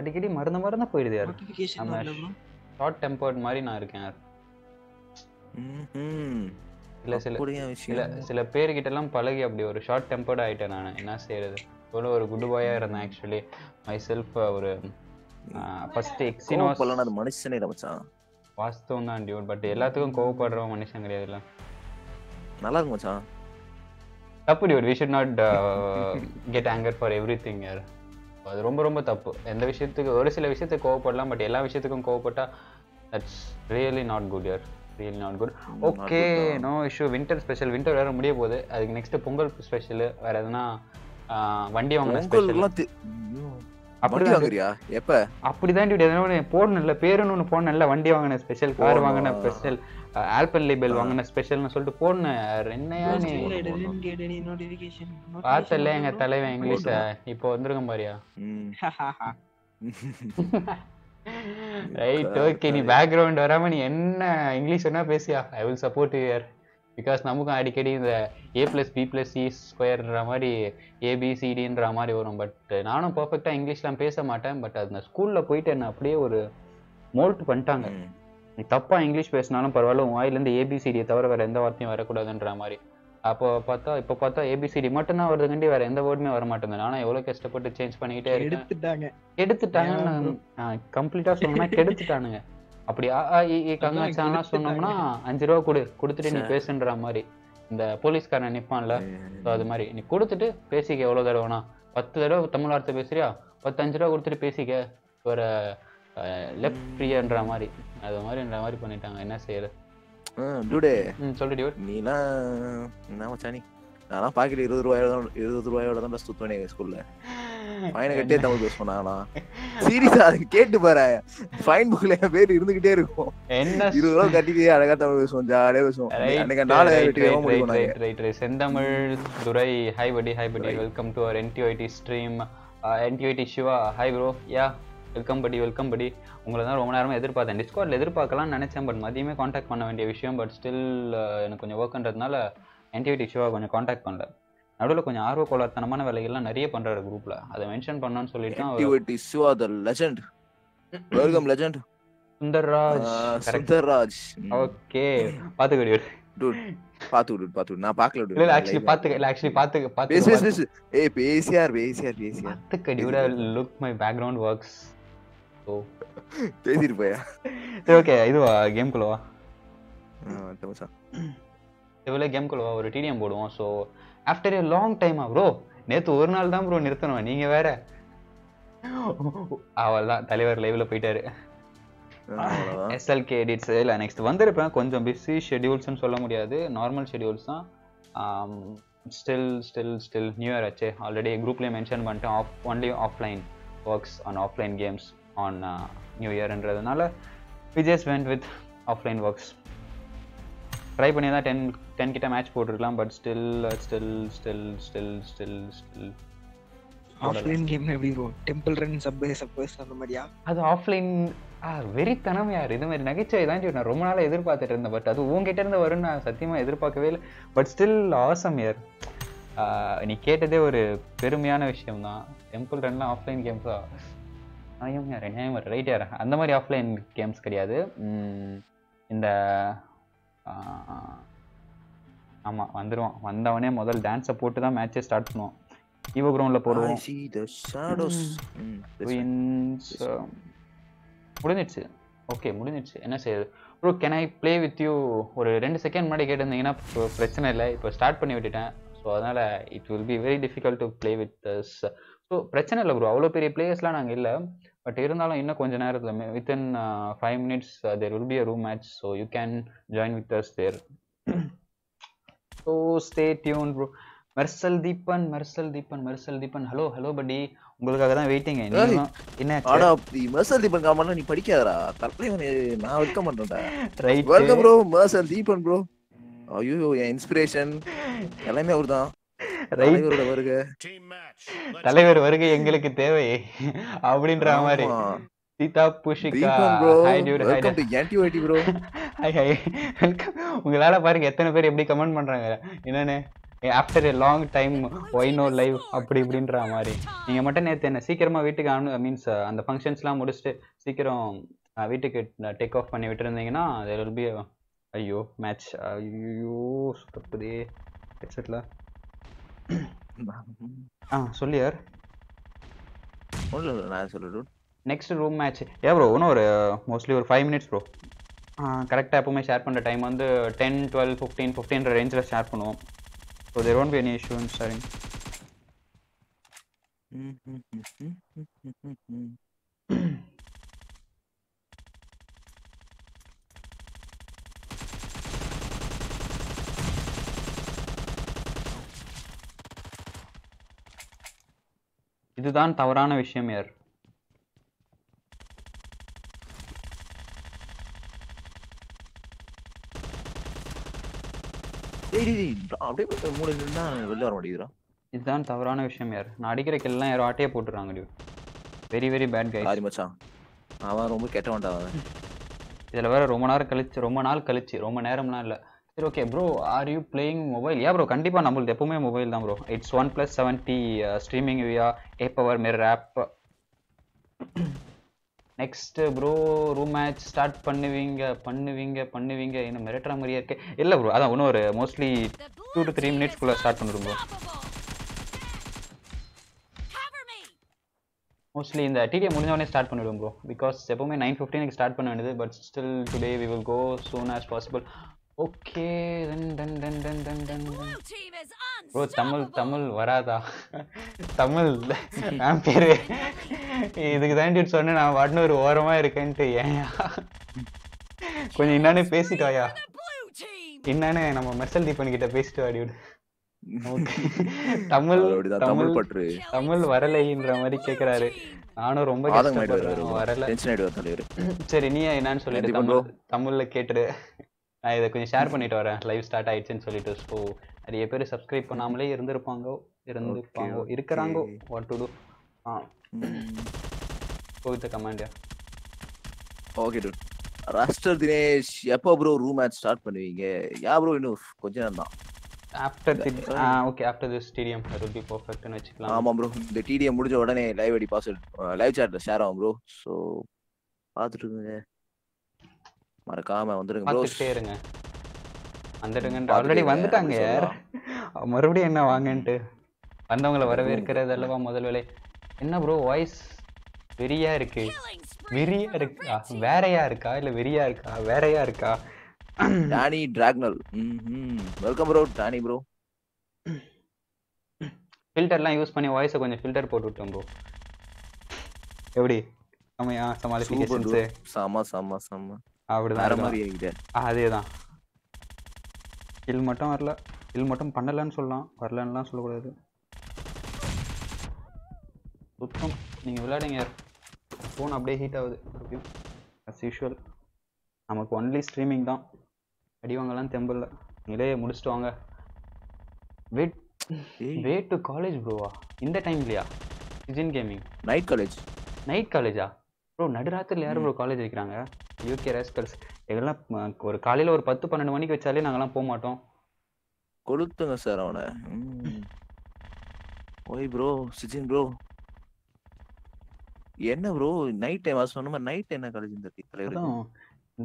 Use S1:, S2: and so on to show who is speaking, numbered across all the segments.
S1: அடிக்கடி மறந்து மறந்து போயிடுது யார்? ஷார்ட் டெம்பர்ட் மாதிரி நான் இருக்கேன் யார். இல்ல சில சில சில பேர்கிட்ட எல்லாம் பழகி அப்படி ஒரு ஷார்ட் டெம்பர்ட் ஆயிட்டேன் நான். என்ன செய்யறது இவ்வளோ ஒரு குட் பாயா இருந்தேன் ஆக்சுவலி மை செல்ஃப் ஒரு ஃபர்ஸ்ட் எக்ஸினோஸ்
S2: மனுஷனே இல்ல மச்சான்.
S1: வாஸ்தவம் தான் டியூட் பட் எல்லாத்துக்கும் கோவப்படுற மனுஷன் கிடையாதுல்ல.
S2: நல்லா இருக்கு மச்சான்.
S1: தப்பு dude we should not get anger for everything யார்? அது ரொம்ப ரொம்ப தப்பு எந்த விஷயத்துக்கு ஒரு சில விஷயத்துக்கு கோவப்படலாம் பட் எல்லா விஷயத்துக்கும் கோவப்பட்டா தட்ஸ் ரியலி நாட் குட் யார் really
S2: not good okay.
S1: No issue winter special winter வேற முடிய போகுது அதுக்கு நெக்ஸ்ட் பொங்கல் ஸ்பெஷல் வேற எதுனா வண்டி வாங்கின ஸ்பெஷல் அப்படிதான்
S2: வாங்குறியா எப்ப
S1: அப்படிதான் போடணும்ல பேருன்னு ஒன்று போடணும்ல வண்டி வாங்கின ஸ்பெஷல் கார். வாங்கின ஸ்பெஷல் ஆல்பன் லேபிள் வாங்கின ஸ்பெஷல்னு சொல்லிட்டு போடணும் யார்? என்னையா நீ. பார்த்தல எங்க தலைவன் இங்கிலீஷ. இப்போ வந்திருக்கேன் பாரியா?
S2: ம்.
S1: ரைட் ஓகே நீ பேக்ரவுண்ட் வராம நீ என்ன இங்கிலீஷ் என்ன பேசியா? I will support you because நமக்கும் அடிக்கடி இந்த A plus B plus C ஸ்கொயர்ன்ற மாதிரி ஏபிசிடின்ற மாதிரி வரும். பட் நானும் பர்ஃபெக்டாக இங்கிலீஷ்லாம் பேச மாட்டேன். பட் அந்த ஸ்கூலில் போயிட்டு என்ன அப்படியே ஒரு மோல்ட் பண்ணிட்டாங்க. நீ தப்பா இங்கிலீஷ் பேசினாலும் பரவாயில்ல உன் வாயிலேருந்து ஏபிசிடியை தவிர வேற எந்த வார்த்தையும் வரக்கூடாதுன்ற மாதிரி. அப்போ பார்த்தா இப்போ பார்த்தா ஏபிசிடி மட்டும்தான் வருதுங்கண்டி வேற எந்த வேர்டுமே வர மாட்டேங்குது நானும் எவ்வளோ கஷ்டப்பட்டு சேஞ்ச் பண்ணிக்கிட்டே
S3: எடுத்துட்டாங்க
S1: கெடுத்துட்டாங்கன்னு கம்ப்ளீட்டா சொல்லணும்னா கெடுத்துட்டானுங்க. அப்படி கங்காச்சான்லாம் சொன்னோம்னா அஞ்சு ரூபா கொடு கொடுத்துட்டு நீ பேசுன்ற மாதிரி. இந்த போலீஸ்காரன் நிப்பான்ல. ஸோ அது மாதிரி. நீ கொடுத்துட்டு பேசிக்க எவ்வளோ தடவைனா? பத்து தடவை தமிழ் வார்த்தை பேசுறியா? பத்து அஞ்சு ரூபா கொடுத்துட்டு பேசிக்க. ஒரு லெஃப்ட் ஃப்ரீயன்ற மாதிரி. அது மாதிரின்ற மாதிரி பண்ணிட்டாங்க. என்ன செய்யறது? ம் சொல்லு டியூட்
S2: நீலாம் என்ன மச்சான்? நான்லாம் பாக்கெட் இருபது ரூபாயோட தான் இருபது ரூபாயோட தான் சுத்துவேன் ஸ்கூல்ல ஃபைனை கட்டே தமிழ் பேச சொன்னாங்களா சீரியஸா அது கேட்டு பாரு. ஃபைன் புக்ல என் பேர் இருந்துகிட்டே இருக்கும்.
S1: என்ன
S2: இருபது ரூபா கட்டிட்டு அழகா தமிழ் பேசுவோம் ஜாலியா பேசுவோம். அன்னைக்கு நாளை வெட்டிக்காம முடியும் நாங்க
S1: செந்தமிழ் துரை ஹாய் படி ஹாய் படி welcome to our NTYT stream NTYT Siva hi bro yeah welcome படி வெல்கம் படி உங்களை தான் ரொம்ப நேரமா எதிர்பார்த்தேன். டிஸ்கார்டில் எதிர்பார்க்கலாம்னு நினைச்சேன் பட் மதியமே காண்டாக்ட் பண்ண வேண்டிய விஷயம் பட் ஸ்டில் எனக்கு கொஞ்சம் ஒர்க்ன்றதுனால என்டிஒய்டி சிவா கொஞ்சம் காண்டாக்ட் பண்ணல. நடுவில் கொஞ்சம் ஆர்வ கோளாறுத்தனமான வேலைகள்லாம் நிறைய பண்றாரு குரூப்ல அதை மென்ஷன் பண்ணணும்னு சொல்லிட்டு
S2: activity Siva the legend welcome
S1: legend Sundarraj.
S2: Sundarraj.
S1: Okay பாத்துக்கடி
S2: dude பாத்து விடு பாத்து விடு. நான் பாக்கல
S1: இல்ல இல்ல ஆக்சுவலி பாத்துக்க இல்ல ஆக்சுவலி பாத்துக்க
S2: பேசு பேசு பேசு. ஏய் பேசியார் பேசியார் பேசியார்.
S1: பாத்துக்கடி விட look my background works so
S2: பேசிட்டு போயா
S1: சரி ஓகே இதுவா கேம் குள்ளவா இவ்வளோ கேம் குள்ளவா ஒரு டிடிஎம் போடுவோம் ஸோ ஆஃப்டர் ஏ லாங் டைமா ப்ரோ நேத்து ஒரு நாள் தான் ப்ரோ நிறுத்தணும் நீங்க வேற. அவள் தான் தலைவர் லைவ்ல போயிட்டாரு. எஸ்எல்கே எடிட்ஸ் இல்லை நெக்ஸ்ட் வந்திருப்பேன். கொஞ்சம் பிஸி ஷெடியூல்ஸ்னு சொல்ல முடியாது. நார்மல் ஷெடியூல்ஸ் தான். Still still still new year ஆச்சு. ஆல்ரெடி குரூப்லேயே மென்ஷன் பண்ணிட்டேன். Off only offline works on offline games on new இயர்ன்றதுனால we just went with offline works try பண்ணி தான் டென் டென் கிட்ட மேட்ச் போட்டிருக்கலாம் but still still still still still still
S3: offline game எப்படி bro Temple Run Subway suppose அந்த மாதிரியா?
S1: அது offline வெறித்தனம் யார்? இது மாதிரி நகைச்சுவை தான் நான் ரொம்ப நாளா எதிர்பார்த்துட்டு இருந்தேன் பட் அது உங்ககிட்ட இருந்து வரும்னு நான் சத்தியமா எதிர்பார்க்கவே இல்லை. பட் ஸ்டில் ஆசம் இயர் நீ கேட்டதே ஒரு பெருமையான விஷயம் தான் டெம்பிள் ரன்லாம் ஆஃப்லைன் கேம்ஸா யார் நியாயம் யார் ரைட் யார் அந்த மாதிரி ஆஃப்லைன் கேம்ஸ் கிடையாது. இந்த ஆஹ், ஆமா வந்துருவான் வந்தவனே முதல் டான்ஸை போட்டு தான் மேட்சே ஸ்டார்ட் பண்ணுவோம் ஈவோ கிரவுண்டில் போடுவோம். முடிஞ்சிடுச்சு. ஓகே முடிஞ்சிடுச்சு. என்ன செய்யுது bro can I play with you ஒரு ரெண்டு செகண்ட் முன்னாடி கேட்டிருந்தீங்கன்னா இப்போ பிரச்சனை இல்லை. இப்போ ஸ்டார்ட் பண்ணி விட்டுட்டேன். ஸோ அதனால் it will be very difficult to play with so பிரச்சனை இல்லை ப்ரோ அவ்வளோ பெரிய பிளேயர்ஸ்லாம் நாங்கள் இல்லை. பட் இருந்தாலும் இன்னும் கொஞ்சம் நேரத்தில் within five minutes there will be a room match so you can join with us there so stay tuned bro Mersal Deepan Mersal Deepan Mersal Deepan hello hello படி உங்களுக்காக தான் வெயிட்டிங் என்ன
S2: அப்படி மெர்சல் தீபன் காமெண்ட்லாம் நீ படிக்காதடா. தலைவன் நான் welcome பண்றேன்டா.
S1: Right
S2: welcome bro Mersal Deepan bro ஐயோ என் இன்ஸ்பிரேஷன் எல்லாமே அவர்தான். தலைவரோட வருக.
S1: தலைவர் வருகை எங்களுக்கு தேவை. அப்படின்ற மாதிரி. சீதா புஷிகா உங்களால பாருங்க எத்தனை பேர் எப்படி கமெண்ட் பண்றாங்க. என்னன்னு? After a long time why no live அப்படி இப்படின்ற மாதிரி. நீங்கள் மட்டும் நேற்று என்ன சீக்கிரமாக வீட்டுக்கு அனு மீன்ஸ் அந்த ஃபங்க்ஷன்ஸ்லாம் முடிச்சுட்டு சீக்கிரம் அஹ், வீட்டுக்கு டேக் ஆஃப் பண்ணி விட்டுருந்தீங்கன்னா will be a ஐயோ மேட்ச் ஐயோ சுத்தப்புதே ஹெட்செட்டில் ஆ சொல்லியார்
S2: ஒன்றும் இல்லை நான் சொல்ல.
S1: நெக்ஸ்ட் ரூம் மேட்ச் ஏ ப்ரோ இன்னும் ஒரு மோஸ்ட்லி ஒரு ஃபைவ் மினிட்ஸ் ப்ரோ கரெக்டாக எப்பவுமே ஷேர் பண்ணுற டைம் வந்து டென் டுவெல் ஃபிஃப்டீன் ஃபிஃப்டீன்ற ரேஞ்சில் ஷேர் பண்ணுவோம். So there won't be any issue in இதுதான் தவறான விஷயம் யார்
S2: டேய் டேய், டேய், அப்படியே மூணு வெளில வர
S1: இதுதான் தவறான விஷயம் யார் நான் அடிக்கிற கில்லாம் யாரோ ஆட்டையே போட்டுறாங்க டியூ. வெரி வெரி பேட்
S2: ஆதி மச்சான். அவன் ரொம்ப கெட்டவன்டா அவன்.
S1: இதில் வேற ரொம்ப நேரம் கழிச்சு ரொம்ப நாள் கழிச்சு ரொம்ப நேரம்லாம் இல்லை. சரி okay bro are you playing mobile ஏன் ப்ரோ கண்டிப்பாக நம்மளுக்கு எப்பவுமே மொபைல் தான் bro it's OnePlus seventy streaming via a Power Mirror app next bro room match start பண்ணுவீங்க பண்ணுவீங்க பண்ணுவீங்க என்ன மிரட்டுற மாதிரியே இருக்கு. இல்லை ப்ரோ அதான் இன்னும் ஒரு மோஸ்ட்லி டூ டு த்ரீ மினிட்ஸ்க்குள்ளே ஸ்டார்ட் பண்ணிடும் ப்ரோ மோஸ்ட்லி இந்த டிடிஎம் முடிஞ்சவனே ஸ்டார்ட் பண்ணிவிடும் ப்ரோ பிகாஸ் எப்பவுமே நைன் ஃபிஃப்டீனுக்கு ஸ்டார்ட் பண்ண வேண்டியது but still today we will go soon as possible okay bro Tamil Tamil வராதா? தமிழ். நான் பேரு இதுக்கு தாண்டி சொன்னேன் நான் வாட்டின ஒரு ஓரமா இருக்கேன்ட்டு. ஏன்யா கொஞ்சம் என்னன்னு பேசிட்டு வாயா. என்னன்னு நம்ம மெர்சல் தீபன் கிட்ட பேசிட்டு வாடி விடு தமிழ்
S2: தமிழ் பற்று.
S1: தமிழ் வரலைன்ற மாதிரி கேக்குறாரு. நானும் ரொம்ப வரல. சரி நீ என்னன்னு சொல்லிட்டு தமிழ்ல கேட்டுரு. நான் இதை கொஞ்சம் ஷேர் பண்ணிட்டு வரேன். லைவ் ஸ்டார்ட் ஆயிடுச்சுன்னு சொல்லிட்டு. ஸோ நிறைய பேர் சப்ஸ்கிரைப் பண்ணாமலே இருந்திருப்பாங்க இருந்திருப்பாங்க. இருக்கிறாங்க வாட் டு டூ ஆ. போகுது கமாண்ட்
S2: ஓகே டூட் ராஸ்டர் தினேஷ் எப்போ ப்ரோ ரூம் மேட்ச் ஸ்டார்ட் பண்ணுவீங்க? யா ப்ரோ இன்னும் கொஞ்ச நேரம் தான்.
S1: After okay after this stadium that will be பர்ஃபெக்ட்னு வச்சுக்கலாம்.
S2: ஆமா ப்ரோ இந்த டிடிஎம் முடிஞ்ச உடனே லைவ் அடி பாஸ்வேர்ட் லைவ் சாட்ல ஷேர் ஆகும் ப்ரோ ஸோ பார்த்துட்டு இருங்க. மறக்காம வந்துருங்க ப்ரோ
S1: பார்த்துட்டே இருங்க.
S2: பார்த்துட்டே
S1: ஆல்ரெடி வந்துட்டாங்க யார்? மறுபடியும் என்ன வாங்கன்ட்டு? வந்தவங்கள வரவேற்கிறது அல்லவா முதல் வேலை? என்ன ப்ரோ வாய்ஸ் வெறியா இருக்கு. வெறியா இருக்கா? வேறையா இருக்கா? இல்ல வெறியா இருக்கா? வேறையா இருக்கா?
S2: டானி டிராக்னல். வெல்கம் ப்ரோ டானி ப்ரோ
S1: ஃபில்டர்லாம் யூஸ் பண்ணி வாய்ஸை கொஞ்சம் ஃபில்டர் போட்டு விட்டோம் ப்ரோ எப்படி? சமாளிஃபிகேஷன்ஸ்
S2: செம்ம செம்ம செம்ம வேற
S1: அப்படிதான் அதேதான். கில் மட்டும் வரல. கில் மட்டும் பண்ணலன்னு சொல்லலாம். வரலன்னுலாம் சொல்லக்கூடாது. சுத்தம். நீங்கள் விளையாடுங்க ஃபோன் அப்படியே ஹீட் ஆகுது. மறுபடியும் அஸ் யூஷுவல் நமக்கு ஒன்லி ஸ்ட்ரீமிங் தான். அடி வாங்கலாம் தெம்பில்ல. நீங்களே முடிச்சுட்டு வாங்க. வெயிட் வே டு காலேஜ் ப்ரோவா இந்த டைம்லையா Sijin gaming
S2: night college
S1: night காலேஜா ப்ரோ நடுராத்திரில யார் ப்ரோ காலேஜ் வைக்கிறாங்க? யூகே ரேஸ்கல்ஸ் எங்கெல்லாம் ம- ஒரு காலையில் ஒரு பத்து பன்னெண்டு மணிக்கு வச்சாலே நாங்கெல்லாம் போக மாட்டோம்.
S2: கொளுத்துங்க சார் அவனை. ஓய் ப்ரோ சிஜின் ப்ரோ என்ன ப்ரோ நைட் டைம் சொன்ன மாதிரி நைட் என்ன காலேஜ் இந்த தலைவர்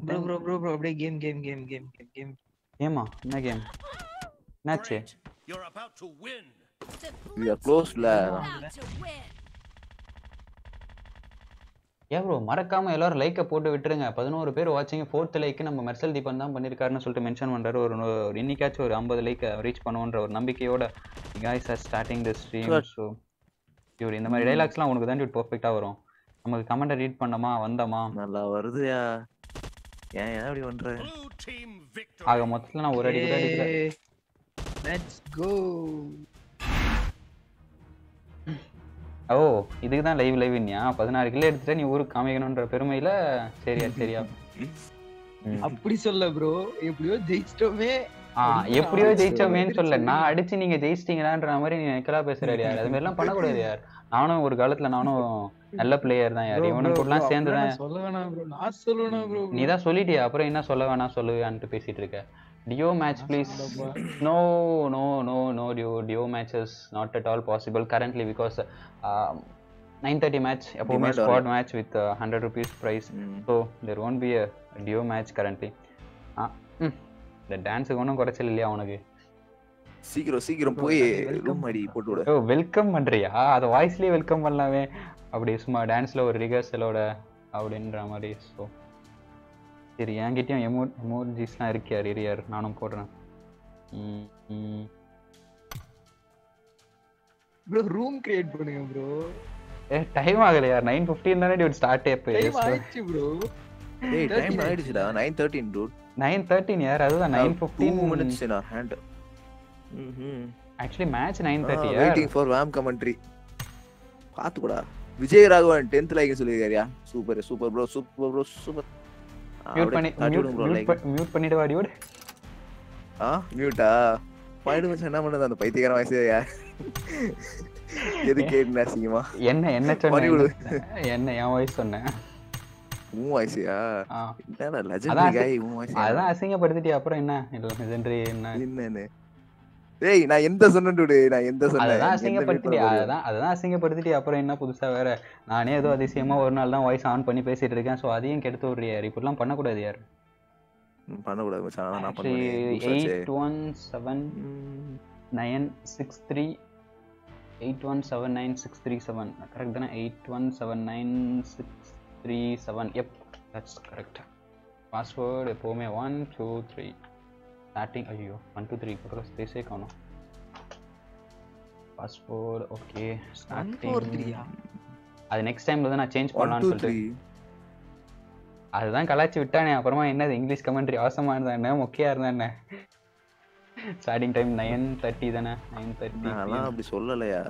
S3: ப்ரோ ப்ரோ ப்ரோ ப்ரோ அப்படியே game game game game game game
S1: ஏமா என்ன கேம் என்னாச்சு?
S4: You're about to win.
S2: We are close ல.
S1: ஏன் ப்ரோ மறக்காம எல்லாரும் லைக்கை போட்டு விட்டுருங்க. பதினோரு பேர் வாட்சிங் ஃபோர்த் லைக்கு நம்ம மெர்சல் தீபன் தான் பண்ணியிருக்காருன்னு சொல்லிட்டு மென்ஷன் பண்றாரு. ஒரு ஒரு இன்னைக்காச்சும் ஒரு ஐம்பது லைக் ரீச் பண்ணுவோன்ற ஒரு நம்பிக்கையோட are starting the stream
S2: Sure.
S1: So இவர் இந்த மாதிரி டைலாக்ஸ்லாம் உனக்கு தான் பர்ஃபெக்டா வரும். நமக்கு கமெண்ட்டை ரீட் பண்ணோமா வந்தோமா?
S2: நல்லா வருதுயா. ஏன் ஏன் அப்படி பண்ற.
S1: ஆக மொத்தத்துல நான் ஒரு அடி கூட அடிக்கல.
S3: லெட்ஸ் கோ
S1: ஓ இதுக்கு தான் லைவ் லைவ்னியா பதினாறு கிலோ எடுத்துட்டு நீ ஊருக்கு காமிக்கணுன்ற பெருமையில சரியா சரியா.
S3: அப்படி சொல்ல ப்ரோ எப்படியோ ஜெயிச்சிட்டோமே.
S1: எப்படியோ. ஜெயிச்சோமேன்னு சொல்ல. நான் அடிச்சு நீங்க ஜெயிச்சிட்டீங்களான்ற மாதிரி நீ நெக்கலா பேசுறாரு யார். அது மாதிரிலாம் பண்ணக்கூடாது யார். நானும் ஒரு காலத்துல நானும் நல்ல பிளேயர் தான் யார்.
S3: Bro,
S1: இவனுக்கு
S3: bro,
S1: கூடலாம்
S3: bro,
S1: சேர்ந்து
S3: அப்படிலாம்
S1: தான்
S3: நான் சொல்ல வேணாம் ப்ரோ
S1: நீ தான் சொல்லிட்டியா? அப்புறம் என்ன சொல்ல வேணாம் சொல்லுவேன்ட்டு பேசிட்டு இருக்க. Duo match please no no no no duo duo matches not at all possible currently because nine thirty match எப்போவுமே squad match with hundred rupees
S2: prize.
S1: So there won't be a duo match currently ஆ ம் இந்த டான்ஸுக்கு ஒன்றும் குறைச்சல் இல்லையா உனக்கு?
S2: சீக்கிரம் சீக்கிரம் போய் ரூம் அடி போட்டு விடு.
S1: ஓ வெல்கம் பண்ணுறியா அதை வாய்ஸ்லேயே வெல்கம் பண்ணலாமே. அப்படி சும்மா டான்ஸில் ஒரு ரிகர்சலோட அப்படின்ற மாதிரி ஸோ சரி என்கிட்டயும் எமோ எமோஜிஸ்லாம் இருக்கியார் இரியார் நானும் போடுறேன்.
S3: ப்ரோ ரூம் கிரியேட் பண்ணுங்க ப்ரோ
S1: ஏ டைம் ஆகலையா? நைன் ஃபிஃப்டீன் தானே டியூட் ஸ்டார்ட்
S3: டைம்
S1: எப்போ
S3: ஆயிடுச்சு ப்ரோ
S2: டேய் டைம் ஆயிடுச்சுடா. 9:13 டூட்
S1: நைன் தேர்ட்டின் யார்? அதுதான் nine
S2: 2
S1: fifteen
S2: minutes in our hand. ம்ஹும்.
S1: Actually match nine thirty
S2: waiting for warm commentary பாத்துக்கூடா Vijay Raghavan 10th like சொல்லிருக்காரியா super super bro super bro super
S1: mute பண்ணி mute ஓடு.
S2: ஆ மியூட்டா பாயிடு மச்சான் என்ன பண்ணுது அந்த பைத்தியக்கார வயசு எது கேட்டு அசிங்கமா?
S1: என்ன என்ன. சொன்னேன் என்ன என் வாய்ஸ் சொன்னேன்
S2: உன் வயசுயா
S1: ஆ.
S2: என்னடா லெஜெண்டரி காய் உன் வயசு
S1: அதான் அசிங்கப்படுத்திட்டியா அப்புறம் என்ன? லெஜெண்டரி என்ன?
S2: என்னன்னு? டேய் நான் எந்த சொன்னேன் dude? நான் எந்த சொன்னேன்? எந்த
S1: அசிங்கப்படுத்திட்டி? அதான் அததான் அசிங்கப்படுத்திட்டி. அப்புறம் என்ன புதுசா வேற? நானே ஏதோ அதிசயமா ஒரு நாள் தான் வாய்ஸ் ஆன் பண்ணி பேசிட்டு இருக்கேன். ஸோ அதையும் கெடுத்து விடுறியார் இப்படிலாம் பண்ணக்கூடாது யார்?
S2: பண்ணக்கூடாது மச்சான். அதான் நான் பண்ணுவேன்
S1: six three eight one seven nine six three seven correct தானே? Eight one seven nine six three seven F that's correct password எப்போவுமே ஒன் டூ த்ரீ ஸ்டார்டிங் ஐயோ ஒன் டூ த்ரீ போட்டு ஸ்பேஸே காணும் password okay
S3: one four
S1: starting
S3: த்ரீயா
S1: அது next டைம்ல தான் நான் சேஞ்ச் பண்ணலாம்னு சொல்லிட்டு. அதுதான் கலாச்சி விட்டானே அப்புறமா என்னது இங்கிலீஷ் கமெண்ட்ரி அவசரமா இருந்தா என்ன மொக்கையா இருந்தா என்ன? ஸ்டார்டிங் டைம் நைன் தேர்ட்டி தானே நைன் தேர்ட்டி
S2: நான்லாம் அப்படி சொல்லலையா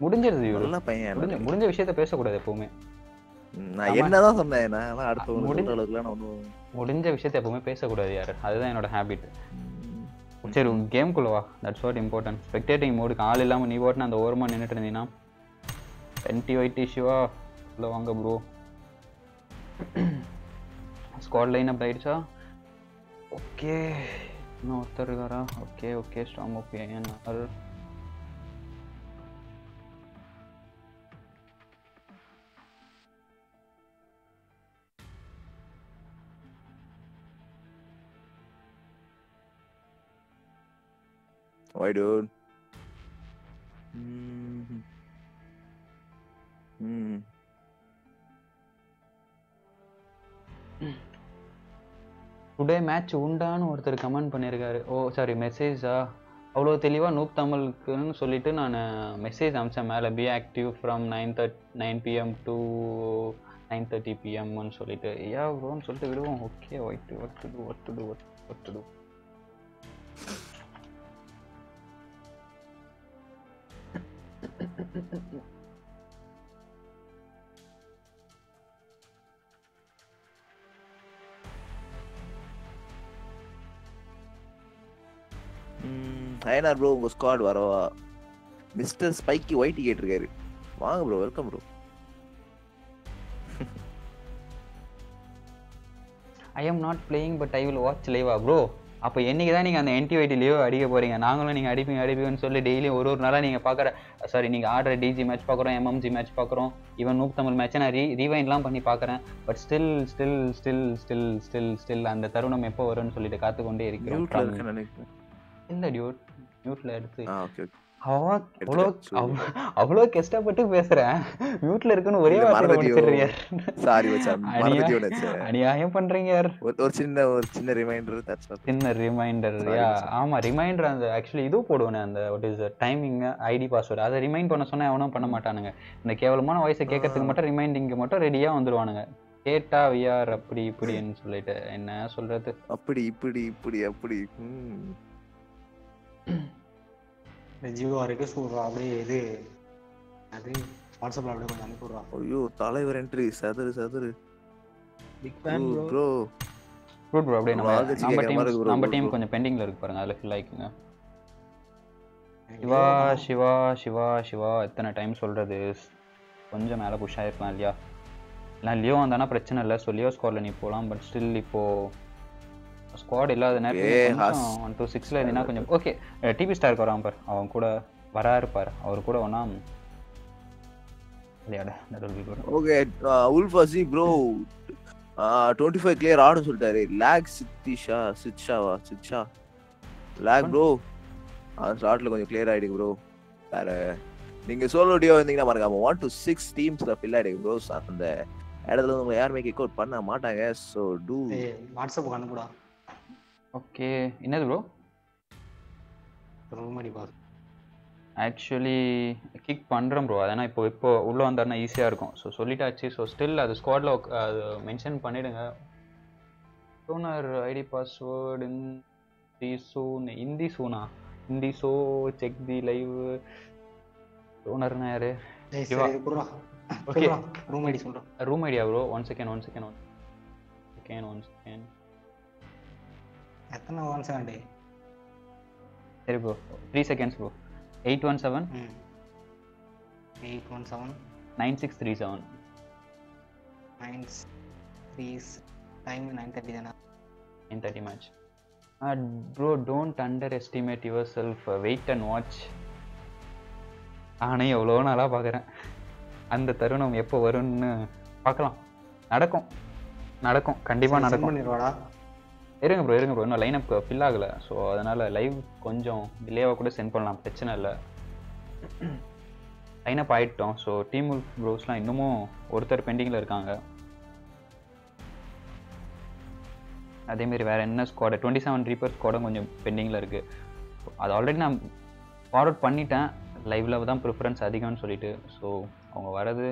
S1: முடிஞ்சிருது
S2: நல்ல பையன்
S1: முடிஞ்ச. முடிஞ்ச விஷயத்த பேசக்கூடாது எப்பவுமே.
S2: நான். என்னதான் சொன்னேன் நான் அடுத்தவங்க
S1: முடிஞ்ச-
S2: அளவுக்குலாம் நான் ஒன்றும்
S1: முடிஞ்ச விஷயத்த எப்பவுமே பேசக்கூடாது யார்? அதுதான் என்னோட ஹேபிட் சரி உங்கள் கேம்குள்ள வா. தட்ஸ் வாட் இம்பார்ட்டன்ட் ஸ்பெக்டேட்டிங் மோடுக்கு ஆள் இல்லாமல் நீ போட்டு அந்த ஓரமாக நின்றுட்டு இருந்தீங்கன்னா டுவெண்ட்டி ஒயிட் இஷ்யூவா உள்ள வாங்க ப்ரோ ஸ்குவாட் லைன் அப் ஆயிடுச்சா? ஓகே இன்னும் ஒருத்தர் இருக்காரா? Okay okay strong okay are
S2: Why, dude? Mm. Mm.
S1: Today match உண்டான்னு ஒருத்தர் கமெண்ட் பண்ணியிருக்காரு ஓ சாரி மெசேஜா அவ்வளோ தெளிவாக நூப் தமிழுக்குன்னு சொல்லிட்டு நான் மெசேஜ் அனுப்பிச்சேன் மேலே be active from nine third nine PM to nine thirty பிஎம்னு சொல்லிட்டு ஏன் ப்ரோன்னு சொல்லிட்டு விடுவோம் ஓகே ஒயிட் ஒட் டு ஒட் டு
S2: ப்ரோ உங்க ஸ்குவாட் வரவா மிஸ்டர் ஸ்பைக்கி ஒயிட் கேட்டிருக்காரு வாங்க bro welcome bro
S1: I am not playing but I will watch லைவா ப்ரோ அப்போ என்னைக்கு தான் நீங்கள் அந்த என்டிவைட்டி லியோ அடிக்க போறீங்க? நாங்களும் நீங்கள் அடிப்பீங்க அடிப்பீங்கன்னு சொல்லி டெய்லியும் ஒரு ஒரு நாளாக நீங்கள் பார்க்குற சாரி நீங்கள் ஆடுற டிஜி மேட்ச் பார்க்குறோம் எம்எம்ஜி மேட்ச் பார்க்குறோம் ஈவன் நூப் தமிழ் மேட்ச்சை நான் ரீ ரீவைண்ட்லாம் பண்ணி பார்க்குறேன் but still still still still still still அந்த தருணம் எப்போ வரும்னு சொல்லிட்டு காத்துக்கொண்டே இருக்கிறோம். இல்லை டியூட் மியூட்ல எடுத்து
S2: ஓகே
S1: அவ்வளோ அவ்வளோ கஷ்டப்பட்டு பேசுறேன். மியூட்ல இருக்குன்னு ஒரே அநியாயம் பண்றீங்க. யார்
S2: ஒரு சின்ன ஒரு சின்ன ரிமைண்டர்
S1: சின்ன ரிமைண்டர். ஆமா ரிமைண்டர் அந்த ஆக்சுவலி இது போடுவேனே அந்த what is timing ID password அதை ரிமைண்ட் பண்ண சொன்னா எவனும் பண்ண மாட்டானுங்க. இந்த கேவலமான வாய்ஸை கேட்கறதுக்கு மட்டும் ரிமைண்டிங்க்கு மட்டும் ரெடியா வந்துருவானுங்க. கேட்டா விஆர் அப்படி இப்படின்னு சொல்லிட்டு என்ன சொல்றது?
S2: அப்படி இப்படி இப்படி அப்படி.
S5: இந்த ஜியோ அப்படியே இது அது வாட்ஸ்அப்ல அப்படியே கொஞ்சம் அனுப்பி விட்றா.
S2: ஐயோ தலைவர் என்ட்ரி சதுரு சதுரு
S3: big fan
S2: bro
S1: bro bro அப்படியே நம்ம நம்ம டீம் நம்ம டீம். கொஞ்சம் பெண்டிங்ல இருக்கு பாருங்க அதுல ஃபில் ஆயிக்குங்க. சிவா சிவா சிவா சிவா எத்தனை டைம் சொல்றது? கொஞ்சம் மேலே புஷ் ஆயிருக்கலாம் இல்லையா? நான் லியோ வந்தானா பிரச்சனை இல்லை ஸோ லியோ ஸ்கோரில் நீ போகலாம் பட் ஸ்டில் இப்போ ஸ்குவாட் இல்லாத நேரத்தில். ஒன் டூ சிக்ஸில் இருந்தீங்கன்னா கொஞ்சம் ஓகே டிபி ஸ்டாருக்கு வரான் பார். அவன் கூட வராரு பார் அவர் கூட ஒன்றா விளையாட.
S2: ஓகே உல்ஃபாசி ப்ரோ டுவெண்ட்டி ஃபைவ் கிளியர் ஆடும் சொல்லிட்டாரு. லேக் சித்திஷா சித்ஷாவா? சித்ஷா? லேக் ப்ரோ அந்த கொஞ்சம் கிளியர் ஆயிடுங்க ப்ரோ வேற நீங்க சோலோ டியோ வந்தீங்கன்னா மறக்காம ஒன் டு சிக்ஸ் டீம்ஸ்ல ஃபில் ஆயிடுங்க ப்ரோ அந்த இடத்துல உங்களை யாருமே கிக் அவுட் பண்ண மாட்டாங்க. ஸோ டூ
S5: வாட்ஸ்அப்புக்கு அனுப்புடா.
S1: ஓகே. என்னது ப்ரோ
S5: ரூம் அடி பாஸ்.
S1: ஆக்சுவலி கிக் பண்ணுறேன் ப்ரோ அதனால் இப்போ இப்போ உள்ளே வந்தாருன்னா ஈஸியாக இருக்கும். ஸோ சொல்லிட்டாச்சு. ஸோ ஸ்டில் அது ஸ்குவாடில் அது மென்ஷன் பண்ணிடுங்க. சோனார் ஐடி பாஸ்வேர்டு இந்தி சூன் இந்தி சூனா இந்தி சோ செக் தி லைவ் சோனர்னா யாரு? Okay.
S5: ரூம் ஐடி சொல்றேன்
S1: room idea bro one second one second one second one second
S5: எத்தனை ஒன் செகண்ட்
S1: சரி bro three seconds bro eight one
S5: seven eight one seven
S1: nine six three seven
S5: nine three time nine thirty தானே?
S1: in 30 match. Uh, bro, don't underestimate yourself. Uh, wait and watch. நானே எவ்வளோ நாளாக பார்க்குறேன் அந்த தருணம் எப்போ வரும்னு பார்க்கலாம். நடக்கும். நடக்கும். கண்டிப்பாக நடக்கும்.
S5: பண்ணிடுவாடா.
S1: இருங்க ப்ரோ இருங்க ப்ரோ இன்னும் லைனப் ஃபில் ஆகலை. ஸோ அதனால் லைவ் கொஞ்சம் டிலேவாக கூட சென்ட் பண்ணலாம். பிரச்சனை இல்லை. லைனப் ஆயிட்டோம். ஸோ டீம் ப்ரோஸ்லாம் இன்னமும் ஒருத்தர் பெண்டிங்கில் இருக்காங்க. அதேமாரி வேறு என்ன ஸ்குவாடு டுவெண்ட்டி செவன் ரீப்பர் ஸ்குவாடும் கொஞ்சம் பெண்டிங்கில் இருக்குது அது ஆல்ரெடி நான் ஃபார்வர்ட் பண்ணிட்டேன். லைவில் தான் ப்ரிஃபரன்ஸ் அதிகம்னு சொல்லிட்டு. ஸோ அவங்க வரது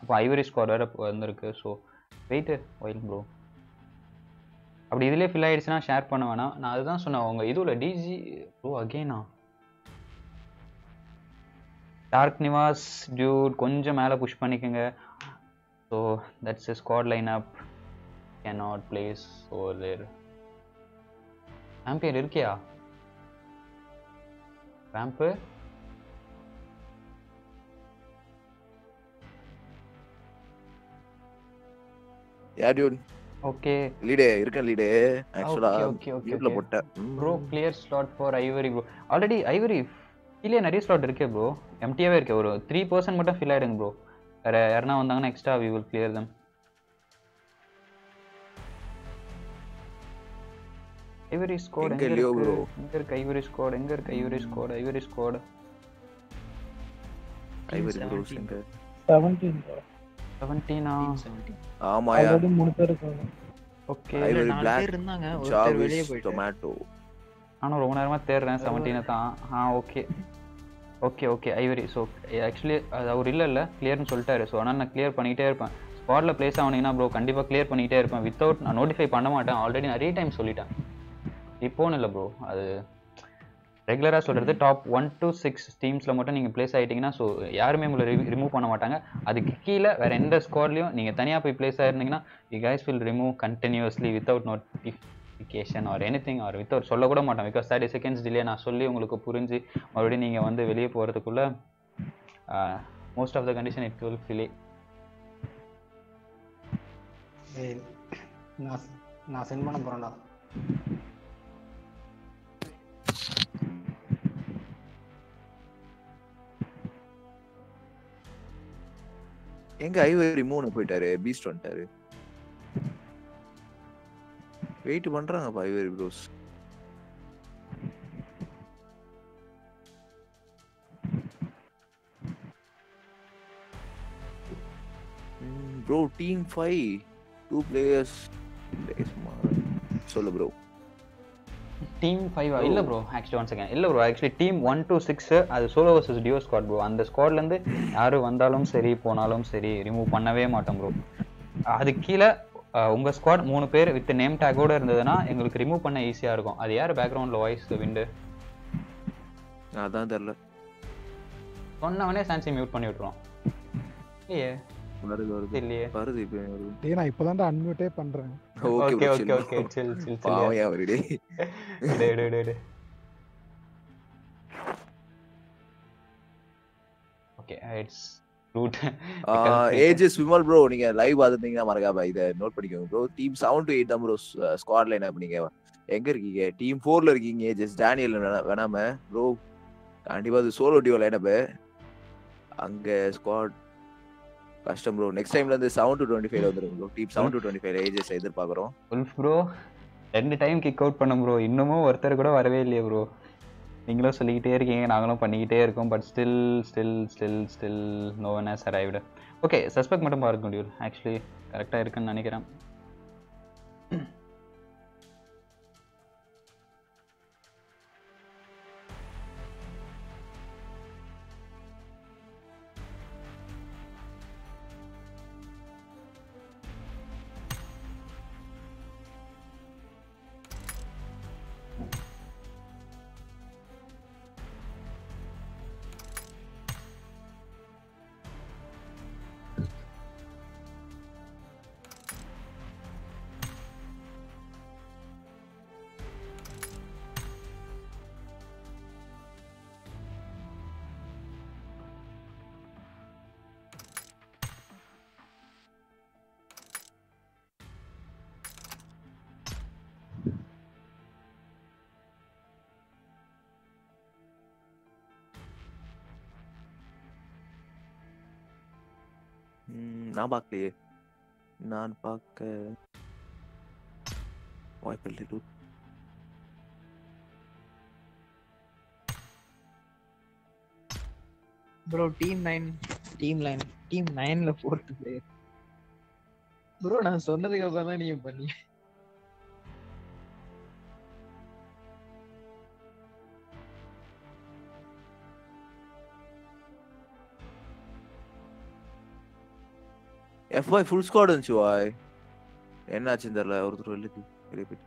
S1: அப்போ ஐவரி ஸ்குவாட் வேறு வந்திருக்கு. ஸோ வெயிட்டு ஒயில் ப்ரோ அப்படி இதுலேயே ஃபில் ஆகிடுச்சுன்னா ஷேர் பண்ண வேணாம். நான் அதுதான் சொன்னேன் உங்கள் இதுவில் டிஜி ஓ அகெயினா டார்க் நிவாஸ் டியூட் கொஞ்சம் மேலே புஷ் பண்ணிக்கோங்க. So that's a squad line up can not place over there ampere இருக்கியா? ரேம்ப்பு
S2: யார் dude.
S1: ஓகே.
S2: லீடே இருக்கேன் லீடே. ஆக்சுவலா
S1: Okay, okay, okay,
S2: மியூட்ல
S1: okay.
S2: போட்டேன்.
S1: Bro clear slot for ivory bro already ivory கீழே நிறைய ஸ்லாட் இருக்கே ப்ரோ எம்டியாவே இருக்கு ஒரு த்ரீ பர்சன்ட் மட்டும் ஃபில் ஆயிடுங்க ப்ரோ வேற யாருனா வந்தாங்கன்னா extra we will clear them ivory squad
S2: எங்க
S1: எங்க
S2: லியோ
S1: இருக்கு?
S2: bro?
S1: எங்க இருக்கு? ஐவரி ஸ்குவாட் எங்க இருக்கு? Ivory squad ivory squad
S2: ivory bros எங்க
S3: செவன்டீன்
S1: செவன்டீனா
S2: ஆமாயா
S3: ஆல்ரெடி மூணு பேர் இருக்காங்க.
S1: ஓகே
S2: ஐவரி
S3: நாலு பேர் இருந்தாங்க. ஒருத்தர் வெளியே
S2: டொமேட்டோ
S1: ரொம்ப நேரமாக தேடுறேன் செவன்டீனை தான். ஆ okay okay okay ivory so actually அது அவர் இல்லை இல்லை. கிளியர்னு சொல்லிட்டாரு. ஸோ ஆனால் நான் கிளியர் பண்ணிக்கிட்டே இருப்பேன். ஸ்பாட்டில் ப்ளேஸ் ஆனீங்கன்னா ப்ரோ கண்டிப்பாக கிளியர் பண்ணிக்கிட்டே இருப்பேன். வித்தவுட் நான் நோட்டிஃபை பண்ண மாட்டேன். ஆல்ரெடி நிறைய டைம் சொல்லிட்டேன். இப்போன்னு இல்லை ப்ரோ அது ரெகுலராக சொல்கிறது டாப் ஒன் டு சிக்ஸ் டீம்ஸில் மட்டும் நீங்கள் ப்ளேஸ் ஆகிட்டீங்கன்னா ஸோ யாருமே உங்களை ரிமூவ் பண்ண மாட்டாங்க. அதுக்கு கீழே வேறு எந்த ஸ்குவாட்லையும் நீங்கள் தனியாக போய் place ஆயிருந்தீங்கன்னா you guys will remove continuously without notification or anything or without சொல்லக்கூட மாட்டோம். பிகாஸ் தேர்ட்டி செகண்ட்ஸ் டிலே நான் சொல்லி உங்களுக்கு புரிஞ்சு மறுபடியும் நீங்கள் வந்து வெளியே போகிறதுக்குள்ள most of the condition it will
S5: fill நான் நான் சென்ட் பண்ண போறேன்டா.
S2: எங்க ஐவரி மூணு போயிட்டாரு பீஸ்ட் வந்துட்டாரு. Wait பண்றாங்கப்பா ivory bros bro team five two players சொல்லு ப்ரோ
S1: டீம் ஃபைவ் இல்லை ப்ரோ ஆக்சுவலி ஒன் செகண்ட் இல்லை bro actually team one two six அது solo versus duo squad bro அந்த ஸ்குவாட்லேருந்து யார் வந்தாலும் சரி போனாலும் சரி ரிமூவ் பண்ணவே மாட்டோம் ப்ரோ அது கீழே அஹ், உங்க ஸ்குவாட் மூணு பேர் வித் நேம் டேக்கோட இருந்ததுன்னா எங்களுக்கு ரிமூவ் பண்ண ஈஸியாக இருக்கும். அது யார் பேக்ரவுண்டில் வாய்ஸ் விண்டு
S2: அதான் தெரியல.
S1: சொன்னவனே சான்சி மியூட் பண்ணி விட்டுருவான். இல்லையே?
S2: வருது வருது.
S1: இல்லையே
S2: வருது இப்போ
S6: நான் இப்போதான்டா அன்மியூட்டே பண்றேன்.
S1: Okay
S2: bro,
S1: okay
S2: chill
S1: okay
S2: bro.
S1: Chill chill
S2: பாவம்
S1: சில்
S2: ஏன் வருடே
S1: டே டே டே டே okay it's root
S2: ages Vimal bro நீங்க லைவ் பார்த்துட்டீங்கன்னா மறக்காம இதை நோட் பண்ணிக்கோங்க bro team seven to eight தான் ப்ரோ ஸ்குவாட் லைன் அப் நீங்க எங்க இருக்கீங்க? டீம் ஃபோர்ல இருக்கீங்க ஏஜஸ் டேனியல் வேணாம. ப்ரோ கண்டிப்பா அது சோலோ டியோ லைன் அப் அங்க ஸ்குவாட் கஷ்டம் ப்ரோ நெக்ஸ்ட் டைம்ல இருந்து செவன் டு டுவெண்ட்டி ஃபைவ் வந்துருங்க bro team seven to twenty five ages எதிர்பார்க்குறோம்.
S1: உல்ஃப் ப்ரோ ரெண்டு டைம் கிக் அவுட் பண்ண ப்ரோ இன்னமும் ஒருத்தர் கூட வரவே இல்லையே ப்ரோ நீங்களும் சொல்லிக்கிட்டே இருக்கீங்க நாங்களும் பண்ணிக்கிட்டே இருக்கோம் but still still still still no one has arrived okay suspect மட்டும் பாருங்க முடியும் ஆக்சுவலி கரெக்டாக இருக்குன்னு நினைக்கிறேன்.
S2: நான் பார்க்கலையே நான் பார்க்க வாய்ப்பில்லை dude.
S3: Bro team nine team line team நைன்ல ஃபோர்த் பிளேயர் ப்ரோ நான் சொன்னதுக்கு அப்புறம் தான் நீங்க பண்ணி
S2: எஃப்ஐ ஃபுல் ஸ்குவாட் இருந்துச்சு வாய் என்னாச்சுன்னு தெரியல ஒருத்தர் வெளியே வெளியே போயிட்டு.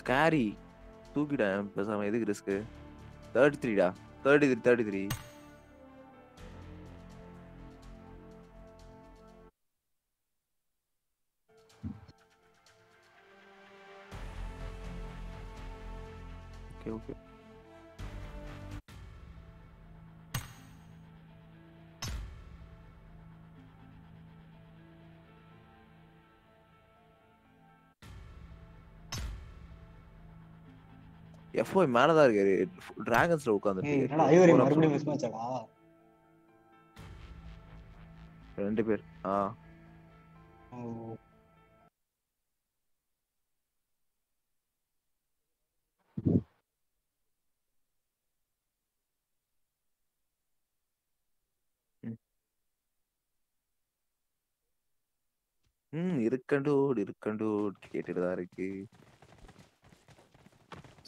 S2: ஸ்கேரி தூக்கிட்டேன் பேசாமல் எதுக்கு risk thirty த்ரீடா thirty three thirty three FO மேலதான் இருக்காரு டிராகன்ஸ்ல
S5: மேட்சாடா
S2: ரெண்டு பேர். ஆ. ம். இருக்கண்டோடு இருக்கண்டோடு கேட்டுட்டு தான் இருக்கு.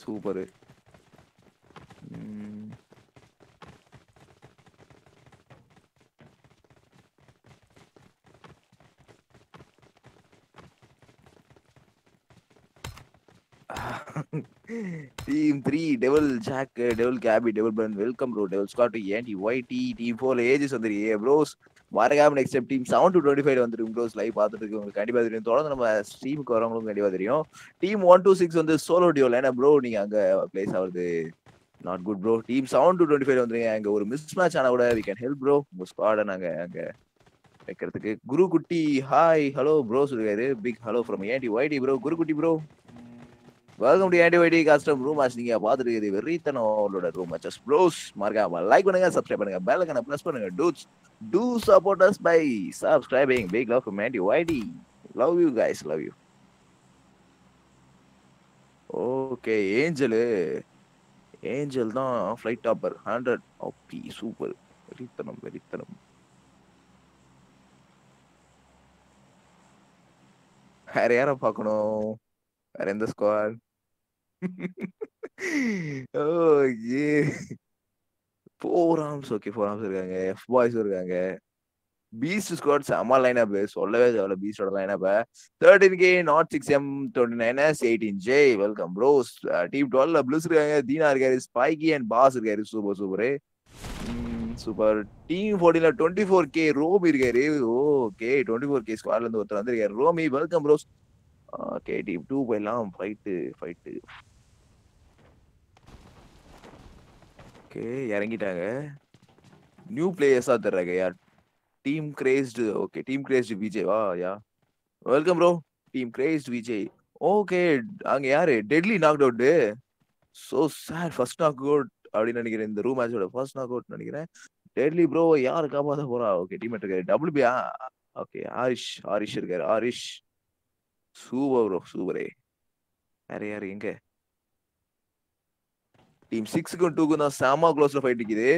S2: சூப்பரு ம் team three devil jack devil KB devil Ben welcome bro devil squad Andy YT team ஃபோர்ல ஏஜஸ் வந்துருக்கு ப்ரோஸ் மறக்காம next time team seven to twenty five வந்துருக்கு ப்ரோஸ் லைவ் பார்த்துட்டு இருக்கு உங்களுக்கு தெரியும். தொடர்ந்து நம்ம ஸ்ட்ரீமுக்கு வரவங்களுக்கு கண்டிப்பாக தெரியும். டீம் ஒன் டூ சிக்ஸ் வந்து சோலோ டியோல ஏன்னா ப்ரோ நீங்கள் அங்கே பிளேஸ் ஆகுது not good bro team seven to twenty five வந்துருங்க. அங்கே ஒரு மிஸ் மேட்ச் ஆனா கூட வி கேன் ஹெல்ப் ப்ரோ உங்கள் ஸ்குவாடை நாங்கள் அங்கே வைக்கிறதுக்கு. Guru Kutty hi hello bro சொல்லுவாரு big hello from AD YT bro Guru Kutty bro welcome to Andy YT custom room match நீங்க பாத்துட்டு வெறித்தனம் அவளோட ரூம் மேட்சஸ் ப்ளோஸ் மறக்காம லைக் பண்ணுங்க சப்ஸ்கிரைப் பண்ணுங்க பெல் ஐக்கனை பிரஸ் பண்ணுங்க. To to support us by subscribing big love from Andy YT love you guys love you okay angel angel தான் flight topper hundred OP super வெறித்தனம் வெறித்தனம். வேற யாரை பார்க்கணும்? Are in the squad. oh, yeah. Four arms okay four arms இருக்காங்க F boys இருக்காங்க Beast squad செம்ம line up சொல்லவே தேவையில்ல பீஸ்டோட line up thirteen K not six M twenty nine S eighteen J welcome bros team டுவெல்ல blues இருக்காங்க தீனா இருக்காரு spiky and boss இருக்காரு super super super team ஃபோர்டீன்ல twenty four K Romi இருக்காரு. Okay twenty four K ஸ்குவாட்ல இருந்து ஒருத்தர் வந்திருக்காரு. Romi welcome bros okay team two போயிடலாம் ஃபைட்டு ஃபைட்டு ஓகே இறங்கிட்டாங்க நியூ பிளேயர்ஸா தர்றாங்க யார்? Team crazed okay team crazed Vijay வா யா. Welcome bro team crazed Vijay. Okay அங்க யாரு? Deadly knock out so sir first knock out அப்படின்னு நினைக்கிறேன். இந்த ரூம் மேட்சோட ஃபர்ஸ்ட் நாக் அவுட் நினைக்கிறேன். டெட்லி ப்ரோ யாரு காப்பாத்த போறா? ஓகே டீம் இருக்காரு டபிள்யூபியா ஓகே ஆரிஷ் ஆரிஷ் இருக்காரு. ஆரிஷ் சூப்பர் ப்ரோ சூப்பரே. வேற யாரு எங்க டீம் சிக்ஸுக்கும் டூக்கும் தான் செம க்ளோஸ்ல ஃபைட் இருக்குது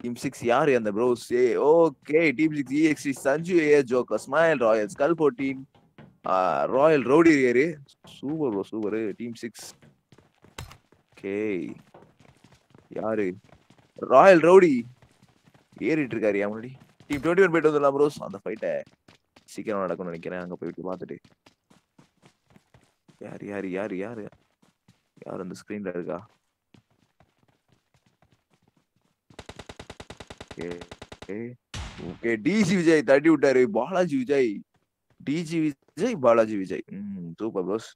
S2: டீம் சிக்ஸ் யாரு அந்த bros A okay team six EXT Sanju A joker smile royal skull team royal rowdy air super bro super. Team six okay யாரு? ராயல் ரவுடி ஏறிட்டு இருக்காரு முன்னாடி. டீம் டுவெண்ட்டி ஒன் போயிட்டு வந்துடலாம் ப்ரோஸ் அந்த ஃபைட்டை சீக்கிரம் நடக்கும்னு நினைக்கிறேன். அங்க போயிட்டு பார்த்துட்டு. யார் யார் யார் யார்? யார் அந்த ஸ்கிரீன்ல இருக்கா? ஓகே. டிஜி விஜய் தட்டி விட்டாரு. பாலாஜி விஜய். டிஜி விஜய் பாலாஜி விஜய். ம் super bros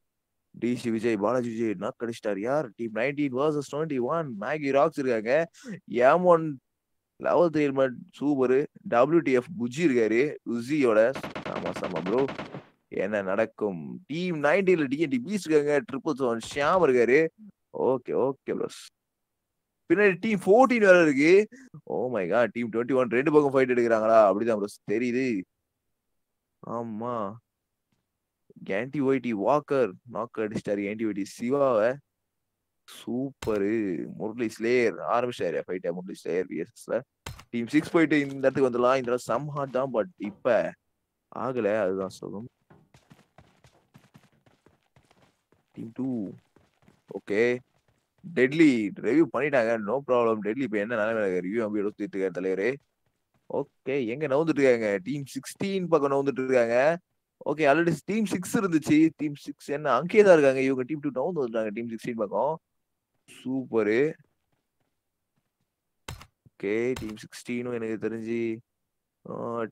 S2: DC Vijay Balaji Vijay knock அடிச்சிட்டாரு. யார்? Team nineteen versus twenty one Maggi rocks இருக்காங்க M one level three helmet super WTF குஜி இருக்காரு. உஜியோட ஆமா சாமா ப்ரோ என்ன நடக்கும்? டீம் நைன்டீன்ல டிஎன்டி பீஸ் இருக்காங்க ட்ரிபிள் செவன் ஷியாம் இருக்காரு. ஓகே ஓகே ப்ரோஸ் பின்னாடி டீம் ஃபோர்டீன் வேற இருக்கு. ஓ மை கா டீம் டுவெண்ட்டி ஒன் ரெண்டு பக்கம் ஃபைட் எடுக்கிறாங்களா? அப்படிதான் ப்ரோஸ் தெரியுது. ஆமா. கேண்டி ஒய்டி வாக்கர் நாக் அடிச்சிட்டாரு கேண்டி ஒய்டி சிவாவை. சூப்பரு முரளி ஸ்லேயர் ஆரம்பிச்சாரு. ஃபைட்டை முரளி ஸ்லேயர் விஎஸ்எஸ்ல டீம் சிக்ஸ் போயிட்டு இந்த இடத்துக்கு வந்துடலாம். இந்த சம் ஹார்ட் தான் பட் இப்ப ஆகல. அதுதான் சொல்லும் team two okay deadly review பண்ணிட்டாங்க. நோ ப்ராப்ளம் டெட்லி இப்போ என்ன நிலைமையில ரிவ்யூ அப்படி எடுத்துட்டு இருக்காரு தலைவர். ஓகே எங்க நவுந்துட்டு இருக்காங்க? டீம் சிக்ஸ்டீன் பக்கம் நவுந்துட்டு இருக்காங்க. ஓகே ஆல்ரெடி டீம் சிக்ஸ் இருந்துச்சு. டீம் சிக்ஸ் என்ன? அங்கேயே தான் இருக்காங்க. இவங்க டீம் டூ நவுந்து வந்துட்டாங்க. டீம் சிக்ஸ்டீன் பக்கம். சூப்பரு ஓகே டீம் சிக்ஸ்டீனும் எனக்கு தெரிஞ்சு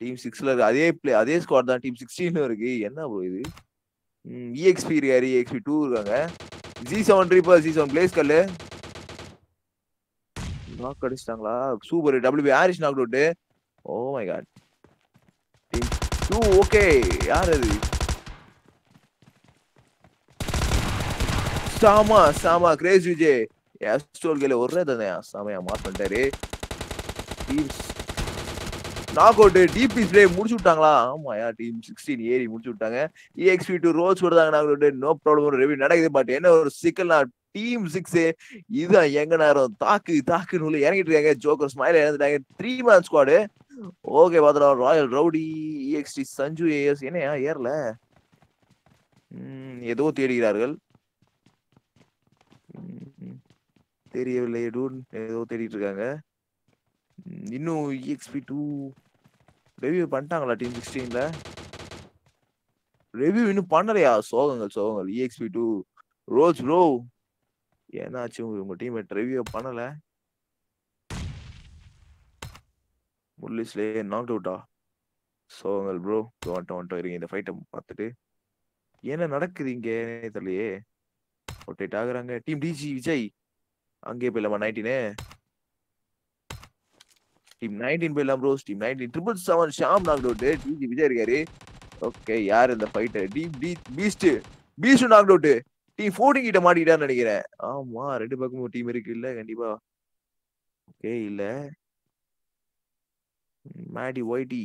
S2: டீம் சிக்ஸ்ல இருக்கு. அதே பிளே அதே ஸ்குவாட் தான். டீம் சிக்ஸ்டீனும் இருக்கு. என்ன ப்ரோ இது? இஎக்ஸ்பி இருக்காரு இஎக்ஸ்பி டூ இருக்காங்க G seven tripper G seven place கல்லு knock அடிச்சிட்டாங்களா super WB Harris knock out oh my god team two okay யார் அது சாமா சாமா கிரேஸ் விஜய் எஸ்டோல் கேல ஒரே தானே சாமையா மாஸ் பண்ணிட்டாரு teams knock out DB spray முடிச்சு விட்டாங்களா? ஆமா யா டீம் சிக்ஸ்டீன் ஏறி முடிச்சு விட்டாங்க. இஎக்ஸ்பி டூ ரோல்ஸ் விடுறாங்க knock out no problem review நடக்குது பட் என்ன ஒரு சிக்கல்னா டீம் சிக்ஸ் இதுதான் எங்க நேரம். தாக்கு தாக்குன்னு உள்ள இறங்கிட்டு இருக்காங்க. ஜோக்கர் ஸ்மைல் இறந்துட்டாங்க. த்ரீ மேன் ஸ்குவாடு ஓகே பாத்திரம் royal rowdy EXT Sanju AS என்னையா ஏறல? ஏதோ தேடுகிறார்கள். தெரியவில்லை டூன் ஏதோ தேடிட்டு இருக்காங்க. இன்னும் இஎக்ஸ்பி டூ ரிவ்யூ பண்ணிட்டாங்களா டீம் சிக்ஸ்டீன்ல ரிவ்யூ இன்னும் பண்ணலையா? சோகங்கள் சோகங்கள். இஎக்ஸ்பி டூ ரோஸ் ப்ரோ ஏன்னாச்சு உங்க டீம்மேட் ரிவ்யூ பண்ணல. முல்லிஸ்லேயே நாக் அவுட்டா சோகங்கள் ப்ரோ வந்துட்டோம் வந்துட்டோம் இருங்க இந்த ஃபைட்டை பார்த்துட்டு. என்ன நடக்குது இங்கே? தெரியலையே. ரொட்டேட் ஆகுறாங்க. Team DG Vijay. அங்கே போயிடலாமா நைன்டீனு டீம் நைன்டீன் போயிடலாம் bros team nineteen triple seven Shyam knock out DG Vijay இருக்காரு. ஓகே யார் இந்த fighter team the beast beast knock out team fourteen கிட்ட மாட்டிக்கிட்டான்னு நினைக்கிறேன். ஆமா ரெண்டு பக்கமும் டீம் இருக்கு இல்ல கண்டிப்பா. ஓகே இல்ல. Maddy YT.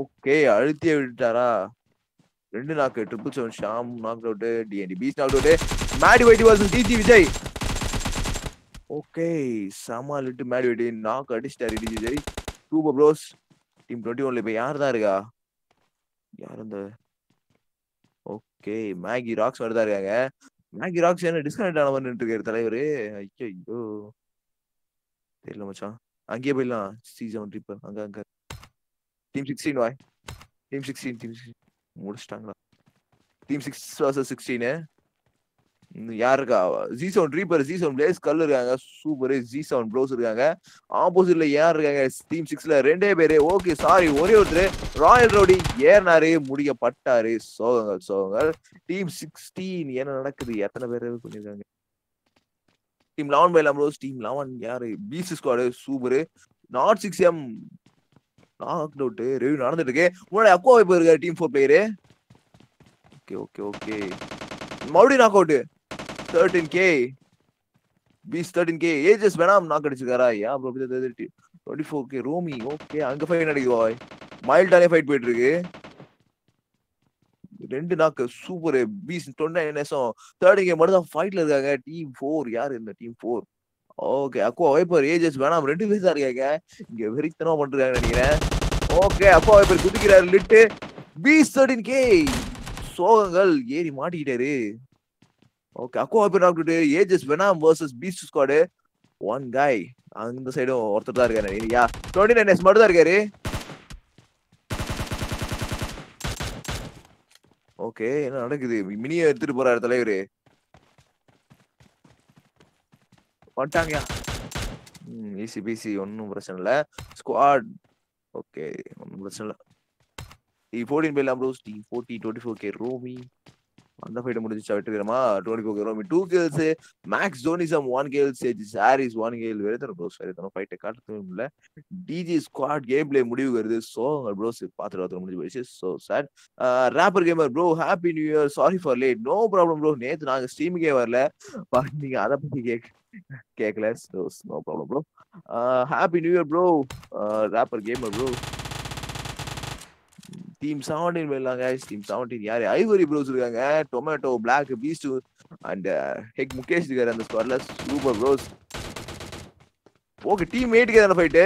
S2: ஓகே அழுத்திய விட்டுட்டாரா? ரெண்டு knock triple seven Shyam knock out TNT peace knock out Maddy YT வாசல் டிஜி விஜய். ஓகே சமா லிட்டு மேட் ஒய்டி நாக் அடிச்சிட்டாரு DG Jerry super bros team twenty ஒன்ல இப்போ யார் தான் இருக்கா? யார் அந்த ஓகே மேகி ராக்ஸ் மட்டும் தான் இருக்காங்க. மேகி ராக்ஸ் என்ன டிஸ்கனெக்ட் ஆன மாதிரி இருக்காரு தலைவர். ஐயோ தெரியல மச்சான். அங்கேயே போயிடலாம். சீசன் ட்ரிப்பர் அங்க அங்க. டீம் சிக்ஸ்டீன் வாய் டீம் சிக்ஸ்டீன் டீம் முடிச்சிட்டாங்களா? டீம் சிக்ஸ் வர்சஸ் சிக்ஸ்டீனு யார் இருக்கா G sound reaper G seven place கல் இருக்காங்க. சூப்பர் ஜி செவன் ப்ளோஸ் இருக்காங்க. ஆப்போசிட்ல யார் இருக்காங்க? டீம் சிக்ஸ்ல ரெண்டே பேரு. ஓகே சாரி ஒரே ஒருத்தர். ராயல் ரவுடி ஏறினாரு. முடிக்கப்பட்டாரு. சோகங்கள் சோகங்கள். டீம் சிக்ஸ்டீன் என்ன நடக்குது? எத்தனை பேர் பண்ணிருக்காங்க? Team eleven by eleven team eleven யாரு? PC squad super not six M knock out review நடந்துட்டு இருக்கு முன்னாடி அக்கோ வைப்பு இருக்காரு team four player okay okay okay மறுபடியும் knock out thirteen K peace thirteen K ages வேணாம் knock அடிச்சிருக்காரா yeah thirty twenty four K Romi okay அங்க ஃபைட் நடக்குது மைல்டானே ஃபைட் போயிட்டு இருக்கு ரெண்டு நாக்கு சூப்பர் பீஸ் டுவெண்ட்டி நேசம்? தேர்ட் கே மட்டும் தான் ஃபைட்ல இருக்காங்க. டீம் ஃபோர் யார் இந்த டீம் ஃபோர் ஓகே அக்கோ வைப்பர் ஏஜஸ் வேணாம். ரெண்டு பேர் தான் இருக்காங்க. இங்க வெறித்தனமா பண்றாங்க நினைக்கிறேன். ஓகே அப்பா வைப்பர் குதிக்கிறாரு லிட்டு பீஸ் தேர்ட்டின் கே சோகங்கள் ஏறி மாட்டிக்கிட்டாரு. ஓகே அக்கோ வைப்பர் நாக்கிட்டு ஏஜஸ் வேணாம் versus beast squad one guy அந்த சைடும் ஒருத்தர் தான் இருக்காரு. யா டுவெண்ட்டி நைன் எஸ் மட்டும் தான் இருக்காரு. ஓகே என்ன நடக்குது? மினியை எடுத்துட்டு போறாரு தலைவர். வந்துட்டாங்கயா ம் ஈசி பிசி ஒன்றும் பிரச்சனை இல்லை. ஸ்குவாட் ஓகே ஒன்றும் பிரச்சனை இல்லை. T fourteen by Lambros T forty twenty four K Romi அந்த ஃபைட்டை முடிஞ்சிச்சு? வெற்றிகரமா? டுவெண்ட்டி போகிறோம் ரோமி டூ கேல்ஸ் மேக்ஸ் தோனிசம் ஒன் கேல்ஸ் சாரிஸ் ஒன் கேல் வெறுத்தன ப்ரோஸ் வெறுத்தன ஃபைட்டை காட்டவே இல்லை டிஜி ஸ்குவாட் கேம் பிளே முடிவு வருது. ஸோ ப்ரோஸ் பார்த்துட்டு பார்த்து முடிஞ்சு போயிடுச்சு. So sir rapper gamer bro happy new year sorry for late no problem bro நேற்று நாங்கள் ஸ்ட்ரீமுக்கே வரல. பட் நீங்க அதை பத்தி கேக் கேட்கல no problem bro happy new year bro rapper gamer bro team seventeen போயிடலாங்க team seventeen யாரு? ஐவரி ப்ரோஸ் இருக்காங்க tomato black Beast and ஹெக் Mukesh இருக்காரு அந்த ஸ்குவாட்ல சூப்பர் ப்ரோஸ் ஓகே டீம் எயிட்டுக்கு தானே ஃபைட்டு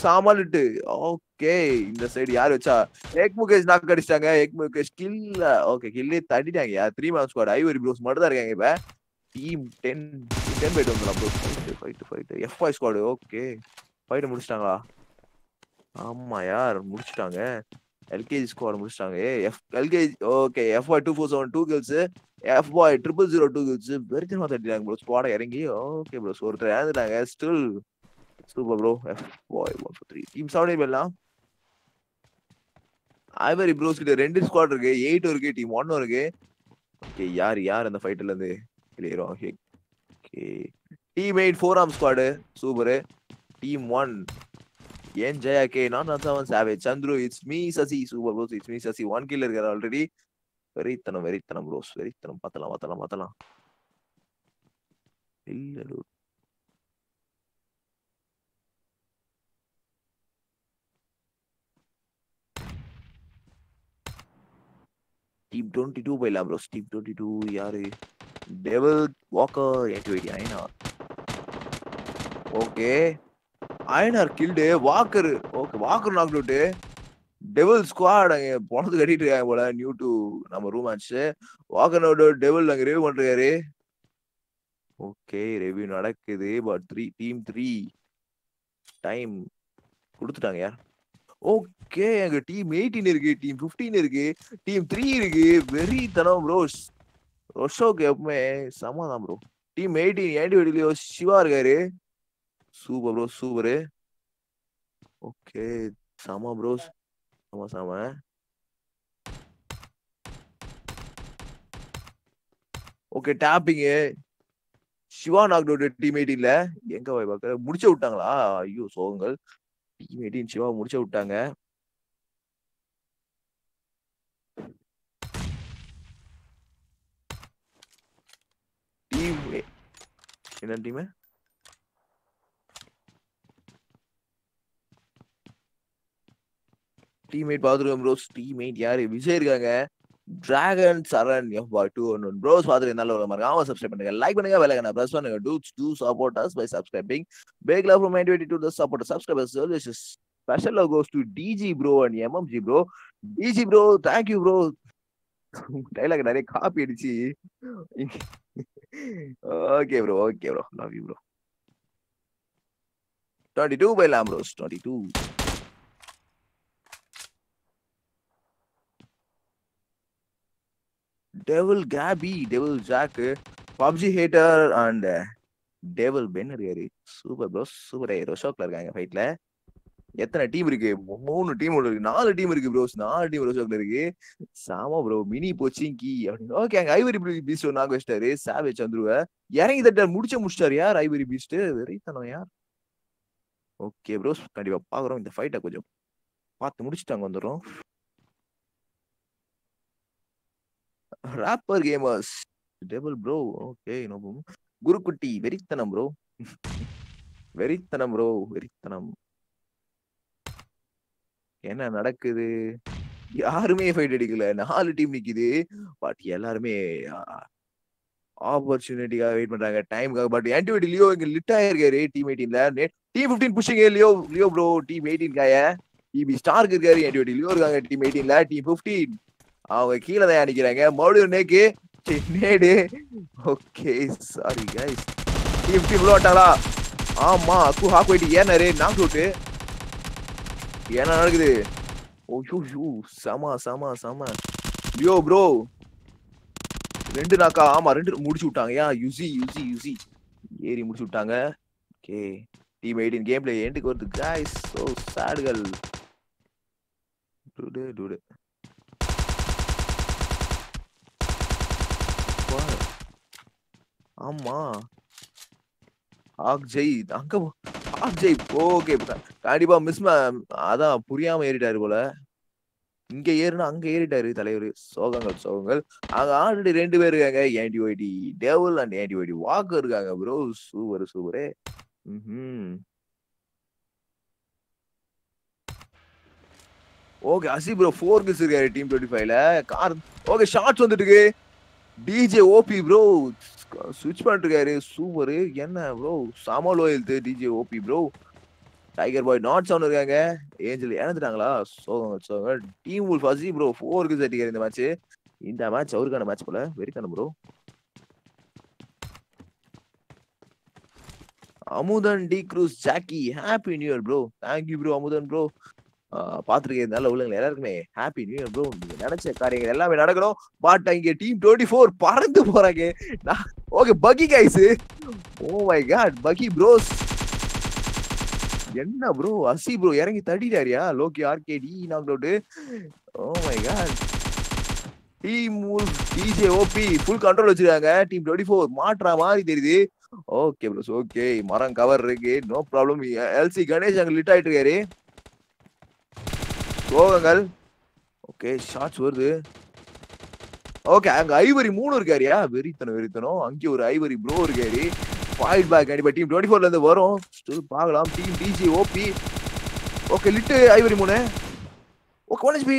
S2: சாமாலிட்டு ஓகே இந்த சைடு யார் வச்சா? எக் முகேஷ் நாக்கு அடிச்சிட்டாங்க. எக் முகேஷ் கில்ல ஓகே கில்லே தட்டிட்டாங்க. Three man squad ivory bros மட்டும் தான் இருக்காங்க இப்ப. டீம் டென் டென் போயிட்டு வந்துடலாம் bros fight fight fight FI squad okay fight முடிச்சிட்டாங்களா? ஆமா யார்? முடிச்சிட்டாங்க. எல்கேஜி ஸ்குவாட் முடிச்சிட்டாங்க. F LKG okay F boy two four seven two girls F boy triple zero two girls வெறித்தனமா தட்டிட்டாங்க ப்ரோ ஸ்குவாட இறங்கி ஓகே ப்ரோஸ் ஒருத்தர் இறந்துட்டாங்க. Still super bro F boy one four three team seven எல்லாம்? Ivory bros கிட்ட ரெண்டு squad இருக்கு. எயிட் இருக்கு. டீம் ஒன்னும் இருக்கு. ஓகே யார் யார் அந்த ஃபைட்டில் இருந்து கிளியரும் okay team eight four arm squad super team one ஏன் ஜெயா கே நான் seven savage Chandru it's me Sasi super bros it's me Sasi one kill இருக்காரு ஆல்ரெடி வெறித்தனம் வெறித்தனம் ப்ரோஸ் வெறித்தனம் பார்த்தலாம் பார்த்தலாம் பார்த்தலாம் இல்ல dude. டீம் டுவெண்ட்டி டூ போயிடலாம் ப்ரோஸ் டீம் டுவெண்ட்டி டூ யாரு டெவல் வாக்கர் எட்டு வெடி Ayyanar okay Ayyanar killed walker okay walker knock out devil squad அங்க போனது கட்டிட்டு இருக்காங்க போல நியூ டு நம்ம ரூம் ஆச்சு. வாக்கர் நோட டெவல் அங்க ரிவ்யூ பண்றாரு. ஓகே ரிவ்யூ நடக்குது. But three team three time கொடுத்துட்டாங்க யார்? ஓகே எங்க டீம் எயிட்டீன் இருக்கு டீம் பிப்டீன் இருக்கு டீம் த்ரீ இருக்கு. வெரி தனம் ப்ரோஸ் ரொஷோக்கு எப்பவுமே சமாதான் ப்ரோ டீம் எயிட்டீன் ஏண்டி வெடிலியோ சிவா இருக்காரு. Super bro super. ஓகே சம ப்ரோஸ் சம சம. ஓகே டாப்பிங்கு சிவா நாக்டோட டீம் இல்ல. எங்க போய் பார்க்க முடிச்சு விட்டாங்களா? ஐயோ சோகங்கள். டீம் சிவா முடிச்சு விட்டாங்க. என்ன டீம் டீம்மேட் பாத்துருக்கோம் ப்ரோஸ் டீம்மேட் யாரு விஜய் இருக்காங்க dragon Saran F boy two one one bros பார்த்துட்டு நல்ல ஒரு மறக்காம சப்ஸ்கிரைப் பண்ணுங்க லைக் பண்ணுங்க வேலை கண்ணா ப்ரெஸ் பண்ணுங்க two's to support us by subscribing back love from ninety two support subscribers this is special goes to DG bro and MMG bro DG bro thank you bro dialogue நிறைய copy அடிச்சு okay bro okay bro love you bro 22 by Lambros, 22. Devil KB devil jack PUBG hater and devil Ben இருக்காரு super bro super ரோஷோக்ல இருக்காங்க ஃபைட்ல எத்தனை team இருக்கு? மூணு team இருக்கு. நாலு டீம் இருக்கு ப்ரோஸ் நாலு டீம் ரோஷோக்ல இருக்கு. சாமா ப்ரோ மினி போச்சிங்கி அப்படின்னு. ஓகே அங்க ஐவரி பீஸ்ட் நாங்க வச்சிட்டாரு. சாவேஜ் வந்துருவ. இறங்கி தட்டார் முடிச்ச முடிச்சிட்டாரு. யார் ஐவரி பீஸ்ட் வெறித்தனம் யார்? ஓகே ப்ரோஸ் கண்டிப்பா பாக்குறோம். இந்த ஃபைட்டை கொஞ்சம் பார்த்து முடிச்சுட்டாங்க வந்துடுறோம். Rapper gamers table bro okay no குருக்குட்டி வெறித்தனம் ப்ரோ வெறித்தனம் ப்ரோ வெறித்தனம். என்ன நடக்குது? யாருமே ஃபைட் அடிக்கல. நாலு டீம் நிக்குது. பட் எல்லாருமே ஆப்பர்ச்சுனிட்டிக்காக வெயிட் பண்றாங்க. டைமுக்காக பட் ஆன்டிபயோட்டிக் லியோ இங்க லிட் ஆயிருக்காரு டீம் எயிட்டீன்ல team fifteen புஷிங்க Leo Leo bro team eighteen காய டிபி ஸ்டார்க் இருக்காரு. ஆன்டிபயோட்டிக் லியோ இருக்காங்க டீம் எயிட்டீன்ல டீம் பிப்டீன் அவங்க கீழே தான் அடிக்கிறாங்க மறுபடியும் நேக்கு நேடு okay sorry guys team fifteen உள்ள வட்டாங்களா ஆமா அக்கு ஹாக் போயிட்டு ஏனாரு நாக் அவுட் ஏன்னா நடக்குது? ஓ ஷூ சமா சமா சமா. யோ ப்ரோ ரெண்டு நாக்கா ஆமா ரெண்டு முடிச்சு விட்டாங்க. Yeah UC UC UC. ஏறி முடிச்சு விட்டாங்க. Okay team eighteen game play எண்டுக்கு வருது காய்ஸ் சோ சேடுகள் டுடே டுடே. ஆமா. ஆக் ஜெய் அங்க ஆக் ஜெய் ஓகே கண்டிப்பா மிஸ் அதான் புரியாம ஏறிட்டாரு போல. இங்க ஏறுனா அங்க ஏறிட்டாரு தலைவர். சோகங்கள் சோகங்கள். அங்க ஆல்ரெடி ரெண்டு பேர் இருக்காங்க. Anti YT devil and anti YT வாக்கு இருக்காங்க ப்ரோ சூப்பர் சூப்பரே ம் ஓகே அசி ப்ரோ ஃபோர் கிஸ் இருக்காரு டீம் டுவெண்ட்டி ஃபைவ்ல கார் ஓகே ஷார்ட்ஸ் வந்துட்டு டிஜே ஓபி ப்ரோ சுவிட்ச் பண்ணிட்டு இருக்காரு சூப்பர் என்ன ப்ரோ சம low DJ OP bro tiger boy not sound இருக்காங்க. ஏஞ்சல் இழந்துட்டாங்களா சோகம் சோகம் டீம் உல் ஃபசி ப்ரோ ஃபோர் கிஸ் இந்த மேட்ச் இந்த மேட்ச் அவருக்கான மேட்ச் போல. வெறித்தனம் bro Amudhan D Cruz Jackie happy new year bro thank you bro Amudhan bro பாத்துருக்கேன் நல்ல உள்ளவங்க எல்லாருக்குமே ஹாப்பி நியூ இயர் ப்ரோ நீங்க நினைச்ச காரியங்கள் எல்லாமே நடக்கணும். பட் இங்க டீம் டுவெண்ட்டி ஃபோர் பறந்து போறாங்க. ஓகே பகி கைஸ் ஓ மை காட் பகி ப்ரோஸ் என்ன ப்ரோ அசி ப்ரோ இறங்கி தட்டிட்டாரியா? Loki RKD knock out oh my god team DJ OP full control வச்சிருக்காங்க. டீம் டுவெண்ட்டி ஃபோர் மாற்றா மாதிரி தெரியுது. ஓகே ப்ரோஸ் ஓகே மரம் கவர் இருக்கு. நோ ப்ராப்ளம் எல்சி கணேஷ் அங்க லிட் ஆயிட்டு இருக்காரு. சோகங்கள் ஓகே ஷார்ட்ஸ் வருது. ஓகே அங்க ஐவரி மூணு இருக்காருயா? வெறித்தனம் வெறித்தனம். அங்கே ஒரு ஐவரி ப்ரோ இருக்காரு. பாயிண்ட் பேக் கண்டிப்பா டீம் டுவெண்ட்டி ஃபோர்ல இருந்து வரும். ஸ்டில் பார்க்கலாம். டீம் டிஜி ஓபி ஓகே லிட்டு ஐவரி மூணு. ஓகே ஒன் ஹெச்பி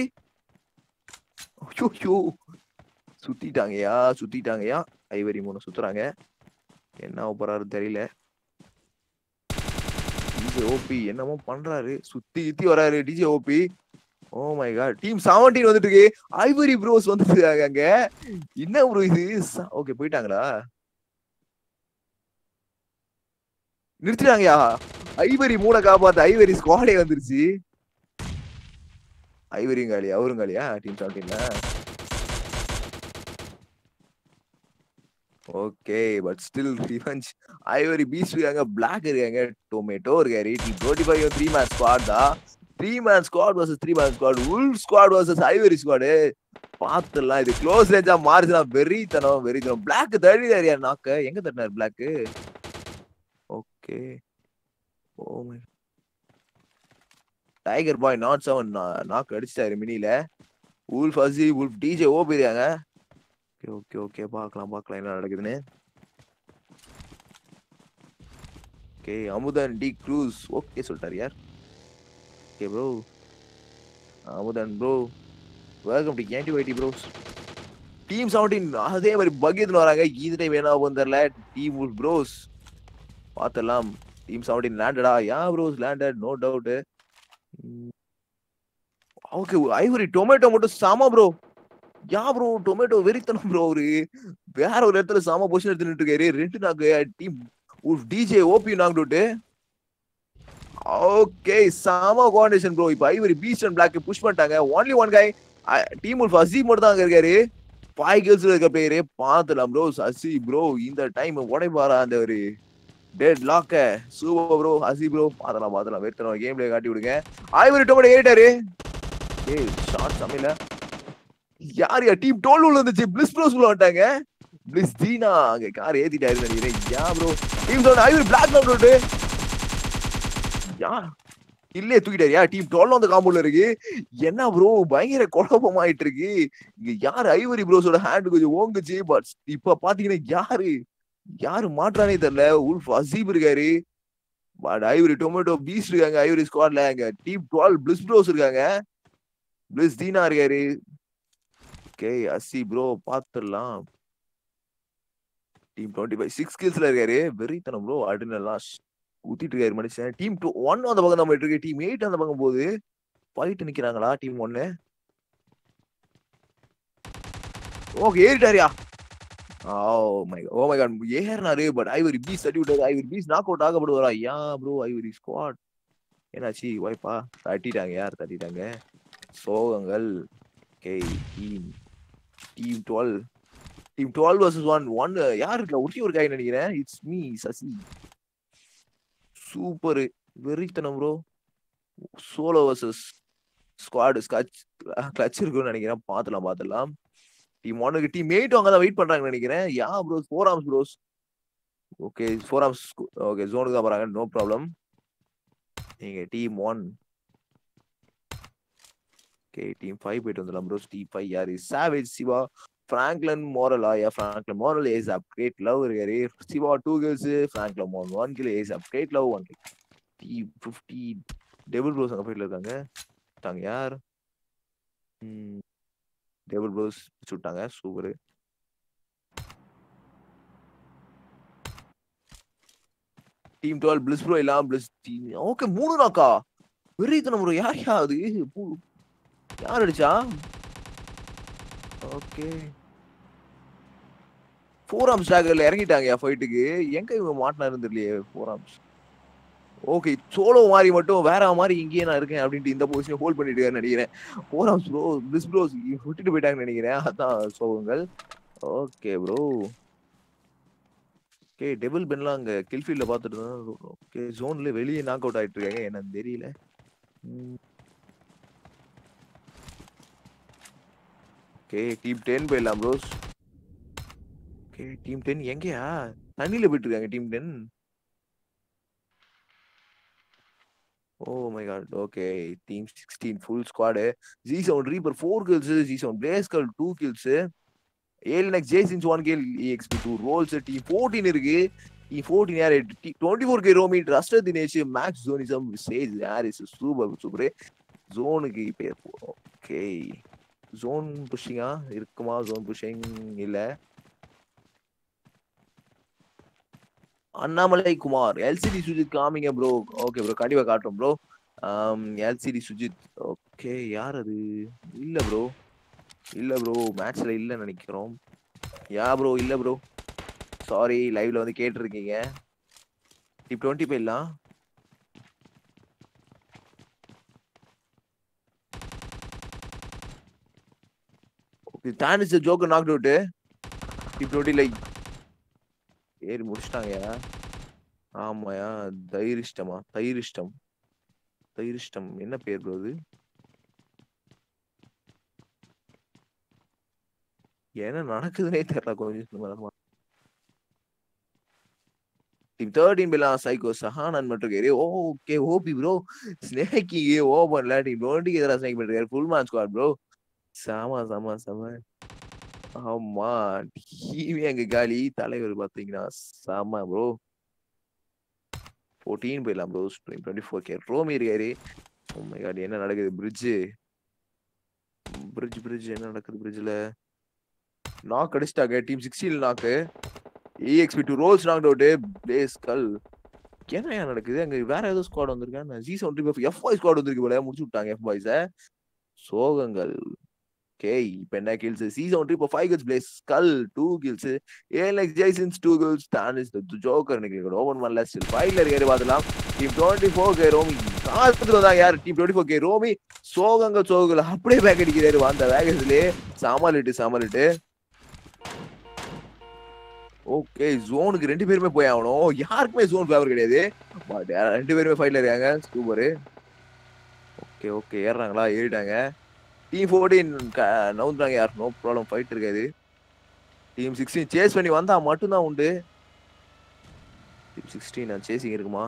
S2: ஐயோ சுத்திட்டாங்கயா சுத்திட்டாங்கயா. ஐவரி மூணு சுத்துறாங்க. என்ன போறாரு தெரியல. டிஜே ஓபி என்னமோ பண்றாரு. சுத்தி சுத்தி வராரு DJ OP oh my god team seventeen வந்துட்டு இருக்கு ஐவரி ப்ரோஸ் வந்துட்டு அங்க. என்ன ப்ரோ இது? ஓகே போயிட்டாங்களா? நிறுத்திட்டாங்கயா? ஐவரி மூளை காப்பாத்த. ஐவரி ஸ்குவாடே வந்துருச்சு. ஐவரியும் காலி அவரும் காலியா team செவன்டீன்ல okay but still revenge ivory beach இருக்காங்க. பிளாக் இருக்காங்க. டொமேட்டோ இருக்காரு. T twenty five three match squad தான். Three man squad versus three man squad உல் ஸ்குவாட் வர்சஸ் ஐவரி ஸ்குவாடு பாத்துடலாம் இது க்ளோஸ் ரேஞ்சா மாறுச்சுனா வெரி தனம் வெரி தனம் பிளாக் தள்ளிடாரியா நாக்க எங்க தட்டினார் black okay oh my tiger boy not seven knock அடிச்சிட்டாரு மினியில உல் அசி உல்ஃப் டிஜே ஓ போயிருக்காங்க ஓகே ஓகே ஓகே பார்க்கலாம் பார்க்கலாம் என்ன நடக்குதுன்னு. Okay Amudhan D Cruz okay சொல்லிட்டாரு யார்? Okay bro Amudhan bro welcome to candy YT bros team seventeen அதே மாதிரி பகீத்னு வராங்க. இது டைம் என்ன ஆகும் தெரியல. டீம் உல் ப்ரோஸ் பார்த்துடலாம். Team seventeen லேண்டடா yeah bros landed no doubt okay ivory tomato மட்டும் சாமா ப்ரோ யா ப்ரோ டொமேட்டோ வெறித்தனம் ப்ரோ அவரு. வேற ஒரு இடத்துல சாம பொசிஷன் எடுத்துட்டு இருக்காரு. ரெண்டு knock team DJ OP knock out okay சாம கோஆர்டினேஷன் ப்ரோ இப்போ ivory beast and black push பண்ணிட்டாங்க. Only one guy team wolf அசி மட்டும் தான் அங்கே இருக்காரு. ஃபைவ் கேர்ள்ஸ்ல இருக்க பிளேயரே பார்த்துலாம் ப்ரோ அசி ப்ரோ இந்த டைம் உடைப்பாரா அந்த ஒரு டேட் லாக்க சூப்பர் ப்ரோ அசி ப்ரோ பார்த்தலாம் பாத்தலாம் வெயிட் கேம் பிளே காட்டி விடுங்க. ஐவரி டோமோட ஏறிட்டாரு. ஏய் ஷார்ட் சமையல யார் யா டீம் டோல் உள்ள இருந்துச்சு பிளிஸ் ப்ரோஸ் உள்ள வந்துட்டாங்க. பிளிஸ் தீனா அங்க கார் ஏத்திட்டாரு நினைக்கிறேன். Yeah bro team ivory black out yeah இல்லையே தூக்கிட்டாரு. யா டீம் டுவெல் அந்த காம்பவுண்ட்ல இருக்கு. என்ன ப்ரோ பயங்கர குழப்பம் ஆயிட்டு இருக்கு இங்க யாரு ஐவரி ப்ரோஸோட ஹேண்ட் கொஞ்சம் ஓங்குச்சு பட் இப்ப பாத்தீங்கன்னா யாரு? யாரு மாற்றானே தெரியல. உல்ஃப் அசீப் இருக்காரு. பட் ஐவரி டொமேட்டோ பீஸ் இருக்காங்க ஐவரி ஸ்குவாட்ல அங்க டீம் டுவெல் பிளிஸ் ப்ரோஸ் இருக்காங்க. பிளிஸ் தீனா இருக்காரு. ஓகே அசி ப்ரோ பாத்துடலாம். டீம் டுவெண்ட்டி ஃபைவ் சிக்ஸ் கில்ஸ்ல இருக்காரு. வெறித்தனம் ப்ரோ அடுனெல்லாம் ஊத்திட்டு இருக்காரு மனுஷன் டீம் டூ ஒன் அந்த பக்கம் தான் போயிட்டு இருக்கு டீம் எயிட் அந்த பக்கம் போகுது. போயிட்டு நிக்கிறாங்களா டீம் ஒன்னு ஓகே ஏறிட்டாரியா? Oh my oh my God ஏறினாரு பட் ஐவரி பீஸ் தட்டி விட்டாரு. ஐவரி பீஸ் நாக் அவுட் ஆகப்படுவாரா? யா ப்ரோ ஐவரி ஸ்குவாட் என்னாச்சு? வாய்ப்பா தட்டிட்டாங்க. யார் தட்டிட்டாங்க? சோகங்கள். K team team twelve team twelve versus one one யார் இருக்கா? ஒருத்தி ஒரு காய் நினைக்கிறேன். It's me Sasi super. வெறித்தனம் ப்ரோ சோலோ வர்சஸ் ஸ்குவாடு ஸ்கட்ச் கிளச் இருக்குன்னு நினைக்கிறேன். பார்த்துலாம் பார்த்துலாம் டீம் ஒன்னுக்கு டீம் எயிட் அங்கே தான் வெயிட் பண்ணுறாங்கன்னு நினைக்கிறேன். Yeah bros four arms bros okay four arms okay ஜோனுக்கு தான் போகிறாங்க நோ ப்ராப்ளம் நீங்கள் team one okay team five போயிட்டு வந்துடலாம் ப்ரோஸ் டீம் ஃபைவ் யாரு? Savage Siva. Franklin மோரலா yeah Franklin moral ace up great love இருக்காரு Siva two girls Franklin moral one kill ace up great love one T fifty table bros அங்கே போயிட்டு இருக்காங்க. தாங்க யார்? டெபிள் bros சுட்டாங்க super team twelve please bro இல்லாம bliss team okay மூணு நாக்கா? வெறி தன ப்ரோ யார் யா அது? பூ- யார் அடிச்சா? ஓகே ஃபோராம் ஸ்டாகர்ல இறங்கிட்டாங்க ஃபைட்டுக்கு எங்க இவங்க மாட்டினாரு தெரியலையே ஃபோர் ஓகே சோலோ மாதிரி மட்டும் வேற மாதிரி இங்கேயே நான் இருக்கேன் அப்படின்ட்டு இந்த பொசிஷன் ஹோல்ட் பண்ணிட்டு நினைக்கிறேன். ஃபோர் ப்ரோ பிஸ் ப்ரோஸ் விட்டுட்டு போயிட்டாங்கன்னு நினைக்கிறேன். அதான் சோகங்கள். ஓகே ப்ரோ ஓகே டெபிள் பென்லாம் அங்கே கில்ஃபீல்ட்ல பார்த்துட்டு தான் ஓகே ஜோன்ல வெளியே நாக் அவுட் ஆகிட்டு இருக்காங்க. என்னன்னு தெரியல. ஓகே டீம் டென் போயிடலாம் ப்ரோஸ் ஓகே டீம் டென் எங்கயா? தண்ணியில போயிட்டு இருக்காங்க team ten. Oh my god okay team sixteen full squad. G seven reaper four kills G seven blaze skull two kills ஏழு next ஜேசின்ஸ் one kill XP two rolls team fourteen இருக்கு. Team fourteen யார்? Twenty four K Romi ரஸ்டர் Dinesh maths ஜோனிசம் Sage Harris super super ஜோனுக்கு பேர் okay zone புஷிங்கா இருக்குமா? Zone pushing இல்லை. Annamalai Kumar LCD Sujith காமிங்க ப்ரோ ஓகே ப்ரோ கண்டிப்பா காட்டுறோம் ப்ரோ எல்சிடி சுஜித் ஓகே யார் அது? இல்ல ப்ரோ இல்ல ப்ரோ மேட்ச்ல இல்ல நினைக்கிறோம். யா ப்ரோ இல்ல ப்ரோ சாரி லைவ்ல வந்து கேட்டிருக்கீங்க. டிப் டுவெண்ட்டி போயிடலாம். ஓகே தானிஸ் ஜோக்கர் நாக் அவுட் டிப் டுவெண்ட்டி லைக் ஏறி முடிச்சிட்டாங்கயா ஆமாயா தைரிஷ்டமா? தைரிஷ்டம். தைரிஷ்டம். என்ன பேர் ப்ரோ அது? என்ன நடக்குதுன்னே தெரியல கொஞ்சம் டீம் தேர்ட்டீன் பிலாம் சைக்கோ சஹானன் மட்டும் இருக்காரு ஓகே ஓபி ப்ரோ ஸ்னேக்கி ஓபன்ல டீம் டுவெண்ட்டிக்கு எதிராக ஸ்னேக் பண்ணிருக்காரு ஃபுல் மேன் ஸ்குவாட் ப்ரோ சாமா சாமா சாமா. ஆமா. டிவி அங்க காலி. தலைவர் பாத்தீங்கன்னா சாமா ப்ரோ ஃபோர்டீன் போயிடலாம் bro twenty four K Romi இருக்காரு. Oh உண்மை காலி என்ன நடக்குது? பிரிட்ஜு பிரிட்ஜ் பிரிட்ஜ் என்ன நடக்குது பிரிட்ஜ்ல நாக் அடிச்சிட்டாங்க. Team sixteen knock AXP two rolls knock out blaze skull என்ன நடக்குது? அங்க வேற ஏதோ ஸ்குவாட் வந்திருக்காங்க G seventy F Y squad வந்திருக்கு போல. முடிச்சு விட்டாங்க எஃப் பாய்ஸ சோகங்கள். ஓகே இப்போ என்ன கில்ஸ் சி செவன் இப்போ five kills blaze skull two kills ஏன் லைக் ஜெய்சன்ஸ் டூ கில்ஸ் தானிஸ் ஜோக்கர் நினைக்கிறேன் ஓபன் பண்ணல ஸ்டில் ஃபைவ்ல இருக்காரு பார்த்துலாம் டீம் டுவெண்ட்டி ஃபோர் கே ரோமி காத்துட்டு வந்தாங்க யார் டீம் டுவெண்ட்டி ஃபோர் கே ரோமி சோகங்கள் சோகங்கள் அப்படியே பேக் அடிக்கிறாரு அந்த வேகஸ்லயே சமாளிட்டு சமாளிட்டு ஓகே ஜோனுக்கு ரெண்டு பேருமே போய் ஆகணும். யாருக்குமே ஜோன் ஃபேவர் கிடையாது. பட் ரெண்டு பேருமே ஃபைட்ல இருக்காங்க. சூப்பர் ஓகே ஓகே ஏறுறாங்களா? ஏறிட்டாங்க. டீம் ஃபோர்டீன் நவுந்துறாங்க யார்? நோ ப்ராப்ளம் ஃபைட் இருக்காது. டீம் சிக்ஸ்டீன் சேஸ் பண்ணி வந்தால் மட்டும்தான் உண்டு. டீம் சிக்ஸ்டீன் சேசிங் இருக்குமா?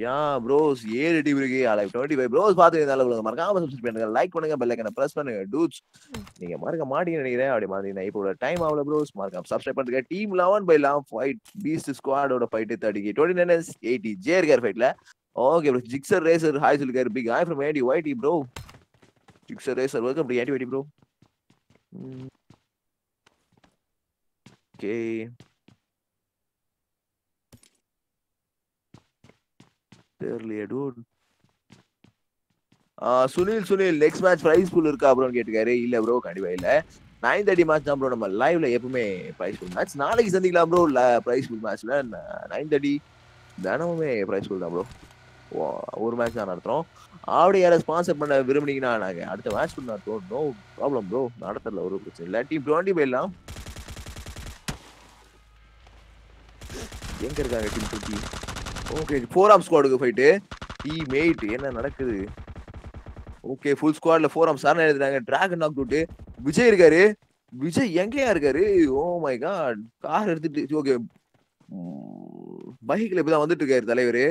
S2: யா ப்ரோஸ் ஏழு டீம் இருக்கு. அலைவ் டுவெண்ட்டி ஃபைவ் ப்ரோஸ் பார்த்து உங்களுக்கு மறக்காம சப்ஸ்கிரைப் பண்ணுங்க லைக் பண்ணுங்க பெல் ஐக்கனை பிரஸ் பண்ணுங்க. டூட்ஸ் நீங்க மறக்க மாட்டீங்க நினைக்கிறேன். அப்படி மாதிரி இப்போ டைம் ஆகல ப்ரோஸ் மறக்காம சப்ஸ்கிரைப் பண்ணுங்க. Team eleven by eleven fight beast ஸ்குவாடோட fight தேர்ட்டிக்கு டுவெண்ட்டி நைன் எயிட்டி ஜே கேர் ஃபைட்ல okay bro Gixxer racer hi சொல்லிருக்காரு big hi from AD YT bro Gixxer racer welcome to AD YT bro okay தெரியலையே dude Sunil Sunil next match prize pool இருக்கா ப்ரோன்னு கேட்டுக்காரு. இல்ல bro கண்டிப்பா இல்ல. நைன் தேர்ட்டி மேட்ச் தான் ப்ரோ நம்ம லைவ்ல எப்பவுமே பிரைஸ் ஃபுல் மேட்ச் நாளைக்கு சந்திக்கலாம் ப்ரோ பிரைஸ் ஃபுல் மேட்ச்ல நைன் தேர்ட்டி தினமுமே பிரைஸ் ஃபுல் தான் ப்ரோ ஒரு மேட்ச் தான் நடத்துறோம். அப்படி யாரை ஸ்பான்சர் பண்ண விரும்புனீங்கன்னா நாங்க அடுத்த மேட்ச் பண்ண நடத்துவோம். நோ ப்ராப்ளம் ப்ரோ நடத்தல ஒரு பிரச்சனை இல்லை. டீம் டுவெண்ட்டி போயிடலாம். எங்க இருக்காங்க டீம் டுவெண்ட்டி ஓகே ஃபோர் ஆம் ஸ்குவாடுக்கு போயிட்டு. டீம் எயிட் என்ன நடக்குது? ஓகே ஃபுல் ஸ்குவாட்ல ஃபோர் ஆம் சார் எழுதுறாங்க. டிராகன் நாக் டூட்டு விஜய் இருக்காரு. விஜய் எங்கேயா இருக்காரு? ஓ மை காட் கார் எடுத்துட்டு ஓகே பைக்ல இப்பதான் வந்துட்டு இருக்காரு தலைவர்.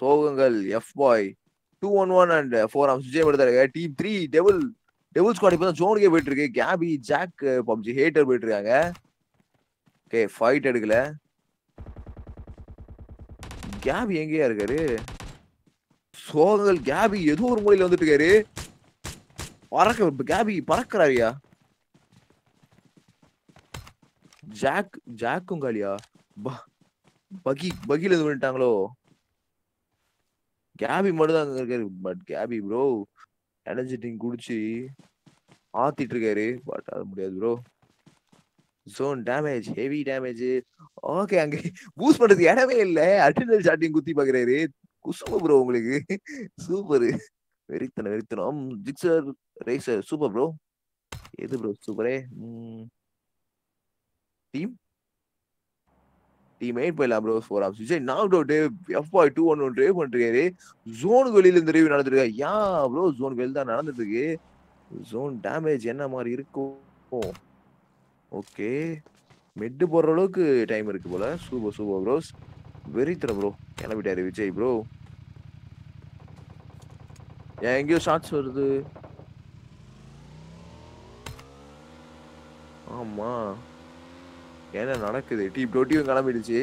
S2: சோகங்கள் F boy two one one and four arms Vijay எடுத்தாரு team three devil devil squad இப்போ தான் ஜோனுக்கே போயிட்டு இருக்கு கேபி ஜாக் பப்ஜி ஹேட்டர் போயிட்டு இருக்காங்க ஓகே ஃபைட் எடுக்கல. கேபி எங்கேயா இருக்காரு? சோகங்கள் கேபி ஏதோ ஒரு மூலையில வந்துட்டு இருக்காரு. பறக்க கேபி பறக்கிறாரியா ஜாக் ஜாக்கும் காலியா? பகி பகில இருந்து பண்ணிட்டாங்களோ? கேபி மட்டும் தான் அங்க இருக்காரு. But KB bro energy drink குடிச்சு ஆத்திட்டு இருக்காரு. பட் அது முடியாது bro zone damage heavy damage okay அங்க பூஸ்ட் பண்றதுக்கு இடமே இல்ல. அட்ரினல் ஷாட்டிங் குத்தி பாக்குறாரு. குசும ப்ரோ உங்களுக்கு. சூப்பர் வெறித்தனம் வெறித்தனம். ஜிக்ஸர் ரேசர் சூப்பர் ப்ரோ எது ப்ரோ சூப்பரே டீம் டீம் எயிட் போயிடலாம் bro four apps Vijay knock out F boy two one one drive பண்ணிருக்காரு ஜோனுக்கு வெளியில இந்த ரிவ்யூ நடந்துருக்கா யா ப்ரோ ஜோனுக்கு வெளில தான் நடந்துட்டு இருக்கு ஜோன் டேமேஜ் என்ன மாதிரி இருக்கும் ஓகே மெட்டு போடுற அளவுக்கு டைம் இருக்கு போல. சூப்பர் சூப்பர் ப்ரோஸ் வெறித்தன ப்ரோ கிளம்பிட்டாரு விஜய் ப்ரோ ஏன் எங்கேயோ ஷார்ட்ஸ் வருது. ஆமா. என்ன நடக்குது? டீம் டோட்டியும் கிளம்பிடுச்சு.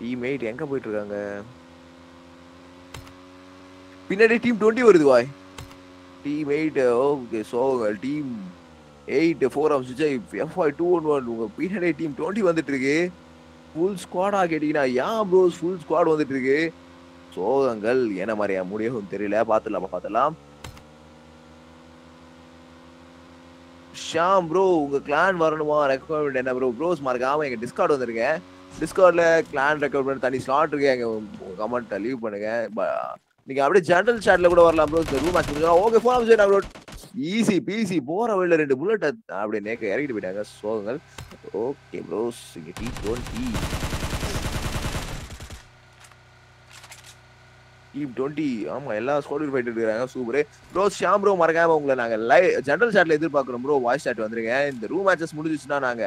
S2: டீம் எயிட் எங்க போயிட்டு இருக்காங்க பின்னாடி டீம் டுவெண்ட்டி வருது வாய் டீம் எயிட் ஓகே சோகங்கள். Team eight four of F FI two one one உங்க பின்னாடி டீம் டுவெண்ட்டி வந்துட்டு இருக்கு ஃபுல் ஸ்குவாடா கேட்டீங்கன்னா ஏன் ப்ரோஸ் ஃபுல் ஸ்குவாட் வந்துட்டு இருக்கு சோகங்கள். என்ன மாதிரியா முடியும் தெரியல. பார்த்துடலாம் பார்த்துடலாம். ஷாம் ப்ரோ உங்க கிளான் வரணுமா? ரெக்கமெண்ட் என்ன ப்ரோ ப்ரோஸ் மறக்காம எங்க டிஸ்கார்ட் வந்திருக்கேன் டிஸ்கார்ட்ல கிளான் ரெக்கமெண்ட் தனி ஸ்லாட் இருக்கு. எங்க கமெண்ட் லீவ் பண்ணுங்க. நீங்க அப்படியே ஜெனரல் சாட்ல கூட வரலாம் bro room match okay phone அமைச்சு ப்ரோ ஈஸி பிசி போற வழியில ரெண்டு புல்லட் அப்படியே நேக்க இறக்கிட்டு போயிட்டாங்க சோகங்கள். ஓகே ப்ரோஸ் இங்க டி டீ டீம் டுவெண்ட்டி ஆமா எல்லா ஸ்குவாடும் ஃபைட் இருக்காங்க சூப்பர் ப்ரோ ஷாம் ப்ரோ மறக்காம உங்களை நாங்க லைவ் ஜென்ரல் சாட்ல எதிர்பார்க்குறோம் ப்ரோ வாய்ஸ் சாட் வந்துருங்க இந்த ரூம் மேட்சஸ் முடிஞ்சிச்சுன்னா நாங்க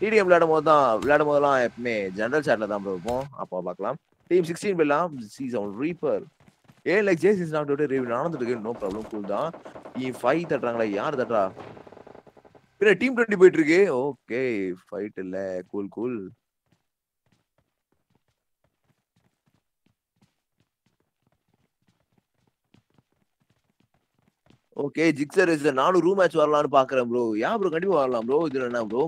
S2: டிடிஎம் விளையாடும் போது தான் விளையாடும் போதெல்லாம் எப்பவுமே ஜென்ரல் சாட்ல தான் ப்ரோ இருப்போம். அப்போ பார்க்கலாம். டீம் சிக்ஸ்டீன் போயிடலாம். சீசன் ரீப்பர் ஏ லைக் ஜே சீசன் ஆகிட்டு ரிவ்யூ நடந்துட்டு இருக்கு நோ ப்ராப்ளம் கூல் தான். நீ ஃபைவ் தட்டுறாங்களா யார் தட்டுறா? பின்ன டீம் டுவெண்ட்டி போயிட்டு இருக்கு ஓகே ஃபைட் இல்லை. Cool cool okay Gixxer is நானும் ரூம் மேட்ச் வரலாம்னு பாக்குறேன் ப்ரோ யா ப்ரோ கண்டிப்பா வரலாம் ப்ரோ இதுல என்ன ப்ரோ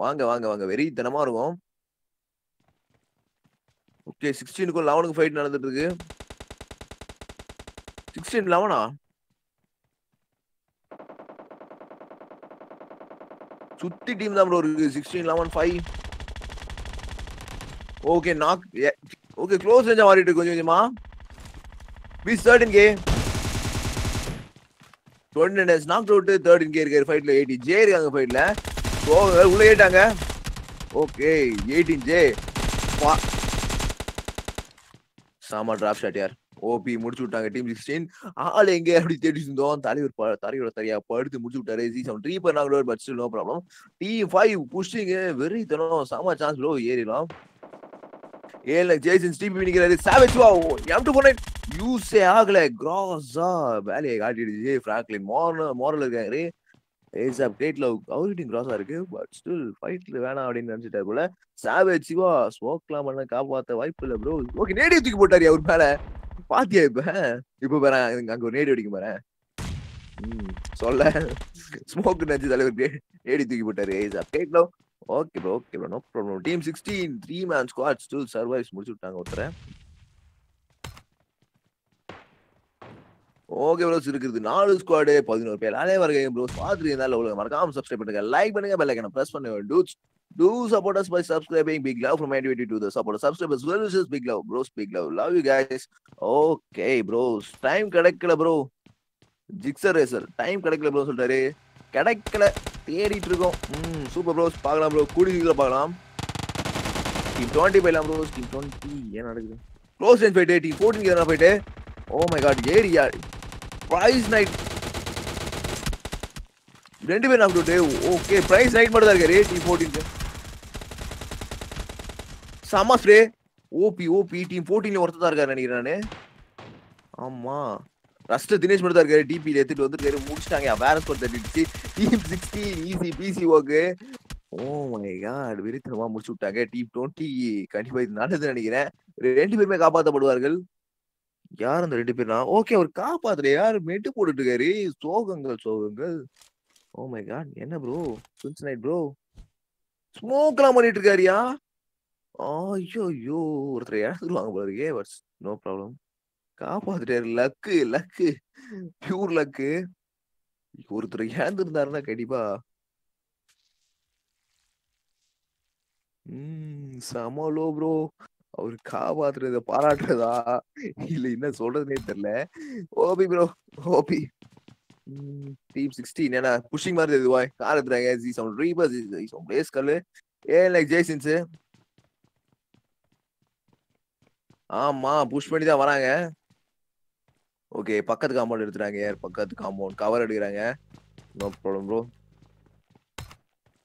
S2: வாங்க வாங்க வாங்க. வெறி தனமா இருக்கும். ஓகே சிக்ஸ்டீனுக்கும் லெவனுக்கு ஃபைட் நடந்துட்டு இருக்கு. சிக்ஸ்டீன் லெவனா சுத்தி டீம் தான் ப்ரோ இருக்கு. Sixteen eleven five okay knock okay close ரேஞ்சா மாறிட்டு இருக்கு கொஞ்சம் கொஞ்சமா. B thirteen K twenty nines knock out third இங்கே இருக்காரு ஃபைட்ல எயிட்டி ஜே இருக்காங்க ஃபைட்ல போக உள்ள ஏட்டாங்க ஓகே எயிட்டீன் ஜே சாமா டிராப் ஷாட் யார்? ஓபி முடிச்சு விட்டாங்க டீம் சிக்ஸ்டீன் ஆள் எங்க? அப்படி தேடி இருந்தோம் தலைவர் ப- தரையா படுத்து முடிச்சு விட்டாரு. சி செவன் த்ரீ பண்ணாங்களோ but still no problem T five pushing very தனம் சாமா சான்ஸ் லோ ஏறிடலாம். ஏல ஜேசன் ஸ்டீப் நிக்கிறாரு சாவேஜ் வா எம் டு யூஸே ஆகல. கிராஸா வேலையை காட்டிடுச்சு. ஃப்ராங்க்லின் மோரல் மோரல் இருக்காரு. ஏஸ் அப் கிரேட் லவ் அவர்கிட்டையும் கிராஸா இருக்கு. பட் ஸ்டில் ஃபைட்ல வேணாம் அப்படின்னு நினைச்சிட்டாரு போல சாவேஜ் சிவா ஸ்மோக்லாம் பண்ண காப்பாத்த வாய்ப்பு இல்ல ப்ரோ ஓகே நேடி தூக்கி போட்டாரு அவர் மேல. பாத்தியா இப்ப? இப்ப பாரு அங்க ஒரு நேடி அடிக்க பாரு. ம் சொல்ல. ஸ்மோக் நினைச்சு தலைவர் நேடி தூக்கி போட்டாரு. Ace up great love okay bro okay bro no problem team sixteen three man squad still survives முடிச்சு விட்டாங்க ஒருத்தரை. ஓகே ப்ரோஸ் இருக்குது நாலு ஸ்குவாடு பதினோரு பேர். அதே வரைக்கும் ப்ரோஸ் பார்த்துட்டு இருந்தாலும் உங்களுக்கு மறக்காம சப்ஸ்கிரைப் பண்ணுங்க. லைக் பண்ணுங்க. பெல் ஐக்கனை பிரஸ் பண்ணுங்க. Two's to support by subscribing big love love from anywhere to the support subscribers well wishes big love bros big love. Love you guys. Okay கிடைக்கல ப்ரோ ஜிக்ஸர் ரேசர் டைம் கிடைக்கல bro சொல்றாரு. கிடைக்கல. தேடிட்டு இருக்கோம் ம் super pros பார்க்கலாம் bro கூடி சீக்கிரம் பார்க்கலாம். டீம் டுவெண்ட்டி போயிடலாம் ப்ரோஸ் டீம் டுவெண்ட்டி ஏன் நடக்குது? க்ளோஸ் ரேஞ்ச் போயிட்டு டீம் ஃபோர்டீன் எதனா போயிட்டு. ஓ my god area prize night ரெண்டு பேர் நாக் ஓகே ப்ரைஸ் நைட் மட்டும் தான் இருக்காரு டீம் ஃபோர்டீன் சமா ஸ்ப்ரே ஓபி ஓபி டீம் ஃபோர்டீன்ல ஒருத்தர் தான் இருக்காரு நினைக்கிறேன் நான். ஆமாம் ரஸ்ட் தினேஷ் மட்டும் தான் இருக்காரு டிபியில் எடுத்துட்டு வந்துருக்காரு முடிச்சிட்டாங்க வேற score தட்டிடுச்சு. Team sixteen easy PC work oh my god வெறித்தனமா முடிச்சு விட்டாங்க. டீம் டுவெண்ட்டி கண்டிப்பா இது நல்லதுன்னு நினைக்கிறேன். ரெண்டு பேருமே காப்பாற்றப்படுவார்கள் யார் அந்த ரெண்டு பேர்னா? ஓகே அவர் காப்பாத்துற யார்? மெட்டு போட்டுட்டு இருக்காரு. சோகங்கள் சோகங்கள். ஓ மை காட் என்ன ப்ரோ சுன்ஸ் நைட் ப்ரோ ஸ்மோக்லாம் பண்ணிட்டு இருக்காருயா? ஐயோ ஐயோ ஒருத்தர் இறந்துருவாங்க போல இருக்கே but no problem காப்பாத்துட்டாரு. Luck luck. Pure luck. ஒருத்தர் இறந்துருந்தாருன்னா கண்டிப்பா. உம் சமலோ ப்ரோ அவர் காப்பாத்துறத பாராட்டுறதா? இல்ல என்ன சொல்றதுனே தெரியல OP bro OP. Team sixteen ஏன்னா புஷிங் மாதிரி இதுவா car எடுத்துறாங்க G sound reaper G sound blaze கல்லு ஏ லைக் ஜெய்சின்ஸ் ஆமா புஷ் பண்ணி தான் வராங்க. ஓகே பக்கத்து காம்பவுண்ட் எடுத்துறாங்க யார் பக்கத்து காம்பவுண்ட் கவர் எடுக்கிறாங்க. நோ ப்ராப்ளம் ப்ரோ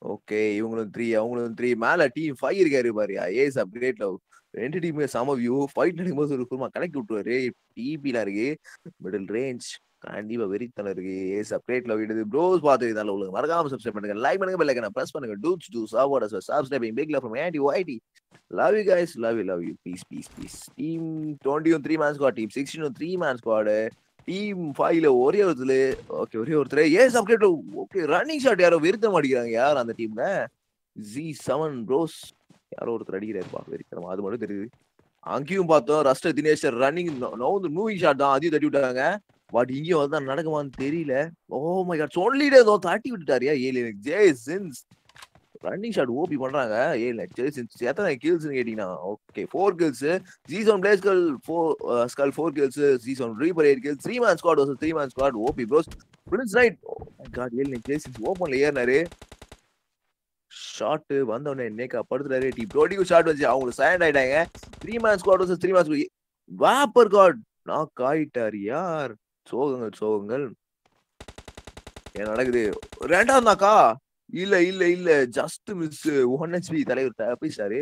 S2: ஓகே இவங்களும் த்ரீ அவங்களும் த்ரீ மேல டீம் ஃபைவ் இருக்காரு பாரியா ஏஸ் அப்கிரேட் லவ் ரெண்டு டீமுமே சம வியூ ஃபைட் நடக்கும்போது ஒரு குருமா கலக்கி விட்டுருவாரு. டிபிலாம் இருக்கு. மிடில் ரேஞ்ச் கண்டிப்பா வெறித்தனம் இருக்கு ஏஸ் அப்கிரேட் லவ் இடுது ப்ரோஸ் பார்த்து இருந்தாலும் உங்களுக்கு மறக்காம சப்ஸ்கிரைப் பண்ணுங்க லைக் பண்ணுங்க பெல் ஐக்கனை பிரஸ் பண்ணுங்க டூஸ் to சாவோட subscribing big love from Andy YT love you guys love you love you peace peace peace team one three man squad team சிக்ஸ்டீனும் three man squad team ஃபைவ்ல ஒரே ஒருத்தர் okay ஒரே ஒருத்தர் ace update okay running shot யாரோ வெறுத்தம் அடிக்கிறாங்க யார் அந்த டீம்ல ஜி செவன் ப்ரோஸ் யாரோ ஒருத்தர் அடிக்கிறாருப்பா வெறித்தனம் அது மட்டும் தெரியுது அங்கேயும் பார்த்தோம் ரஸ்டர் தினேஷர் ரன்னிங் நவுந்து மூவிங் ஷாட் தான் அதையும் தட்டி விட்டாங்க பட் இங்கேயும் வந்து நடக்குமான்னு தெரியல. ஓ மை காட் சொல்லிட்டே தோ தட்டி விட்டுட்டாரியா ஏழு J since running shot OP பண்றாங்க. ஏழு ஜே சின்ஸ் எத்தனை கில்ஸ்னு கேட்டீங்கன்னா. Okay four kills season blaze கல் four skull four kills season reaper eight kills three man squad versus three man squad OP bros prince right my god ஏழு J since ஓப்பன்ல ஏறினாரு. Shot வந்தவனே நேக்கா படுத்துறாரு D ப்ரோடிக்கு shot வந்து அவங்க silent ஆயிட்டாங்க. Three man squad versus three man squad vapour god knock ஆயிட்டார். யார்? சோகங்கள் சோகங்கள். ஏன் நடக்குது? ரெண்டாம் தாக்கா இல்ல இல்ல. இல்ல ஜஸ்ட் மிஸ் ஒன் ஹெச்பி தலைவர் தப்பிச்சாரு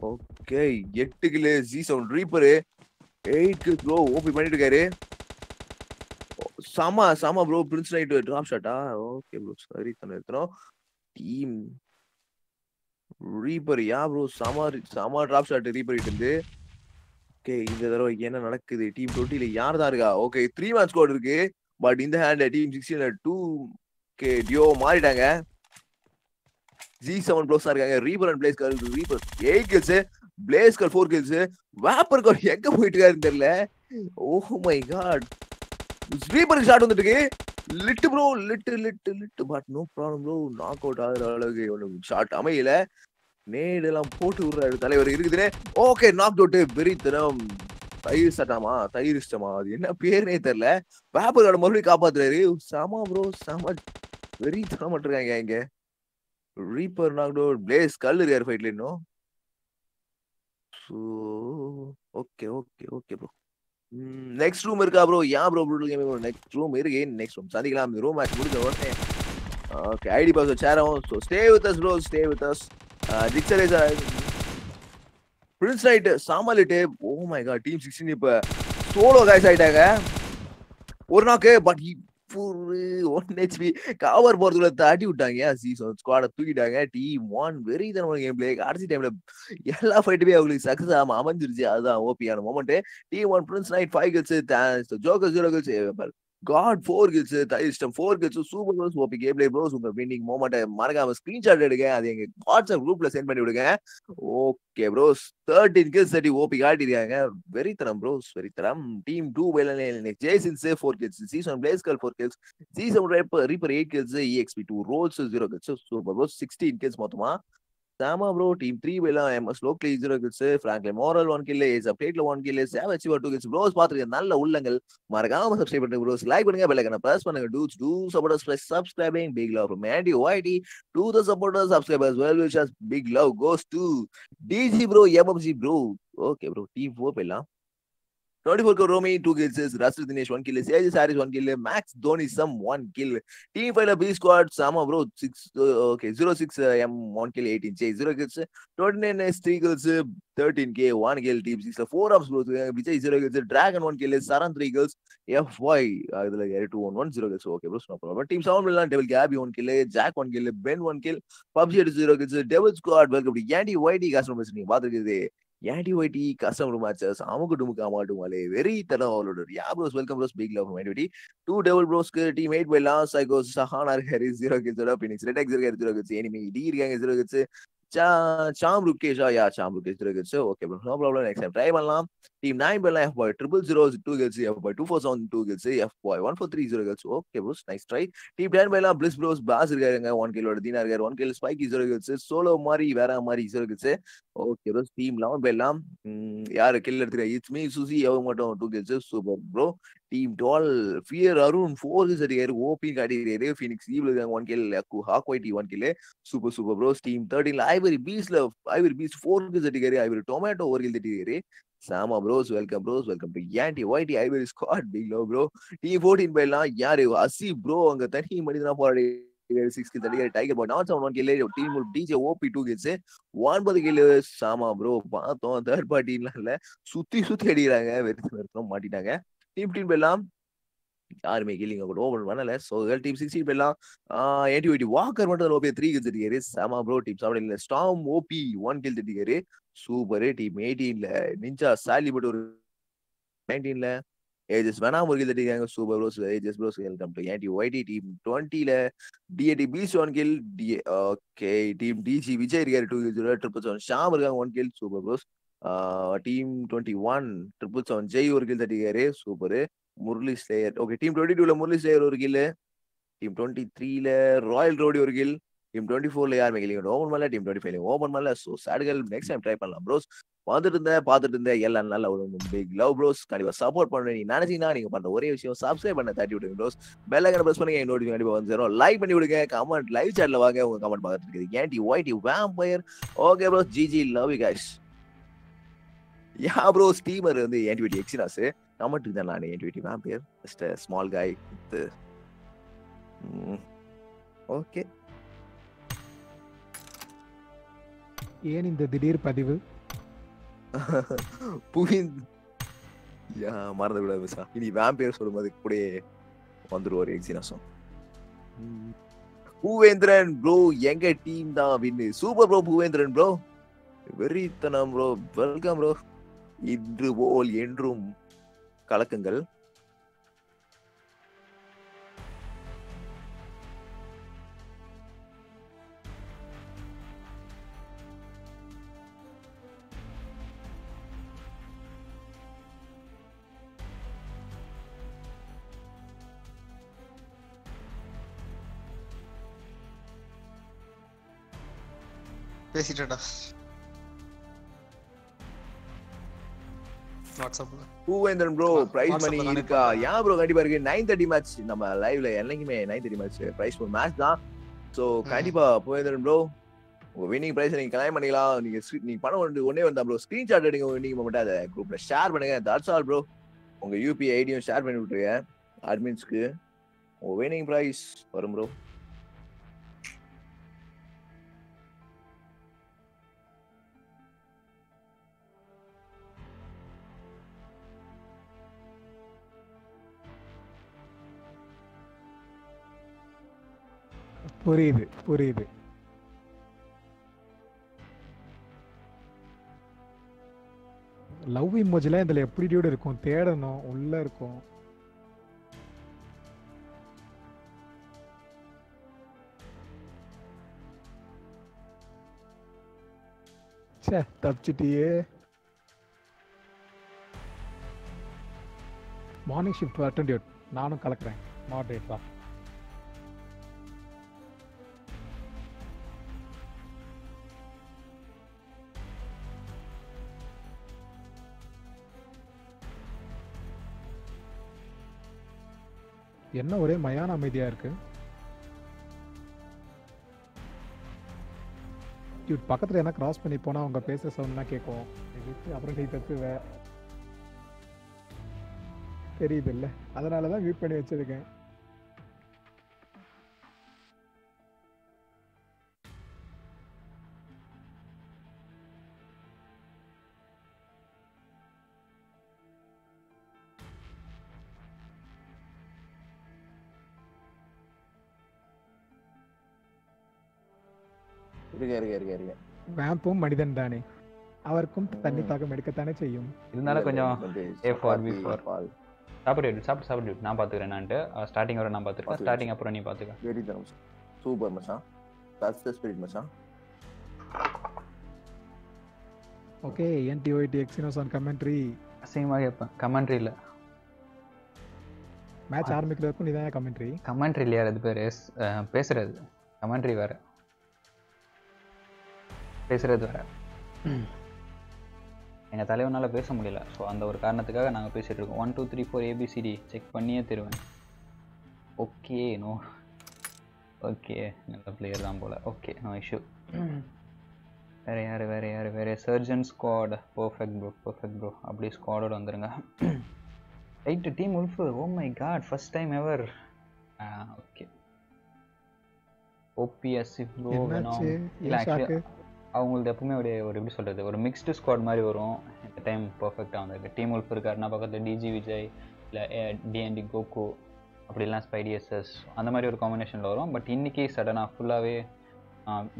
S2: ஓகே எட்டு kilo G sound reaper eight bro OP பண்ணிட்டு இருக்காரு சம சம ப்ரோ பிரின்ஸ் நைட் டிராப் ஷாட்டா ஓகே ப்ரோ சரி தானே எடுத்துறோம் டீம் ரீப்பர் யா ப்ரோ சம சம டிராப் ஷாட் ரீப்பர் இருந்து. ஓகே இந்த தடவை என்ன நடக்குது? டீம் டுவெண்ட்டில யார் தான் இருக்கா? ஓகே த்ரீ மேட்ச் ஸ்குவாட் இருக்கு. பட் இந்த ஹேண்ட் டீம் சிக்ஸ்டீன்ல டூ கே டியோ மாறிட்டாங்க. ஜி செவன் ப்ளஸ் இருக்காங்க. Reaper and blaze car reaper eight kills blaze car four kills vapour car எங்க போயிட்டு இருக்காருன்னு தெரியல. Oh my god reaper shot வந்துட்டு இருக்கு lit bro lit lit lit but no problem bro knock out ஆகுற அளவுக்கு shot அமையல. நேடு எல்லாம் போட்டு விடுறாரு தலைவர். இருக்குதுனே? ஓகே நாக் அவுட் வெறித்தனம். தயிர் சட்டாமா தயிர் இஷ்டமா? அது என்ன பேருனே தெரியல. வேப்பர் மறுபடியும் காப்பாத்துறாரு. சமா ப்ரோ சாமா வெறி தர இருக்காங்க இங்க ரீப்பர் நாக்டோ பிளேஸ் கல் இருக்காரு ஃபைட்ல இன்னும். So okay okay okay bro next room இருக்கா ப்ரோ ஏன் bro brutal gaming next room இருக்கு நெக்ஸ்ட் ரூம் சந்திக்கலாம். ரூம் மேட்ச் முடிஞ்ச உடனே. ஓகே ஐடி பாஸ் சேரும் so stay with us bro stay with us டிக்சரைசர் prince night சாமாலிட்டு oh my God team sixteen இப்ப solo guys ஆயிட்டாங்க. ஒரு நாக்கு பட் ஒன் ஹெச்பி கவர் போறதுக்குள்ள தாட்டி விட்டாங்க. சீசன் ஸ்குவாட தூக்கிட்டாங்க. டீம் ஒன் வெரி தனமான கேம் பிளே கடைசி டைம்ல எல்லா ஃபைட்டுமே அவங்களுக்கு சக்சஸ் ஆகாம அமைஞ்சிருச்சு. அதுதான் ஓபியான moment team one prince knight five kills joker zero kills god four kills தைஸ்டம் four kills super bros OP game play bros உங்க வின்னிங் மொமெண்ட் மறக்காம ஸ்கிரீன்ஷாட் எடுங்க. அது எங்க வாட்ஸ்அப் குரூப்ல சென்ட் பண்ணி விடுங்க. Okay bros thirteen kills thirty OP காட்டிருக்காங்க வெறித்தனம் bros வெறித்தனம். Team two ஜேசின்ஸ் four kills season பிளேஸ்கல் four kills season reaper reaper eight kills EXP two rolls zero kills super bros sixteen kills மொத்தமா. சாமா ப்ரோ டீம் த்ரீ எல்லாம் MS லோக்லி zero kills Franklin moral one kill ace அப்டேட்ல one kill save two kills bros பாத்துருக்கேன் நல்ல உள்ளங்கள். மறக்காம subscribe பண்ணுங்க bros like பண்ணுங்க bell ஐக்கனை பிரஸ் பண்ணுங்க two's to supporters press subscribing big love from Andy YT to the supporters subscribers well wishes big love goes to TG bro MMG bro okay bro team four போயிடலாம். Twenty four Romi two kills rust Dinesh one kill Sage சாரிஸ் one kill maths Dhoni some one kill team ஃபைவ்ல B squad Sama bro six okay zero six M one kill eighteen say zero kills twenty nine S three kills thirteen K one kill team six four of bro Vijay zero kills dragon one kill Charan three kills F Y இதுல two one one zero kills okay bro no problem team seven எல்லாம் டெபிள் KP one kill Jack one kill Ben one kill PUBG எட்டு zero kills டெபிள் squad welcome ஏன்டி YT காசு பேசுறீங்க பாத்துருக்குது ஏன்டி YT customer matches அமுக்கு டுமுக்கு அமாட்டுமாலே very தரம் அவளோட yeah bros welcome bros big love mighty two double ப்ரோஸ்க்கு team eight by loss சைகோஸ் சஹானா இருக்காரு ஜீரோ கில்ஸோட பினிக்ஸ் ரெட் எக்ஸ் இருக்காரு ஜீரோ கிட்ஸ் எனிமி டி இருக்காங்க ஜீரோ கிட்ஸ் சாம் ருக்கேஷா யா Sam ருக்கேஷ் zero kids okay bro no problem next time try பண்ணலாம். Team nine பைலாம் F boy triple zero two kills F boy two four seven two kills F boy one four three zero kills okay bros nice try team ten பைலாம் bliss bros boss இருக்காருங்க one கிலோட தீனா இருக்காரு one kilo spike zero kills solo மாதிரி வேற மாதிரி zero kills okay bros team eleven பைலாம் யாரு kill எடுத்துருக்கா it's me சுசி எவ மட்டும் two kills super bro team twelve fear Arun four kills அடிக்காரு OP காட்டிக்கிறாரு ஃபினிக்ஸ் ஈவில் இருக்காங்க one kill hawk YT one kill super super bros team தேர்ட்டீன்ல ivory பீஸ்ல ivory piece four kills அடிக்காரு ivory tomato ஒரு kill தட்டிக்காரு Sama bros welcome bros welcome to ND YT ivory squad big low bro team fourteen பைலாம் யாரு? அசி bro அங்க தனி மனிதனா போராடி six தடிக்கிற tiger boy நான் seven one kill team DJ OP two kills ஒன்பது கில் சாமா ப்ரோ பார்த்தோம். தேர்ட் பார்ட்டின்லாம் இல்ல. சுத்தி சுத்தி அடிக்கிறாங்க. வெறுத்து வெறுத்தோம் மாட்டிட்டாங்க. டீம் டீம் எல்லாம் யாருமே கில்லிங்க கூட ஓபன் பண்ணல. சோ டீம் சிக்ஸ்டி எல்லாம் எயிட்டி எயிட்டி வாக்கர் மட்டும் ஓபி த்ரீ கில் திட்டிக்காரு சாமா ப்ரோ டீம் செவன் இல்ல. ஸ்டாம் ஓபி ஒன் கில் திட்டிக்காரு சூப்பர் டீம் எயிட்டீன்ல நிஞ்சா சாலி பட் ஒரு நைன்டீன்ல ஏஜஸ் வேணாம் ஒரு கில் தட்டிக்காங்க super bros ages bros welcome to ND YT team டுவெண்ட்டில TAD piece one kill D okay team டிஜி விஜய் இருக்காரு. Two kill zero triple seven Sham இருக்காங்க. One kill super bros team twenty one triple seven Jai ஒரு kill தட்டிக்காரு super Murali slayer okay team twenty டூல Murali slayer ஒரு கில்லு team twenty த்ரீல royal rowdy ஒரு kill team twenty ஃபோர்ல யாருமே கிளியும் ஓபன் பண்ணல. டீம் டுவெண்ட்டி ஃபைவ்ல ஓபன் பண்ணல. ஸோ சாடுகள் நெக்ஸ்ட் டைம் ட்ரை பண்ணலாம் ப்ரோஸ் வந்துட்டு இருந்தேன் பார்த்துட்டு இருந்தேன். எல்லாம் நல்லா பிக் லவ் ப்ரோஸ் கண்டிப்பாக சப்போர்ட் பண்ணுவேன் நீ நினைச்சீங்கன்னா நீங்க பண்ற ஒரே விஷயம் சப்ஸ்கிரைப் பண்ண தட்டி விடுங்க ப்ரோஸ் பெல் ஐக்கனை பிரஸ் பண்ணி என்னோட கண்டிப்பாக வந்து சேரும். லைக் பண்ணி விடுங்க. கமெண்ட் லைவ் சேட்ல வாங்க. உங்க கமெண்ட் பார்த்துட்டு இருக்குது. ND YT vampire okay bros GG love you guys yeah bros டீமர் வந்து ஏன்டி எக்ஸினாஸ் கமெண்ட் தான் நான் என்டிவிட்டி vampire just small guy okay
S6: ஏன் இந்த திடீர் பதிவு?
S2: புவின் யா மறந்து விட மிஸ்ஸா இனி வேம்பயர் சொல்லும்போது கூட வந்துருவாரு எக்ஸினாஸும் பூவேந்திரன் ப்ரோ எங்க டீம் தான் win super bro Poovendhiran bro வெறித்தனம் ப்ரோ வெல்கம் ப்ரோ இன்று போல் என்றும் கலக்குங்கள்.
S3: பேசிட்டடா
S7: வாட்ஸ்அப்ல
S2: பூவேந்திரன் ப்ரோ பிரைஸ் மணி இருக்கா? ஏன் ப்ரோ கண்டிப்பா இருக்கு. நைன் தேர்ட்டி மேட்ச் நம்ம லைவ்ல என்னைக்குமே nine thirty match prize match தான். சோ கண்டிப்பா பூவேந்திரன் ப்ரோ உங்க வின்னிங் பிரைஸ் நீங்க கிளைம் பண்ணிக்கலாம். நீங்க நீங்க பணம் வந்து ஒண்ணே வந்தா ப்ரோ ஸ்கிரீன்ஷாட் எடுங்க வின்னிங் மட்டும் அதை குரூப்ல ஷேர் பண்ணுங்க. தட்ஸ் ஆல் ப்ரோ உங்க யூபி ஐடியும் ஷேர் பண்ணி விட்டுருங்க. அட்மின்ஸ்க்கு உங்க வின்னிங் பிரைஸ் வரும் ப்ரோ
S6: புரியுது புரியுது. லவ் இமோஜிலாம் இதுல எப்படி dude இருக்கும்? தேடணும் உள்ள இருக்கும். ச்சே தப்பிச்சிட்டியே. மார்னிங் ஷிஃப்ட் அட்டன் டியூட் நானும் கலக்குறேன். மாடரேட்டரா என்ன ஒரே மயான அமைதியா இருக்கு? டியூட் பக்கத்துல என்ன கிராஸ் பண்ணி போனா அவங்க பேச சவுண்ட்லாம் கேட்கும். அப்புறம் நீ தத்துவ தெரியுது இல்ல அதனாலதான் மியூட் பண்ணி வச்சிருக்கேன். வேம்பும் மனிதன் தானே. அவருக்கும் தண்ணி தாக்கம் எடுக்கத்தானே செய்யும்.
S1: இருந்தாலும் கொஞ்சம் A for B for.
S2: பால்.
S1: சாப்பிட்டு சாப்பிட்டு சாப்பிட்டு நான் பார்த்துக்கிறேன் நான்ட்டு. ஸ்டார்டிங் வரை நான் பார்த்துருக்கேன்
S2: பார்த்துக்கிறேன்.
S1: ஸ்டார்டிங் அப்புறம் நீ பார்த்துக்க
S2: வெரி தரம். சூப்பர் மச்சான். தட்ஸ் த ஸ்பிரிட் மச்சான்.
S6: ஓகே என்டிஓடி எக்ஸினோஸ் ஆன் கமெண்ட்ரி
S1: அசிங்கமாக கேட்பேன் கமெண்ட்ரி இல்லை.
S6: மேட்ச் ஆரம்பிக்கிறதுக்கும் நீ தான் கமெண்ட்ரி
S1: கமெண்ட்ரி இல்லையா அது பேர்? பேசுறது. கமெண்ட்ரி வேற. பேசுறது வேற. எங்கள் தலைவனால பேச முடியல. ஸோ அந்த ஒரு காரணத்துக்காக நாங்கள் பேசிட்டு இருக்கோம். One two three four ABCD check பண்ணியே தருவேன். ஓகே நோ ஓகே நல்ல பிளேயர் தான் போல. ஓகே நோ இஷ்யூ வேற யார் வேற யார் வேற surgeon squad perfect bro perfect bro அப்படியே ஸ்குவாடோட வந்துருங்க. Right team wolf oh my god first time ever okay OPS bro
S6: என்னாச்சு?
S1: இல்லை ஆக்சுவலி அவங்களது எப்பவுமே ஒரு ஒரு எப்படி சொல்கிறது ஒரு மிக்ஸ்டு ஸ்குவாட் மாதிரி வரும். இந்த டைம் பர்ஃபெக்டாக வந்திருக்கு. டீம் உல்ஃப் இருக்காருன்னா பக்கத்தில் டிஜி விஜய் இல்லை டிஎன்டி கோகு அப்படிலாம் ஸ்பைடி எஸ்எஸ் அந்த மாதிரி ஒரு காம்பினேஷனில் வரும். பட் இன்னைக்கு சடனாக ஃபுல்லாகவே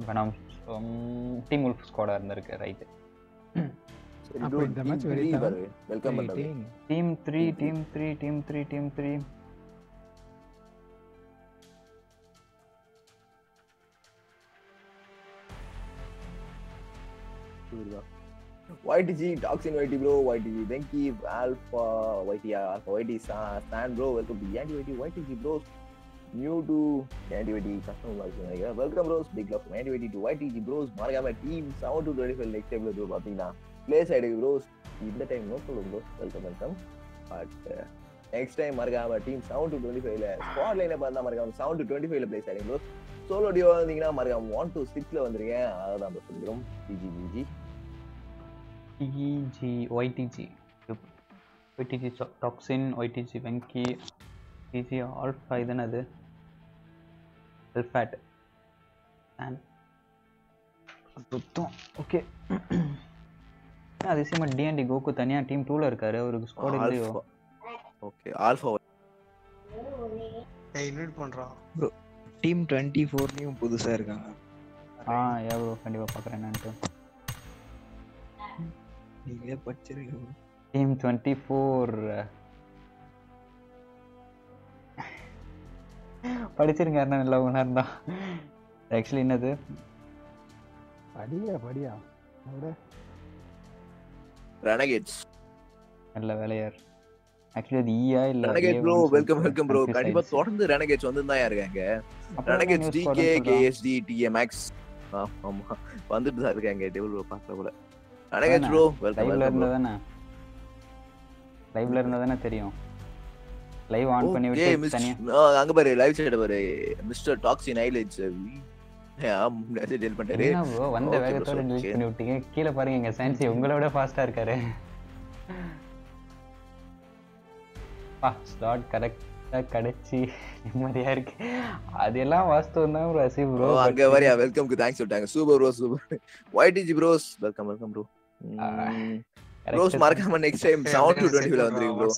S1: வேணாம் டீம் உல்ஃப் ஸ்குவாடாக இருந்திருக்கு
S2: right team
S1: three team three team three team three இருக்கா
S2: YTG, Toxin YT bro, YTG, Venky, Alpha, YT, Alpha, YT, Stan bro, welcome to Yanti YT, YTG bros, new to Yanti YT, custom vlogs, welcome bros, big love from Yanti YT to YTG bros, மறக்காம team 7 to 25 next time பாத்தீங்கன்னா play side bros time no சொல்லுங்க bros welcome welcome but next time மறக்காம team seven to twenty ஃபைவ்ல squad லைனை பார்த்தா மறக்காம seven to twenty ஃபைவ்ல place ஆகிடும் ப்ரோஸ் சோலோ வந்தீங்கன்னா மறக்காம ஒன் டூ சிக்ஸ்ல வந்துருக்கேன் அதான் bro
S1: TG YTG YTG Toxin YTG Venky TG alpha இது என்னது அல்ஃபேட் அண்ட் சுத்தம் ஓகே அதிசயமாக டிஎன்டி கோகு தனியாக டீம் டூவில் இருக்காரு. அவருக்கு ஸ்குவாட் இல்லையோ?
S2: ஓகே ஆல்ஃபா
S7: ஏய் இன்வைட் பண்றான்
S3: டீம் டுவெண்ட்டி ஃபோர்லயும் புதுசா இருக்காங்க.
S1: ஆ எவ்வளோ கண்டிப்பாக பார்க்குறேன் என்னன்ட்டு
S3: நீங்களே படிச்சிருக்கீங்க.
S1: டீம் டுவெண்ட்டி ஃபோர் படிச்சிருக்காருன்னா நல்லா உணர்ந்தான் ஆக்சுவலி என்னது?
S6: படியா படியா?
S2: ரெனகேட்ஸ்
S1: நல்ல வேலையார் ஆக்சுவலி அது ஈயா இல்ல
S2: renegade bro
S1: A1
S2: welcome welcome
S1: bro
S2: கண்டிப்பா. தொடர்ந்து ரெனகேட்ஸ் வந்து தான் இருக்காங்க ரெனகேட்ஸ் டிகே. கேஎஸ்டி டிஎம்எக்ஸ் ஆமா. வந்துட்டு தான் இருக்காங்க ப்ரோ பார்க்கல போல. ரெனகேட்ஸ் ப்ரோ வெல்கம்
S1: லைவ்ல இருந்தா தானே லைவ்ல இருந்தா தானே தெரியும். லைவ் ஆன் பண்ணி விட்டு. தனியா
S2: அங்க பாரு லைவ் சேட் பாரு. மிஸ்டர் டாக்ஸின் ஹைலைட்ஸ் டெல் பண்ணிட்டாரு.
S1: என்ன ப்ரோ வந்த வேகத்தோட delete பண்ணி விட்டீங்க. கீழே பாருங்க எங்க சான்சி உங்களை விட ஃபாஸ்டா இருக்காரு. பா ஸ்லாட் கரெக்டா கிடைச்சி நிம்மதியா இருக்கு. அதெல்லாம் வாஸ்தவம் தான் ப்ரோ அசி ப்ரோ
S2: அங்க வரியா? வெல்கம்க்கு தேங்க்ஸ் சொல்லிட்டாங்க. Super bro super YTG bros welcome welcome bro bros மறக்காம next time seven to twenty வந்துருங்க ப்ரோ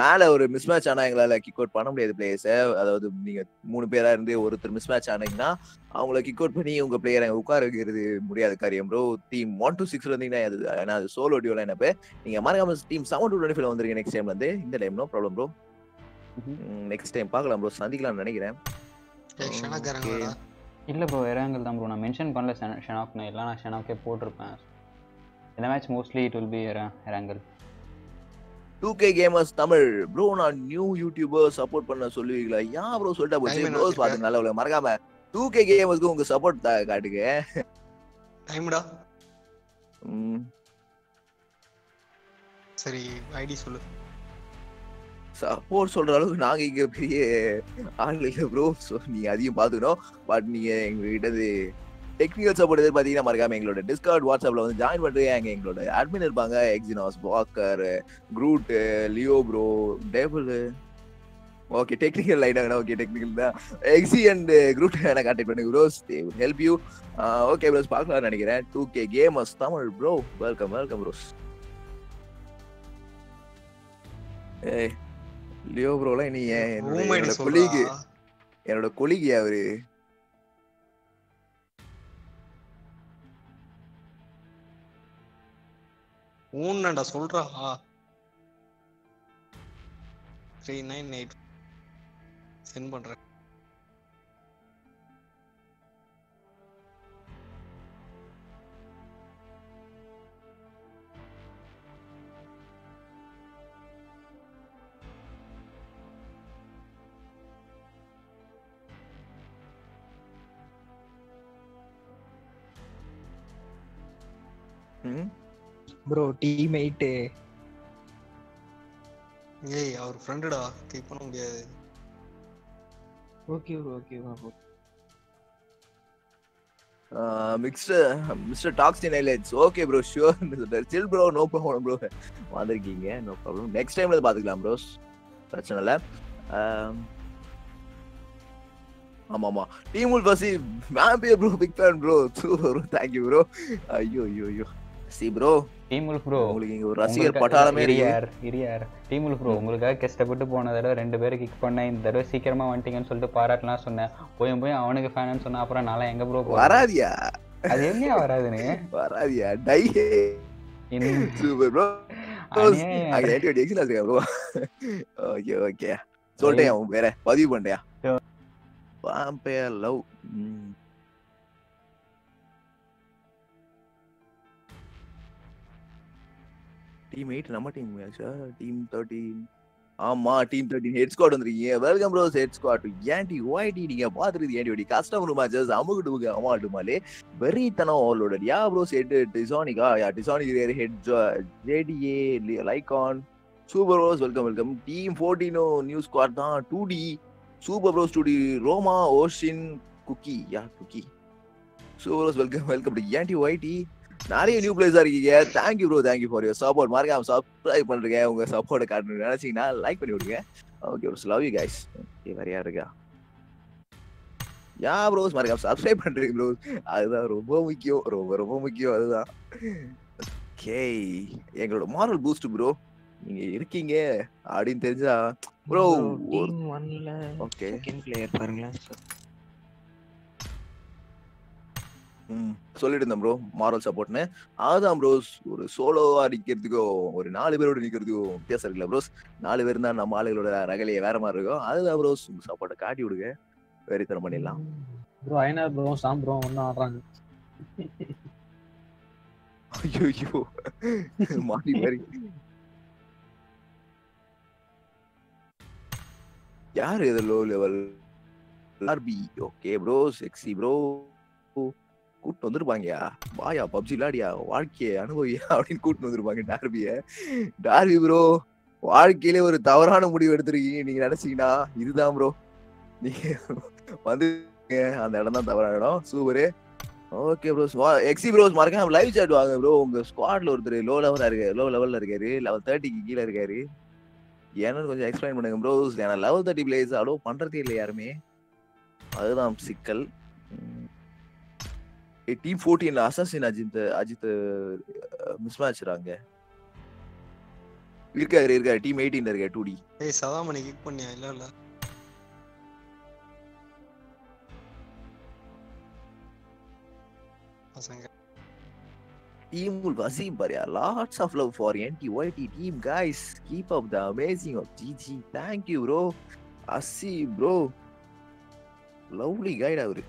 S2: மேல ஒரு மிஸ் மேட்ச் ஆனா எங்களால கிக் அவுட் பண்ண முடியாது பிளேயர்ஸ் அதாவது நீங்க மூணு பேரா இருந்து ஒருத்தர் மிஸ் மேட்ச் ஆனீங்கன்னா அவங்கள கிக் அவுட் பண்ணி உங்க பிளேயரை உட்கார வைக்கிறது முடியாத காரியம் bro team one to six இருந்தீங்கன்னா அது ஏன்னா அது சோலோ டியூல என்ன நீங்க மறக்காம டீம் செவன் டு டுவெண்ட்டி வந்துருங்க நெக்ஸ்ட் டைம்ல இருந்து. இந்த time no problem bro next time பார்க்கலாம் ப்ரோ சந்திக்கலாம்னு நினைக்கிறேன்.
S1: இல்ல ப்ரோ இறாங்கல் தான் ப்ரோ நான் மென்ஷன் பண்ணல ஷெனாக் நான் எல்லாம் நான் ஷெனாக்கே போட்டிருப்பேன். இந்த match mostly it will be இறாங்கல்
S2: two K gamers Tamil bro நான் நியூ யூடியூபர் சப்போர்ட் பண்ண சொல்லுவீங்களா? ஏன் ப்ரோ சொல்லிட்டா போச்சு? ப்ரோஸ்? பார்த்து நல்ல மறக்காம டூ கே கேமர்ஸ்க்கு உங்க சப்போர்ட் காட்டுங்க.
S5: டைம்டா சரி ஐடி சொல்லு.
S2: சப்போர்ட் சொல்ற அளவுக்கு நாங்க இங்க பெரிய ஆள் இல்ல ப்ரோ ஸோ நீங்க அதையும் பாத்துக்கணும் பட் நீங்க எங்ககிட்ட டெக்னிக்கல் சப்போர்ட் எது பாத்தீங்கன்னா மறக்காம எங்களோட டிஸ்கார்ட் வாட்ஸ்அப்ல வந்து ஜாயின் பண்றீங்க அங்க எங்களோட அட்மின் இருப்பாங்க? Exynos walker Groot Leo bro table okay technical line okay technical தான். எக்ஸி அண்ட் குரூப் என்ன கான்டாக்ட் பண்ணுங்க bros help you okay bros பார்க்கலாம்னு நினைக்கிறேன். Two K gamers Tamil bro welcome welcome bros ஏய் லியோ ப்ரோலாம் நீ என்னோட- கொலீகு என்னோட கொலீகு அவரு
S5: ஊன்னடா சொல்றா. த்ரீ நைன் எயிட் சென்ட் பண்றேன்.
S2: ம்?
S3: ப்ரோ டீம்மேட்டு
S5: ஏய் அவர் ஃப்ரெண்டுடா கிளிக் பண்ண முடியாது.
S3: Okay bro okay bro
S2: mister mister Toxin highlights okay bro sure chill bro no problem bro வந்திருக்கீங்க. நோ ப்ராப்ளம் நெக்ஸ்ட் டைம்ல பார்த்துக்கலாம் ப்ரோஸ் பிரச்சனை இல்லை. ஆமா ஆமா. டீம் உல் பசி vampire bro big fan bro thank you bro ஐயோ ஐயோ ஐயோ. சி ப்ரோ
S1: டீம் உல்ஃப் ப்ரோ
S2: உங்களுக்கு இங்க ஒரு ரசிகர் பட்டாளமே
S1: இரியார் இரியார் டீம் உல்ஃப் ப்ரோ உங்களுக்காக கஷ்டப்பட்டு போன தடவை ரெண்டு பேரை கிக் பண்ணேன். இந்த தடவை சீக்கிரமா வந்துட்டீங்கன்னு சொல்லிட்டு பாராட்டலாம் சொன்னேன். போய் போய் அவனுக்கு ஃபேனு சொன்னா அப்புறம் நான்லாம் எங்க ப்ரோ
S2: வராதியா?
S1: அது எங்கேயா வராதுன்னு?
S2: வராதியா? டை சூப்பர் ப்ரோ ஓகே ஓகே சொல்லிட்டேன் உன் பேரை. பதிவு பண்ணிட்டியா வாம்பயர் லவ் டீம் எயிட் நம்ம டீம் டீம் தேர்ட்டீன் ஆமா டீம் தேர்ட்டின் ஹெட் ஸ்குவாட் வந்திருக்கீங்க welcome bros head squad ND YT நீங்க பாத்துருக்கீங்க ஏன்டி ஒடி கஸ்டமர் மேட்சஸ் அமுகுடுமுக அமாட்டுமாலே. வெறித்தனம் அவளோட யா ப்ரோஸ் ஹெட் டிசானிகா yeah டிசானிக் head JDA Lycan super bros welcome welcome team ஃபோர்டீனோ new squad தான். Two D super bros two D ரோமா ஓஷின் cookie yeah cookie super bros welcome welcome ND YT நிறைய நியூ பிளேஸா இருக்கீங்க. Thank you bro thank you for your support மறக்காம subscribe பண்றீங்க. உங்க சப்போர்ட்டை காட்டணும்னு நினைச்சீங்கன்னா லைக் பண்ணி விடுங்க. Okay bros love you guys okay வேற யார் இருக்கா? யா ப்ரோஸ் மறக்காம சப்ஸ்கிரைப் பண்றீங்க ப்ரோஸ் அதுதான் ரொம்ப முக்கியம். ரொம்ப ரொம்ப முக்கியம். அதுதான். ஓகே எங்களோட மாரல் பூஸ்ட் ப்ரோ நீங்க இருக்கீங்க அப்படின்னு தெரிஞ்சா ப்ரோ
S3: ஒன்ல
S2: ஓகே
S3: பிளேயர் பாருங்களேன்.
S2: சொல்லிட்டு இருந்தேன் ப்ரோ மாரல் சப்போர்ட்னு அதுதான் ப்ரோஸ் ஒரு சோலோவா நிக்கிறதுக்கும் ஒரு நாலு பேரோட நிக்கிறதுக்கும் வித்தியாசம் இருக்குல்ல ப்ரோஸ் நாலு பேர் தான் நம்ம ஆளுகளோட ரகலையே வேற மாதிரி இருக்கும். அதுதான் ப்ரோஸ் உங்க சப்போர்ட்டை காட்டி விடுங்க. வெறித்தனம் பண்ணிடலாம்.
S6: ப்ரோ ஐநா ப்ரோ சாம் ப்ரோ ஒன்றும் ஆடுறாங்க.
S2: ஐயோ ஐயோ மாறி மாறி. யாரு இது low level RP okay bro sexy bro கூட்டு வந்துருப்பாங்கயா வாயா பப்ஜி விளாடியா வாழ்க்கைய அனுபவியா அப்படின்னு கூட்டு வந்துருப்பாங்க டார்பிய. டார்பி ப்ரோ வாழ்க்கையிலே ஒரு தவறான முடிவு எடுத்திருக்கீங்க. நீங்க நினைச்சீங்கன்னா இதுதான் ப்ரோ நீங்க வந்து அந்த இடம் தான் தவறான இடம். Super okay bro XE bros மறக்காம லைவ் சாட் வாங்க ப்ரோ உங்க ஸ்குவாட்ல ஒருத்தர் லோ லெவலா இருக்காரு லோ லெவல்ல இருக்காரு. லெவல் தேர்ட்டிக்கு கீழே இருக்காரு. ஏன்னா கொஞ்சம் எக்ஸ்பிளைன் பண்ணுங்க ப்ரோ ஏன்னா லெவல் தேர்ட்டி பிளேஸ் அலோவ் பண்றதே இல்லை யாருமே. அதுதான் சிக்கல். டீம் ஃபோர்டீன்ல அசாசின் அஜித் அஜித் மிஸ் மேட்ச்றாங்க இருக்காரு இருக்காரு டீம் எயிட்டீன்ல இருக்காரு டூ டி
S7: ஏய் சதாமணி கிக் பண்ணியா இல்ல இல்ல பசங்க
S2: Team Wolf Azim Barya, lots of love for NTYT team, guys. Keep up the amazing of GG. Thank you, bro. Azim, bro. Lovely guide அவரு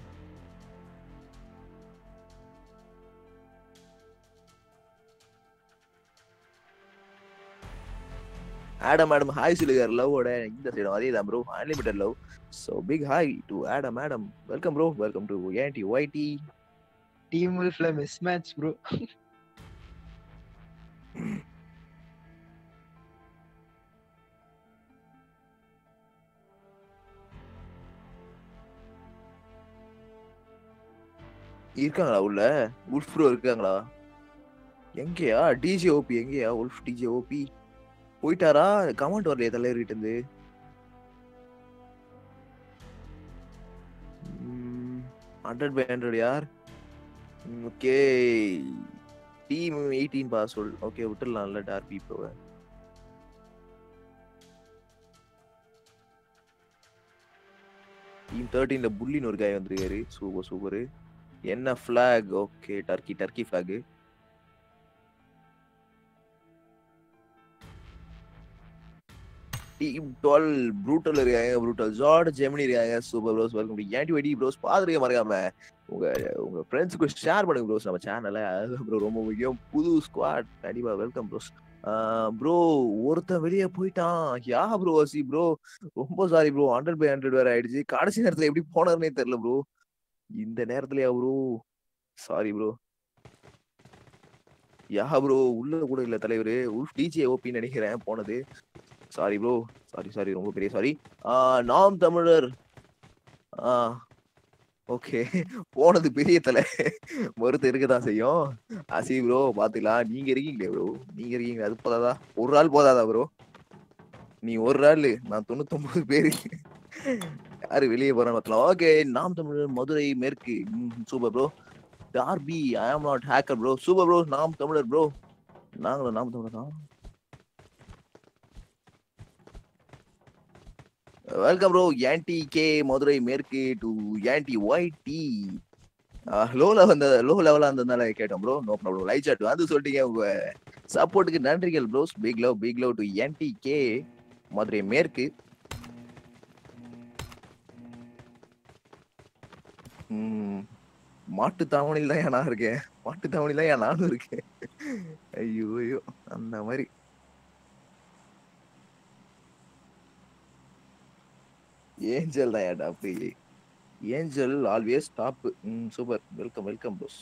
S2: ஆடம் ஆடம் ஹாய் சொல்லுகார் லவ்வோட இந்த சைடும் அதே தான் bro unlimited love so big hi to Adam Adam welcome bro welcome to ND YT
S3: team உல்ஃப்ல miss match bro
S2: இருக்காங்களா உள்ள? Wolf bro இருக்காங்களா? எங்கேயா? டிஜே ஓபி எங்கேயா? உல்ஃப் டிஜே ஓபி போயிட்டாரா? கமெண்ட் வரலையே தலைவர்கிட்ட இருந்து ஹண்ட்ரட் பை ஹண்ட்ரட் யார்? Okay team eighteen password okay விட்டுடலாம்ல டார்பி இப்போ டீம் தேர்ட்டீன்ல புள்ளின்னு ஒரு காய் வந்திருக்காரு. Super super. என்ன flag okay Turkey Turkey flag team twelve brutal இருக்காங்க ப்ரூட்டல் ஜார்ட் ஜெமினி இருக்காங்க super bros welcome to anti வைடி ப்ரோஸ் பாத்துருக்க மறக்காம. உங்க உங்க ஃப்ரெண்ட்ஸுக்கு ஷேர் பண்ணுங்க ப்ரோஸ் நம்ம சேனல்ல அது ப்ரோ ரொம்ப முக்கியம். புது ஸ்குவாட் கண்டிப்பா வெல்கம் ப்ரோஸ் ப்ரோ ஒருத்தன் வெளியே போயிட்டான். யா ப்ரோ வாசி ப்ரோ ரொம்ப sorry bro hundred by hundred வேற ஆயிடுச்சு. கடைசி நேரத்துல எப்படி போனாருன்னே தெரியல ப்ரோ இந்த நேரத்துலயா bro sorry bro yeah bro உள்ள கூட இல்ல தலைவர். உல்ஃப் டிஜே ஓபி நினைக்கிறேன் போனது. சாரி ப்ரோ சாரி சாரி ரொம்ப பெரிய சாரி நாம் தமிழர். ஓகே. போனது பெரிய தலை. மறுத்து இருக்கதான் செய்யும். அசி ப்ரோ பாத்துக்கலாம். நீங்க இருக்கீங்களே ப்ரோ நீங்க இருக்கீங்க அது போதாதா? ஒரு ஆள் போதாதா ப்ரோ நீ ஒரு ஆள். நான் தொண்ணூத்தொன்பது பேரு. யாரு வெளியே போறேன் பார்த்தலாம் ஓகே நாம் தமிழர் மதுரை மேற்கு. Super bro derby I am not hacker bro super bro நாம் தமிழர் ப்ரோ நாங்களும் நாம் தமிழர் தான். Welcome bro ND K Madurai மேற்கு to ND Y T low level அந்த லோ லெவலாக இருந்ததுனால கேட்டோம் bro no problem live chat வந்து சொல்லிட்டீங்க உங்க சப்போர்ட்டுக்கு நன்றிகள் bros big love big love to ND K Madurai மேற்கு மாட்டு தாவணியில் தான் நான் இருக்கேன்? மாட்டு தாவணியில் தான் நானும் இருக்கேன்? ஐயோ ஐயோ அந்த மாதிரி. ஏஞ்சல் தான் ஏடா அப்படி ஏஞ்சல் ஆல்வேஸ் டாப் ம் சூப்பர் வெல்கம் வெல்கம் ப்ரோஸ்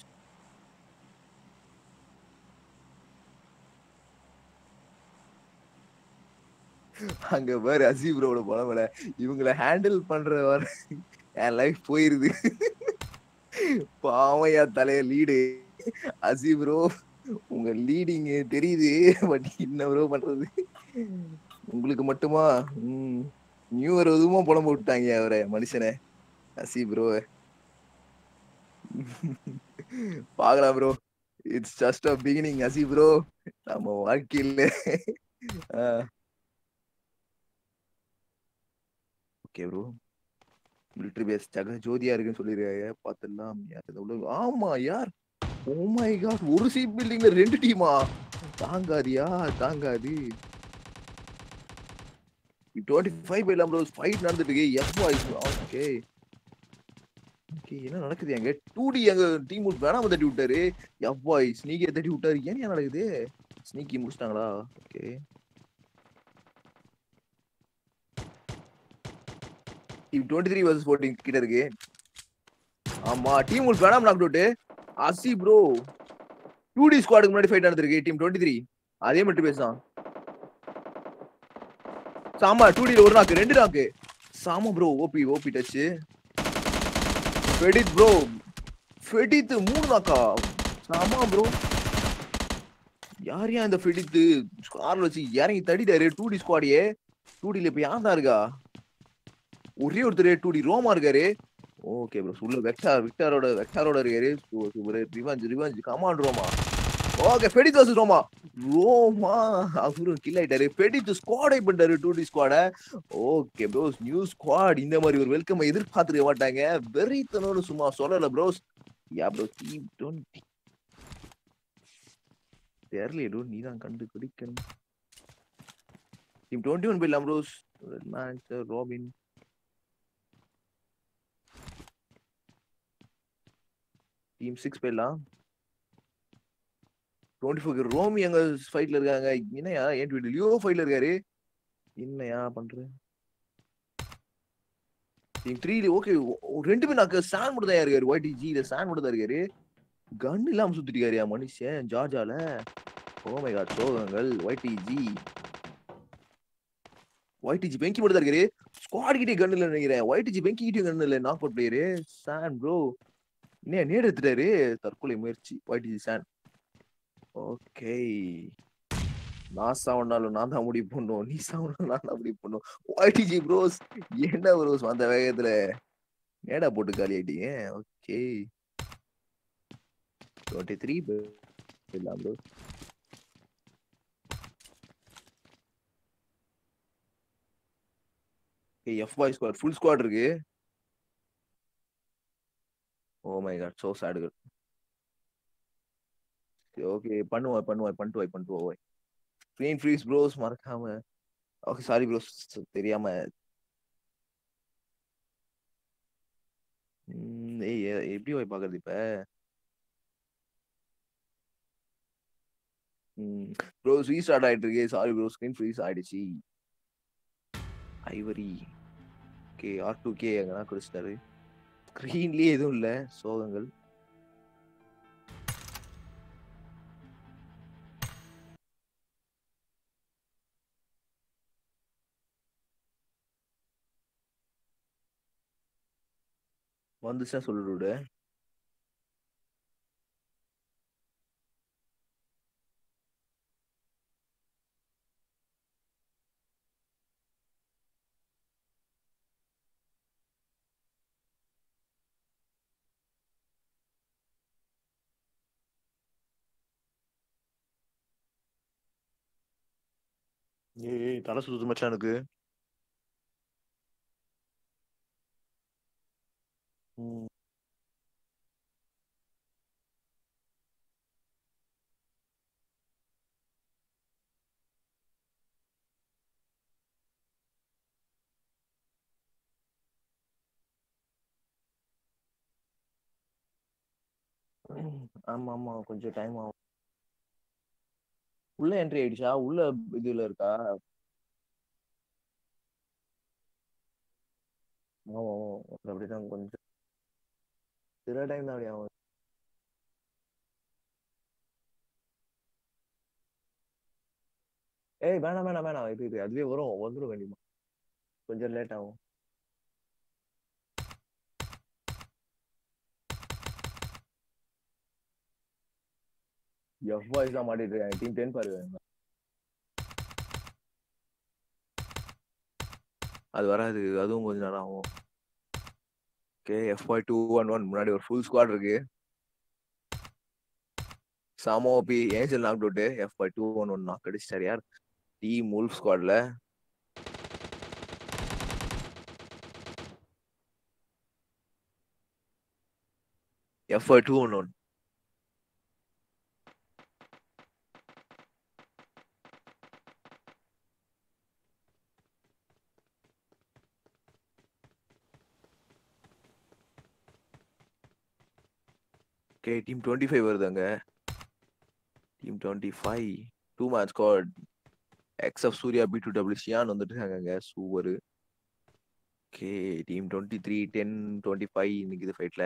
S2: அங்க பாரு அசீப் ப்ரோட இவங்கள ஹேண்டில் பண்ற வர என் லைஃப் போயிருது. பாவையா தலைய லீடு அசீப் ப்ரோ உங்க லீடிங் தெரியுது பட் என்ன ப்ரோ பண்றது? உங்களுக்கு மட்டுமா? ம். நியூ இயர் எதுவுமா புலம்பு விட்டாங்க அவரை மனுஷனே. அசி ப்ரோ பாக்கலாம் bro it's just a beginning அசி ப்ரோ நம்ம வாழ்க்கையில் ஓகே ப்ரோ மிலிட்டரி பேஸ் ஜக ஜோதியா இருக்குன்னு சொல்லிருக்காங்க பார்த்துலாம் யார் ஆமா யார்? ஓ மை காட் ஒரு சீட் பில்டிங்ல ரெண்டு டீமா தாங்காதியா தாங்காது. Twenty five by bros fight நடந்துட்டு இருக்கு. ஓகே ஓகே என்ன நடக்குது எங்க டூ டி அங்க டீம் வேணாம தட்டி விட்டாரு. எவ்வாய் வாய்ஸ் தட்டி விட்டாரு. ஏன் ஏன் நடக்குது? Sneaky முடிச்சிட்டாங்களா? Okay team twenty three versus fourteen கிட்ட இருக்கு. ஆமா டீம் உள் வேணாம் நாக் அவுட் அசி ப்ரோ டூ டி ஸ்குவாடுக்கு முன்னாடி ஃபைட் நடந்திருக்கு. டீம் டுவெண்ட்டி த்ரீ அதே மட்டும் பேசுதான். சாமா டூ டூடில ஒரு நாக்கு ரெண்டு நாக்கு. Sama bro OP OP touch ஃபெடித் bro ஃபெடித் மூணு நாக்கா? சாமா ப்ரோ யார் யா இந்த ஃபெடித்து கார்ல வச்சு இறங்கி தடிட்டாரு டூடி ஸ்குவாடியே டூடில இப்ப யார் தான் இருக்கா? ஒரே ஒருத்தர் டூ டி ரோமா இருக்காரு. ஓகே ப்ரோ சொல்லு வெக்டார் விக்டாரோட வெக்டாரோட இருக்காரு. Super revenge command Roma. Okay ஃபெடித் versus ரோமா ரோமா அவரு கில் ஆயிட்டாரு ஃபெடித் ஸ்குவாடை பண்ணிட்டாரு டூடி ஸ்குவாட ஓகே ப்ரோஸ் நியூ ஸ்குவாட் இந்த மாதிரி ஒரு வெல்கம் எதிர்பார்த்துருக்க மாட்டாங்க. வெறித்தனோடு சும்மா சொல்லல bros yeah bro team twenty தெரியலையே டூ நீ தான் கண்டு பிடிக்கணும் டீம் டுவெண்ட்டி ஒன் போயிடலாம் ப்ரோஸ் மேன்சர் ராபின் டீம் சிக்ஸ் போயிடலாம். டுவெண்ட்டி ஃபோர் ரோமி எங்க ஃபைட்ல இருக்காங்க. என்னையா ஏன் டுவெண்ட்டி லியோ ஃபைட்ல இருக்காரு. என்னையா பண்ற டீம் த்ரீ ஓகே ரெண்டு பேர் நாக்கு சான் மட்டும் தான் இருக்காரு. ஒய்டி ஜில சான் மட்டும் தான் இருக்காரு. கன் இல்லாம சுத்திட்டு மனுஷன் ஜார்ஜால. Oh ஓமை காட் சோகங்கள். ஒய்டி ஜி ஒய்டிஜி பெங்கி மட்டும் தான் இருக்காரு. ஸ்குவாட் கிட்டே கன் இல்லை நினைக்கிறேன். ஒய்டிஜி பெங்கி கிட்டே கன் இல்லை நாக் அவுட் பிளேயரு சான் ப்ரோ என்ன நேடு எடுத்துட்டாரு? தற்கொலை முயற்சி. ஒய்டிஜி சான் ஓகே நான் சாவனாலும் நான் தான் முடிவு பண்ணும். நீ சாவனாலும் நான் தான் முடிவு பண்ணும். ஐடிஜி ப்ரோஸ் என்ன ப்ரோஸ் அந்த வேகத்துல நேடா போட்டு காலி ஆயிட்டீங்க. ஓகே டுவெண்ட்டி த்ரீ இல்லாம் bro F boy squad full squad இருக்கு ஓ மை காட் சோ சாடுகள் ஓகே பண்ணுவாய் பண்ணுவாய் பண்ணிட்டு வாய் பண்ணிட்டு போவாய் ஸ்க்ரீன் ஃப்ரீஸ் ப்ரோஸ் மறக்காம. ஓகே சாரி ப்ரோஸ் தெரியாம. ஏய் எப்படி வாய் பாக்குறது இப்ப? ப்ரோஸ் ரீஸ்டார்ட் ஆயிட்டு இருக்கு. சாரி ப்ரோ ஸ்க்ரீன் ஃப்ரீஸ் ஆயிடுச்சு. Ivory okay R two K எங்கன்னா குடிச்சிட்டாரு. ஸ்க்ரீன்லயே எதுவும் இல்ல சோகங்கள். வந்துச்சா சொல்லுடு ஏய் தலை சுத்து மச்சான் எனக்கு. ம். ஆமா ஆமா கொஞ்சம் டைம் ஆகும். உள்ள என்ட்ரி ஆயிடுச்சா? உள்ள இதுல இருக்கா? ஆமா ஆமா அப்படிதான் கொஞ்சம் சில டைம் தான் அப்படி ஆகும். ஏய் வேணாம் வேணாம் வேணாம். இது இது அதுவே வரும். வந்துடும் கண்டிப்பா. கொஞ்சம் லேட் ஆகும். எஃப் வாய்ஸ் தான் மாட்டிட்டு இருக்காங்க. டீம் டென் பாரு. அது வராது. அதுவும் கொஞ்ச நேரம் ஆகும். Okay F Y two one one முன்னாடி ஒரு ஃபுல் ஸ்குவாட் இருக்கு. சாமோ B angel knock out F Y two one one knock அடிச்சிட்டார் யார்? Team wolf ஸ்குவாட்ல F Y two one one okay team twenty five வருதுங்க. Team twenty five two match squad XF Surya B two W Chiyaan வந்துட்டு இருக்காங்க சூவர் okay team twenty three ten twenty five இன்னைக்கு இது ஃபைட்ல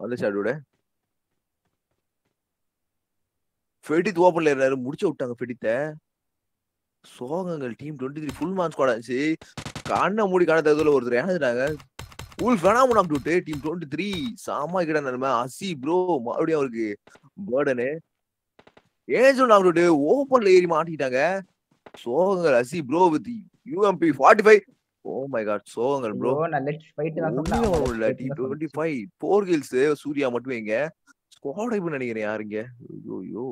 S2: வந்துச்சு அதோட ஃபெடித் ஓப்பன்ல இருந்தாரு முடிச்சு விட்டாங்க ஃபெடித்த சோகங்கள். Team twenty three full mark squad ஆச்சு. கண்ணை மூடி காண தகுதியில் ஒருத்தர் ஏன்னா உல் ஃபெனாமுனாம் டுட்டு டீம் டுவெண்ட்டி த்ரீ சாமா கிட்ட நிலைமை அசி ப்ரோ மறுபடியும் அவருக்கு பேர்டனு ஏஜல் நாம் டுட்டு ஓப்பன்ல ஏறி மாட்டிக்கிட்டாங்க. சோகங்கள் அசி bro with UMP forty five oh my God சோகங்கள் ப்ரோ
S3: ப்ரோ லெட் ஃபைட் தான்
S2: முடியல team twenty five four kills Surya மட்டும் இங்க. ஸ்குவாட் ஐப்பு நினைக்கிறேன் யாருங்க ஐயோ ஐயோ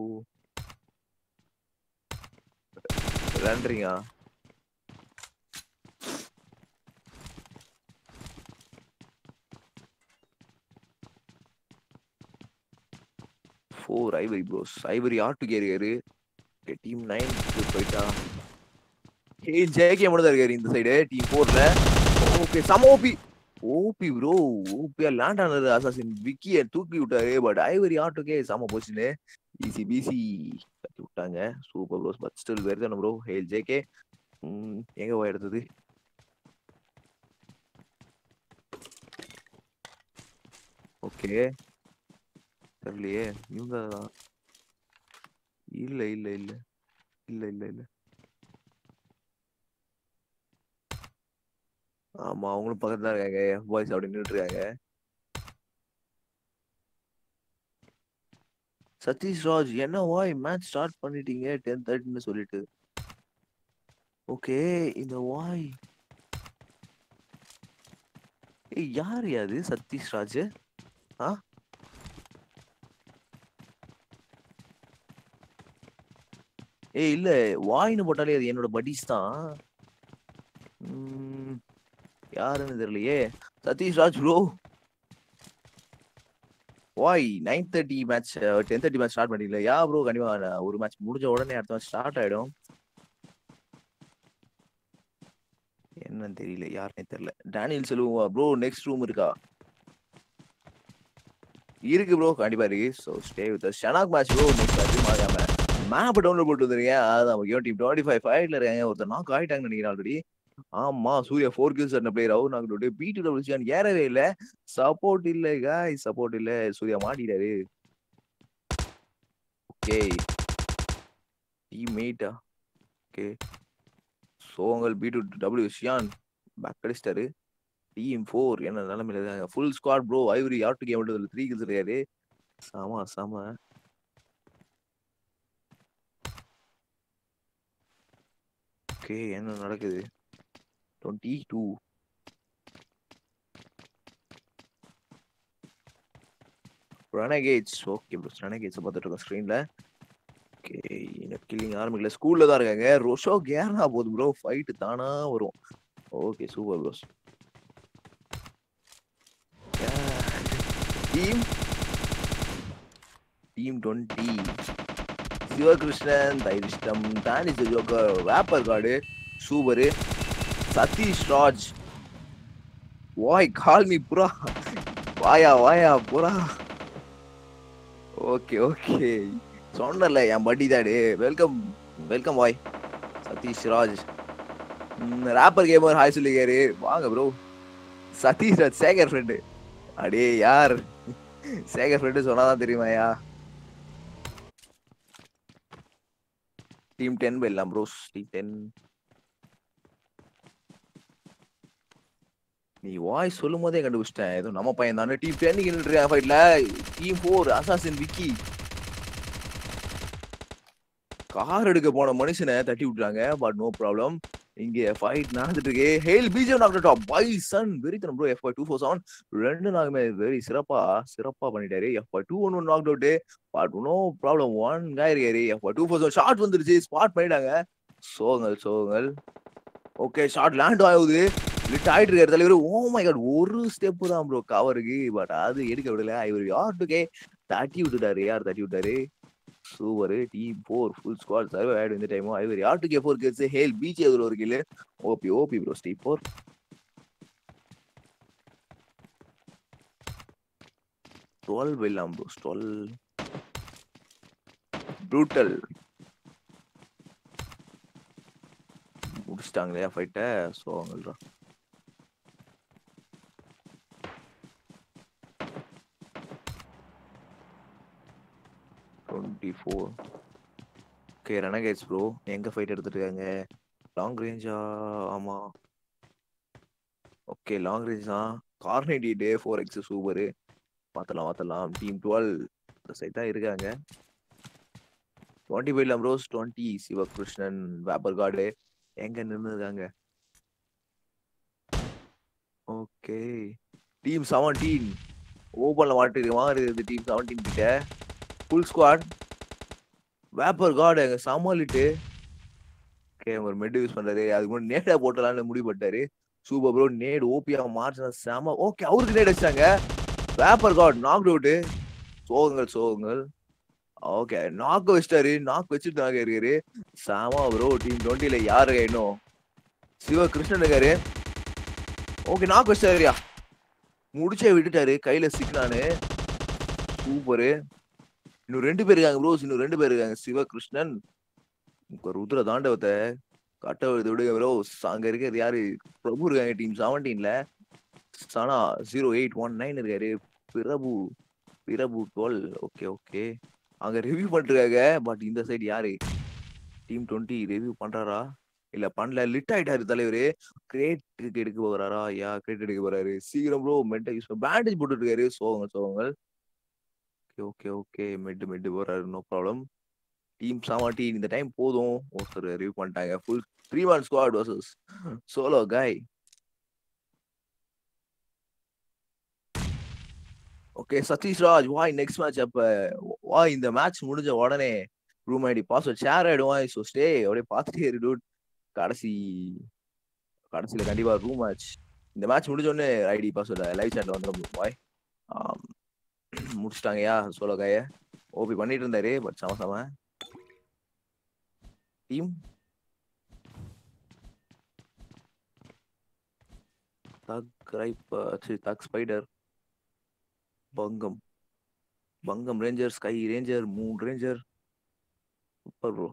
S2: ஃபோர் ஐவரி ப்ரோஸ் ஐவரி ஆட்டு கேரியாரு டீம் நைன் போயிட்டா. ஏ ஜேகே மட்டும் தான் இருக்காரு இந்த சைடு டீம் ஃபோர்ல ஓகே சம ஓபி ஓபி ப்ரோ ஓபியா லேண்ட் ஆனது அசாசின் விக்கிய தூக்கி விட்டாரு பட் ஐவரி ஆட்டோக்கே சம போச்சுன்னு. ஈசி பிசி கட்டி விட்டாங்க. Super bros but still very தானே ப்ரோ ஹேல் ஜேகே எங்க போய் எடுத்தது ஓகே தெரியலையே. இவங்க தான் இல்ல இல்ல இல்ல. இல்ல இல்ல இல்ல. ஆமா அவங்களும் பக்கத்துல தான் இருக்காங்க. பாய்ஸ் அப்படி நின்னுட்டு இருக்காங்க. சதீஷ் ராஜ் என்ன வாய்? மேட்ச் ஸ்டார்ட் பண்ணிட்டீங்க டென் தேர்ட்டின்னு சொல்லிட்டு. ஓகே இந்த வாய். ஏய் யார் அது சதீஷ் ராஜ்? ஆ? ஏய் இல்ல வாயின்னு போட்டாலே அது என்னோட buddies தான். யாருன்னு தெரியலையே. சதீஷ் ராஜ் ப்ரோ வாய் nine thirty match ten thirty match start பண்ணிடல. Yeah bro கண்டிப்பா ஒரு மேட்ச் முடிஞ்ச உடனே அடுத்த மேட்ச் ஸ்டார்ட் ஆயிடும். என்னன்னு தெரியல யாருன்னே தெரியல. Daniel Selva bro next room இருக்கா? இருக்கு ப்ரோ கண்டிப்பா இருக்கு. ஸோ ஸ்டே வித் ஷனாக் மேட்ச் ப்ரோ நெக்ஸ்ட் மேட்ச் மறக்காம மேப் டவுன்லோட் போட்டு வந்திருக்கேன். அதான் ஓகே டீம் டுவெண்ட்டி ஃபைவ் ஃபைவ்ல இருக்காங்க ஒருத்தர் நாக் ஆயிட்டாங்கன்னு நினைக்கிறேன் ஆல்ரெடி ஆமா Surya four kills and player out நாங்க பி டூ டபிள்யூ ஏறவே இல்ல. சப்போர்ட் இல்ல காய் சப்போர்ட் இல்ல. சூர்யா மாட்டிட்டாரு. ஓகே டீம் மேட்டா ஓகே சோங்கல் பி டூ டபிள்யூ ஷியான் பேக் அடிச்சிட்டாரு. டீம் ஃபோர் என்ன நிலைமையில இருக்காங்க? ஃபுல் ஸ்குவாட் ப்ரோ ஐவரி யார்ட்டு கேம் விட்டதுல த்ரீ கில்ஸ் இருக்காரு. செம செம. ஓகே என்ன நடக்குது twenty two Renegades okay bro Renegades பார்த்துட்டு இருக்கோம் ஸ்க்ரீன்ல ஓகே கில்லிங் ஆரம்பிக்கல ஸ்கூல்ல தான் இருக்காங்க ரோஷோ கேரளா போகுது ப்ரோ ஃபைட் தானா வரும் okay super bros team team twenty Sivakrishnan தைரிஷ்டம் தானி joker vapour card super Satish Raj. வாய் கால் மீ புறா. வாயா வாயா புறா. Okay okay. சொன்னல என் பட்டி தாடு வெல்கம் வெல்கம் வாய் Sathish Raj. Rapper gamer hi சொல்லிக்காரு வாங்க ப்ரோ சதீஷ் ராஜ் சேகர் ஃப்ரெண்டு அடே யார்? சேகர் ஃப்ரெண்டு சொன்னாதான் தெரியுமாயா டீம் டென் போயிடலாம் ப்ரோஸ் டீம் டென் நீ வாய்ஸ் சொல்லும் போதே கண்டுபிடிச்சிட்டேன். ஏதோ நம்ம பையன் தானே டீம் டென் நின்றுருக்கேன் ஃபைட்ல team four assassin Vicky car எடுக்க போன மனுஷனை தட்டி விட்டுறாங்க பட் நோ ப்ராப்ளம் இங்க ஃபைட் நடந்துட்டு இருக்கு. Hale BGM doctor top by Sun வெறித்தனம் bro F two four seven ரெண்டு நாளுமே வெரி சிறப்பா சிறப்பா பண்ணிட்டாரு. F two one one knock out but no problem one காயிருக்காரு F two four seven short வந்துருச்சு. ஸ்பாட் பண்ணிட்டாங்க. சோகங்கள் சோகங்கள். ஓகே ஷார்ட் லேண்ட் ஆகுது. லிட் ஆயிட்டு இருக்காரு தலைவர். ஓ மை காட் ஒரு ஸ்டெப் தான் ப்ரோ கவருக்கு பட் அது எடுக்க விடல. இவர் யார் டுகே தட்டி விட்டுட்டாரு. யார் தட்டி விட்டாரு? Super team four full squad survive ஆயிடும் இந்த டைமும் வெரி யார் கே ஃபோர் கேட்ஸ் ஹேல் பீச் எதில் ஒரு கில்லு ஓபி ஓபி ப்ரோ ஸ்டீ ஃபோர் டுவெல் வெல்லாம் ப்ரோ டுவெல் ப்ரூட்டல் முடிச்சிட்டாங்களே ஃபைட்டை so அவங்கள்டா twenty four okay Renegades bro எங்கே ஃபைட் எடுத்துட்டு இருக்காங்க லாங் ரேஞ்சா ஆமா. ஓகே லாங் ரேஞ்ச் தான். கார்னேடி டே ஃபோர் எக்ஸ் சூப்பரு பார்த்தலாம் பார்த்தலாம் டீம் டுவெல் இந்த சைட் தான் இருக்காங்க. டுவெண்ட்டி ஃபைவ் ரோஸ் டுவெண்ட்டி சிவகிருஷ்ணன் வேப்பர் கார்டு எங்கே நின்று இருக்காங்க? ஓகே டீம் செவன்டீன் ஓபனில் மாட்டு மாதிரி டீம் செவன்டீன் கிட்ட. ஃபுல் ஸ்குவாட் வேப்பர் காட் எங்க சமாளிட்டு. ஓகே ஒரு மெட் யூஸ் பண்றாரு. அதுக்கு முன்னாடி நேடா போட்டலாம்னு முடிவு பண்ணிட்டாரு சூப்பர் ப்ரோ நேடு ஓபியா மார்ச்னா செம. ஓகே அவருக்கு நேடு வச்சாங்க வேப்பர் காட் நாக் அவுட் சோகங்கள் சோகங்கள். ஓகே நாக் வச்சிட்டாரு. நாக் வச்சுட்டு நாக இருக்காரு. சாமா ப்ரோ டீம் டுவெண்ட்டில யாரு இன்னும்? சிவகிருஷ்ணன் இருக்காரு. ஓகே நாக் வச்சிட்டாருயா முடிச்சே விட்டுட்டாரு. கையில சிக்கினானு சூப்பரு இன்னும் ரெண்டு பேர் இருக்காங்க ப்ரோஸ் இன்னும் ரெண்டு பேர் இருக்காங்க. சிவகிருஷ்ணன் உங்க ருத்ர தாண்டவத்தை கட்ட விடுங்க ப்ரோஸ் அங்க இருக்கிறது யாரு? பிரபு இருக்காங்க டீம் செவன்டீன்ல சனா ஜீரோ எயிட் ஒன் நைன் இருக்காரு. Prabhu Prabhu twelve okay okay அங்க ரிவ்யூ பண்ணிருக்காங்க. பட் இந்த சைடு யாரு? டீம் டுவெண்ட்டி ரிவ்யூ பண்றாரா? இல்ல பண்ணல. லிட் ஆயிட்டாரு தலைவரு. கிரேட் எடுக்க போறாரா? யா கிரேட் எடுக்க போறாரு. சீக்கிரம் ப்ரோ மென்டல் யூஸ் பேண்டேஜ் போட்டுட்டு இருக்காரு. சோகங்கள் சோகங்கள். ஓகே ஓகே ஓகே மெட்டு மெட்டு போறாரு நோ ப்ராப்ளம் டீம் சாமாட்டி இந்த டைம் போதும். ஒருத்தர் ரிவ்யூ பண்ணிட்டாங்க. Full three man squad versus solo guy okay Satish Raj வாய் நெக்ஸ்ட் மேட்ச் அப்ப? வாய் இந்த மேட்ச் முடிஞ்ச உடனே ரூம் ஐடி பாஸ்வேர்ட் ஷேர் ஆயிடுவாய் ஸோ ஸ்டே அப்படியே பார்த்துட்டே இரு டூட் கடைசி கடைசியில கண்டிப்பா ரூம் மேட்ச் இந்த மேட்ச் முடிஞ்ச உடனே ஐடி பாஸ்வேர்ட் லைவ் சேட்ல வந்துடும் வாய் முடிச்சிட்டாங்கயா சோலோ காய ஓபி பண்ணிட்டு இருந்தாரு பட் சம சம. டீம்? தக் ரைப் சரி தக் ஸ்பைடர். பங்கம். பங்கம் ranger sky ranger moon ranger. Super bro.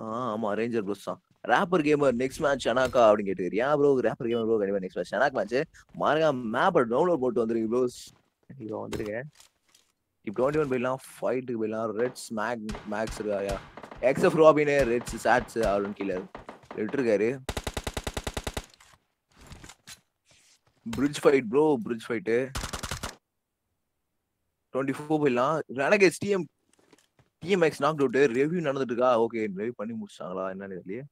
S2: ஆ ஆமா ரேஞ்சர் ப்ரோஸ் தான். ரேப்பர் கேமர் நெக்ஸ்ட் மேட்ச் அனாக்கா அப்படின்னு கேட்டுக்கிறீங்க ஏன் ப்ரோ ரேப்பர் கேமர் ப்ரோ கண்டிப்பா நெக்ஸ்ட் மேட்ச் அனாக் மேட்ச் மாருங்க மேப்பை டவுன்லோட் போட்டு வந்துருக்கு ப்ரோ இப்போ வந்துருங்க இப்போ டுவெண்ட்டி ஒன் போயிடலாம். ஃபைட்டுக்கு போயிடலாம். ரெட்ஸ் மேக் மேக்ஸ் இருக்காயா எக்ஸப் ராபின் ரெட்ஸ் சாட்ஸ் அப்படின்னு கீழே விட்டுருக்காரு. Bridge fight bro bridge fight twenty four போயிடலாம். எனக்கு STM TMX knock out review நடந்துட்டு இருக்கா ஓகே ரிவ்யூ பண்ணி முடிச்சிட்டாங்களா? என்னன்னு தெரியல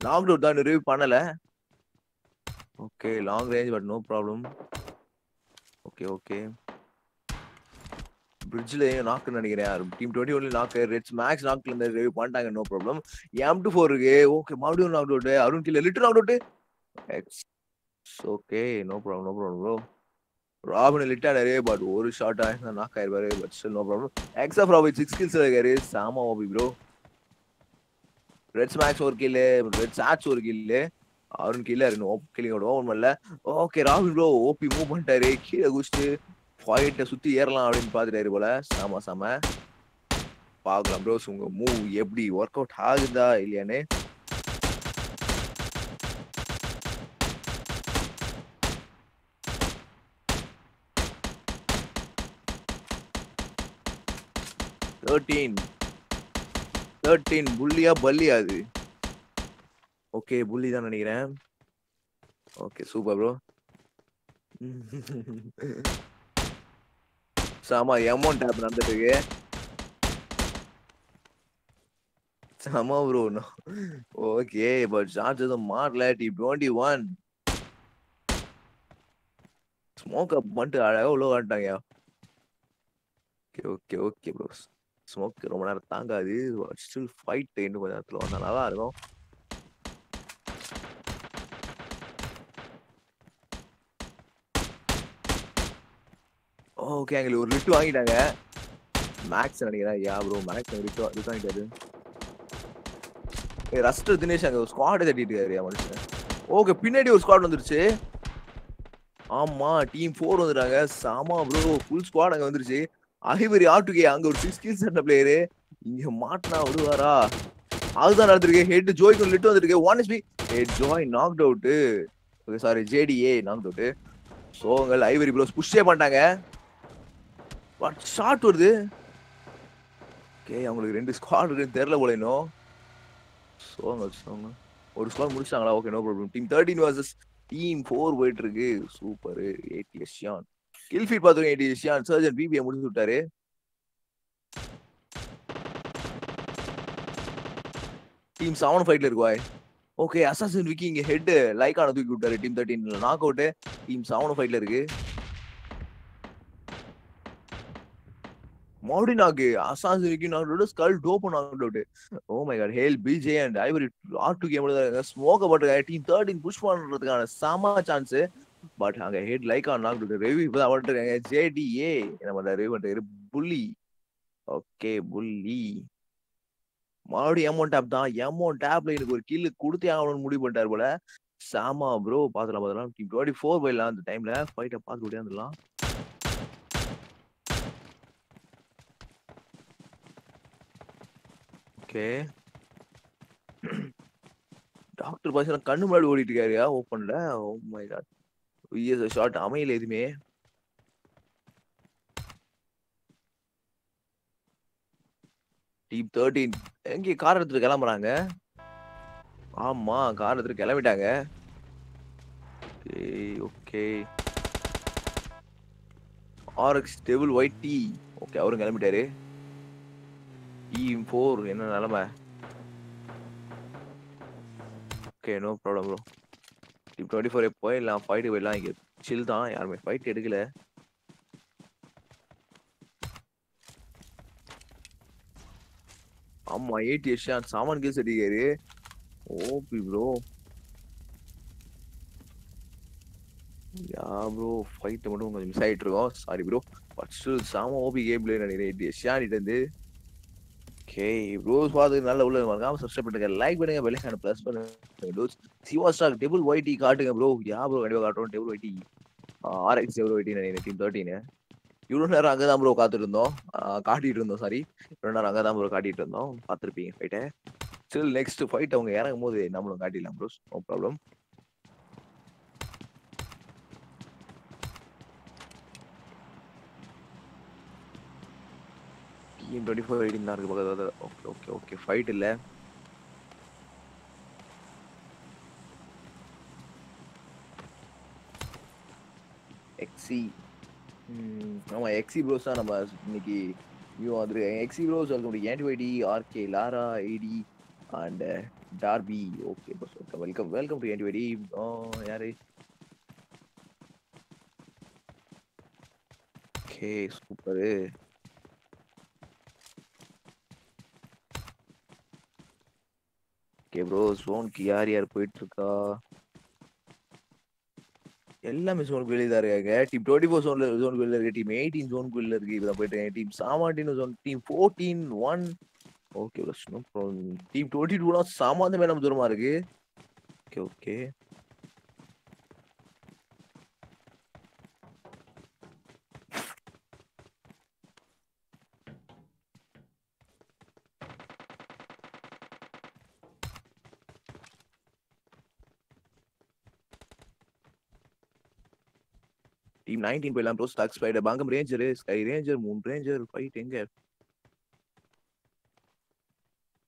S2: நாக் அவுட் தான் ரிவ்யூ பண்ணல. Okay long range but no problem okay okay பிரிட்ஜில் நாக்கு நினைக்கிறேன் டீம் டுவெண்ட்டி ஒன்ல நாக்கு ரெட்ஸ் மேக்ஸ் நாக்கில் இருந்து ரிவ்யூ பண்ணிட்டாங்க no problem M two four இருக்கு. ஓகே மறுபடியும் நாக் அவுட் அருண் கீழே litre knock out okay no problem no problem bro Robin லிட்டா நிறைய பட் ஒரு ஷாட் ஆயிருந்தா நாக் ஆயிருப்பாரு பட் ஸ்டில் நோ ப்ராப்ளம் எக்ஸப் ராபின் சிக்ஸ் கில்ஸ் இருக்காரு சாமா ஓபி ப்ரோ ரெட்ஸ் மேக்ஸ் ஒரு கில்லு ரெட் ஆட்ஸ் ஒரு கில்லு அருண் கீழே இருக்கு ஓப் கில்லிங்கோட ஓவன் பண்ணல. Okay Robin bro OP move பண்ணிட்டாரு கீழே குடிச்சிட்டு பாயிண்ட்டை சுத்தி ஏறலாம் அப்படின்னு பாத்துட்டாரு போல. சாமா சாம. பார்க்கலாம் ப்ரோஸ் உங்க மூவ் எப்படி ஒர்க் அவுட் ஆகுதா இல்லையான்னு. தேர்ட்டீன் தேர்ட்டீன் புள்ளியா பல்லியா அது? ஓகே புள்ளி தான் நினைக்கிறேன். ஓகே சூப்பர் ப்ரோ சாமா எமௌண்ட் டேப் நடந்துட்டு இருக்கு சாமா ப்ரோ ஓகே பட் சார்ஜ் எதுவும் மாறல. T twenty one smoke up பண்ணிட்டு அழகா உள்ள காட்டாங்க okay okay okay bro smoke ரொம்ப நேரம் தாங்காது. ஸ்டில் ஃபைட் இன்னும் கொஞ்ச நேரத்தில் வந்தால் நல்லா இருக்கும். ஓகே எங்களுக்கு ஒரு லிட்டு வாங்கிட்டாங்க. மேக்ஸ் நினைக்கிறேன் yeah bro Max lit lit வாங்கிட்டாரு. ரஸ்டர் தினேஷ் அங்க ஸ்குவாட் தட்டிட்டு இருக்காரு மனுஷன். ஓகே பின்னாடி ஒரு ஸ்குவாட் வந்துருச்சு. ஆமா டீம் ஃபோர் வந்துட்டாங்க. சாமா ப்ரோ ஃபுல் ஸ்குவாட் அங்கே வந்துருச்சு. ஐவரி ஆட்டுகே அங்க ஒரு சிக்ஸ் கில்ஸ் சட்ட பிளேயரு இங்க மாட்டினா விடுவாரா? அதுதான் நடந்திருக்கு. ஹெட் ஜோய்க்கு லிட்டு வந்திருக்கு. One SP head Joy knock out okay sorry JDA knock out சோங்கள் Ivory bros புஷ்ஷே பண்ணிட்டாங்க. ஷாட் வருது? ஓகே அவங்களுக்கு ரெண்டு ஸ்குவாட் இருக்குன்னு தெரில போல இன்னும். சோங்க சோங்க ஒரு squad முடிச்சிட்டாங்களா? Okay no problem team thirteen versus team four போயிட்டு இருக்கு. சூப்பர் எயிட்டி எஸ்யான் கில் ஃபீட் பார்த்துருங்க எயிட்டி எஸ்யான் சர்ஜன் பிபிஐ முடிச்சு விட்டாரு. டீம் செவன் ஃபைட்ல இருக்குவாய் ஓகே அசாசின் விக்கி இங்க ஹெட் லைக்கான தூக்கி விட்டாரு டீம் தேர்ட்டீன்ல நாக் அவுட் டீம் செவன் ஃபைட்ல இருக்கு. மறுபடியும் knock assassin Vicky knock out skull dope knock out oh my God Hail PJ and Ivory R two game smoke போட்டு டீம் தேர்ட்டீன் புஷ் பண்றதுக்கான சம சான்ஸ் பட் அங்க ஹெட் லைக் ஆன் நாக் ரெவி இப்பதான் வந்துருக்காங்க ஜேடிஏ என்ன பண்றாரு? ரெவி பண்றாரு. புள்ளி. ஓகே புள்ளி. மறுபடியும் எமௌண்ட் டேப் தான். எமௌண்ட் டேப்ல எனக்கு ஒரு கில்லு கொடுத்தே ஆகணும்னு முடிவு பண்ணிட்டாரு போல. சாமா ப்ரோ பாத்துலாம் பாத்துலாம் டுவெண்ட்டி ஃபோர் போயிடலாம் அந்த டைம்ல ஃபைட்டை பார்த்து முடியாந்துடலாம் ஓகே டாக்டர் பாத்தீங்கன்னா கண்ணு முன்னாடி ஓடிட்டு இருக்காரு ஓப்பன்ல oh oh my God shot அமையல எதுவுமே. டீம் தேர்ட்டீன் எங்க கார் எடுத்துட்டு கிளம்புறாங்க? ஆமா கார் எடுத்துட்டு கிளம்பிட்டாங்க. Okay RX டெபிள் white T okay அவரும் கிளம்பிட்டாரு. டீம் ஃபோர் என்ன நிலமை? Okay no problem bro team twenty four போயிடலாம் ஃபைட்டு போயிடலாம் இங்கே சில் தான். யாருமே ஃபைட் எடுக்கல. ஆமா எயிட்டி இயர்ஸ் சாமான் கேஸ் அடிக்காரு. OP bro yeah bro fight மட்டும் கொஞ்சம் மிஸ் ஆயிட்டு இருக்கோம். சாரி ப்ரோ பட் ஸ்டில் சாம ஓபி பிளே நினைக்கிறேன். எயிட்டி இயர்ஸ் இருந்து. ஓகே ப்ரோஸ் பார்த்து நல்ல உள்ள மறக்காம சப்ஸ்கிரைப் பண்ணுங்க லைக் பண்ணுங்க பெல்லைக்கான ப்ளஸ் பண்ணுங்க டோஸ் சிவா ஸ்டாக் டேபிள் ஒயிட்டி காட்டுங்க ப்ரோ யா ப்ரோ கண்டிப்பா காட்டுறோம் டேபிள் ஒயிட்டி ஆர்எக்ஸ் டேபிள் ஒயிட்டி நினைக்கிறேன் டீம் தேர்ட்டின்னு இவ்வளோ நேரம் அங்கே தான் ப்ரோ காத்துட்டு இருந்தோம் காட்டிட்டு இருந்தோம் சாரி இவ்வளோ நேரம் அங்கே தான் ப்ரோ காட்டிட்டு இருந்தோம். பார்த்துருப்பீங்க ஃபைட்டை ஸ்டில் நெக்ஸ்ட் ஃபைட் அவங்க இறங்கும் போது நம்மளும் காட்டிடலாம் bros no problem team twenty four eighteen தான் இருக்கு பக்கத்தில் ஓகே ஓகே ஓகே ஃபைட் இல்லை எக்ஸி ஆமா எக்ஸி ப்ரோஸ் தான் நம்ம இன்னைக்கு நியூ வந்துருக்காங்க எக்ஸி ப்ரோஸ் வெல்கம் டு ஆன்டிவைடி ஆர்கே லாரா ஐடி அண்ட் டார்பி ஓகே பஸ் வெல்கம் வெல்கம் வெல்கம் டு ஆன்டிவைடி யாரு ஓகே சூப்பரு ஓகே ப்ரோ ஜோனுக்கு யார் யார் போயிட்டு இருக்கா எல்லாமே ஜோனுக்கு வெளியே தான் இருக்காங்க. டீம் டுவெண்ட்டி ஃபோர் ஜோன்ல ஜோனுக்கு வெளியில் இருக்கு. டீம் எயிட்டீன் ஜோனுக்கு வெளியில் இருக்கு. இப்போ போயிட்டு team சாமாட்டின் zone team fourteen one okay bro team twenty டூலாம் சாமாந்தமே நம்ம தூரமாக இருக்கு. ஓகே ஓகே நைன்டீன் போயிடலாம் ப்ரோ ஸ்டாக் ஸ்பைடர் பாங்கம் ரேஞ்சர் ஸ்கை ரேஞ்சர் மூணு ரேஞ்சர் ஃபைட் எங்க?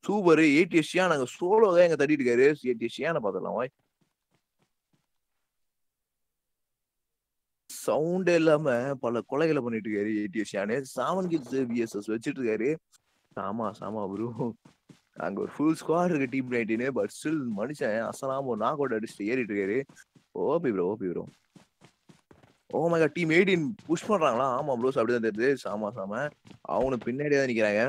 S2: சூப்பர் எயிட்டி எஸ்யா நாங்க சோலோ தான் எங்க தட்டிட்டு இருக்காரு. எயிட்டி எஸ்டியான பார்த்துலாம் வாய் சவுண்ட் இல்லாம பல கொலைகளை பண்ணிட்டு இருக்காரு எயிட்டி எஸ்யானு சாமன் கிட்ஸ் விஎஸ்எஸ் வச்சிட்டு இருக்காரு. சாமா சாமா ப்ரோ அங்க ஒரு ஃபுல் ஸ்குவாட் இருக்கு டீம் நைன்டீன் பட் ஸ்டில் மனுஷன் அசலாம ஒரு நாக் அவுட் அடிச்சுட்டு ஏறிட்டு இருக்காரு. OP bro OP bro oh my God team eighteen push பண்றாங்களா? ஆமா ப்ரோஸ் அப்படிதான் தெரியுது. சாமா சாம. அவனு பின்னாடியே தான் நிக்கிறாங்க.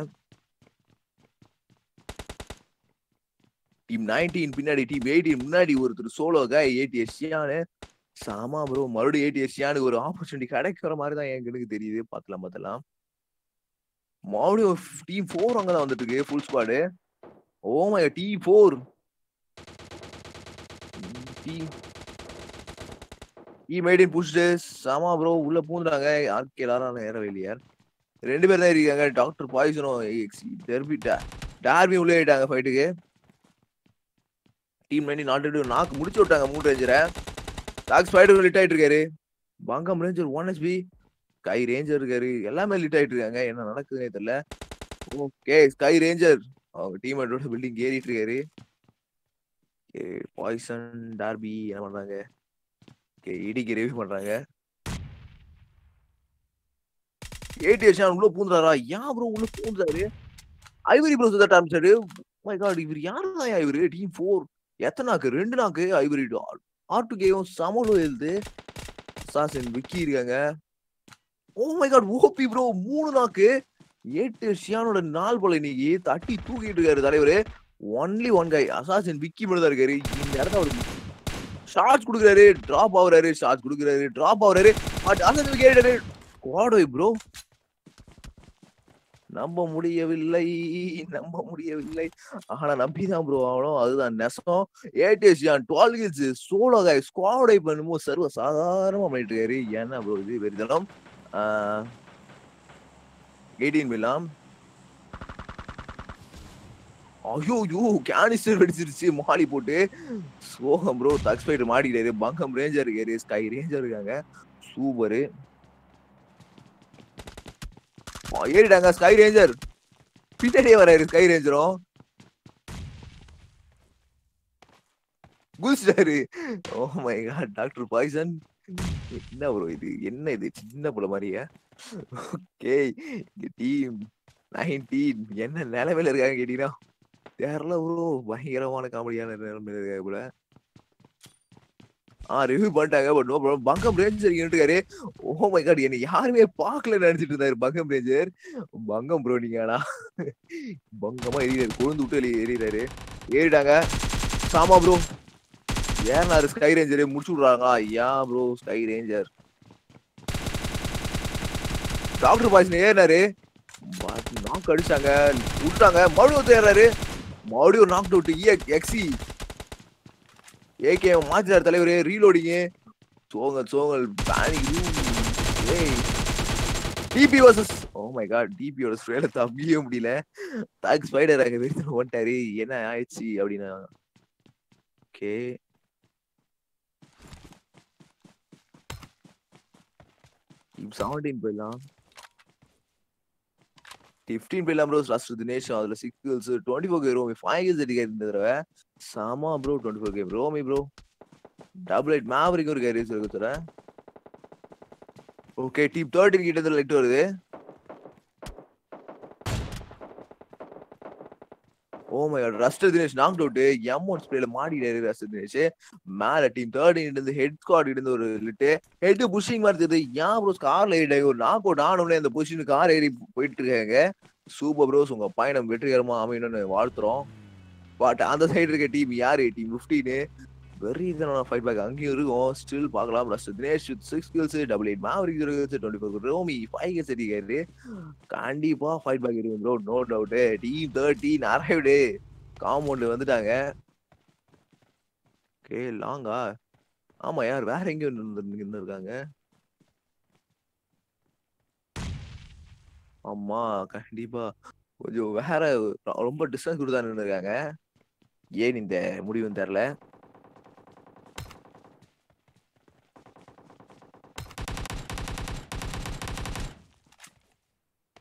S2: டீம் நைன்டீன் பின்னாடி டீம் எயிட்டின் முன்னாடி ஒருத்தர் சோலோ காய் எயிட்டி எஸ்சியானு சாமா ப்ரோ மறுபடியும் எயிட்டி எஸ்சியானு ஒரு ஆப்பர்ச்சுனிட்டி கிடைக்கிற மாதிரி தான் என் தெரியுது. பார்த்துலாம் பார்த்துலாம் மறுபடியும் டீம் ஃபோர் அங்கே தான் வந்துட்டு இருக்கு full squad oh my T four team இ மேட் புஷ்டு சாமா ப்ரோ உள்ள பூந்துறாங்க ஆர்கே எல்லாரும் ஏறவே வெளியார் ரெண்டு பேர் தான் இருக்காங்க. டாக்டர் பாய்சனும் டெர்பி டார்பி உள்ளே ஆயிட்டாங்க ஃபைட்டுக்கு டீம் நைன்டி நாட்டு நாக்கு முடிச்சு விட்டாங்க மூணு ரேஞ்சரை டாக்ஸ் ஃபைட்டர் லிட் ஆயிட்டு இருக்காரு. பங்கம் ranger one SP sky ranger இருக்காரு. எல்லாமே லிட் ஆயிட்டு இருக்காங்க. என்ன நடக்குதுன்னே தெரியல. ஓகே ஸ்கை ரேஞ்சர் அவங்க டீமேட்டோட பில்டிங் ஏறிட்டு இருக்காரு. பாய்சன் டார்பி என்ன பண்றாங்க? ஓகே இடிக்கு ரிவ்யூ பண்றாங்க. ஏடிஎஸ் உள்ள பூந்துறாரா ஏன் ப்ரோ உள்ள பூந்துறாரு ஐவரி ப்ரோ சுத்த ஆரம்பிச்சாரு மை காட் இவர் யாரு இவர்? டீம் ஃபோர் எத்தனை நாக்கு? ரெண்டு நாக்கு ஐவரி ஆர் டு கேவும் சமலோ எழுது. சாசன் விக்கி இருக்காங்க. Oh my God OP bro மூணு நாக்கு. ஏட்டு ஷியானோட நாள் போல இன்னைக்கு. தட்டி தூக்கிட்டு இருக்காரு தலைவரு. ஒன்லி ஒன் கை அசாசின் விக்கி மட்டும் தான் இருக்காரு. இந்த இடத்த அவரு ஷார்ட்ஸ் கொடுக்குறாரு டிராப் ஆகுறாரு ஷார்ட்ஸ் கொடுக்குறாரு டிராப் ஆகுறாரு பட் அசாசின் கேட்டாரு குவாடோய் ப்ரோ நம்ப முடியவில்லை நம்ப முடியவில்லை. ஆனா நம்பிதான் ப்ரோ ஆகணும். அதுதான் நெசம். ATS John twelve kills solo guy ஸ்குவாடை பண்ணும்போது சர்வ சாதாரணமா பண்ணிட்டு இருக்காரு. என்ன ப்ரோ இது? வெறிதனம் எயிட்டீன் மில்லாம் ஐயோ ஐயோ கேனிஸ்டர் வெடிச்சிருச்சு மாலி போட்டு. சோகம் ப்ரோ தக்ஸ் ஃபைட் மாடிக்கிறாரு பங்கம் ரேஞ்சர் இருக்காரு ஸ்கை ரேஞ்சர் இருக்காங்க. சூப்பரு ஏறிட்டாங்க ஸ்கை ரேஞ்சர் பின்னாடியே வராரு ஸ்கை ரேஞ்சரும் குதிச்சிட்டாரு. Oh my God doctor poison என்ன ப்ரோ இது? என்ன இது? சின்ன புள்ள மாதிரியா? ஓகே டீம் நைன்டீன் என்ன நிலைமையில இருக்காங்க கேட்டீங்கன்னா? தெரியல ப்ரோ பயங்கரமான காமெடியான இருக்காங்க போல ஆ ரிவ்யூ பண்ணிட்டாங்க but no problem Pangam ranger இருக்காரு ஓ மை காட் என்ன யாருமே பார்க்கல நினைச்சிட்டு இருந்தாரு பங்கம் ரேஞ்சர். பங்கம் ப்ரோ நீங்க ஆனா பங்கமா எரியாரு கொழுந்து விட்டு வெளியே எரியிறாரு. ஏறிட்டாங்க. சாமா ப்ரோ ஏறினாரு ஸ்கை ரேஞ்சரு முடிச்சு விடுறாங்க ஏன் bro sky ranger doctor boys ஏறினாரு. Knock அடிச்சாங்க. விட்டாங்க. மறுபடியும் ஏறாரு மறுபடியும் நாக் அவுட் எக்ஸி ஏகே மாத்திரார் தலைவரே ரீலோடிங்க சோங்கல் சோங்கல் பேனிக் ஏய். DP versus oh my god டிபியோட ஸ்ப்ரேல தப்பியே முடியல. டாக் ஸ்பைடர் அங்க வெறுத்து ஓட்டாரு என்ன ஆயிடுச்சு அப்படின்னா. ஓகே செவன்டீன் போயிடலாம். ஃபிஃப்டீன் போயிடலாம் ப்ரோ லாஸ்ட் தினேஷ் அதுல six girls twenty four K Romi five girls அடிக்காரு இந்த தடவை. சாமா bro twenty four K Romi bro double eight மேவரிக்கு ஒரு கேரியர்ஸ் இருக்கு தர ஓகே டீம் தேர்ட்டின் கிட்ட இருந்து லெட் வருது. Oh my god ரஸ்டர் Dinesh knock out M one ஸ்ப்ரேல மாடி ரஸ்டர் தினேஷ். மேல டீம் தேர்ட்டின் இருந்து ஹெட் ஸ்குவாட் இருந்து ஒரு லிட்டு ஹெட் புஷிங் மாதிரி தெரியுது. ஏன் ப்ரோஸ் கார்ல ஏறி ஒரு நாக் அவுட் ஆனவனே அந்த பொசிஷன் கார் ஏறி போயிட்டு இருக்காங்க. சூப்பர் ப்ரோஸ் உங்க பயணம் வெற்றிகரமா அமையணும்னு வாழ்த்துறோம். பட் அந்த சைடு இருக்க டீம் யாரு? டீம் பிப்டீனு வெரி இதனான ஃபைட் பேக் அங்கேயும் இருக்கும். ஸ்டில் பார்க்கலாம். Plus Dinesh with six kills double eight maverick twenty four Romi five kills அடிக்காரு கண்டிப்பாக ஃபைட் பேக் இருக்கும் bro no doubt team thirteen arrived compound வந்துட்டாங்க. ஓகே லாங்கா ஆமா யார்? வேற எங்கேயும் நின்று இருக்காங்க ஆமா கண்டிப்பா. கொஞ்சம் வேற ரொம்ப டிஸ்டன்ஸ் கொடுத்தா நின்று இருக்காங்க ஏன் இந்த முடிவுன்னு தெரில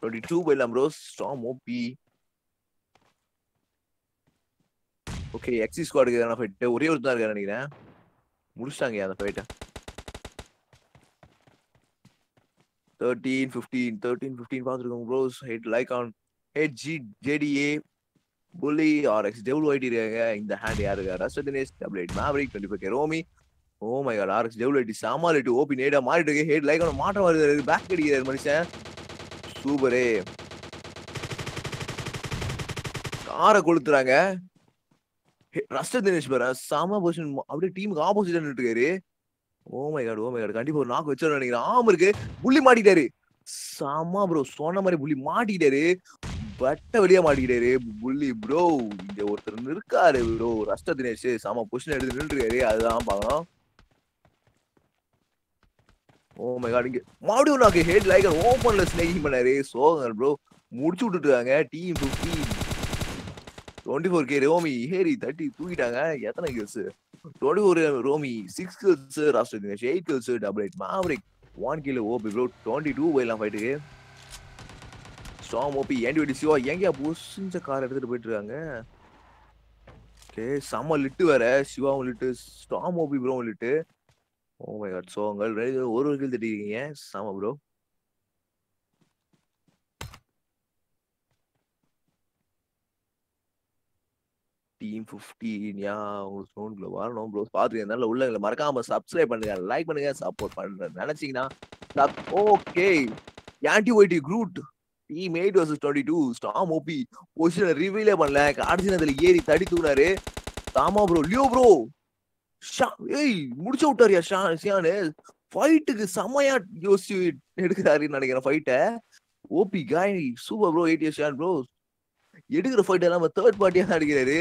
S2: 22 Will Ambrose, Storm OP. Okay XE ஸ்குவாடுக்கு எதனா ஃபைட்டு ஒரே ஒரு தான் இருக்காரு நினைக்கிறேன் முடிச்சிட்டாங்க அந்த ஃபைட்டை தேர்ட்டீன் ஃபிஃப்டீன் தேர்ட்டீன் ஃபிஃப்டீன் பார்த்துருக்கோம் bros head like on head G JDA bully R X devil white இருக்காங்க இந்த ஹேண்ட் யாரு இருக்கா rust Dinesh double eight maverick twenty five Romi oh my god R X devil eight சாமால் எட்டு OP நேடா மாறிட்டு இருக்கு head like on மாற்றம் வருது back அடிக்கிறார் மனுஷன் சூப்பரே காரை கொளுத்துறாங்க. ரஷ்ட தினேஷ் பாரு சாம பொசிஷன் அப்படியே டீமுக்கு ஆப்போசிட் இருக்காரு oh my god oh my god கண்டிப்பா ஒரு நாக்கு வச்சிடணும் நினைக்கிறேன். ஆம் இருக்கு. புள்ளி மாட்டிட்டாரு சாமா ப்ரோ சொன்ன மாதிரி புள்ளி மாட்டிக்கிட்டாரு. பட்ட வெளியே மாட்டிக்கிட்டாரு. புள்ளி ப்ரோ இங்க ஒருத்தர் இருக்காரு ப்ரோ ரஷ்ட தினேஷ் சாமா பொசிஷன் எடுத்து நின்றுருக்காரு அதுதான் பார்க்கணும். ஓ மை காட் இங்க மறுபடியும் நாக்கு ஹெட் லைக் ஓபன்ல ஸ்னேகிங் பண்ணாரு. சோகங்கள் ப்ரோ முடிச்சு விட்டுட்டாங்க. Team fifteen twenty four K Romi Harry தட்டி தூக்கிட்டாங்க. எத்தனை kills twenty four Romi six kills ராஷ்டிர Dinesh eight kills double eight maverick one kill OP bro twenty two போயிடலாம் ஃபைட்டுக்கு ஸ்டாம் ஓபி ஏன்டி சிவா? எங்கேயா புசிஞ்ச கார் எடுத்துட்டு போயிட்டு இருக்காங்க? ஓகே செம்ம லிட்டு வேற. சிவாவும் லிட்டு ஸ்டாம் ஓபி ப்ரோ லிட்டு ஓ மை காட் சோ உங்கள் ஒரு ஒரு கில் திட்டிருக்கீங்க செம்ம ப்ரோ டீம் ஃபிஃப்டீன் யா உங்களுக்கு சவுண்ட்ல வரணும் ப்ரோ பார்த்துருக்கேன் அதனால உள்ள மறக்காம சப்ஸ்கிரைப் பண்ணுங்க லைக் பண்ணுங்க சப்போர்ட் பண்ணுங்க நினைச்சீங்கன்னா okay antibiotic YT team eight versus twenty two storm OP பொசிஷனை ரிவீலே பண்ணல. கடைசி நேரத்தில் ஏறி தடி தூக்குனாரு தாமா ப்ரோ லியோ ப்ரோ ஏய் முடிச்சு விட்டாருயா ஷியானு? ஃபைட்டுக்கு செமையா யோசிச்சு எடுக்கிறாருன்னு நினைக்கிறேன் ஃபைட்டை ஓபி காய் சூப்பர் ப்ரோ எயிட் இயர்ஸ் ஷான் ப்ரோ எடுக்கிற ஃபைட் எல்லாம் தேர்ட் பார்ட்டியா தான் அடிக்கிறாரு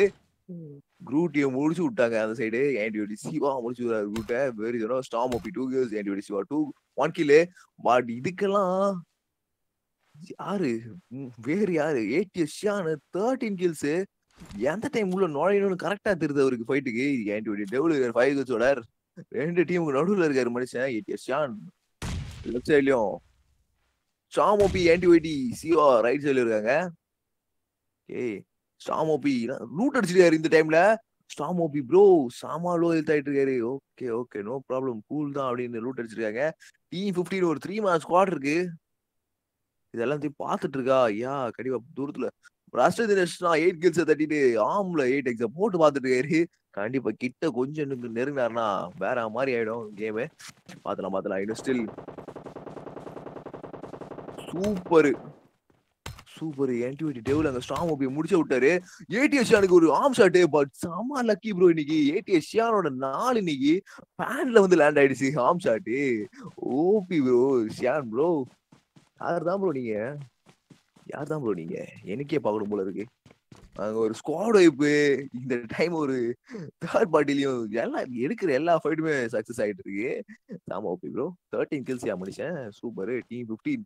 S2: குரூட்டியை முடிச்சு விட்டாங்க அந்த சைடு ஆன்டியோடி சிவா முடிச்சு விடுறாரு குரூட்டை. வெரி ஜனோ ஸ்டாம் ஓபி டூ கேர்ஸ் ஆன்டியோடி Shiva two one kill but இதுக்கெல்லாம் யாரு? வேறு யாரு? ஏடிஎஸ் ஷியானு தேர்ட்டீன் கில்ஸ் எந்த டைம் உள்ள நுழையணும்னு கரெக்டா தெரியுது அவருக்கு ஃபைட்டுக்கு ஆன்டியோடி டெவலு ஃபைவ் கில்ஸோட ரெண்டு டீமுக்கு நடுவில் இருக்காரு மனுஷன். ஏடிஎஸ் ஷான் லெஃப்ட் சைட்லயும் ஸ்டாம் ஓபி ஆன்டிவைடி சிவா ரைட் சைடுல இருக்காங்க. ஏய் ஸ்டாம் ஓபி ரூட் அடிச்சிருக்காரு இந்த டைம்ல ஸ்டாம் ஓபி ப்ரோ சாமா லோ ஹெல்த் ஆயிட்டு இருக்காரு. Okay okay no problem cool தான் அப்படின்னு ரூட் அடிச்சிருக்காங்க. டீம் ஃபிஃப்டின் ஒரு த்ரீ மேட்ச் ஸ்குவாட் இருக்கு. இதெல்லாம் தூக்கி பார்த்துட்டு இருக்கா? ஐயா கண்டிப்பா தூரத்துல. ராஷ்டிர தினேஷ்னா எயிட் கில்ஸ் தட்டிட்டு ஆம்ல எயிட் எக்ஸ போட்டு பார்த்துட்டு இருக்காரு. கண்டிப்பா கிட்ட கொஞ்சம் இன்னும் நெருங்கினாருன்னா வேற மாதிரி ஆயிடும் கேமு பாத்தலாம் பாத்தலாம் இன்னும் ஸ்டில் சூப்பர். சூப்பர். ஆன்டிவிட்டி டேபிள் அங்க ஸ்ட்ராங் ஓபி முடிச்சு விட்டாரு. ஏடிஎஸ் ஷியானுக்கு ஒரு ஆம் ஷாட் பட் செம லக்கி ப்ரோ இன்னைக்கு. ஏடிஎஸ் ஷியானோட நாள் இன்னைக்கு? பேன்ல வந்து லேண்ட் ஆயிடுச்சு ஆம் ஷாட் ஓபி ப்ரோ ஷியான் ப்ரோ யார் தான் ப்ரோ நீங்க? யார் தான் ப்ரோ நீங்க? எனக்கே பார்க்கணும் போல இருக்கு. அங்க ஒரு ஸ்குவாட் வைப்பு இந்த டைம் ஒரு தேர்ட் பார்ட்டிலையும் எல்லாம் எடுக்கிற எல்லா ஃபைட்டுமே சக்சஸ் ஆயிட்டு இருக்கு. ஆமா ஓபி ப்ரோ தேர்ட்டீன் கில்ஸ் யா மனுஷன். சூப்பர் டீம் ஃபிஃப்டீன்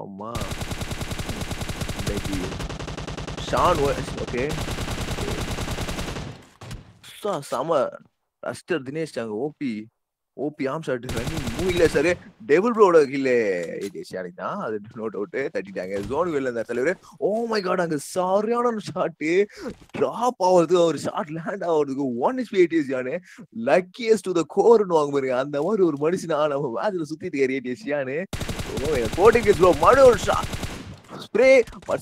S2: ஆமா. இன்னைக்கு ஷான் ஓகே செம. ரஸ்டர் தினேஷ் அங்க ஓபி ஓபி ஆம் ஷாட் ரன்னிங் மூவில சார் டெபிள் ப்ரோட கில்ல ஏசியானிக் தான் அது நோட் அவுட் தட்டிட்டாங்க. ஜோன் வெளில இருந்தார் தலைவர் ஓ oh மை காட் அங்க சரியான ஷாட்டு டிராப் ஆகுறது ஒரு ஷாட் லேண்ட் ஆகுறதுக்கு ஒன் எஸ்பி ஏடிஎஸ்யானு லக்கியஸ்ட் டு த கோர்னு வாங்க பாருங்க. அந்த மாதிரி ஒரு மனுஷனா நம்ம மேட்ச்ல சுத்திட்டு இருக்காரு ஏடிஎஸ்யானு ஓ கோட்டிங் ப்ரோ மறுபடியும் ஒரு ஷாட் ஸ்ப்ரே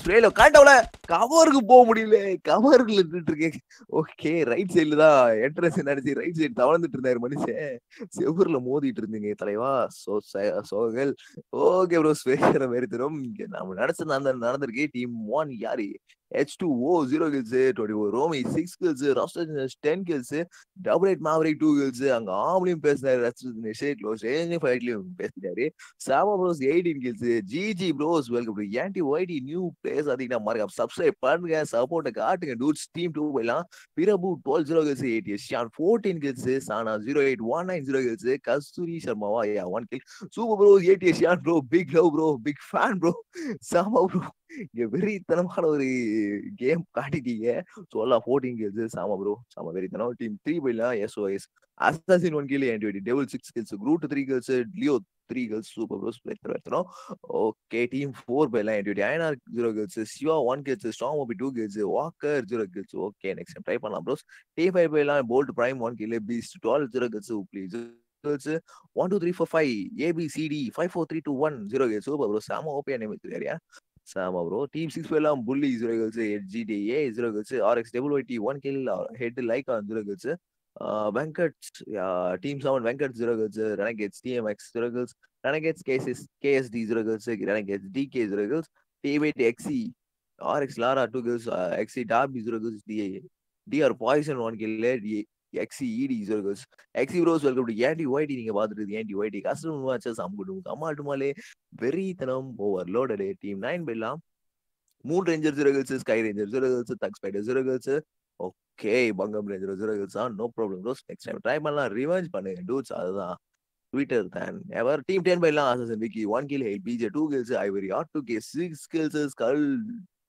S2: ஸ்ப்ரேல காண்டவல கவருக்கு போக முடியல. கவர்ல நின்றுட்டு இருக்கேன். ஓகே ரைட் சைடுல தான் என்ட்ரன்ஸ் நினைச்சு ரைட் சைடு தவழ்ந்துட்டு இருந்தாரு மனுஷன். செவ்வூர்ல மோதிட்டு இருந்தீங்க தலைவா. சோ சோகல் ஓகே ப்ரோ ஸ்பேஷர மாரி தரும் நம்ம நினைச்சது அந்த நடந்திருக்கு. டீம் ஒன் யாரு? H two O zero kills twenty O Romi six kills raster ten kills double eight maverick two kills அங்க ஆம்லயும் பேசினாரு ரஸ்டர் க்ளோஸ் ஃபைட்லயும் பேசினாரு சாமா bros eighteen kills GG bros welcome to anti YT new place அதிகமாக மறக்காம subscribe பண்ணுங்க சப்போர்ட்டை காட்டுங்க. டூட்ஸ் டீம் டூ போயிடலாம். Prabhu twelve zero kills eight Chiyaan fourteen kills சானா zero eight one nine zero kills Kasthuri சர்மாவா one kill super bro eight Chiyaan bro big love bro big fan bro சாமா bro வெறித்தனமான ஒரு game காட்டிட்டீங்க. சொல்லலாம் fourteen kills சாமா bro சாமா வெறித்தனம். Team three போயிடலாம். SOS assassin one கீழே என் twenty devil six kills Groot three kills Leo three girls super bros எடுத்துரும் okay team four போயிடலாம் என் ஐநார் zero girls Shiva one girls strong OP two girls walker zero girls okay next time try பண்ணலாம் bros D five போயிடலாம் bolt prime one கீழே beast twelve zero girls please girls one two three four five A B C D five four three two one zero kills super bro சாம ஓபியா name வச்சிருக்காரியா சாமா bro team six எல்லாம் புள்ளி zero girls GTA zero girls R X double Y T one kill head like on zero girls Venkat team seven Venkat zero girls renegades DMX zero girls renegades cases KST zero girls renegades DK zero girls divide XE R X Lara two girls XE டாபி zero girls DA DR poison one கில்லே DA எக்ஸி இடி zero எக்ஸி bros welcome to ஏன்டி YT நீங்க பாத்துட்டு ஏன்டி YT customer matches அம்குடும் very வெறித்தனம் over loaded team nine பெல்லாம் மூணு ranger zero girls sky ranger zero girls thug spider zero girls okay Pangam ranger zero no problem bros next time try பண்ணலாம். Revenge பண்ணுங்க dudes அதுதான். Twitter தேன். எவர் team ten பைலாம் ஆசன் விக்கி ஒன் கில் ஹெல் PJ two kills ivory R two K six kills கல்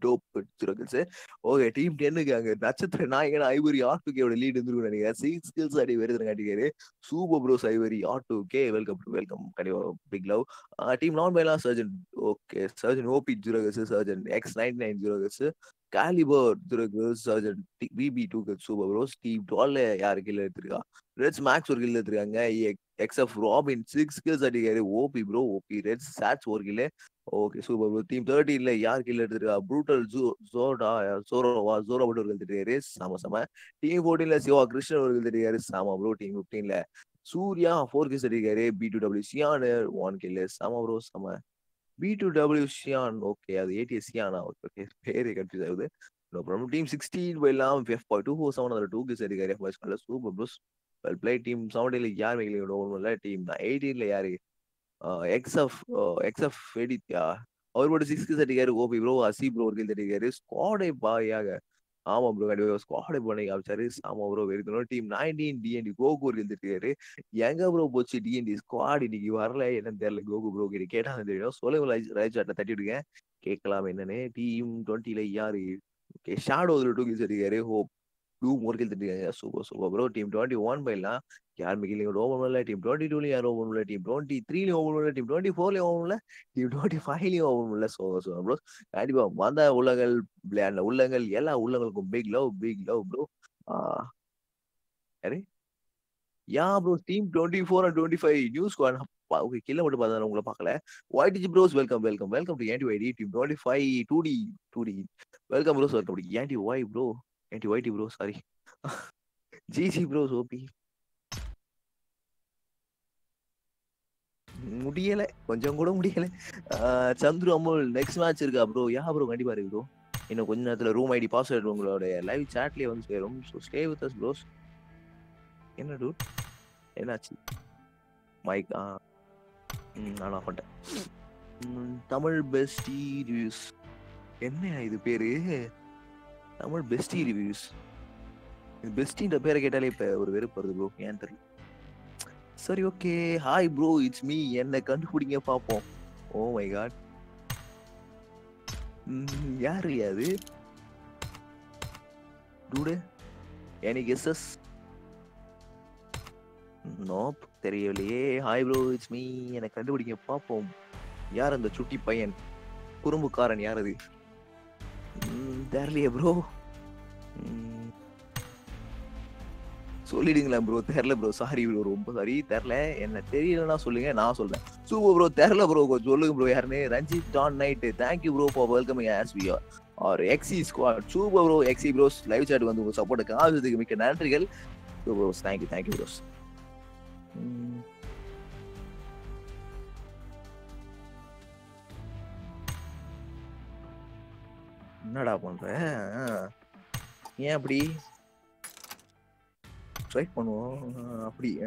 S2: dope zero kills okay team டென்னுக்கு அங்க நட்சத்திர நாயகன் ஐவரி ஆர் டூ கேவோட லீட் இருந்து நினைக்கிறேன். சிக்ஸ் ஸ்கில்ஸ் அடி வருது காட்டிக்காரு super bros ivory R K welcome to welcome கண்டிப்பா பிக் லவ் டீம் நான் பைலா surgeon okay surgeon OP ஜீரோகஸ் surgeon X ninety nine ஜீரோகஸ் caliber ஜீரோகஸ் surgeon BB two super bros team twelve யாரு கீழே எடுத்திருக்கா? ரெட்ஸ் மேக்ஸ் ஒரு கீழே எடுத்திருக்காங்க. எக்ஸ்எஃப் ராபின் சிக்ஸ் கில்ஸ் அடிக்காரு. ஓபி ப்ரோ ஓபி ரெட்ஸ் சாட்ஸ் ஒரு கீழே ஓகே சூப்பர் ப்ரோ டீம் தேர்ட்டீன்ல யார் கீழே எடுத்திருக்கா? ப்ரூட்டல் ஜூ ஜோடா சோரோவா ஜோரோ மட்டும் ஒரு எடுத்துருக்காரு சாம சம. டீம் ஃபோர்டீன்ல சிவா கிருஷ்ணன் ஒரு எடுத்துருக்காரு சாமா ப்ரோ டீம் ஃபிஃப்டீன்ல சூர்யா ஃபோர் கில்ஸ் அடிக்காரு. B two W cyan one kill சம ப்ரோ சம. B two W cyan okay அது ஏடிஎஸ் சியானா ஓகே ஓகே பேரே கன்ஃபியூஸ் ஆகுது. டீம் சிக்ஸ்டீன் போயிடலாம். எஃப் டூ ஃபோர் செவன் அதில் டூ கில்ஸ் அடிக்காரு. சூப்பர் ப்ரோஸ் பிளே டீம் செவன்டீன்ல யார்? மேலே இல்லை டீம் எயிட்டீன்ல யாரு எக்ஸ்எஃப் எக்ஸ்எஃப் எடித்யா அவர் மட்டும் சிக்ஸ்க்கு கில்ஸ் ஓபி ப்ரோ அசி ப்ரோ ஒரு கில் அடிக்காரு. ஸ்குவாடே பாயாக ஆமா ப்ரோ கண்டிப்பாக ஸ்குவாடே பண்ணி காமிச்சாரு. ஆமா ப்ரோ வெறுக்கணும் டீம் நைன்டீன் டிஎன்டி கோகு ஒரு கில் எங்க ப்ரோ போச்சு டிஎன்டி ஸ்குவாட் இன்னைக்கு வரல என்னன்னு தெரியல கோகு ப்ரோ கிட்ட கேட்டாங்க தெரியும். சொல்லுங்க ரைஜாட்ட தட்டி விடுங்க. கேட்கலாம் என்னன்னு. டீம் டுவெண்ட்டில யாரு? ஓகே ஷாடோ டூ கில்ஸ் அடிக்காரு. Hope two more kill தட்டிருக்காங்க super super bro team twenty one பைலாம் யார் மிகிலையும் ஓபன் பண்ணல டீம் டுவெண்ட்டி டூலையும் யாரும் ஓபன் பண்ணல டீம் டுவெண்ட்டி த்ரீலையும் ஓபன் பண்ணல டீம் டுவெண்ட்டி ஃபோர்லையும் ஓபன் பண்ணல டீம் டுவெண்ட்டி ஃபைவ்லையும் ஓபன் பண்ணல ஸோ ஸோ ப்ரோ கண்டிப்பா வந்த உள்ளங்கள் விளையாடின உள்ளங்கள் எல்லா உள்ளங்களுக்கும் big love big love bro யாரு? Yeah bro team twenty four and twenty five news okay கீழே மட்டும் பார்த்தா உங்களை பார்க்கல. YTG bros welcome welcome welcome to NT YT team twenty five two D two D welcome bros welcome to NT Y bro NT YT bro sorry GC bros OP முடியல. கொஞ்சம் கூட முடியல. Chandru Amul next match இருக்கா bro yeah bro கண்டிப்பா இருக்கு bro இன்னும் கொஞ்ச நேரத்துல ரூம் ஐடி பாஸ்வேர்ட் உங்களோட லைவ் சாட்லயே வந்து சேரும். So stay with us bros என்ன டூ என்னாச்சு? மைக் ஆ. ம் நான் ஆஃப் பண்ணிட்டேன். தமிழ் பெஸ்ட் ரிவ்யூஸ் என்ன இது பேரு? தமிழ் பெஸ்டி ரிவ்யூஸ் பெஸ்டின்ற பேரை கேட்டாலே இப்ப ஒரு வெறுப்பு வருது ப்ரோ ஏன் தெரியல. சரி okay hi bro it's me என்ன கண்டுபிடிங்க பாப்போம். ஓ மை காட் யாரு அது டூடு எனி கெஸ்ஸஸ் நோப் தெரியலையே ஹாய் ப்ரோ இட்ஸ் மீ என்ன கண்டுபிடிங்க பாப்போம். யார் அந்த சுட்டி பையன்? குறும்புக்காரன் யார் அது? தெரியலையே ப்ரோ சொல்லிடுங்களேன் ப்ரோ தெரில ப்ரோ சாரி ப்ரோ ரொம்ப சாரி தெரில என்ன தெரியலன்னா சொல்லுங்க நான் சொல்றேன். சூப்பர் ப்ரோ தெரில ப்ரோ கொஞ்சம் சொல்லுங்க ப்ரோ யாருன்னு? Ranjith Don night thank you bro for welcome as we are XE squad super bro XE bros live chat வந்து உங்க சப்போர்ட் காமிச்சதுக்கு மிக்க நன்றிகள். ப்ரோஸ் தேங்க்யூ தேங்க்யூ ப்ரோஸ் என்னடா பண்ற? ஆ. ஏன் அப்படி? ட்ரை பண்ணுவோம். ஆ, அப்படி.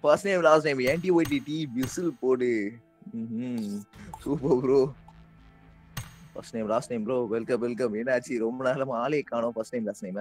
S2: ஃபர்ஸ்ட் நேம் லாஸ்ட் நேம் ஆன்டி ஒய்டி டி போடு. Super bro first name last name bro welcome welcome என்னாச்சு? ரொம்ப நாளமா ஆளே காணோம் first name last name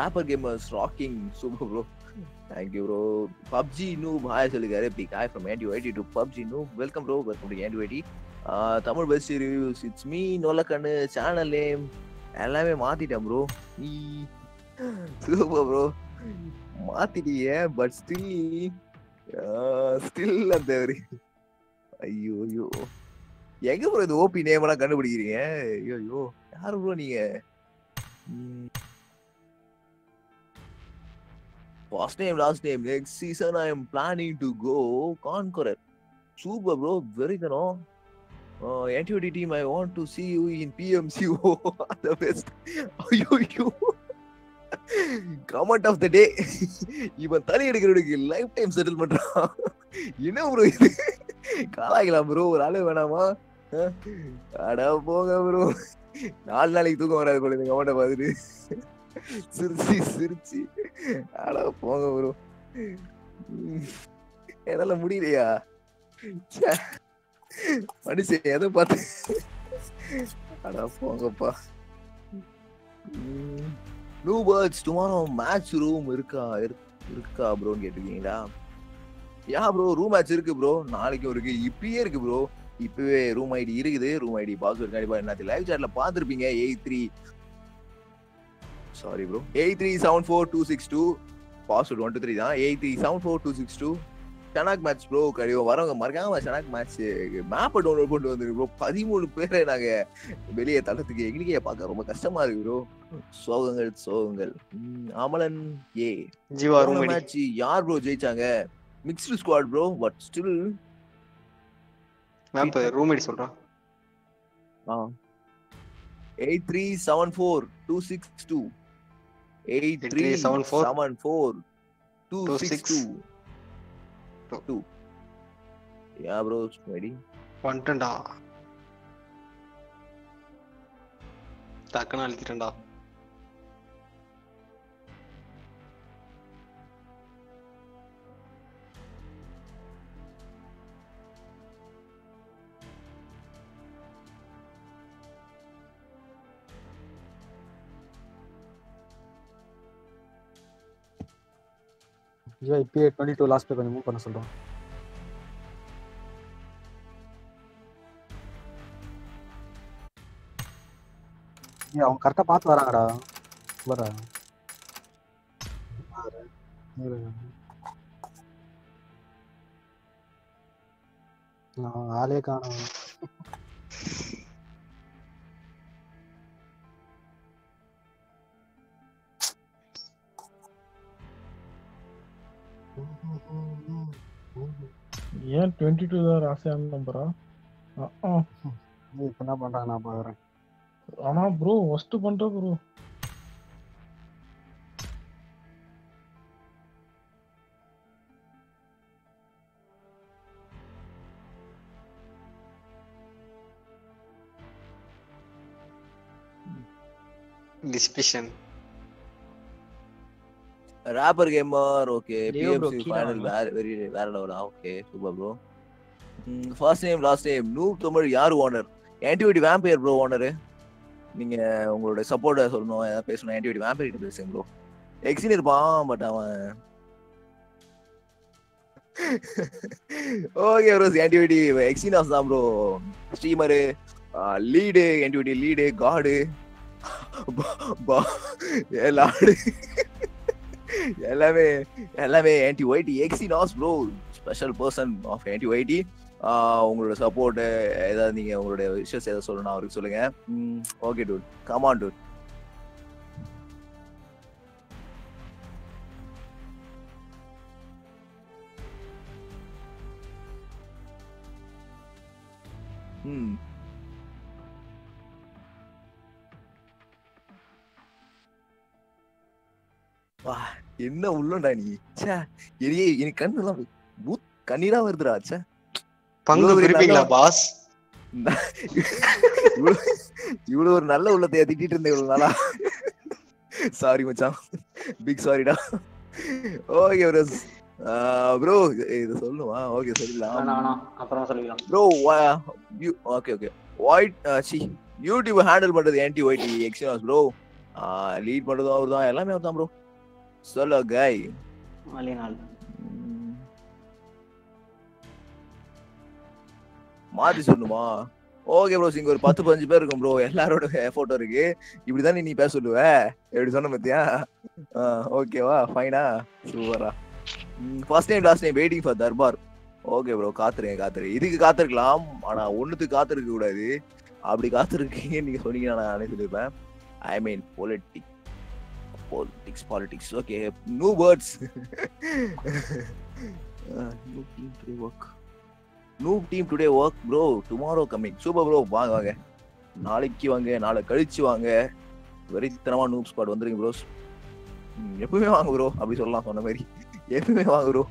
S2: rapper game rocking super bro thank you bro PUBG நூ ஹாய் சொல்லிருக்காரு. இப்படி hi from anti YT to PUBG நூ welcome bro welcome to anti YT Tamil best reviews it's me நொல்லக்கண்ணு channel name எல்லாமே மாத்திட்டேன் bro நீ super bro மாத்திட்டியே but still still அந்த ஒரு ஐயோ ஐயோ. எங்க ப்ரோ இந்த ஓபி நேம் எல்லாம் கண்டுபிடிக்கிறீங்க? ஐயோ ஐயோ. யாரு ப்ரோ நீங்க? First time last time next season I am planning to go conqueror super bro very தனம் என்டிஓடி team I want to see you in PMCO the best ஐயோ கமெண்ட் ஆஃப் த டே இவன் தலை எடுக்கிறவனுக்கு life time settle பண்றான் என்ன bro இது? காலாக்கலாம் bro ஒரு ஆளு வேணாமா? அட போங்க ப்ரோ நாலு நாளைக்கு தூக்கம் வராது போல இந்த கமெண்ட்டை பார்த்துட்டு. சிரிச்சு சிரிச்சு. அட போங்க ப்ரோ என்னால முடியலையா? மனுஷன் எதை பார்த்து? அட போங்கப்பா. Blue birds tomorrow match room இருக்கா? இருக்கா ப்ரோன்னு கேட்டிருக்கீங்களா? யா ப்ரோ ரூம் மேட்ச் இருக்கு ப்ரோ நாளைக்கும் இருக்கு. இப்பயே இருக்கு ப்ரோ இப்பவே ரூம் ஐடி இருக்குது. ரூம் ஐடி பாஸ்வேர்ட் கண்டிப்பா என்ன லைவ் சாட்ல பாத்துருப்பீங்க eight three sorry bro eight three seven four two six two password one two three தான். Eight three seven four two six two Sanhok match bro கழிவு வரவங்க மறக்காம சனாக் match மேப்பை டவுன்லோட் பண்ணிட்டு வந்துருக்கு ப்ரோ பதிமூணு பேரை நாங்க வெளியே தள்ளத்துக்கு எங்களுக்கே பார்க்க ரொம்ப கஷ்டமா இருக்கு ப்ரோ சோகங்கள் சோகங்கள். அமலன் ஏ.
S7: ஜீவா
S2: மேட்ச் யார் ப்ரோ ஜெயிச்சாங்க? Mixed squad bro but still
S7: ma'am room ID சொல்றான்
S2: eight three seven four two six two eight three
S7: 8374
S2: seven four two six
S7: 26
S2: two two yeah bro
S7: வந்துட்டேன்டா. டக்குன்னு அழுத்திட்டேன்டா
S5: ஜீவா இப்பயே டுவெண்ட்டி டூ லாஸ்ட் கொஞ்சம் move பண்ண சொல்றோம் ஏய் அவங்க கரெக்டா பார்த்து வராங்கடா. வர ஆளே காணும்.
S8: ஏன் டுவெண்ட்டி டூ தான் ராசியான நம்பரா
S5: இப்ப என்ன பண்றாங்க நான் பாக்குறேன்.
S8: ஆனா ப்ரோ ஒஸ்ட் பண்ற bro
S7: டிஸ்பிஷன்
S2: rapper gamer okay
S3: Leo bro,
S2: PMC
S3: key
S2: final
S3: down.
S2: வேற வெரி வேற லெவலா okay super bro first name last name noob Tamil யார் owner Anti YT vampire bro owner நீங்க உங்களோட சப்போர்ட்டை சொல்லணும் ஏதாவது பேசணும் ஆன்டிவிட்டி வேம்பையர் கிட்ட பேசுங்க ப்ரோ எக்ஸின் இருப்பான் பட் அவன் okay bro Anti YT Exynos தான் bro streamer lead Anti YT lead காடு லாடு எல்லாமே எல்லாமே anti YT Exynos bro special person of anti YT உங்களோட சப்போர்ட்டு ஏதாவது நீங்கள் உங்களுடைய விஷயஸ் ஏதாவது சொல்லணும் அவருக்கு சொல்லுங்க. ஓகே டூட் கமான் டூட் ம். வா. என்ன உள்ளடா நீ? ச்சே எரியே எனக்கு கண்ணெல்லாம் பூத் கண்ணீரா வருதுடா ச்சே.
S7: பங்கு
S2: நல்ல-
S7: பாஸ்?
S2: இவ்வளவு ஒரு நல்ல உள்ளத்தைய திட்டிட்டு இருந்தேன் இவ்வளவு நாளா. சாரி மச்சான். பிக் சாரிடா ஓகே ப்ரோ ப்ரோ இது சொல்லுவா ஓகே சொல்லிடலாம்.
S5: அப்புறம் சொல்லிக்கலாம்.
S2: Bro okay okay white C YouTube handle பண்றது anti white experience bro lead பண்றதும் அவர் தான் எல்லாமே அவர் தான் ப்ரோ சொல்ல கை
S5: மலிநாள்
S2: மாத்தி சொல்லணுமா ஓகே ப்ரோ இங்க ஒரு பத்து பதினஞ்சு பேர் இருக்கும் ப்ரோ எல்லாரோட போட்டோ இருக்கு. இப்படிதானே நீ பேச சொல்லுவ? எப்படி சொன்ன பத்தியா? ஓகேவா ஃபைனா சூப்பரா first time last time waiting for Darbar. Okay bro காத்துருங்க காத்துரு இதுக்கு காத்திருக்கலாம். ஆனா ஒண்ணுத்துக்கு காத்திருக்க கூடாது. அப்படி காத்திருக்கீங்க நீங்க சொன்னீங்கன்னா நான் நானே சொல்லிருப்பேன். I mean politic politics politics. Okay no words. Uh, no team today work. Noob team today work bro tomorrow coming. Super bro வாங்க வாங்க. நாளைக்கு வாங்க நாளை கழிச்சு வாங்க. வெறித்தனமா நூப் ஸ்குவாட் வந்துருங்க ப்ரோஸ் எப்பவுமே வாங்க ப்ரோ அப்படி சொல்லலாம் சொன்ன மாதிரி. எப்பவுமே வாங்க bro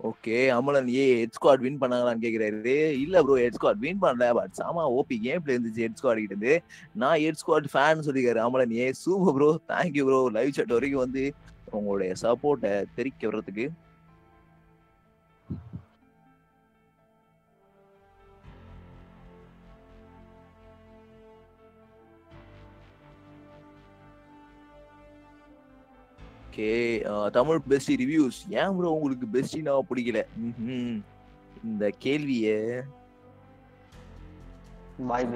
S2: okay Amalan A head squad win பண்ணாங்களான்னு கேட்கிறாரு இல்ல ப்ரோ ஹெட் ஸ்குவாட் வின் பண்ணல பட் சாமா ஓபி கேம் பிளே இருந்துச்சு ஹெட் ஸ்குவாட் கிட்ட இருந்து நான் head squad fan சொல்லிக்காரு Amalan A super bro thank you bro live chat வரைக்கும் வந்து உங்களுடைய சப்போர்ட்டை தெரிக்க வர்றதுக்கு ஓகே. தமிழ் பெஸ்ட் ரிவ்யூஸ் ஏன் ப்ரோ உங்களுக்கு பெஸ்டினா பிடிக்கல. இந்த கேள்விய.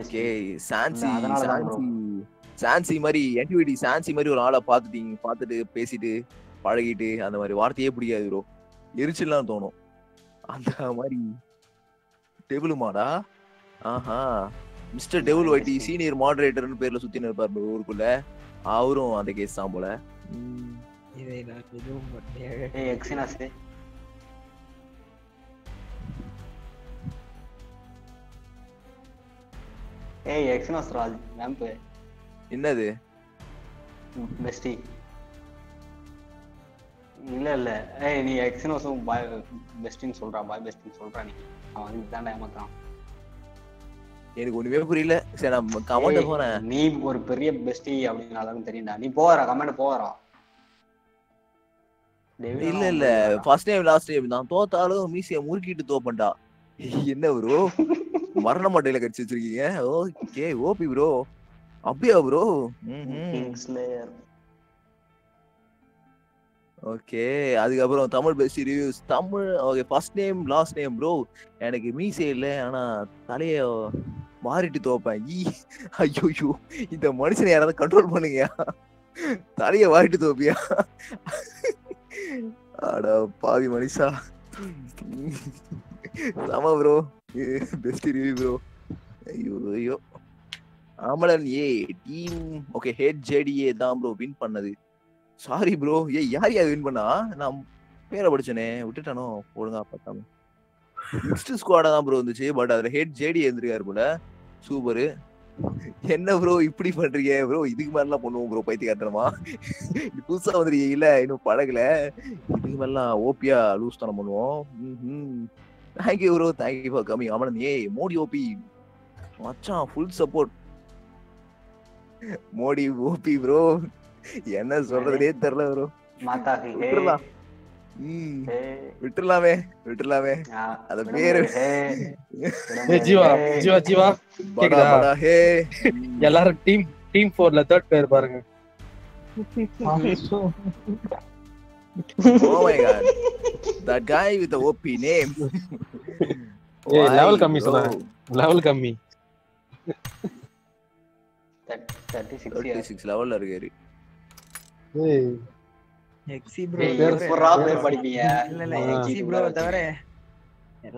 S2: ஓகே. சான்சி. சான்சி சான்சி மாதிரி என்டிவிட்டி சான்சி மாதிரி ஒரு ஆளை பார்த்துட்டீங்க பார்த்துட்டு பேசிட்டு பழகிட்டு அந்த மாதிரி வார்த்தையே பிடிக்காது ப்ரோ எரிச்சல்லாம் தோணும். அந்த மாதிரி. டெபிளுமாடா ஆஹா. மிஸ்டர் டெபிள் ஒய்டி சீனியர் மாடரேட்டர்னு பேர்ல சுத்தின்னு இருப்பார் ஊருக்குள்ள. அவரும் அந்த கேஸ் தான் போல.
S3: இதை நான் எதுவும் பண்ணலையே.
S7: ஏய் எக்ஸினாஸ் ஏய் எக்ஸினாஸ் ராஜ் லேம்ப்
S2: என்னது
S7: பெஸ்டி இல்ல இல்ல ஏய் நீ எக்ஸினோஸும் பாய் பெஸ்டின்னு சொல்றா பாய் பெஸ்டின்னு சொல்றா நீ அவன் வந்து தாண்டா ஏமாத்தான்
S2: எனக்கு ஒண்ணுமே புரியல சரி நான் கமெண்ட் போறேன்
S7: நீ ஒரு பெரிய பெஸ்டி அப்படின்னு தெரியும்டா நீ போறா கமெண்ட் போறா
S2: இல்ல இல்ல. ஃபர்ஸ்ட் டைம் லாஸ்ட் டைம் நான் தோத்தாலும் மீசிய முறுக்கிட்டு தோப்பண்டா என்ன ப்ரோ மரண மட்டையில கடிச்சு வச்சிருக்கீங்க? ஓகே ஓபி ப்ரோ அப்படியா ப்ரோ ஓகே அதுக்கப்புறம் Tamil best reviews Tamil okay first name last name bro எனக்கு மீசே இல்ல ஆனா தலைய மாறிட்டு தோப்பேன். ஈ ஐயோ இந்த மனுஷனை யாராவது கண்ட்ரோல் பண்ணுங்கயா தலைய வாரிட்டு தோப்பியா? ஆடா பாவி மனிஷா. ஆமா ப்ரோ பெஸ்ட் ரிவ்யூ ப்ரோ ஐயோ ஐயோ. Amalan A team okay head JDA தான் ப்ரோ வின் பண்ணது. சாரி ப்ரோ ஏ யார் யார் வின் பண்ணா? நான் பேரை படிச்சனே. விட்டுட்டானோ? ஒழுங்கா பார்த்தாம மிக்ஸ்டு ஸ்குவாடா தான் ப்ரோ இருந்துச்சு. பட் அதுல ஹெட் ஜேடி இருந்திருக்காரு போல. சூப்பரு என்ன ப்ரோ இப்படி பண்றீங்க? ப்ரோ இதுக்கு மேலாம் பண்ணுவோம் ப்ரோ பைத்தியக்காரத்தனமா? இது புதுசா வந்துருக்கீங்க. இல்ல இன்னும் பழகல. இதுக்கு மேலாம் ஓபியா லூஸ் தனம் பண்ணுவோம். Thank you bro thank you for coming Amanan A Modi OP மச்சான் full support Modi OP bro என்ன சொல்றதுனே தெரியல ப்ரோ
S7: மாதா ஹே
S2: விட்டுறலாம் ம்
S7: ஹே
S2: விட்டுறலாமே விட்டுறலாமே
S7: ஆ,
S2: அத
S7: விடுமுறை,
S2: பேரு
S7: ஹே
S9: ஏ ஜீவா
S7: ஹே.
S9: ஜீவா ஜீவா
S2: படா
S9: கேக்குதா?
S2: படா ஹே
S9: எல்லாரும் டீம் டீம் ஃபோர்ல தேர்ட் பிளேயர் பாருங்க
S2: oh my god. That guy with the OP name.
S9: ஏய்,
S2: Why,
S9: level கம்மி
S2: bro?
S9: சொன்னேன். லெவல் கம்மி
S7: தேர்ட்டி சிக்ஸ் இயர்ஸ்
S2: 36 லெவல்ல இருக்காரு
S9: ஏய்
S3: எக்ஸி
S7: எப்படிரா
S3: எல்லாரும்
S7: போய் படிப்பீங்க?
S3: இல்ல இல்ல. எக்ஸி ப்ரோ தவிர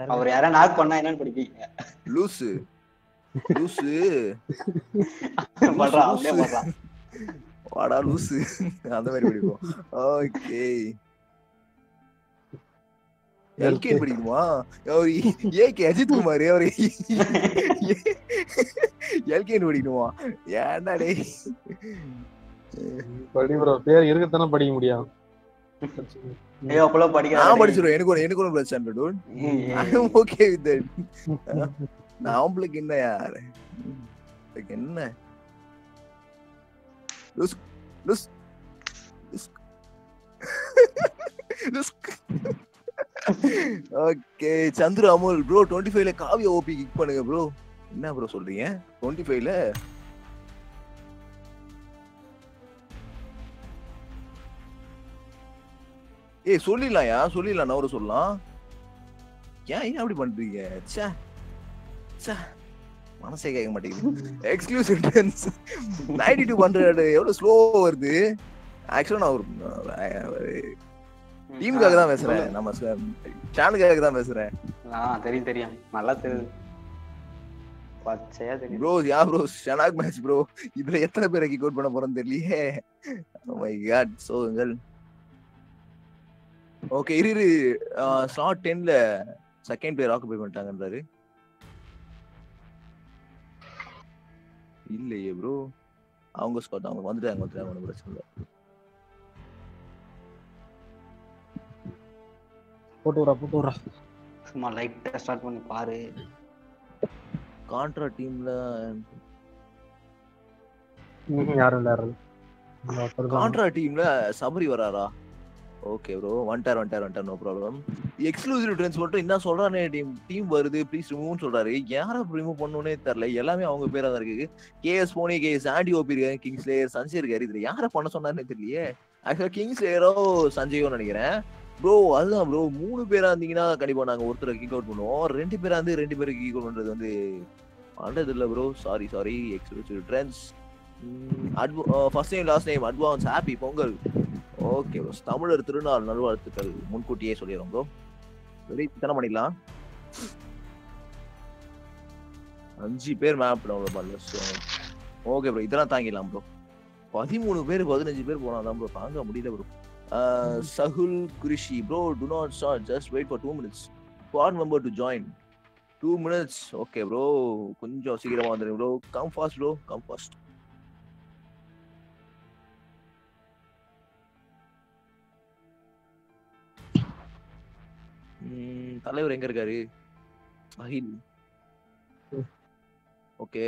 S7: அவர் யாரா நாக் பண்ணா என்னன்னு படிப்பீங்க.
S2: லூசு. லூசு.
S7: பண்றா அப்படியே பண்றா.
S2: வாடா லூசு. அந்த மாதிரி படிப்போம். ஓகே. எல்கே படிக்குமா? அவர் ஏகே அஜித் குமார் அவரு. எல்கே படிக்கணுமா? ஏன்டா டேய்?
S9: படி ப்ரோ பேர் இருக்கத்தானே படிக்க முடியும்.
S2: நான் எனக்கு ஒரு ஒரு டூட் என்ன யாரு? என்ன? லுஸ் லுஸ் okay Chandru Amul bro twenty ஃபைவ்ல காவிய ஓபி கிக் பண்ணுங்க ப்ரோ என்ன ப்ரோ சொல்றீங்க? டுவெண்ட்டி ஃபைவ்ல ஏய் சொல்லிடலாம்யா சொல்லிடலாம் நவர சொல்லலாம். ஏன் ஏன் அப்படி பண்றீங்க? ச்சே. ச்சே. மனசே கேட்க மாட்டேங்குது. Exclusive tens ninety two hundred எவ்வளவு ஸ்லோ வருது? ஆக்சுவலா நான் ஒரு டீமுக்காக தான் பேசுறேன். நம்ம சேனலுக்காக தான் பேசுறேன்.
S7: ஆ தெரியும் தெரியும். நல்லா தெரியுது.
S2: Bro yeah bro Sanhok match bro இதுல எத்தனை பேரை கிக் அவுட் பண்ண போறோம்னு தெரியலையே. My god so girl okay இரு இரு. ஸ்லாட் டென்ல செகண்ட் பிளேயர் ஆக்குபை பண்ணிட்டாங்கன்றாரு இல்லையே ப்ரோ அவங்க ஸ்காட் அவங்க வந்துட்டாங்க வந்துட்டாங்க ஒன்றும் பிரச்சனை இல்லை.
S5: போட்டு விட்றா போட்டு விட்றா.
S7: சும்மா லைட்டா ஸ்டார்ட் பண்ணி பாரு.
S2: கான்ட்ரா டீம்ல
S8: யாரும் தான்.
S2: கான்ட்ரா டீம்ல சபரி வராரா? ஓகே ப்ரோ ஒன்டார் ஒன்டார் ஒன்டார் நோ ப்ராப்ளம் எக்ஸ்க்ளூசிவ் ட்ரெண்ட்ஸ் மட்டும் என்ன சொல்றானே டீம் டீம் வருது ப்ளீஸ் ரிமூவ்னு சொல்றாரு. யாரை ரிமூவ் பண்ணுனே தெரியல. எல்லாமே அவங்க பேரா தான் இருக்கு KS pony KS Andy OP இருக்காங்க கிங்ஸ் லேயர் சஞ்சய் இருக்காரு. இதுல யாரை பண்ண சொன்னாருன்னு தெரியலையே. ஆக்சுவலா கிங்ஸ் லேயரோ சஞ்சயோ நினைக்கிறேன். ப்ரோ அதுதான் ப்ரோ மூணு பேரா இருந்தீங்கன்னா கண்டிப்பா நாங்க ஒருத்தரை கிக் அவுட் பண்ணுவோம். ரெண்டு பேரா இருந்து ரெண்டு பேருக்கு கிக் அவுட் பண்றது வந்து பண்றது இல்ல bro sorry sorry exclusive trends first name last name advance happy Pongal okay bro தமிழர் திருநாள் நல்வாழ்த்துக்கள் முன்கூட்டியே சொல்லிடுறோம் ப்ரோ ரெடி தானே அஞ்சு பேர் மேப் டவுன்லோட் பண்ணல ஓகே ப்ரோ இதெல்லாம் தாங்கிடலாம் ப்ரோ பதிமூணு பேர் பதினஞ்சு பேர் போனால் தான் ப்ரோ தாங்க முடியல bro Sahul Qureshi bro do not start just wait for two minutes squad member to join two minutes okay bro கொஞ்சம் சீக்கிரமாக வந்துடுங்க bro come fast bro come fast தலைவர் எங்க இருக்காரு? Akhil okay.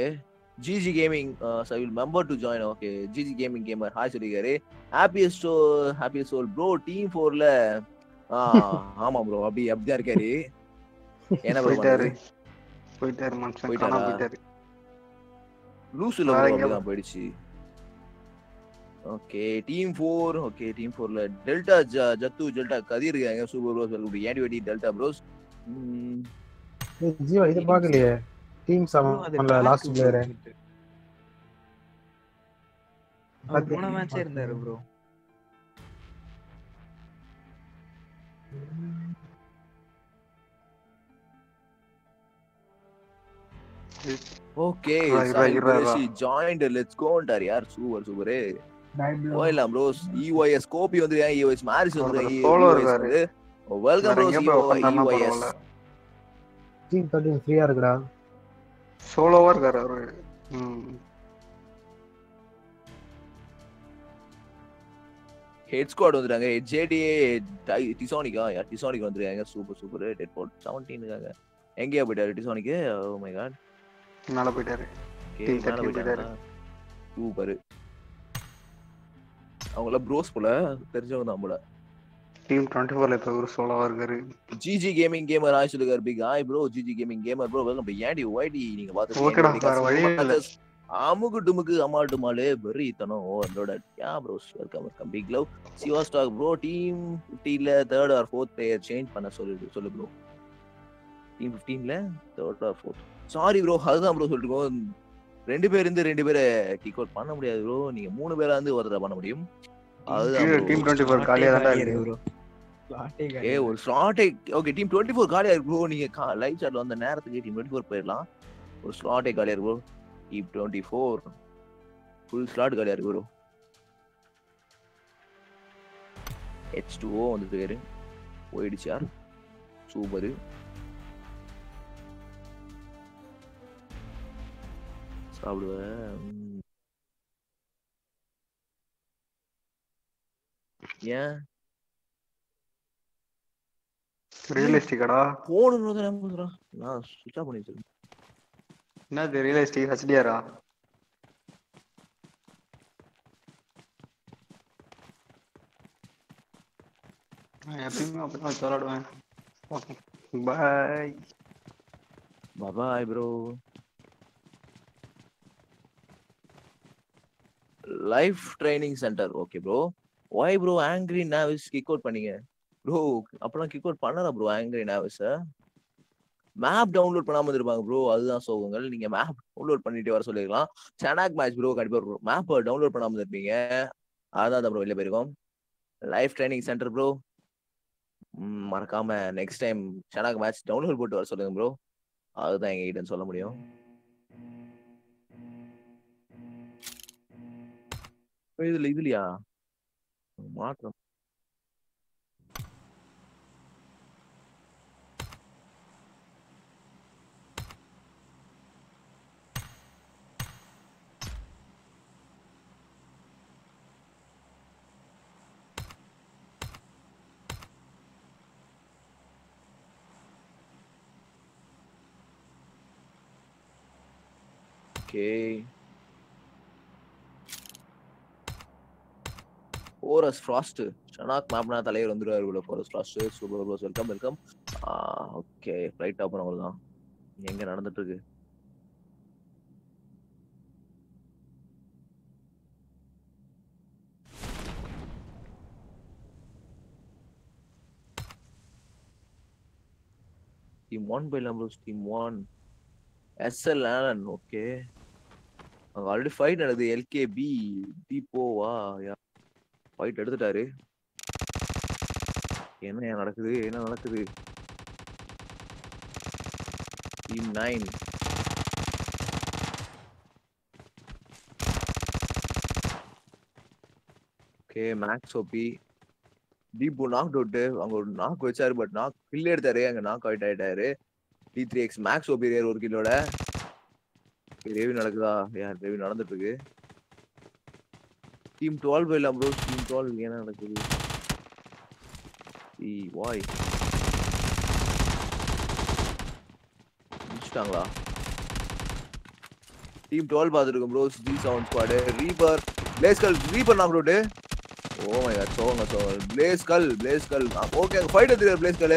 S2: GG gaming சவில் member to join okay GG gaming gamer hi சொல்லிருக்காரு happiest so happiest soul bro team ஃபோர்ல ஆமா bro அப்படி அப்படிதான் இருக்காரு. என்ன ப்ரோ
S7: போயிட்டாரு. போயிட்டாரு
S2: போயிட்டாரா? லூசுல போயிடுச்சு. Okay team four okay team ஃபோர்ல டெல்டா ஜத்து டெல்டா கதிர் இருக்காங்க. சூப்பர் ப்ரோஸ் வெல்கம் ஏடி வெடி டெல்டா ப்ரோஸ்
S8: ஏய், ஜீவா இது பாக்கலையே. டீம் செவன்ல லாஸ்ட் பிளேயர்
S3: அவர் போன மேட்சே இருந்தாரு ப்ரோ
S2: ஓகே
S7: இருடா, இருடா, இருடா, இருடா.
S2: ஜாயின்ட் லெட்ஸ் கோன்டார் யார்? சூப்பர் சூப்பர் போயிடலாம் ப்ரோஸ் இஒஎஸ் கோபி வந்து இஒஎஸ் மாரிஸ் வந்து
S7: ஒருத்தர் solo இருக்காரு.
S2: Welcome
S7: bros.
S2: EOS
S8: team thirteen ஃப்ரீயா இருக்குடா
S7: சோலோவா இருக்காரு அவரு ம்
S2: ஹெட் ஸ்குவாட் வந்துட்டாங்க ஜேடிஏ டிசானிக்கா யார் டிசானிக் வந்துருக்காங்க super super dead bot seventeen இருக்காங்க எங்கேயா போயிட்டாரு டிசானிக்கு ஓ மை காட்
S7: மேல போயிட்டாரு
S2: ஓகே
S7: Team
S2: மேல
S7: 13
S2: போயிட்டாரா சூப்பர் அவங்கள ப்ரோஸ் போல தெரிஞ்சவங்க தான் போல.
S7: டீம் டுவெண்ட்டி ஃபோர்ல இப்ப ஒரு சோலோவா இருக்காரு.
S2: GG gaming gamer hi சொல்லுகார் big hi bro GG gaming gamer bro welcome anti YT நீங்க
S7: ஓகேடா, வேற
S2: பாத்து
S7: இல்ல.
S2: அமுகு டுமுக்கு அமால் டுமாலு வெரி தனம் overload yeah bros welcome welcome big love Siva stack bro team 15ல third or fourth player change பண்ண சொல்லு சொல்லு bro team 15ல third or fourth sorry bro அதுதான் ப்ரோ சொல்லிருக்கோம் ரெண்டு பேர் இருந்து ரெண்டு பேரை கிக் அவுட் பண்ண முடியாது ப்ரோ நீங்க மூணு பேரா இருந்து ஒருத்தர பண்ண முடியும். அதுதான்
S7: டீம்
S2: bro.
S7: டுவெண்ட்டி ஃபோர் காலியா தான் இருக்கு.
S3: ப்ரோ ஸ்லாட்டே
S2: ஏ ஒரு ஸ்லாட்டே ஓகே டீம் டுவெண்ட்டி ஃபோர் காலியா இருக்கு ப்ரோ நீங்க லைவ் சாட்ல வந்த நேரத்துக்கு டீம் டுவெண்ட்டி ஃபோர் போயிடலாம். ஒரு ஸ்லாட்டே காலியா இருக்கு bro team twenty four full slot காலியா இருக்கு ப்ரோ ஹெச் டூ ஓ வந்துட்டு போயிடுச்சு யார்? சூப்பர். சாப்பிடுவேன். ஏன்?
S7: ரியலிஸ்டிக்காடா.
S2: போகணும்னு தான் ஞாபகம் வருதுடா. நான் சுவிட்ச் ஆஃப் பண்ணி வச்சிருக்கேன்.
S7: என்னது ரியலிஸ்டிக் ஹெச்டிஆரா நான் எப்பயுமே அப்படிதான் வச்சு விளாடுவேன் bye
S2: bye bro life training centre okay bro why bro angry novice kick out பண்ணீங்க. ப்ரோ அப்பெல்லாம் கிக் அவுட் பண்ணலாம் bro angry novice map download பண்ணாமல் இருந்திருப்பாங்க ப்ரோ அதுதான் சோகங்கள். நீங்க மேப் டவுன்லோட் பண்ணிட்டு வர சொல்லிருக்கலாம். சனாக் மேட்ச் ப்ரோ கண்டிப்பாக மேப் டவுன்லோட் பண்ணாமல் இருப்பீங்க அதான் ப்ரோ வெளியே போயிருக்கோம். லைஃப் ட்ரைனிங் சென்டர் ப்ரோ மறக்காம next time Sanhok match download போட்டு வர சொல்லுங்க ப்ரோ அதுதான் எங்ககிட்ட சொல்ல முடியும். Okay. போரஸ் ஃப்ராஸ்ட் ஷனாக் மேப்னா தலைவர் வந்துருவாரு இவ்வளோ porous frost super bros welcome welcome. Okay flight அப்புறம் அவ்வளோதான் எங்க நடந்துட்டு இருக்கு team one by number team one SL Alan okay அங்கே ஆல்ரெடி ஃபைட் நடக்குது எல்கேபி தீபோவா யா ஃபைட் எடுத்துட்டாரு. என்ன நடக்குது? என்ன நடக்குது? Team nine okay max OP Deepu knock doubt அவங்க ஒரு நாக் வச்சாரு பட் நாக் கில் எடுத்தாரு. அங்க நாக் அவுட் ஆயிட்டாரு. T three X max OP ஒரு கிலோட ரேவி நடக்குதா? யார் ரேவி நடந்துட்டு இருக்கு டீம் டுவெல் போயிடலாம் ப்ரோ டீம் டுவெல் என்ன நடக்குது ஈ வாய் முடிச்சிட்டாங்களா டீம் டுவெல் பார்த்துருக்கோம் bro G seven squad reaper பிளேஸ்கல் reaper நான் ப்ரோடு ஓ மை காட் சோங்க சோங்க பிளேஸ்கல் பிளேஸ்கல் ஓகே ஃபைட் எடுத்துக்காரு பிளேஸ்கல்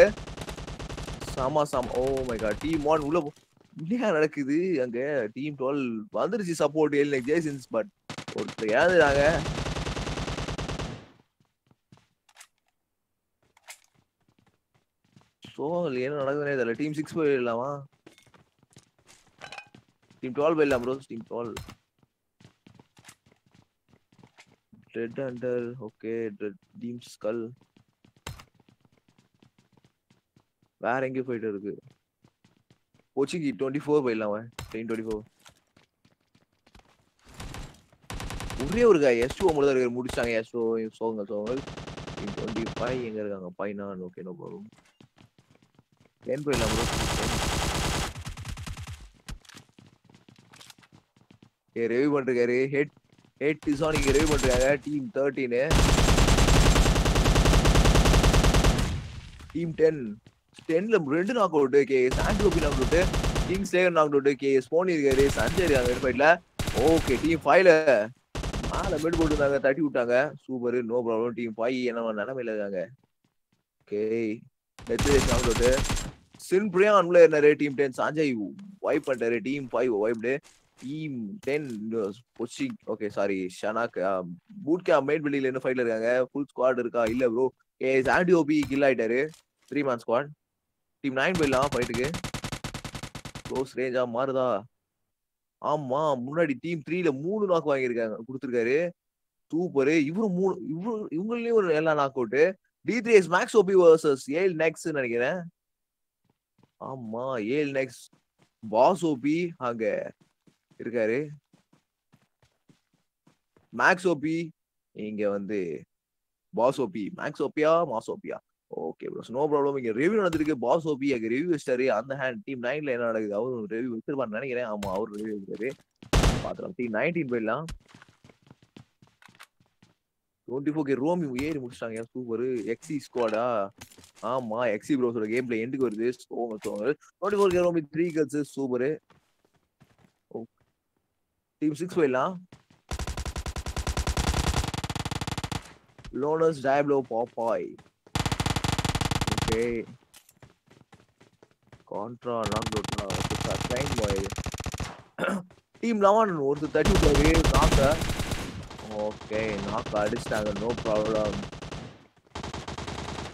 S2: சாமா சாமா oh my God team one உள்ள போ- நடக்குது அங்க டீம் டுவெல் வந்துருச்சு சப்போர்ட் ஏழு ஜேசன்ஸ் பட் ஒருத்தர் ஏந்துறாங்க ஸோ என்ன நடக்குதுனே தெரியல டீம் சிக்ஸ் போயிடலாமா டீம் டுவெல் போயிடலாம் bro team twelve red under okay team skull வேற எங்கேயும் போயிட்டு இருக்கு கொச்சிக்கு டுவெண்ட்டி ஃபோர் போயிடலாம் டென் டுவெண்ட்டி ஃபோர் ஒரே ஒரு கா எஸ் டூ மட்டும் தான் முடிச்சாங்க எஸ் டூ சோங்க சோங்க டுவெண்ட்டி ஃபைவ் எங்க இருக்காங்க? பைனான் ஓகே நோ ப்ராப்ளம் டென் போயிடலாம் ப்ரோ ஏ ரெவி பண்ணிருக்காரு ஹெட் ஹெட் டிசானிக் ரெவி பண்ணிருக்காங்க டீம் தேர்ட்டீனு டீம் டென் டென்ல ரெண்டு knock out K சாண்டோபி knock out king Sekar knock out K ஸ்போனி இருக்காரு. சஞ்சய் இருக்காங்க ஃபைட்ல ஓகே டீம் ஃபைவ்ல மேல போட்டு போட்டுருந்தாங்க தட்டி விட்டாங்க. சூப்பர் நோ ப்ராப்ளம் டீம் பாய் என்ன நிலைமையில இருக்காங்க? ஓகே டெத் அவுட் சின் பிரியா அன்ல இருந்தாரு டீம் டென் சஞ்சய் வைப் பண்ணிட்டாரு. Team five wiped team ten பொச்சிங் okay sorry Sanhok boot camp mat வெளியில என்ன ஃபைட்ல இருக்காங்க. ஃபுல் ஸ்குவாட் இருக்கா? இல்ல bro A Sandy OP kill ஆயிட்டாரு. Three man squad team nine போயிடலாம் ஃபைட்டுக்கு க்ளோஸ் ரேஞ்சா மாறுதா? ஆமா முன்னாடி டீம் த்ரீல மூணு நாக் வாங்கியிருக்காங்க கொடுத்துருக்காரு. சூப்பர் இவரும் மூணு இவரு இவங்களையும் ஒரு எல்லா knock out T three S max OP versus ஏல் நெக்ஸ் நினைக்கிறேன். ஆமா ஏல் நெக்ஸ் பாஸ் ஓபி அங்க இருக்காரு. மேக்ஸ் ஓபி இங்க வந்து பாஸ் ஓபி மேக்ஸ் ஓபியா மாஸ் ஓபியா ஓகே ப்ரோ நோ ப்ராப்ளம் இங்க ரிவ்யூ நடந்திருக்கு. பாஸ் ஓபி அங்க ரிவ்யூ வச்சிட்டாரு. அந்த ஹேண்ட் டீம் நைன்ல என்ன நடக்குது? அவரும் ரிவ்யூ வச்சிருப்பான்னு நினைக்கிறேன். ஆமா அவர் ரிவ்யூ வச்சிருக்காரு பாத்துக்கலாம் டீம் நைன்டீன் போயிடலாம். டுவெண்ட்டி ஃபோர் கே ரோமி ஏறி முடிச்சிட்டாங்க. சூப்பர் எக்ஸி ஸ்குவாடா ஆமா எக்ஸி ப்ரோஸோட கேம் பிளே எண்டுக்கு வருது. சோங்க சோங்க twenty four K Romi three girls super team six போயிடலாம். லோனஸ் டயப்ளோ பாப்பாய் ஓகே கான்ட்ரா நாக் அவுட்னா ட்ரைன் பாய் டீம் லெவன் ஒருத்தர் தட்டி விட்டாரு நாக்க ஓகே நாக்க அடிச்சிட்டாங்க. நோ ப்ராப்ளம்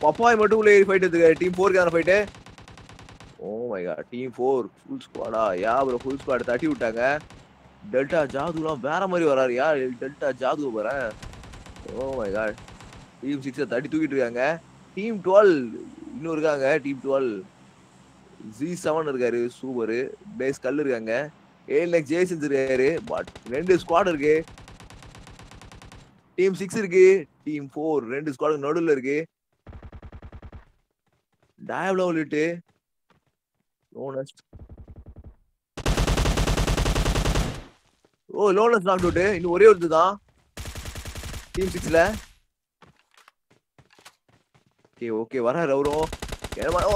S2: பப்பாய் மட்டும் உள்ள ஏறி ஃபைட் எடுத்துக்க டீம் 4 கான fight oh my god team four full ஸ்குவாடா yeah bro full squad தட்டி விட்டாங்க. டெல்டா ஜாதுலாம் வேற மாதிரி வராரு. யா டெல்டா ஜாது வரேன் ஓ மை காட் டீம் 6 தட்டி தூக்கிட்டு இருக்காங்க. டீம் டுவெல் இன்னும் இருக்காங்க டீம் டுவெல் ஜி செவன் இருக்காரு சூப்பரு பேஸ் கல் இருக்காங்க. ஏழு லேக் ஜேசன்ஸ் இருக்காரு. பட் ரெண்டு ஸ்குவாட் இருக்கு. டீம் சிக்ஸ் இருக்கு. டீம் ஃபோர் ரெண்டு ஸ்குவாட் நடுவில் இருக்கு. டயப்ல உள்ளிட்டு லோனஸ்ட் ஓ லோனஸ் நாக் அவுட் இன்னும் ஒரே ஒருத்து தான். டீம் சிக்ஸ்ல ஓகே ஓகே வராரு அவரும்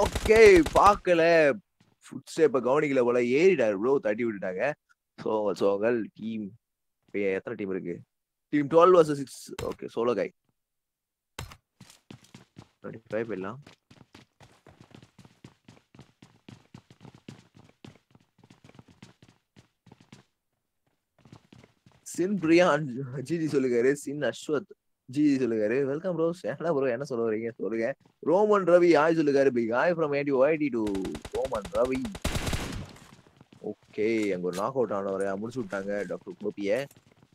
S2: ஓகே பார்க்கல. ஃபுட் ஸ்டெப்பை கவனிக்கல போல. ஏறிட்டாரு ப்ரோ தட்டி விட்டுட்டாங்க. சோகல் சோகல் டீம் எத்தனை டீம் இருக்கு? Team twelve versus six okay solo guy twenty போயிடலாம் சின் பிரியா ஜிஜி சொல்லுகாரு சின் அஸ்வத் ஜிஜி சொல்லுகாரு வெல்கம் ப்ரோ என்ன ப்ரோ என்ன சொல்ல வரீங்க சொல்லுங்க. Roman Ravi hi சொல்லுகாரு big hi from AD YT to Roman Ravi okay அங்க ஒரு நாக் அவுட் ஆனவரை முடிச்சு விட்டாங்க டாக்டர் கோபிய.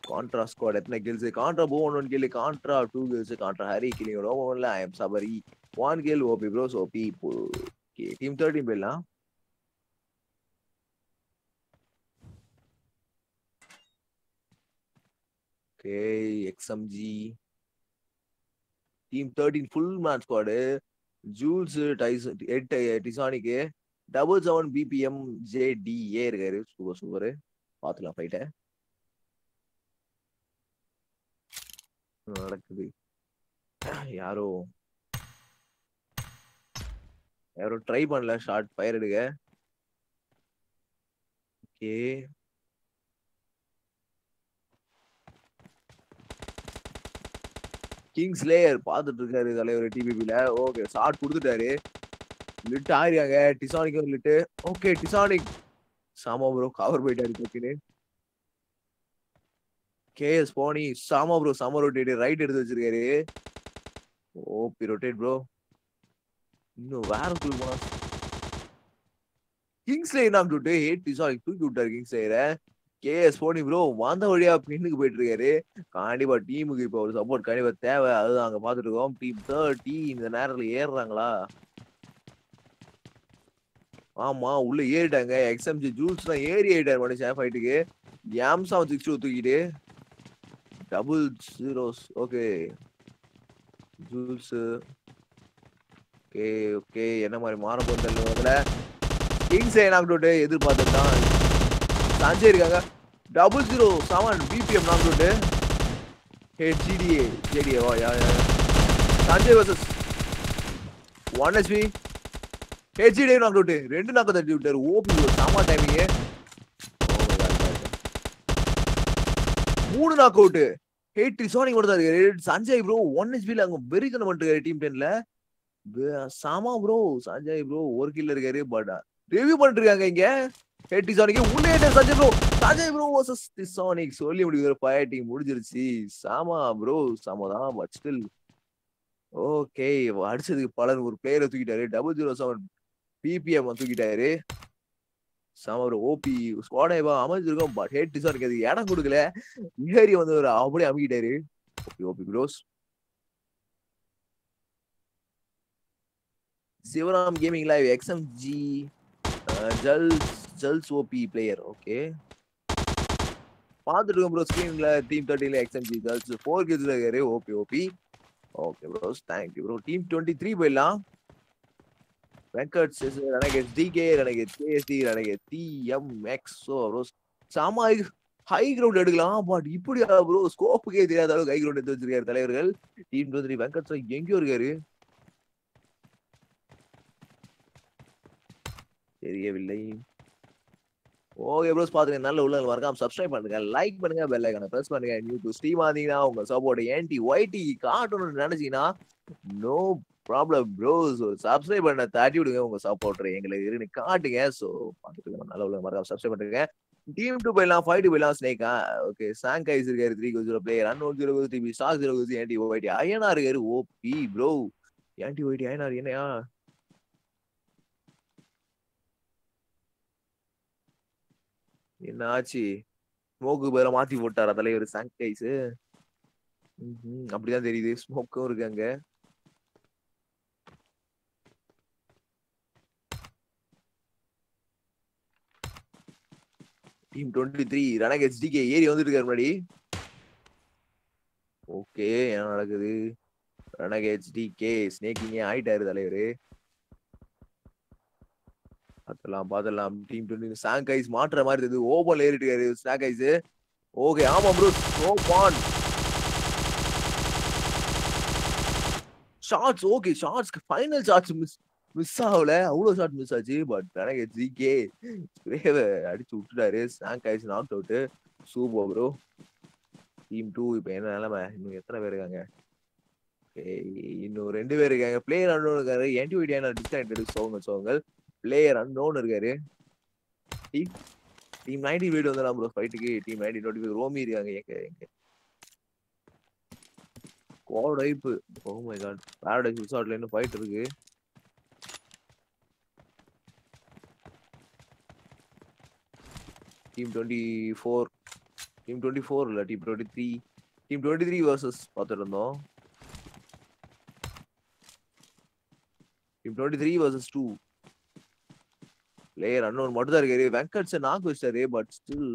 S2: கான்ட்ரா ஸ்குவாட் எத்தனை kills Contra phone one kill Contra two kills Contra Hari killing ரோமன்ல I am Sabari one kill OP bros OP okay team thirteen போயிடலாம். Okay XMG team thirteen full man squad Jules dies எட் டிசானிக்கு double seven BPM J DA இருக்காரு. Super super பார்த்துலாம் ஃபைட்டை நடக்குது? யாரோ யாரோ try பண்ணல. Short fire எடுக்க. ஓகே கிங்ஸ் லேயர் பார்த்துட்டு இருக்காரு தலைவர் டிபிபில ஓகே ஷார்ட் கொடுத்துட்டாரு. லிட் ஆயிருக்காங்க. டிசானிக்கும் லிட்டு ஓகே டிசானிக் சாமா ப்ரோ கவர் போயிட்டாரு டக்குன்னு. கேஎஸ் போனி சாமா ப்ரோ சம்மர் ரொட்டேட் ரைட் எடுத்து வச்சிருக்காரு. ஓபி ரொட்டேட் ப்ரோ இன்னும் வேற குழு போனா கிங்ஸ் லேயர் நாம் ஹேட் டிசானிக் தூக்கி விட்டாரு கிங்ஸ் லேயரை கேஎஸ் போனி ப்ரோ வந்த வழியா பின்னுக்கு போயிட்டு இருக்காரு கண்டிப்பா டீமுக்கு இப்போ ஒரு சப்போர்ட் கண்டிப்பா தேவை. அதுதான் அங்க பாத்துட்டு இருக்கோம் டீம் தேர்ட்டி இந்த நேரத்துல ஏறுறாங்களா? ஆமா உள்ள ஏறிட்டாங்க. எக்ஸ்எம்ஜி ஜூல்ஸ் தான் ஏறி ஆயிட்டாரு மனுஷன் ஃபைட்டுக்கு யாம்சா சிக்ஸ் டூ தூக்கிட்டு. Double zeros okay Jules okay okay என்ன மாதிரி மாற போதில்ல அதுல கிங்ஸ் நாக் எதிர்பார்த்துட்டான் எதிர்பார்த்துட்டு சஞ்சய் இருக்காங்க. Double zero seven BPM knock out hey GTA JDA வா yeah yeah Sanjay versus one HP HDA knock out ரெண்டு நாக்க தட்டி விட்டாரு. ஓபி சாமா டைமிங் மூணு நாக் அவுட் ஹெட் ரிசானிங் மட்டும் தான் இருக்கு சஞ்சய் ப்ரோ ஒன் ஹெச்பில அங்க வெறித்தனம் பண்ணிட்டு டீம் டென்ல சாமா ப்ரோ சஞ்சய் ப்ரோ ஒரு கில்ல இருக்காரு பட் ரிவ்யூ பண்ணிட்டு இருக்காங்க இங்க. ஹேட் டிசானிக் உள்ளே Sanjay bro Sanjay bro versus Tsonic சொல்லி முடிக்கிற ஃபைட்டிங் முடிஞ்சிருச்சு. சாமா ப்ரோ சாமா தான் பட் ஸ்டில் ஓகே அடிச்சதுக்கு பலன் ஒரு பிளேயரை தூக்கிட்டாரு. டபுள் ஜீரோ செவன் பிபிஎம் தூக்கிட்டாரு. சாமா ப்ரோ ஓபி ஸ்குவாடேவா அமைஞ்சிருக்கோம் பட் ஹேட் டிசானிக் அது இடம் கொடுக்கல. ஏறி வந்து ஒரு அப்படியே அமைக்கிட்டாரு. OP OP bros Sivaram gaming live XMG Jules Jules OP player okay பார்த்துட்டு ப்ரோ ஸ்க்ரீன்ல டீம் தேர்ட்டில எக்ஸ்எம்ஜி ஜல்ஸ் ஃபோர் கேஜில் இருக்காரு OP OP okay bro thank you bro team twenty three போயிடலாம். Venkat Renegade DK Renegade KST Renegade DM Exo bros சாமா high ground எடுக்கலாம் but இப்படி bro ஸ்கோப்புக்கே தெரியாத அளவுக்கு ஹை கிரவுண்ட் எடுத்து வச்சிருக்காரு தலைவர்கள். டீம் டுவெண்ட்டி த்ரீ வெங்கட் எங்கேயோ இருக்காரு. தெரியவில்லை. ஓகே ப்ரோஸ் பார்த்துட்டு நல்ல உள்ள மறக்காம சப்ஸ்கிரைப் பண்ணுங்க. லைக் பண்ணுங்க. பெல் ஐக்கான பிரஸ் பண்ணுங்க. நியூ டு ஸ்ட்ரீம் ஆனீங்கன்னா உங்க சப்போர்ட் ஏன்டி ஒய்டி காட்டணும்னு நினைச்சீங்கன்னா நோ ப்ராப்ளம் ப்ரோஸ் ஒரு சப்ஸ்கிரைப் பண்ண தட்டி விடுங்க உங்க சப்போர்ட்ரு எங்களுக்கு இருந்து காட்டுங்க. ஸோ பார்த்துட்டு நல்ல உள்ள மறக்காம சப்ஸ்கிரைப் பண்ணுங்க. டீம் டூ போயிடலாம். ஃபைவ் டூ போயிடலாம். ஸ்னேக்கா ஓகே சாங் கைஸ் இருக்காரு. த்ரீ ஜீரோ பிளேயர் அன் ஒன் ஜீரோ கோஸ் DP stack zero Andy YT அயனா இருக்காரு. OP bro Andy YT Ayanar என்னையா? என்ன ஆச்சு ஸ்மோக்கு பதிலா மாத்தி போட்டாரா தலைவர்? சாங்கைஸ் அப்படிதான் தெரியுது. ஸ்மோக்கும் இருக்கு அங்க. டீம் டுவெண்ட்டி த்ரீ ரணக் ஹெச்டிகே ஏறி வந்துட்டு இருக்காரு முன்னாடி. ஓகே என்ன நடக்குது? ரணக் ஹெச்டிகே ஸ்னேக்கிங்கே ஆயிட்டாரு தலைவர். பார்த்தலாம் பார்த்துலாம் டீம் டுவெண்ட்டி சாங் ஐஸ் மாற்றுற மாதிரி இருக்குது ஓபன் ஏறிட்டு ஸ்நாக் ஐஸ் ஓகே ஆமா bro no pan shots okay shots final shots miss miss ஆகல அவ்வளோ ஷார்ட் மிஸ் ஆச்சு பட் எனக்கு ஜிகே ஸ்ப்ரேவை அடிச்சு விட்டுட்டாரு Snake Eyes knock out super bro team two இப்போ என்ன நிலைமை இன்னும் எத்தனை பேர் இருக்காங்க இன்னும் ரெண்டு பேர் இருக்காங்க பிளேயர் அன்னோன் இருக்காரு என்டிவிடியான டிஸ்கனெக்டட் சோங்க சோங்கள் பிளேயர் அன்னோன் இருக்காரு. டீம் டீம் நைன்டி வீடு வந்துடலாம் ப்ரோ ஃபைட்டுக்கு டீம் நைன்டி நோட்டி ரோமி இருக்காங்க எங்க எங்க? கோட் வைப்பு ஓ மை காட் பாரடைஸ் ரிசார்ட்ல இன்னும் ஃபைட் இருக்கு. Team twenty four team twenty four இல்லை team twenty three team twenty three versus பார்த்துட்டு இருந்தோம். Team twenty three versus two player unknown மட்டும் தான் இருக்காரு வெங்கட் சார் நாக்கு வச்சிட்டாரு பட் ஸ்டில்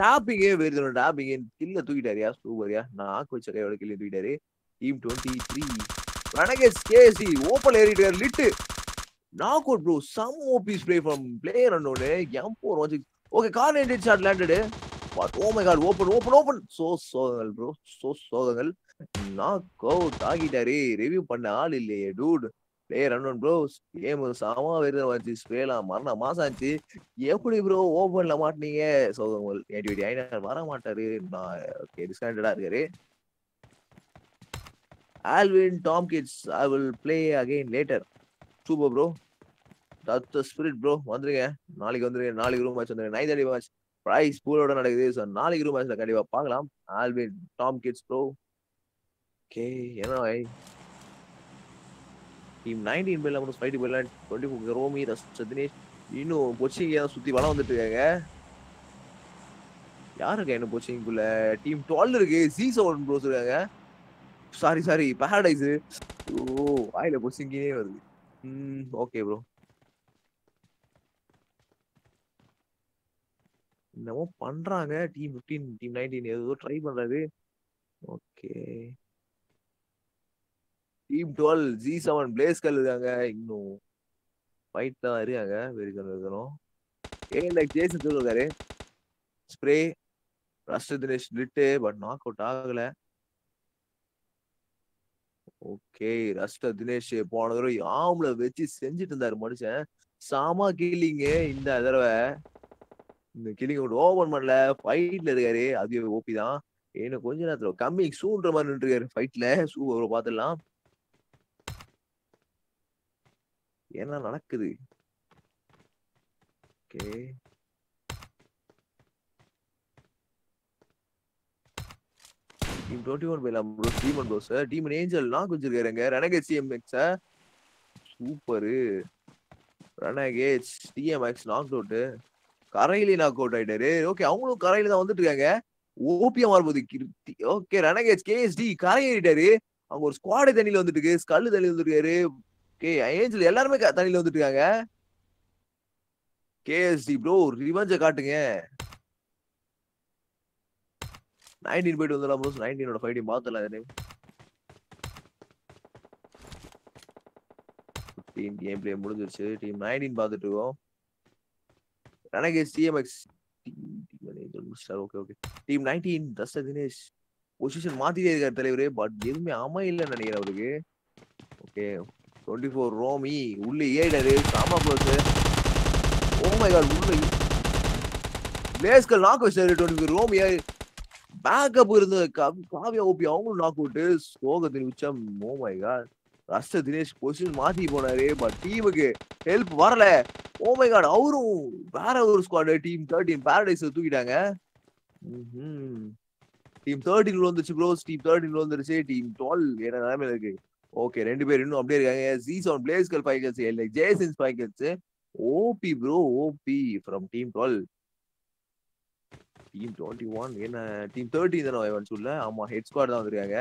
S2: டாப்பிங்கே வேறு டாப்பிங்க கில்ல தூக்கிட்டாரியா சூப்பரியா நாக்கு வச்ச கையோட கில்ல தூக்கிட்டாரு டீம் டுவெண்ட்டி த்ரீ ரணகேஷ் KC open ஏறிட்டார் lit knock out bro some OP spray from player unknown M four six okay car ended shot landed but oh my god open open open so சோகங்கள் bro so சோகங்கள் knock out ஆகிட்டாரு review பண்ண ஆள் இல்லையே dude player unknown bro game சாமா வேறு வந்துச்சு ஸ்பேலாம் மரண மாசம் ஆச்சு. எப்படி ப்ரோ ஓப்பன்ல மாட்டினீங்க? ஸோ நேட்டிவிட்டி ஐநா வர மாட்டாரு. நான் ஓகே டிஸ்கனெக்டடா இருக்காரு. Alvin Tom Kids I will play again later super bro that the spirit bro வந்துருங்க. நாளைக்கு வந்துருங்க. நாளைக்கு ரூம் மேட்ச் வந்துருங்க. நைன் தேர்ட்டி மேட்ச் ப்ரைஸ் பூலோட நடக்குது. ஸோ நாளைக்கு ரூம் மேட்ச்ல கண்டிப்பா பார்க்கலாம். Alvin Tom Kids bro okay என்ன டீம் நைன்டீன் பேர்ல மட்டும் ஸ்பைட்டி பேர்ல டுவெண்ட்டி ஃபோர் ரோமி ரஸ் இன்னும் பொச்சிங்க சுத்தி வளம் வந்துட்டு இருக்காங்க. யாரு இருக்கா என்ன பொச்சிங்குள்ள டீம் டுவெல் இருக்கு. சி செவன் ப்ரோஸ் இருக்காங்க. சாரி சாரி பேரடைஸ் ஓ வாயில பொச்சிங்கே வருது. ம் ஓகே ப்ரோ என்னமோ பண்றாங்க. டீம் ஃபிஃப்டீன் டீம் நைன்டீன் ஏதோ ட்ரை பண்றாரு. Okay team twelve G seven பிளேஸ்கள் இருக்காங்க. இன்னும் ஃபைட் தான் இருக்காங்க. வெறிக்கணும் இருக்கணும் ஏன் லைக் ஜேசன் இருக்காரு spray ரஷ்ட Dinesh lit but knock out ஆகல. ஓகே ரஷ்ட தினேஷ் போன தடவை ஆம்ல வச்சு செஞ்சுட்டு இருந்தாரு மனுஷன். சாமா கில்லிங்க இந்த தடவை. இந்த கில்லிங் அவுட் ஓபன் பண்ணல. ஃபைட்ல இருக்காரு. அது ஓபி தான். ஏன்னா கொஞ்ச நேரத்துல கம்மிங் சூன்ற மாதிரி நின்றுருக்காரு ஃபைட்ல சூப்பர் பார்த்துடலாம். என்ன நடக்குது? ஓகே டீம் டுவெண்ட்டி ஒன் போயிடலாம் bro Demon sir Demon Angel கொஞ்சம் வச்சிருக்காருங்க Renegade sir super Renegades DMX knock out கரையிலே நாக் அவுட் ஆயிட்டாரு. ஓகே அவங்களும் கரையில தான் வந்துட்டு இருக்காங்க. ஓபிஎம் வரும்போது கிருத்தி. ஓகே ரெனகேட்ஸ் கேஎஸ்டி கரை ஏறிட்டாரு அவங்க ஒரு ஸ்குவாடு தண்ணியில வந்துட்டு இருக்கு. ஸ்கல்லு தண்ணி வந்துருக்காரு இருக்காரு ஓகே ஏஞ்சல் எல்லாருமே தண்ணியில வந்துட்டு இருக்காங்க கேஎஸ்டி ப்ரோ ரிவஞ்ச காட்டுங்க. நைன்டீன் போயிட்டு வந்துடலாம் ப்ரோஸ் நைன்டீனோட ஃபைட்டிங் பார்த்துலாம் டீம் கேம் பிளே முடிஞ்சிருச்சு. டீம் நைன்டீன் பார்த்துட்டு இருக்கோம் எனக்கு DMX okay okay team nineteen தஸ்ட Dinesh position மாத்திட்டே இருக்காரு தலைவரே பட் எதுவுமே அமையல நினைக்கிறேன் அவருக்கு. ஓகே டுவெண்ட்டி ஃபோர் ரோமி உள்ள ஏடரு சாமா ப்ளஸ் ஓ மை காட் உள்ள பிளேஸ்கள் நாக் வச்சாரு டுவெண்ட்டி ஃபோர் ரோமி. பேக்கப் இருந்த கா- காவியா ஓபி அவங்களும் நாக் அவுட்டு சோகத்தின் உச்சம். ஓ மை காட் ரஷ்ட தினேஷ் பொசிஷன் மாத்தி போனாரு பட் டீமுக்கு ஹெல்ப் வரல. ஓ மை காட் அவரும் வேற ஒரு ஸ்குவாடு டீம் தேர்ட்டீன் பேரடைஸ் தூக்கிட்டாங்க. டீம் தேர்ட்டின் வந்துச்சு ப்ரோஸ் டீம் தேர்ட்டின் வந்துருச்சு. டீம் டுவெல் என்ன நிலைமையில இருக்கு? ஓகே ரெண்டு பேர் இன்னும் அப்படியே இருக்காங்க. சீசன் பிளேஸ்கல் பிளேஸ்கள் ஃபைக்கல்ஸ் இல்லை Jason ஃபைக்கல்ஸ் OP bro OP from team twelve team twenty one என்ன டீம் தேர்ட்டி தானே வந்து சொல்ல? ஆமா ஹெட் ஸ்குவாட் தான் வந்திருக்காங்க.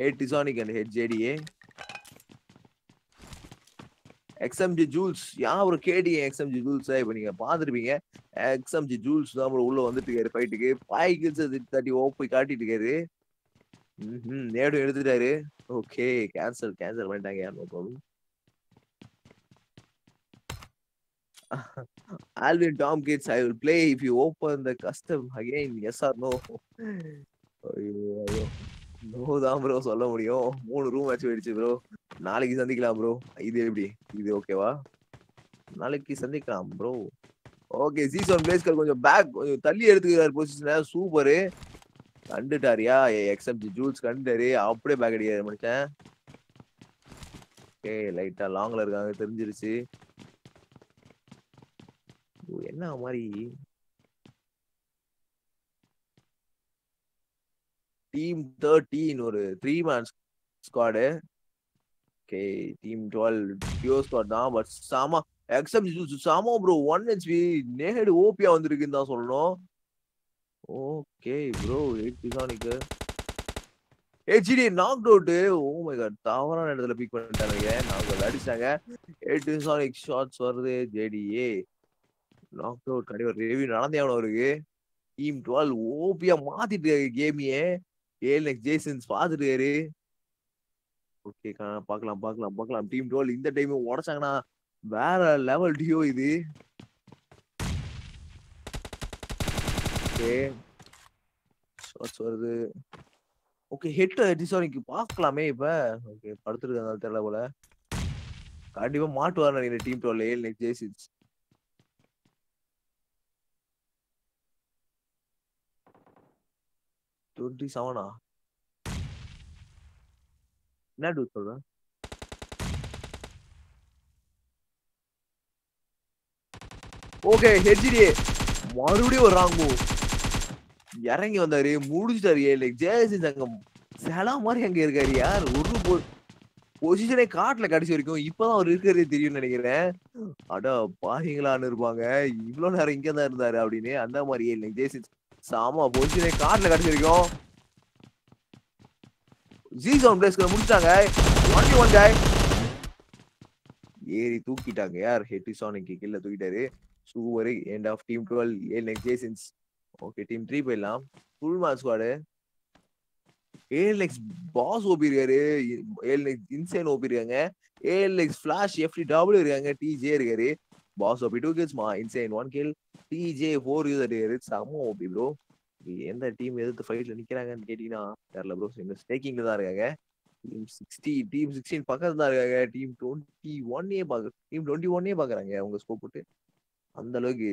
S2: Head Tsonic and Head JDA XMG Jules யார் ஒரு கேடிஏ எக்ஸ்எம்ஜி ஜூல்ஸ் இப்போ நீங்க பாத்துருப்பீங்க எக்ஸ்எம்ஜி ஜூல்ஸ் தான் bro உள்ள வந்துட்டு இருக்காரு ஃபைட்டுக்கு ஃபைவ் கில்ஸ் தட்டி ஓப்பி காட்டிட்டு இருக்காரு. ம் நேடும் எடுத்துட்டாரு. ஓகே கேன்சல் கேன்சல் பண்ணிட்டாங்க no problem Alvin Tom Kids, I will play if you open the custom again. Yes or no? ஐயோ, ஐயோ. நோ தான் ப்ரோ சொல்ல முடியும். மூணு ரூம் மேட்ச் போயிடுச்சு ப்ரோ நாளைக்கு சந்திக்கலாம் ப்ரோ இது எப்படி? இது ஓகேவா நாளைக்கு சந்திக்கலாம் ப்ரோ ஓகே சீசன் பிளேஸ்கள் கொஞ்சம் பேக் கொஞ்சம் தள்ளி எடுத்துக்கிறார் பொசிஷனை சூப்பரு கண்டுட்டாரியா? எக்ஸப்ட் ஜூல்ஸ் கண்டுட்டாரு. அப்படியே பேக் அடிக்க முடிச்சேன் ஏய் லைட்டா லாங்ல இருக்காங்க தெரிஞ்சிருச்சு. ஓ, என்ன மாதிரி? டீம் தேர்ட்டீன் ஒரு three man squad okay team twelve duo squad தான் பட் சாமா எக்ஸப்ட் சாமா ப்ரோ ஒன் ஹெச்பி நேடு ஓபியா வந்திருக்குன்னு தான் சொல்லணும். ஓகே ப்ரோ எயிட் பிசானிக்கு HD knock out oh my God தவறான இடத்துல பிக் பண்ணிட்டாங்க நாங்க அடிச்சாங்க. எயிட் பிசானிக் ஷாட்ஸ் வருது ஜேடிஏ நாக் அவுட் கண்டிப்பா ரிவ்யூ நடந்தே ஆகணும் அவருக்கு. டீம் டுவெல் ஓபியா மாத்திட்டு இருக்காரு கேமியே ஏழு ஜேசன்ஸ் பாத்துட்டு ஓகே பார்க்கலாம் பார்க்கலாம் பார்க்கலாம். டீம் டுவெல் இந்த டைம் உடச்சாங்கன்னா வேற லெவல் டியோ இது. ஓகே. ஷார்ட்ஸ் வருது. ஓகே ஹெட் டிசானிக்கு பார்க்கலாமே இப்ப. ஓகே படுத்துருக்காங்க தெரியல போல. கண்டிப்பா மாட்டுவார் நினைக்கிறேன் டீம் டுவெல் ஏழு நெக் ஜேசின்ஸ் டுவெண்ட்டி செவனா என்ன டூ சொல்றேன் ஓகே ஹெச்டிஏ மறுபடியும் ஒரு ராங் மூவ் இறங்கி வந்தாரு முடிச்சிட்டாரு லைக் ஜெயசிங் சங்கம் செலா மாதிரி அங்க இருக்காரு யார்? ஒரு பொசிஷனே காட்டுல கடைசி வரைக்கும். இப்பதான் அவர் இருக்கிறதே தெரியும்னு நினைக்கிறேன். அட பாருங்களான்னு இருப்பாங்க. இவ்வளவு நேரம் இங்க தான் இருந்தாரு அப்படின்னு. அந்த மாதிரி லைக் ஜெயசிங் சாமா பொசிஷனே காட்டுல கடைசி வரைக்கும். ஜீசோன் பிளேஸ்க்கு முடிச்சிட்டாங்க ஒன்லி ஒன் கை ஏறி தூக்கிட்டாங்க. யார்? ஹெட்டிசானிக்கு கீழே தூக்கிட்டாரு. Super end of team twelve ஏழு. நெக்ஸ்ட் ஜேசன்ஸ் ஓகே டீம் த்ரீ போயிடலாம். ஃபுல் மார்க் ஸ்குவாடு ஏழு பாஸ் ஓபி இருக்காரு ஏழு நெக்ஸ்ட் இன்சைன் ஓபி இருக்காங்க ஏழு நெக்ஸ்ட் ஃபிளாஷ் எஃப்டி டபுள் இருக்காங்க. டிஜே இருக்காரு. பாஸ் ஓபி டூ கில்ஸ் மா Insane one kill DJ four use இருக்காரு. செம்ம ஓபி ப்ரோ எந்த டீம் எதிர்த்து ஃபைட்ல நிக்கிறாங்கன்னு கேட்டீங்கன்னா தெரியல ப்ரோ இந்த ஸ்டேக்கிங்ல தான் இருக்காங்க. டீம் சிக்ஸ்டி டீம் சிக்ஸ்டீன் பக்கத்துல தான் இருக்காங்க. டீம் டுவெண்ட்டி ஒன்னே பாக்க டீம் டுவெண்ட்டி ஒன்னே பாக்குறாங்க. அவங்க ஸ்கோப் போட்டு. அந்த அளவுக்கு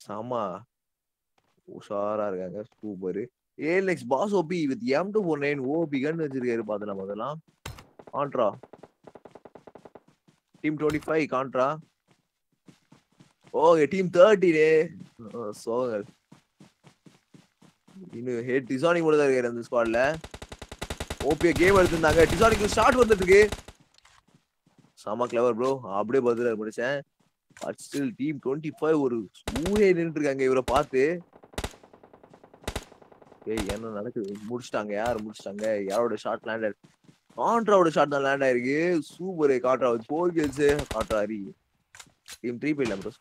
S2: செம உஷாரா இருக்காங்க super. AL Boss OP with M two four nine OP gun வச்சிருக்காரு பாத்தலாம் முதலாம் Contra team twenty five Contra okay team தேர்ட்டினே சோகல் இன்னும் ஹெட் டிசானிக் மட்டும் தான் இருக்காரு அந்த ஸ்குவாட்ல ஓபிய கேம் எடுத்திருந்தாங்க. டிசானிக்கு ஷாட் வந்துட்டு இருக்கு செம கிளவர் ப்ரோ அப்படியே பதிலாக முடிச்சேன் but still team twenty five ஒரு ஊரே நின்றுருக்காங்க இவரை பார்த்து. ஏய் என்ன நடக்குது? முடிச்சிட்டாங்க. யார் முடிச்சிட்டாங்க? யாரோட ஷாட் ஆயிருக்கு ஆண்ட்ராவோட ஷாட் தான் லேண்ட் ஆயிருக்கு. Super. Contra four kills Contra Hari team three போயிடலாம் ப்ரோ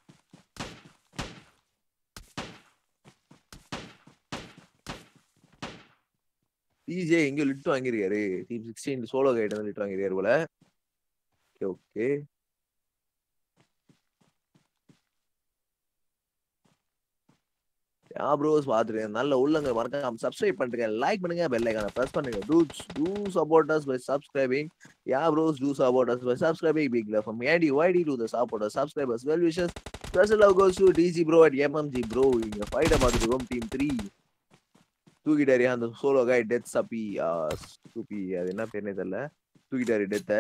S2: டிஜே எங்கேயோ லிட் வாங்கியிருக்காரு. டீம் சிக்ஸ்டீன் சோலோ கைட் வந்து லிட் வாங்கியிருக்காரு போல. ஓகே ஓகே ப்ரோஸ் பார்த்துருக்கேன் நல்ல உள்ளங்க மறக்காம சப்ஸ்கிரைப் பண்ணுங்க லைக் பண்ணுங்க. பெல் ஐக்கான பிரஸ் பண்ணுங்க. Do do support by by yeah bros do support by by subscribing. Big love from AD YD to the supporters subscribers. Well wishes. Special love goes to DC bro at MMG bro. இங்க ஃபைட்ட பார்த்துருக்கோம் team 3 தூக்கிட்டாரு அந்த solo காய் death சப்பி சூப்பி அது என்ன பேர்னே தெரியல. தூக்கிட்டாரு டெத்தை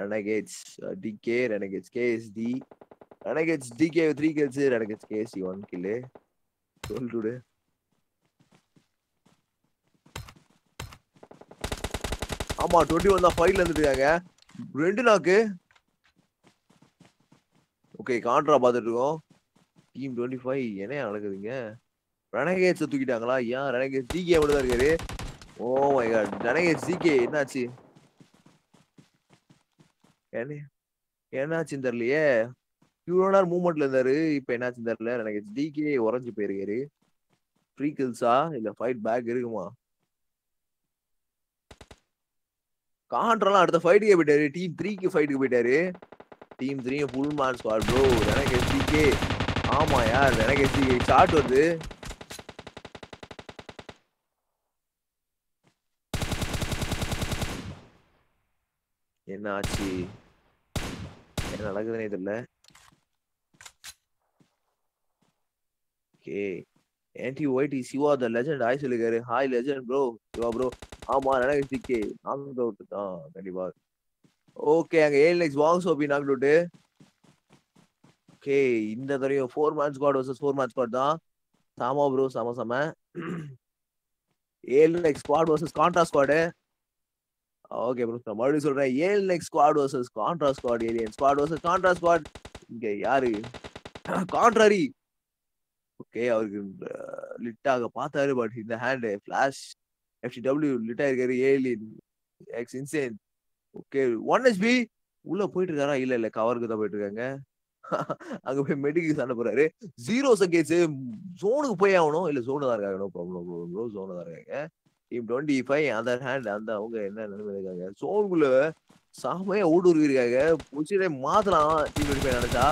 S2: Renegades, uh, DK, Renegades, KSD, Renegades, DK with 3 kills, Renegades, KSD 1 kill. Eh? Soul today. Eh? ஆமா டுவெண்ட்டி ஒன் தான் ஃபைவ்ல இருந்துருக்காங்க ரெண்டு நாக்கு ஓகே கான்ட்ரா பார்த்துட்டு இருக்கோம். டீம் டுவெண்ட்டி ஃபைவ் என்ன நடக்குதுங்க? ரெனகேட்ஸை தூக்கிட்டாங்களா? ஏன்? ரெனகேட்ஸ் டிகே மட்டும் தான் இருக்காரு. Oh my God Renegades DK என்னாச்சு? என்னாச்சுன்னு தெரியலையே. இவ்வளோ நேரம் மூவ்மெண்ட்ல இருந்தாரு. இப்ப என்னாச்சுன்னு தெரியல. எனக்கு டிகே உறைஞ்சு போயிருக்காரு. ஃப்ரீ கில்ஸா இல்ல ஃபைட் பேக் இருக்குமா? காண்ட்ரெல்லாம் அடுத்த ஃபைட்டுக்கே போயிட்டாரு. டீம் த்ரீக்கு ஃபைட்டுக்கு போயிட்டாரு. Team three full man squad bro எனக்கு எஸ்டிகே ஆமா யார்? எனக்கு ஷார்ட் வருது. என்ன ஆச்சு என்ன நடக்குதுன்னே தெரியல. Okay Andy YT Siva the legend hi சொல்லிருக்காரு. Hi legend bro Siva bro ஆமா எனக்கு சிக்கே நாக் அவுட் தான் கண்டிப்பா. ஓகே அங்க ஏழு நெக்ஸ்ட் வாங் சோபி நாக் அவுட் ஓகே இந்த தடவையும் four man squad versus four man squad தான். சாமா ப்ரோ சம சம. ஏழு next squad versus Contra squad okay bro நான் மறுபடியும் சொல்றேன். AL next squad versus Contra squad Alien squad versus Contra squad இங்க யாரு? கான்ட்ராரி ஓகே அவருக்கு லிட்டாக பார்த்தாரு பட் இந்த hand Flash FT W lit இருக்காரு Alien X Insane okay one HP உள்ள போயிட்டு இருக்காரா இல்ல இல்ல கவருக்கு தான் போயிட்டு இருக்காங்க அங்க போய் மெடிக்கு சண்டை போறாரு ஜீரோ செகண்ட்ஸ் ஜோனுக்கு போய் ஆகணும். இல்ல ஜோனு தான் இருக்காங்க. நோ ப்ராப்ளம் ப்ரோ ஜோனு தான் இருக்காங்க. Team twenty five other hand அந்த அவங்க என்ன நிலைமை இருக்காங்க? சோனுக்குள்ள சாமையா ஊடுருவிருக்காங்க இருக்காங்க மாத்தலாம் டீம் டுவெண்ட்டி ஃபைவ் நினைச்சா.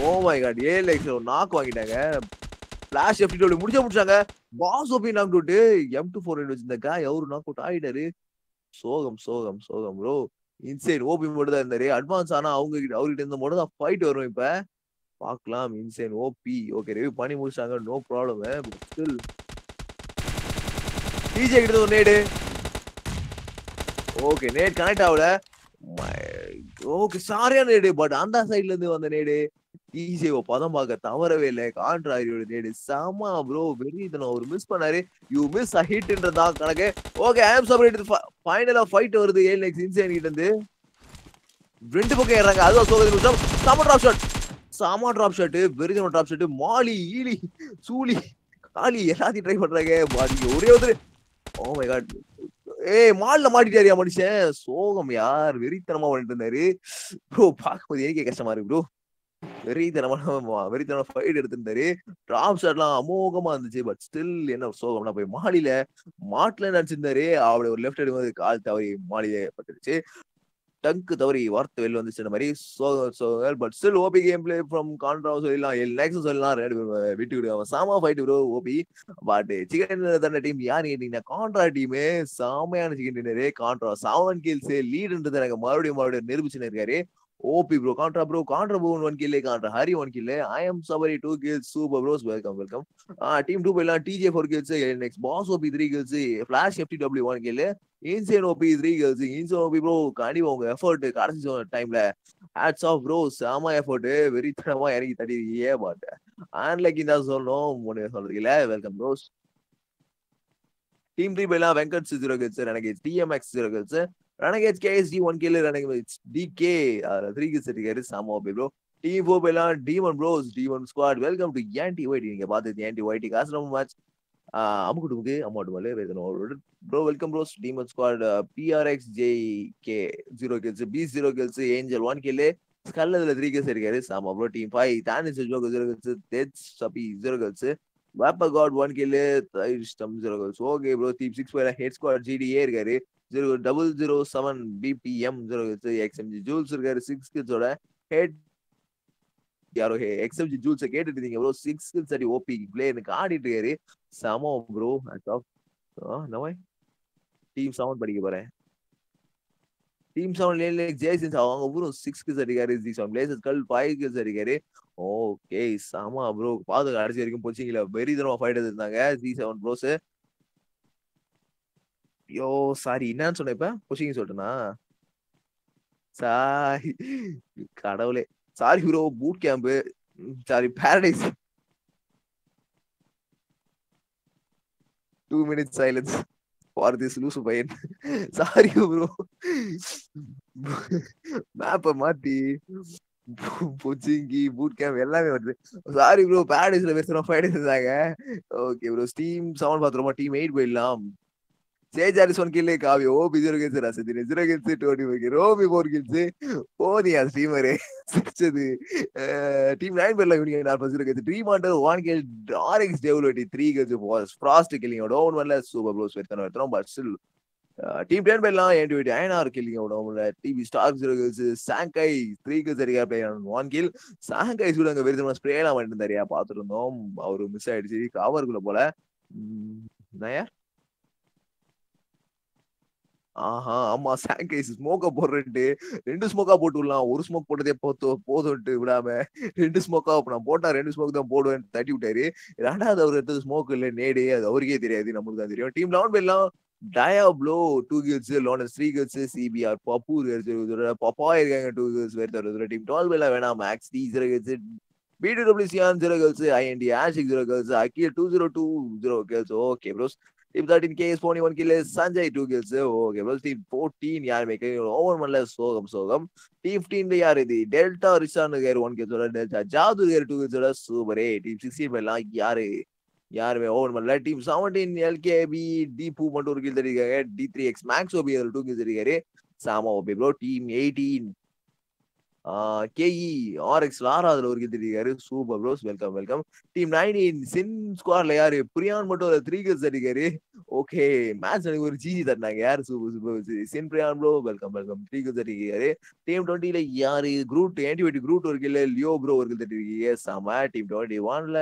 S2: Oh my god A likes ஒரு நாக் வாங்கிட்டாங்க. ஃபிளாஷ் எஃப்டி டபிள்யூ முடிச்சா முடிச்சாங்க. பாஸ் ஓபி நாக் டூட்டு எம் டூ ஃபோர் வச்சிருந்த காய் எவரு நாக் அவுட் ஆயிட்டாரு. சோகம் சோகம் சோகம் ப்ரோ இன்சைட் ஓபி மட்டும் தான் இருந்தாரு. அட்வான்ஸ் ஆனா அவங்க கிட்ட அவர்கிட்ட இருந்த மட்டும் தான் ஃபைட் வரும் இப்ப. பார்க்கலாம். இன்சைன் ஓபி ஓகே ரிவ்யூ பண்ணி முடிச்சாங்க. நோ ப்ராப்ளம் ஸ்டில் டிஜே கிட்ட ஒரு நேடு. ஓகே நேட் கனெக்ட் ஆகல. ஓகே சாரியா நேடு பட் அந்த சைடுல இருந்து வந்த நேடு. டிஜேவை பதம் பார்க்க தவறவே இல்லை. கான்ட்ராரியோட நேடு. சாமா ப்ரோ வெறித்தனம் அவர் மிஸ் பண்ணாரு. யூ மிஸ் அ ஹிட்ன்றதா கணக்கு. ஓகே ஐ அம் சப்ரேட் ஃபைனலா ஃபைட் வருது. ஏழு நெக்ஸ்ட் இன்சைன் கிட்ட இருந்து. ரெண்டு பக்கம் ஏறாங்க அதுவும் சோகதி நிமிஷம் சாமா டிராப் ஷாட் சாமா டிராப் ஷாட் வெறித்தனம் டிராப் ஷாட் மாலி ஈலி சூலி காலி எல்லாத்தையும் ட்ரை பண்றாங்க. பாடிங்க ஒரே ஒரு ஓ மை காட் ஏய் மால்ல மாட்டிட்டாரியா மனுஷன்? சோகம் யார் வெறித்தனமா பண்ணிட்டு இருந்தாரு? ப்ரோ பாக்கும்போது எனக்கே கஷ்டமா இருக்கு ப்ரோ வெறித்தனமான வெறித்தனமான ஃபைட் எடுத்திருந்தாரு டிராப் ஷாட்லாம் அமோகமா இருந்துச்சு பட் ஸ்டில் என்ன ஒரு சோகம்னா போய் மாடியில மாட்டுல நடிச்சிருந்தாரு? அவளை ஒரு லெஃப்ட் எடுக்கும்போது கால் தவறி மாடியில பட்டுருச்சு. டங்கு தவறி வார்த்தை வெளில வந்துச்சு இந்த மாதிரி. So so but still OP game play from Contra சொல்லலாம் எல் சொல்லலாம் ரெண்டு பேரும் விட்டு விடுவாங்க சாமா fight bro OP but chicken தண்ட டீம் யாரு கேட்டீங்கன்னா கான்ட்ரா டீமே சாமையான சிக்கன் டின்னரே கான்ட்ரா செவன் கில்ஸ் லீடுன்றது எனக்கு மறுபடியும் மறுபடியும் நிரூபிச்சுன்னு இருக்காரு. OP bro Contra bro Contra bro one கில்லே Contra Hari one கில்லே I M Sabari two kills super bros welcome welcome team two போயிடலாம். DJ four kills next boss OP three kills flash FT W one kill insane OP three girls insane OP bro கண்டிப்பா உங்க effort கடைசி டைம்ல hats off bro செம effort வெறித்தனமா இறங்கி தட்டிருக்கீங்க but unlike இந்த சொல்லணும் முன்னே சொல்றது இல்ல welcome bros team three பைலாம் Venkat zero kills renegade TMX zero kills renegade KST one kill renegade DK three kills இருக்காரு செம OP bro team four பைலாம் demon bros demon squad welcome to NT YT நீங்க பார்த்தது ஏன்டி ஒயிட்டி காசு ரொம்ப match அமுக்குடுமுக்கு அம்மாட்டு மேலே வேதனம் bro welcome bros demon squad PRX J K zero kills B zero kills angel one kill skull அதுல த்ரீ கில்ஸ் இருக்காரு. சாமா ப்ரோ டீம் ஃபைவ் தானிஸ் ஜோ ஜீரோ கில்ஸ் தெச் சபி ஜீரோ கில்ஸ் வேப்ப God one kill stem zero kills okay bro team six five head squad GTA இருக்காரு. Zero double zero seven BPM zero kills XMG Jules இருக்காரு. Six கில்ஸோட head யாரோ XMG ஜூல்ஸை கேட்டுட்டு இருக்கீங்க ப்ரோ சிக்ஸ் கில்ஸ் அடி OP play எனக்கு ஆடிட்டு இருக்காரு. சமோ ப்ரோ நவாய் டீம் செவன் படிக்க போறேன். டீம் செவன் லேன் லேக் ஜேசன்ஸ் அவங்க ஊரும் சிக்ஸ் கில்ஸ் அடிக்காரு ஜி செவன் பிளேசஸ் கல் ஃபைவ் கில்ஸ் அடிக்காரு. ஓகே சமா ப்ரோ பாது கடைசி வரைக்கும் போச்சிங்களா. வெரி தூரமா ஃபைட் இருந்தாங்க ஜி செவன் ப்ரோஸ் ஐயோ சாரி என்னன்னு சொன்னேன் இப்ப? கொச்சிங் சொல்லிட்டேனா? சாரி கடவுளே. Sorry bro boot camp sorry paradise two minutes silence for this லூசு பையன். சாரி ப்ரோ மேப்பை மாத்தி பொச்சிங்கி பூட் கேம்ப் எல்லாமே வருது. சாரி ப்ரோ பாரடைஸ்ல பேசுறோம் ஃபைவ் டேஸ் இருந்தாங்க ஓகே ப்ரோ ஸ்டீம் செவன் பாத்துருமா டீம் எயிட் போயிடலாம். சேஜாரிஸ் ஒன் கில்லே காவிய ஓபி ஜீரோ கில்ஸ் ரசதின் ஜீரோ கில்ஸ் டுவெண்ட்டி ஃபைவ் ரோபி ஃபோர் கில்ஸ். போதியா ஸ்டீமரு சிரிச்சது. டீம் நைன் பேர்ல இவங்க நாற்பது ஜீரோ கில்ஸ் ட்ரீம் ஆண்டர் ஒன் கில் ஆர்எக்ஸ் டெவலட்டி த்ரீ கில்ஸ் ஃப்ராஸ்ட் கில்லிங் டோன் வரல சூப்பர் ப்ளோஸ் வெத்தனம் வெத்தனம் பட் ஸ்டில் டீம் டென் பேர்லாம் என் டுவெண்ட்டி ஐநாறு கில்லிங்க விட டிவி ஸ்டார் ஜீரோ கில்ஸ் சாங்கை த்ரீ கில்ஸ் அடிக்கா பிளே ஒன் கில் சாங்கை சூடு அங்கே வெறும் ஸ்ப்ரேலாம் எல்லாம் பண்ணிட்டு இருந்தாரியா பார்த்துட்டு இருந்தோம். அவரு மிஸ் ஆயிடுச்சு கவருக்குள்ள போல. உம், நயா ஆஹா ஆமா. சாங்கைஸ் ஸ்மோக்கா போடுறேன்ட்டு. ரெண்டு ஸ்மோக்கா போட்டு விடலாம். ஒரு ஸ்மோக் போட்டதே போத்தோ போதும்ட்டு விடாம. ரெண்டு ஸ்மோக்கா நான் போட்டா ரெண்டு ஸ்மோக் தான் போடுவேன். தட்டி விட்டாரு. ரெண்டாவது அவர் எடுத்தது ஸ்மோக் இல்ல? நேடு. அது அவருக்கே தெரியாது. நம்மளுக்கு தான் தெரியும். டீம் லெவன் டயா டயாப்ளோ டூ கில்ஸ் லோனஸ் த்ரீ கில்ஸ் சிபிஆர் பப்பூர் பப்பா இருக்காங்க டூ கில்ஸ் வேறு தருவது டீம் டுவெல் எல்லாம் வேணாம். Maths D zero kills பிடபிள்யூசியான் zero girls INT Ashiq zero girls Akhil two zero two zero girls okay bros team thirteen case Fani one kill Sanjay two kills okay bros team fourteen யார் மேக்க over மல்ல சோகம் சோகம் team ஃபிஃப்டீன்ல யார் இது delta Rishan கேர் one கில்ஸோட delta ஜாது கேர் டூ கில்ஸோட சூப்பரே டீம் சிக்ஸ்டீன் பேர்லாம் யாரு யாருமே ஓவர் பண்ணல டீம் செவன்டீன் எல்கேபி டி பூ மட்டும் ஒரு kill தெரிவிக்காங்க D three X Max OP அதில் டூ கில் தெரிவிக்காரு சாமா OP bro team eighteen KE RX Lara அதுல ஒரு கிட்ட தெரிவிக்காரு super bros welcome welcome. Team nineteen சின் ஸ்குவாட்ல யாரு? பிரியான் மட்டும் ஒரு த்ரீ கில்ஸ் அடிக்காரு ஓகே மேட்ச் எனக்கு ஒரு ஜிஜி தட்டினாங்க. யாரு? சூப்பர் சூப்பர் சின் Brian bro welcome welcome. Three kills அடிக்காரு team டுவெண்ட்டில யாரு? குரூட் ஆன்டிபயோட்டிக் குரூட் ஒரு கில் லியோ ப்ரோ ஒரு கில் தட்டிருக்கீங்க செம டீம் டுவெண்ட்டி ஒன்ல.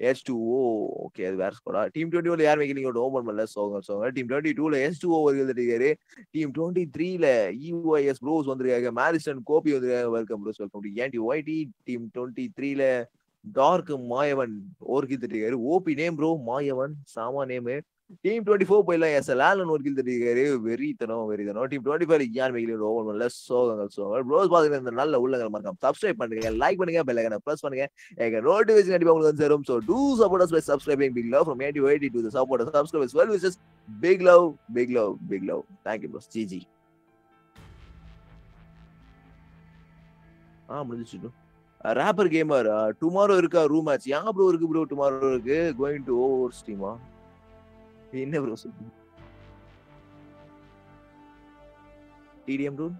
S2: எஸ் டூ ஓ ஓகே அது வேற ஸ்கோடா டீம் டுவெண்ட்டி ஒன்ல யார் மேக்கிங் ஓபன் பண்ணல சோங்க சோங்க டீம் டுவெண்ட்டி டூல எஸ் டூ ஓவர் இருக்காரு டீம் டுவெண்ட்டி த்ரீல இஓஎஸ் ப்ரோஸ் வந்திருக்காங்க. மேரிஸ்டன் கோபி வந்திருக்காங்க. வெல்கம் ப்ரோஸ் வெல்கம் ஏன்டி ஒய்டி டீம் டுவெண்ட்டி த்ரீல டார்க் மாயவன் ஒரு kill OP name bro Mayavan சாமா நேமு டீம் டுவெண்ட்டி ஃபோர் போயிடலாம் எஸ் லேலன் ஒரு கில் தட்டிருக்காரு. வெறித்தனம் வெறித்தனம். டீம் டுவெண்ட்டி ஃபைவ் யார் மேக்கிங் ஓவர் பண்ணல. சோகங்கள் சோகங்கள். ப்ரோஸ் பாத்துக்கிற இந்த நல்ல உள்ளங்கள் மறக்காம சப்ஸ்கிரைப் பண்ணுங்க லைக் பண்ணுங்க பெல் ஐக்கனை ப்ளஸ் பண்ணுங்க. எங்க நோட்டிஃபிகேஷன் கண்டிப்பா உங்களுக்கு வந்து சேரும். So to supporters by subscribing big love from eighty eighty two supporter subscribers well wishes big love big love big love thank you bros GG ஆ முடிஞ்சிச்சு ரேப்பர் கேமர் டுமாரோ இருக்கா? Room match yeah bro இருக்கு bro tomorrow இருக்கு. Going to over ஸ்டீமா என்ன bro சொல்லுங்க TDM rule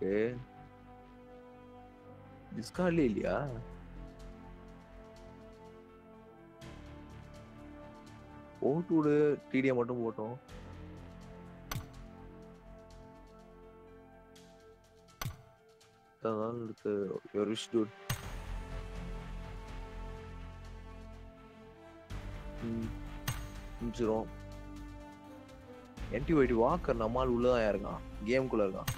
S2: okay. டிஸ்கார்ட்ல இல்லையா? போட்டு டிடிஎம் மட்டும் போட்டோம். அதனால இருக்கு. Your wish ம் என்டி ஒய்டி வாக்கர் நம்மால் உள்ளதான் இருக்கான்? கேம்குள்ள இருக்கான்.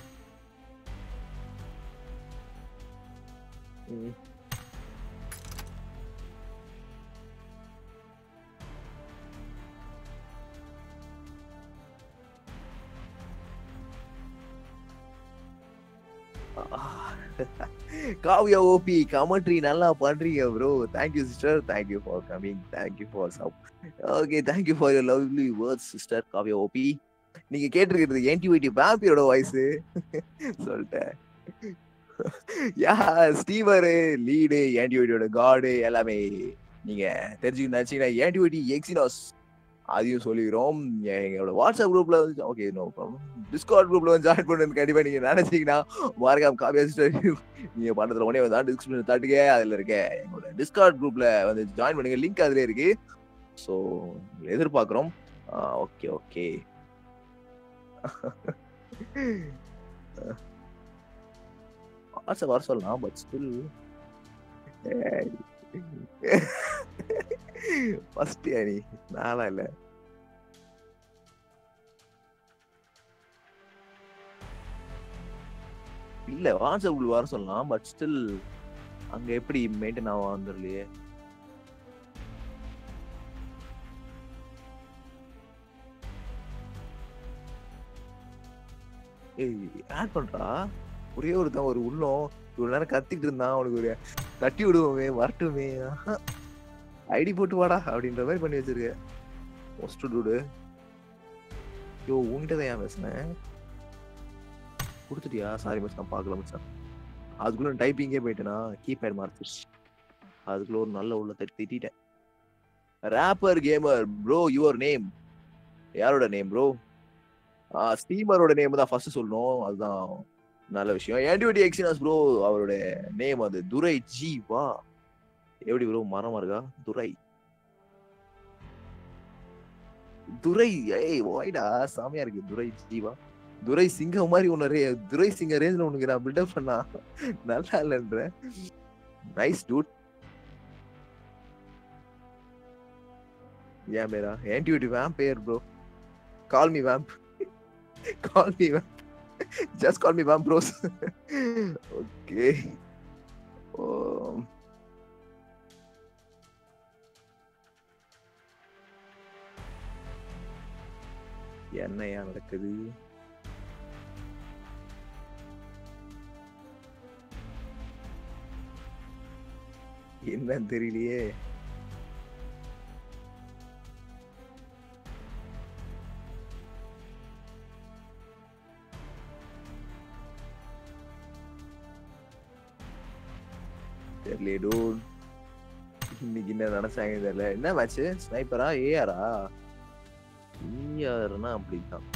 S2: ம் காவியா ஓபி கமெண்ட்ரி நல்லா பண்றீங்க bro thank you sister thank you for coming thank you for sub okay thank you for your lovely words sister Kavya OP நீங்க கேட்டிருக்கிறது என்டிவிடி பாப்பியோட வாய்ஸ் சொல்லிட்டேன். யா ஸ்டீவரு லீடு ஆன்டிவைட்டியோட காடு எல்லாமே. நீங்க தெரிஞ்சுக்கணும் நினைச்சீங்கன்னா ஆன்டிவைட்டி எக்ஸினாஸ் அதையும் சொல்லிக்கிறோம். எங்களோட வாட்ஸ்அப் குரூப்ல வந்து ஓகே நோ ப்ராப்ளம் டிஸ்கார்ட் குரூப்ல வந்து ஜாயின் பண்ணுன்னு கண்டிப்பா நீங்க நினைச்சீங்கன்னா மறக்காம காவியா சிஸ்டர் நீங்க பண்றதுல உடனே வந்து டிஸ்கிரிப்ஷன் தட்டுங்க அதுல இருக்க எங்களோட டிஸ்கார்ட் குரூப்ல வந்து ஜாயின் பண்ணுங்க. லிங்க் அதுல இருக்கு. ஸோ எதிர்பார்க்குறோம். ஓகே ஓகே வாட்ஸ்அப் வர சொல்லலாம் பட் ஸ்டில் ஃபர்ஸ்ட் நீ நானா இல்ல இல்ல வாட்ஸ்அப் வர சொல்லலாம் பட் ஸ்டில் அங்க எப்படி மெயின்டைன் ஆகும் வந்துடலையே ஏய் ஆட் பண்றா? ஒரே ஒருத்தன் ஒரு உள்ளம். இவ்வளவு நேரம் கத்திட்டு இருந்தான் அவனுக்கு ஒரு தட்டி விடுவோமே வரட்டுமே. ஐடி போட்டு வாடா அப்படின்ற மாதிரி பண்ணி வச்சிருக்க. Most dude. யோ உங்ககிட்ட தான் ஏன் பேசுனேன்? கொடுத்துட்டியா? சாரி மிஸ் நான் பார்க்கல மிஸ் அதுக்குள்ள டைப்பிங்கே போயிட்டேனா? கீபேட் மாறுச்சு அதுக்குள்ள ஒரு நல்ல உள்ள தட்டி திட்டிட்டேன். Rapper gamer bro your name யாரோட நேம் ப்ரோ ஸ்டீமரோட நேம் தான் ஃபர்ஸ்ட் சொல்லணும். அதுதான் நல்ல விஷயம். ஆன்டிவிட்டி எக்ஸினாஸ் ப்ரோ அவரோட நேம் அது துரை ஜி வா எப்படி ப்ரோ மரமா இருக்கா? துரை. துரை ஏய் வாய்டா சாமியா இருக்கு. துரை ஜீவா. துரை சிங்கம் மாதிரி உன்ன ரே துரை சிங்க ரேஞ்சில் உனக்கு நான் பில்டப் பண்ணா நல்லா இல்லைன்ற. Nice dude Yeah, Mera. Intuitive vampire, bro call me vamp call me vamp Just call me Bam bros. okay. Um, என்னையா நடக்குது என்னன்னு தெரியலையே தெரியல டூட் இன்னைக்கு என்ன நினைச்சாங்க தெரியல. என்ன மேட்ச் ஸ்னைப்பரா ஏஆரா ஏஆர்னா அப்படிதான்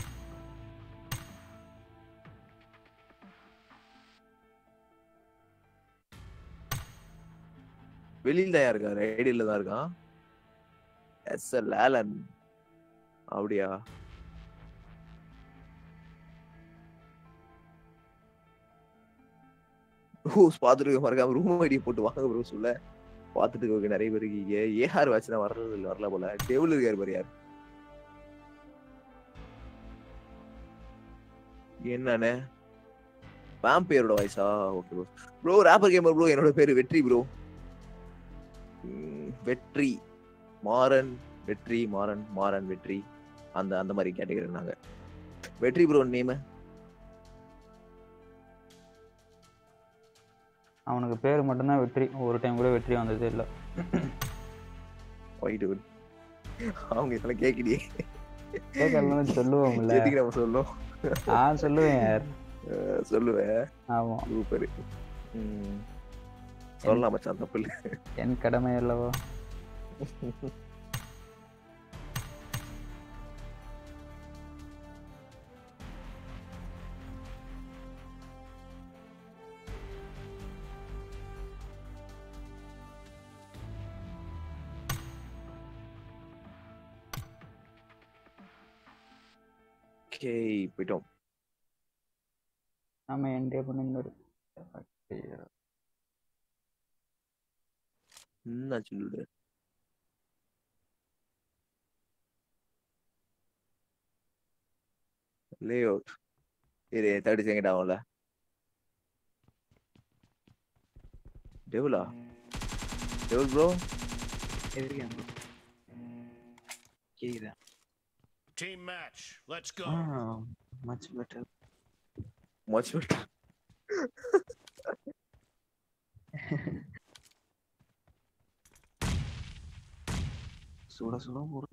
S2: வெளியில தான் இருக்கா ரேடியில தான் இருக்கான் எஸ் லேலன் அப்படியா? ரூஸ் பார்த்துட்டு மறக்காம ரூம் ஐடி போட்டு வாங்க ப்ரோ சொல்ல. பார்த்துட்டு இருக்க நிறைய பேர் இருக்கீங்க. ஏஆர் வாட்ச் தான் வர்றது இல்லை வரல போல. டேபிள் இருக்காரு பாரு யார்? என்னண்ணே? பேரோட வாய்ஸா okay bro bro rapper gamer bro என்னோட பேர் வெற்றி ப்ரோ வெற்றி. மாறன் வெற்றி மாறன் மாறன் வெற்றி. அந்த அந்த மாதிரி கேட்டகரி நாங்கள் வெற்றி ப்ரோ நேம்
S1: அவனுக்கு பேர் மட்டும்தான் வெற்றி. ஒரு டைம் கூட வெற்றி வந்ததே இல்லை.
S2: அவங்க இதெல்லாம் கேட்கலையே
S1: கேட்கலன்னு சொல்லுவோம்ல.
S2: நம்ம சொல்லணும்?
S1: நான் சொல்லுவேன் யார்?
S2: சொல்லுவேன்.
S1: ஆமா.
S2: சூப்பர். சொல்லலாம் மச்சான் தப்பு இல்லை
S1: என் கடமை அல்லவா?
S2: ஓகே போயிட்டோம்
S1: நம்ம என்டே பண்ணிருந்தாரு
S2: என்ன சொல்லுடு லே அவுட் இது தேர்ட்டி செகண்ட் ஆகும்ல டெவலா? Devil
S3: bro? bro. கேக்குதா?
S4: Team match. Let's go.
S3: Much better
S2: much better
S3: சுட சுட போடு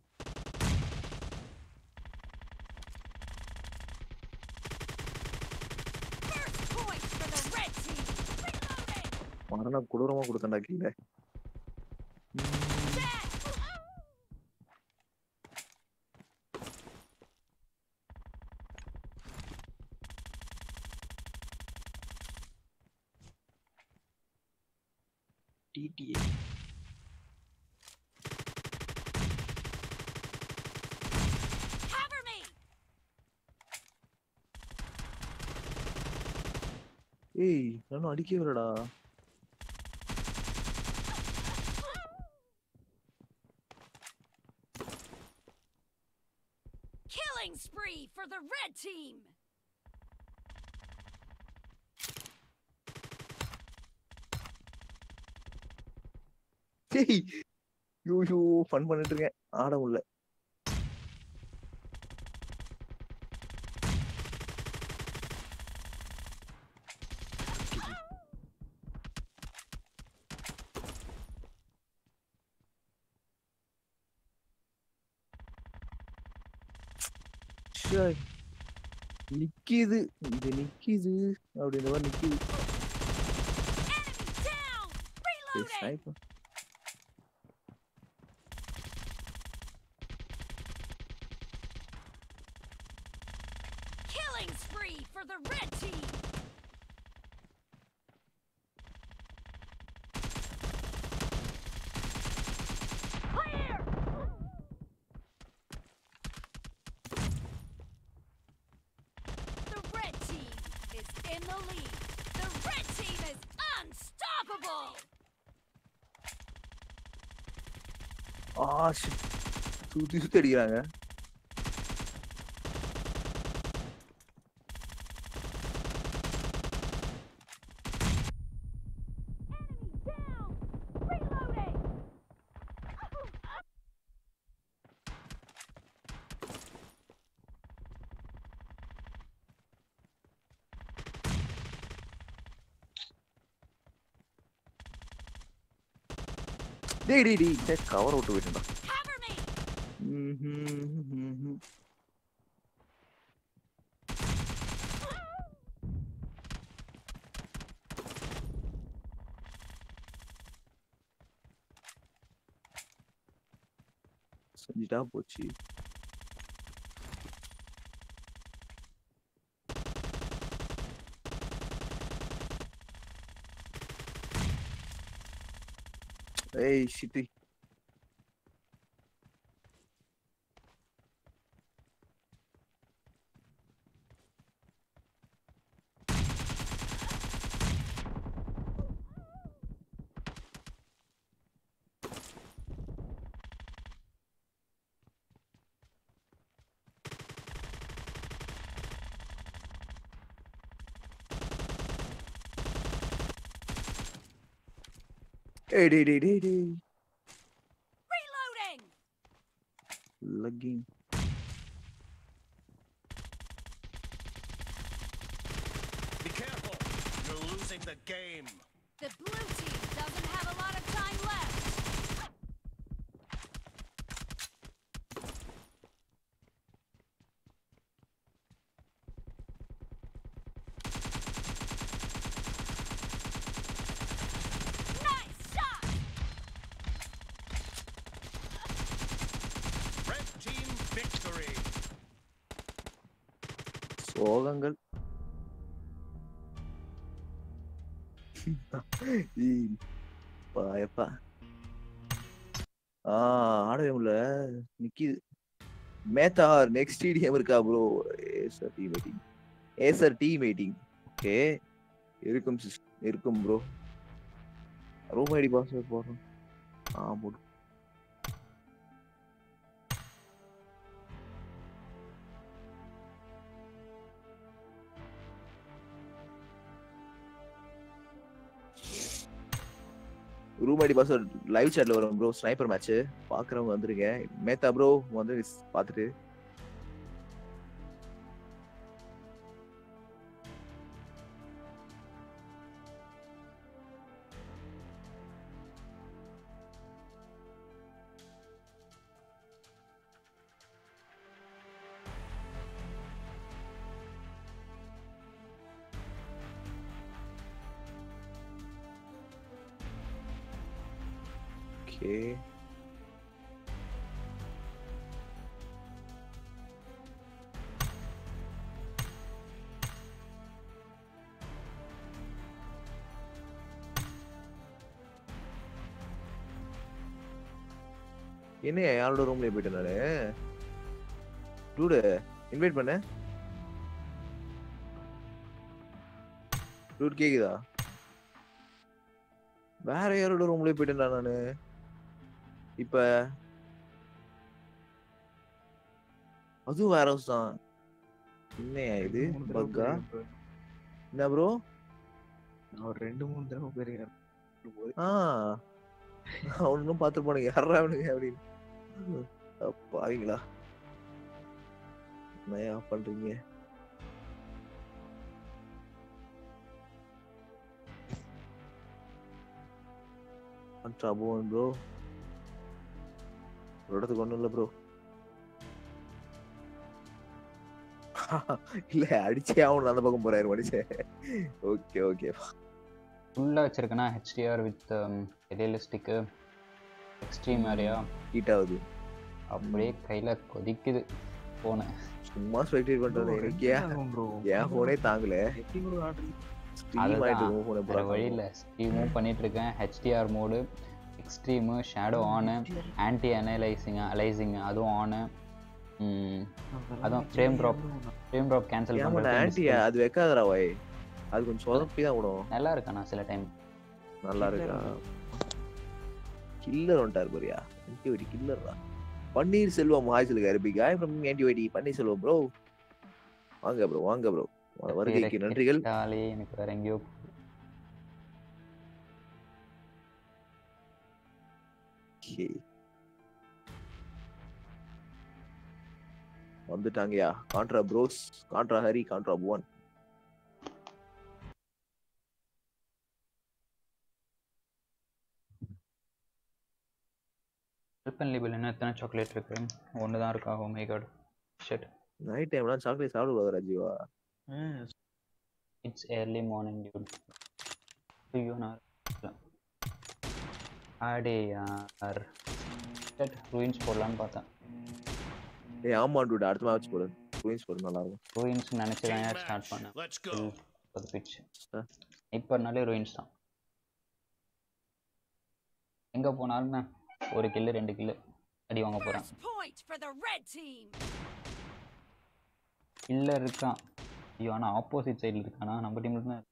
S2: மரண கொடூரமா கொடுத்தண்டா கீழே ஏய் நானும் அடிக்கவே இல்லடா
S10: Killing spree for the red team.
S2: ஏய் யூ யூ ஃபன் பண்ணிட்டு இருக்கேன் ஆட முடியல ச்சே, நிக்கிது இது நிக்கிது அப்படின்ற மாதிரி நிக்கிது ஏய், sniper.
S10: Killing spree for the red team. Clear.
S2: Ah shit. சுத்தி சுத்தி அடிக்கிறாங்க டேய் டேய் டேய் கவர் விட்டு போயிட்டேன்டா ம்ஹும். செஞ்சுட்டா போச்சு ஏய் ஷிட்டி ஏய் டேய் டேய் டேய் டேய் மேத்தார் நெக்ஸ்ட் டிஎம் இருக்கா bro Acer tea meeting Acer tea meeting okay இருக்கும் sis இருக்கும் ப்ரோ ரூம் ஐடி பாஸ்வேர்ட் போடுறோம். ஆ போடு. ரூம் லைவ் சாட்ல வரும் ப்ரோ ஸ்னைப்பர் மேட்ச் பாக்குறவங்க வந்துருங்க மேத்தா ப்ரோ வந்து பாத்துட்டு ஓகே என்ன யாரோட ரூம்ல போயிட்டேன் நானு டூடு இன்வைட் பண்ண டூட் கேக்குதா வேற யாரோட ரூம்ல போயிட்டேன்டா நானு இப்ப அதுவும் வேற house தான். என்னையா இது? பக்கா. என்ன ப்ரோ
S3: நான் ஒரு ரெண்டு மூணு தடவை போயிருக்கேன்
S2: ஆ. அவனும் பார்த்து போனுங்க யாரா அவனுங்க அப்படின்னு. பாவீங்களா என்னையா பண்றீங்க? ட்ரபுவன் ப்ரோ ஒரு இடத்துக்கு ஒண்ணும் இல்ல ப்ரோ இல்ல அடிச்சே அவன் அந்த பக்கம் போறாரு மனுஷன் ஓகே ஓகே
S1: ஃபுல்லாக வச்சிருக்கேன்னா HDR with realistic extreme area
S2: heat ஆகுது.
S1: அப்படியே கையில் கொதிக்குது போனேன்
S2: சும்மா ஸ்பெக்டேட் பண்றது எனக்கு ஏன் போனே தாங்கல.
S3: எப்படி ப்ரோ ஆர்டர்
S2: ஸ்ட்ரீம் ஆயிட்டு இருக்கும் போனே
S1: வேற வழி இல்லை ஸ்ட்ரீமும் பண்ணிட்டு இருக்கேன். HDR mode extreme shadow on anti analysing aliasing அதுவும் ஆனு அதுவும் frame drop frame drop
S2: cancel
S1: பண்ணுறது
S2: ஆன்டி அது வைக்காதடா வாய் அது கொஞ்சம் சொதப்பி தான் விடும்.
S1: நல்லா இருக்கா நான் சில டைம்
S2: நல்லா இருக்கா? கில்லர் வந்துட்டார் பாரியா. ஆன்டிவைடி கில்லர்ரா பன்னீர் செல்வம் ஹாய் சொல்லுங்க பிக் ஹாய் ஃப்ரம் ஆன்டிவைடி பன்னீர் செல்வம் ப்ரோ வாங்க ப்ரோ வாங்க ப்ரோ வருகைக்கு நன்றிகள்.
S1: எனக்கு வேற எங்கேயோ
S2: Okay. வந்துட்டாங்கயா. Contra bros contra Hari contra Bhuvan
S1: help label என்ன எத்தனை சாக்லேட் இருக்கு? ஒன்று தான் இருக்கா ஓ மை காட் ஷெட்
S2: நைட் டைம்லாம் சாக்லேட் சாப்பிடக்கூடாது ராஜீவா?
S1: இட்ஸ் ஏர்லி மார்னிங் டியூட் ஐயோ நான் ஆடே யார் ஷெட் ரூயின்ஸ் போடலான்னு பார்த்தேன்.
S2: ஏய் ஆமா டூட் அடுத்த மேட்ச் போடு. குயின்ஸ் போடு நல்லா இருக்கும்.
S1: ரூயின்ஸ் நினச்சி தான் யார் ஸ்டார்ட் பண்ணேன்?
S4: Let's go.
S1: ஒரு பிச் இப்போனாலே ரூயின்ஸ் தான். எங்கே போனாலும் ஒரு கில்லு ரெண்டு கில்லு அடி வாங்க
S10: team.
S1: இல்லை இருக்கான். ஐயோ ஆனால் ஆப்போசிட் சைடில் இருக்கானா? நம்ம டீம்ல தான்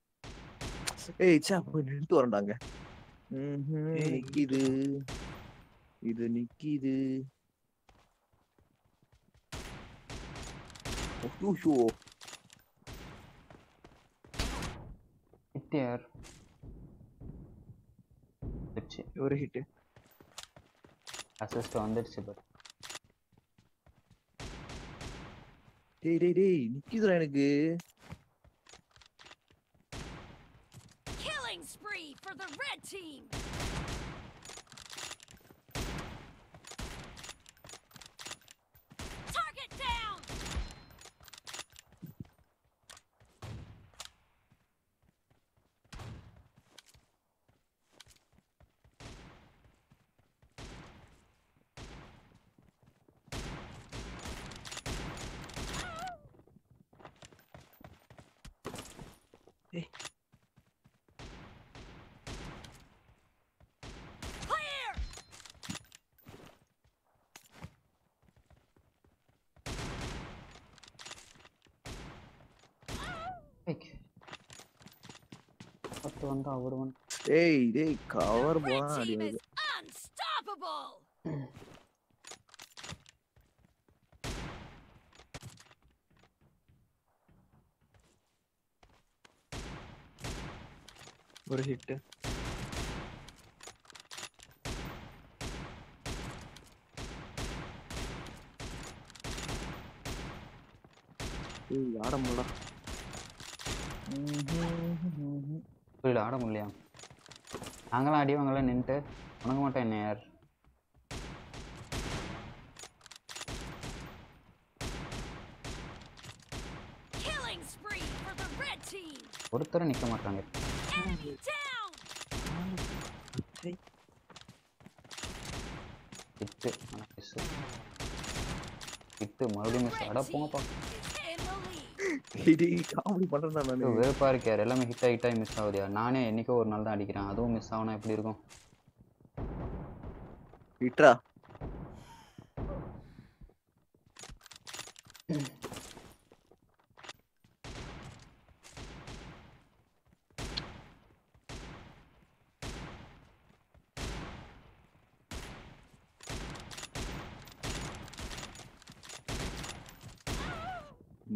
S2: ஏய் சா போய் நின்று வரண்டாங்க நிக்கிது. இது நிக்கிது. ஐயோ
S1: ஹிட்டியர் வச்சு
S3: ஒரு ஹிட்
S1: அசிஸ்ட் வந்துடுச்சு பட்
S2: டேய் டேய் டேய் நிக்கிதுடா எனக்கு.
S1: பத்து வந்து அவர் வந்து
S2: டேய் டேய் கவர் போனா அடி
S10: unstoppable.
S3: ஒரு ஹிட்
S2: ஏய் ஆட முடியல
S1: புரியல ஆட முடியலையா நாங்களாம் அடி வாங்கல நின்றுட்டு உனக்கு மட்டும் என்ன யார்
S10: Killing spree for the red team.
S1: ஒருத்தரும் நிற்க மாட்டாங்க
S10: Enemy down.
S1: விட்டு மிஸ் விட்டு மறுபடியும் மிஸ் அட போங்கப்பா.
S2: காமெடி நானு.
S1: வெறுப்பா இருக்காரு எல்லாமே ஹிட் ஆகிட்டா மிஸ் ஆகுதியா? நானே என்னைக்கோ ஒரு நாள் தான் அடிக்கிறேன். அதுவும் மிஸ் ஆகுனா எப்படி இருக்கும்?
S2: விட்றா.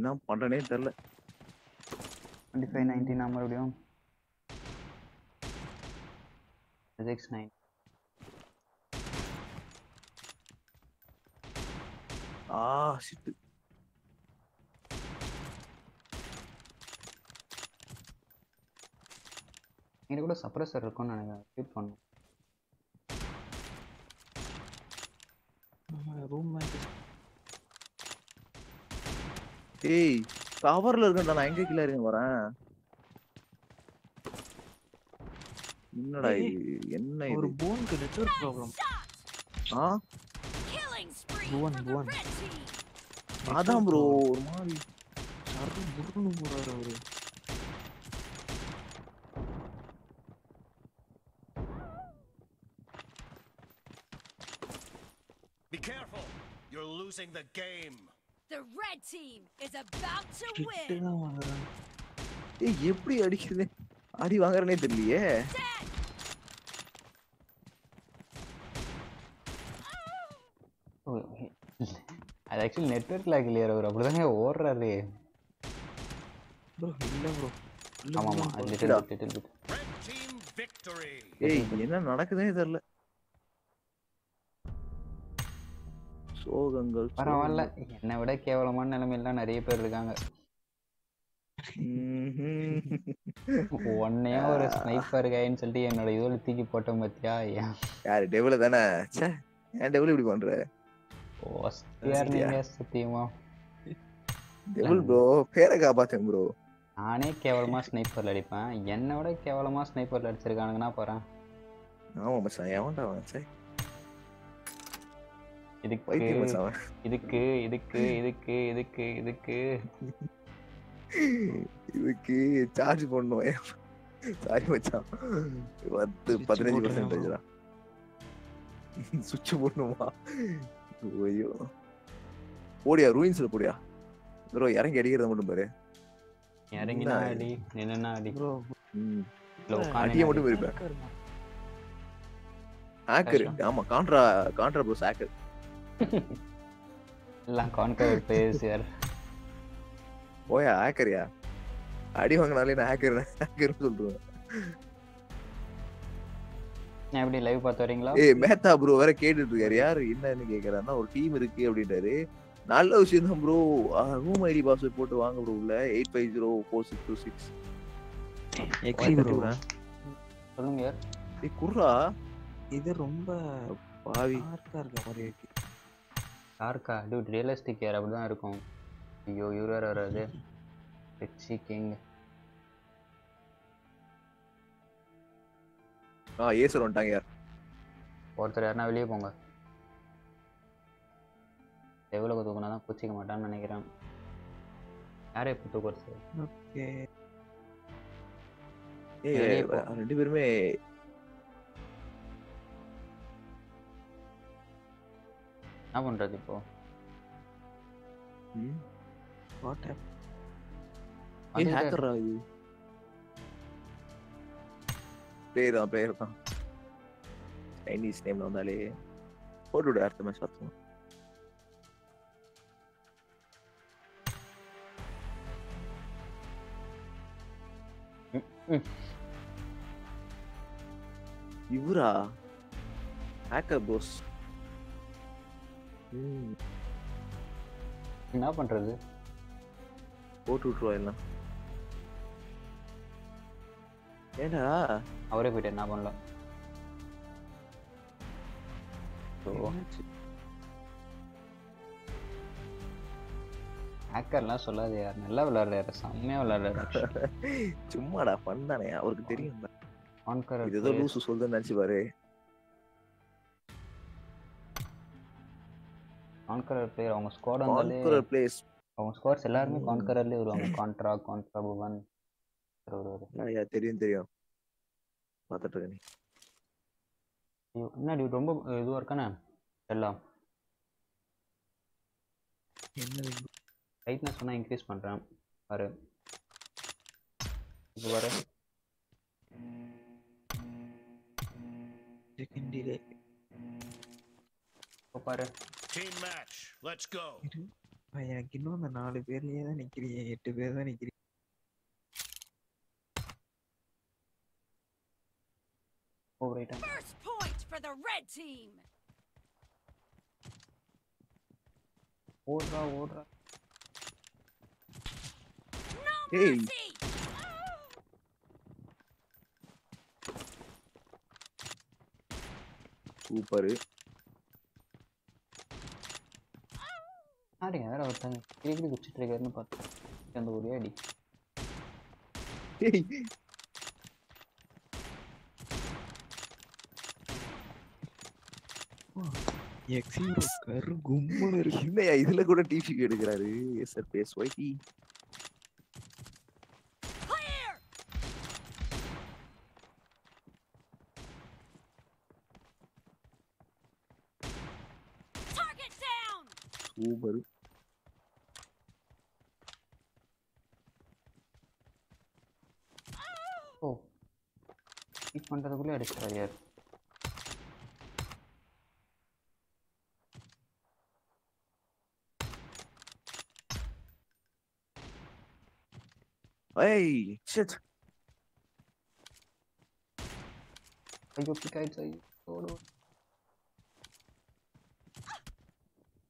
S2: என்ன பண்றேனே தெரியல
S1: டுவெண்ட்டி ஃபைவ் நைன்டீன் மறுபடியும். சிக்ஸ் நைன்
S2: ஆ ஷிட்
S1: இது கூட சப்ரஸர் இருக்கும்னு நினைக்கிறேன். ஷூட் பண்ணும்
S3: ரூம்
S2: ஏய் கவர்ல இருக்கேன்டா நான் எங்க கீழ இருக்கேன் வரேன் என்னடா இது? என்ன
S3: ஒரு
S2: இது?
S3: போனுக்கு நெட்வொர்க் ப்ராப்ளம்
S2: ஆ?
S10: Red team.
S2: அதான் ப்ரோ ஒரு மாதிரி.
S3: சர்வ முருகனு போறாரு அவரு.
S4: Be careful. You're losing the game.
S10: The red team is about to win.
S2: ஏய் எப்படி அடிக்குது? அடி வாங்குறனே தெரியலையே.
S1: அது ஆக்சுவலி நெட்ஒர்க் லாக் இல்லையா அவர் அப்படிதாங்க ஓடுறாரு.
S3: ப்ரோ இல்ல ப்ரோ
S1: ஆமாமா little bit little bit
S4: Team victory.
S2: ஏய் என்ன நடக்குதுன்னே தெரியல. சோகங்கள்
S1: பரவாயில்ல. என்னை விட கேவலமான நிலைமையில நிறைய பேர் இருக்காங்க. ஒன்னே ஒரு ஸ்னைப்பர் கைன்னு சொல்லிட்டு என்னோட இதுல தூக்கி போட்டேன் பாத்தியா? ஏன்
S2: யாரு டெவில தானே? ஏன் டெவில் இப்படி பண்ற?
S1: சத்தியமா?
S2: டெவில் ப்ரோ பேரை காப்பாத்தேன் ப்ரோ
S1: நானே கேவலமா ஸ்னைப்பர்ல அடிப்பேன். என்னை விட கேவலமா ஸ்னைப்பர்ல அடிச்சிருக்கானுங்கன்னா போறேன்.
S2: ஆமா மச்சான் எவன்டா அவன்?
S1: இதுக்கு. இதுக்கு இதுக்கு இதுக்கு இதுக்கு இதுக்கு.
S2: இதுக்கு சார்ஜ் பண்ணுவேன் சாரி மச்சான். பத்து பதினஞ்சு பர்சன்டேஜ் தான். சுவிட்ச் போடணுமா? ஐயோ. போடியா ரூயின்ஸ்ல போடியா? ப்ரோ இறங்கி அடிக்கிறத மட்டும் பாரு.
S1: இறங்கினா அடி நின்னா அடி.
S3: ப்ரோ
S2: அடியை மட்டும் போயிருப்பேன் ஹேக்கர் ஆமா கான்ட்ரா கான்ட்ரா ப்ரோஸ் ஹேக்கர்
S1: எல்லாம் கான்கவர் பேஸ் யார்
S2: ஓயா ஹேக்கரியா அடி வாங்கினாலே நான் ஹேக்கர் ஹேக்கர்னு சொல்லுவேன்
S1: நான் எப்படி லைவ் பார்த்து வரீங்களா
S2: ஏய் மேத்தா ப்ரோ வேற கேட்டுட்டு இருக்காரு யாரு என்னன்னு கேக்குறாருன்னா ஒரு டீம் இருக்கு அப்படின்றாரு நல்ல விஷயம் தான் ப்ரோ ரூம் ஐடி பாஸ்வேர்ட் போட்டு வாங்க ப்ரோ உள்ள eight five zero four six two six
S3: XE bro
S1: சொல்லுங்க யார்
S2: ஏய் குர்ரா
S3: இது ரொம்ப
S2: பாவி
S3: டார்க்கா இருக்க மாதிரி இருக்கு
S1: டார்க்கா டியூட் ரியலிஸ்டிக் ஏர் அப்படிதான் இருக்கும். ஐயோ இவர் வேற வராது ரிச்சி கிங்
S2: ஆ ஏசர் வந்துட்டாங்க யார்?
S1: ஒருத்தர் யாருன்னா வெளியே போங்க. எவ்வளோ தூக்குனா தான் பிடிச்சிக்க மாட்டான்னு நினைக்கிறேன். யாரே இப்போ தூக்குறது
S3: ஓகே.
S2: ரெண்டு பேருமே
S1: என்ன பண்றது இப்போ?
S2: ம்,
S3: வாட்
S2: ஏய்
S1: வந்துகிட்டே
S2: ஹேக்கர்ரா இது? பேர் தான் பேர் தான் சைனீஸ் நேம்ல வந்தாலே போட்டு விடு அடுத்த மேட்ச் பார்த்துக்கலாம்.
S1: ம்.
S2: இவரா? ஹேக்கர் போஸ் ம்
S1: என்ன பண்றது?
S2: போட்டு விட்டுருவா எல்லாம். ஏடா
S1: அவரே போயிட்டு என்ன பண்ணலாம் ஸோ ஹேக்கர்லாம் சொல்லாது யார் நல்லா விளையாடுறாரு செம்மையா விளையாடுறாரு
S2: சும்மாடா ஃபன் தானே அவருக்கு தெரியும் ஏதோ லூசு சொல்லுதுன்னு நினைச்சு பாரு.
S1: கான்கரர் பிளேயர் அவங்க ஸ்குவாட்
S2: கான்குரர் பிளேஸ்
S1: அவங்க ஸ்குவாட்ஸ் எல்லாருமே கான்கரர்லேயே வருவாங்க. கான்ட்ரா கான்ட்ரா புவன் வருவாரு
S2: தெரியும் தெரியும். பார்த்துட்டு இருக்க நீ.
S1: ஐயோ, என்ன dude ரொம்ப இதுவாக இருக்கானே? எல்லாம்.
S3: என்னது
S1: ரைட்னஸ் சொன்னா இன்க்ரீஸ் பண்ணுறேன் பாரு. இது பாரு.
S3: செகண்ட் டிலே
S1: பாரு.
S4: Team match. Let's go.
S3: எனக்கு இன்னும் அந்த நாலு பேர்லயே தான் நிக்கிறீங்க எட்டு பேர் தான் நிக்கிறீங்க
S1: ஓ ரைட்டா
S10: First point for the red team.
S1: ஓடுறா ஓடுறா
S10: No
S2: Hey.
S10: mercy.
S2: சூப்பர்
S1: யாருங்க வேற ஒருத்தங்க கிரிக்கெட் குச்சிட்டு இருக்காருன்னு பார்த்தேன். அந்த ஒரே அடி
S3: எக்ஸி கரு கும்முன்னு இருக்கு.
S2: இல்லையா இதுல கூட டிவி எடுக்கிறாரு? எஸ் சார் பேஸ் ஒய்டி
S1: பண்ணுறதுக்குள்ளே எடுக்கிற ஐயர்
S2: ஏய் ஷிட்
S1: ஐயோ பிக் ஆயிடுச்சு. ஐயோ ஓடு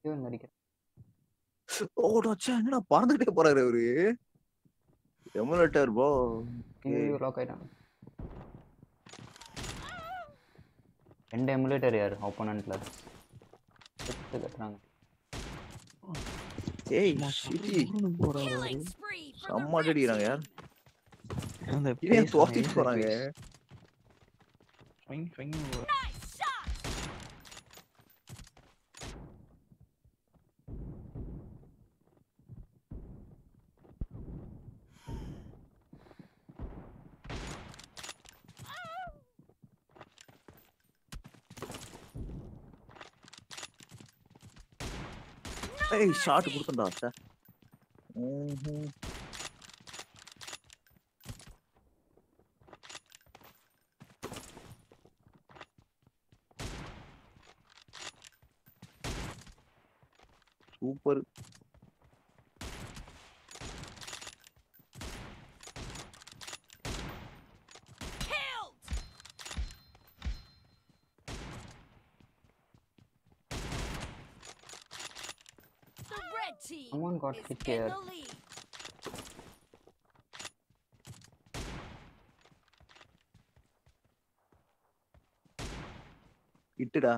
S1: இவன் நடிக்கிறேன்.
S2: ஓடாச்சா என்னடா பறந்துகிட்டே போறாரு அவரு? எமுலேட்டர் போ
S1: ஐயோ லாக் ஆயிட்டான். ரெண்டு எமுலேட்டர் யார்? ஆப்போனண்ட்ல செத்து கட்டுறாங்க.
S2: ஏய் சிட்டி
S10: red
S2: அடிக்கிறாங்க. யார்?
S3: அந்த nice
S2: போறாங்க.
S3: place. Swing,
S2: ஏய் ஷாட் கொடுத்தண்டா
S10: சார்
S1: what he
S10: cares.
S1: ഇട്ടിടാ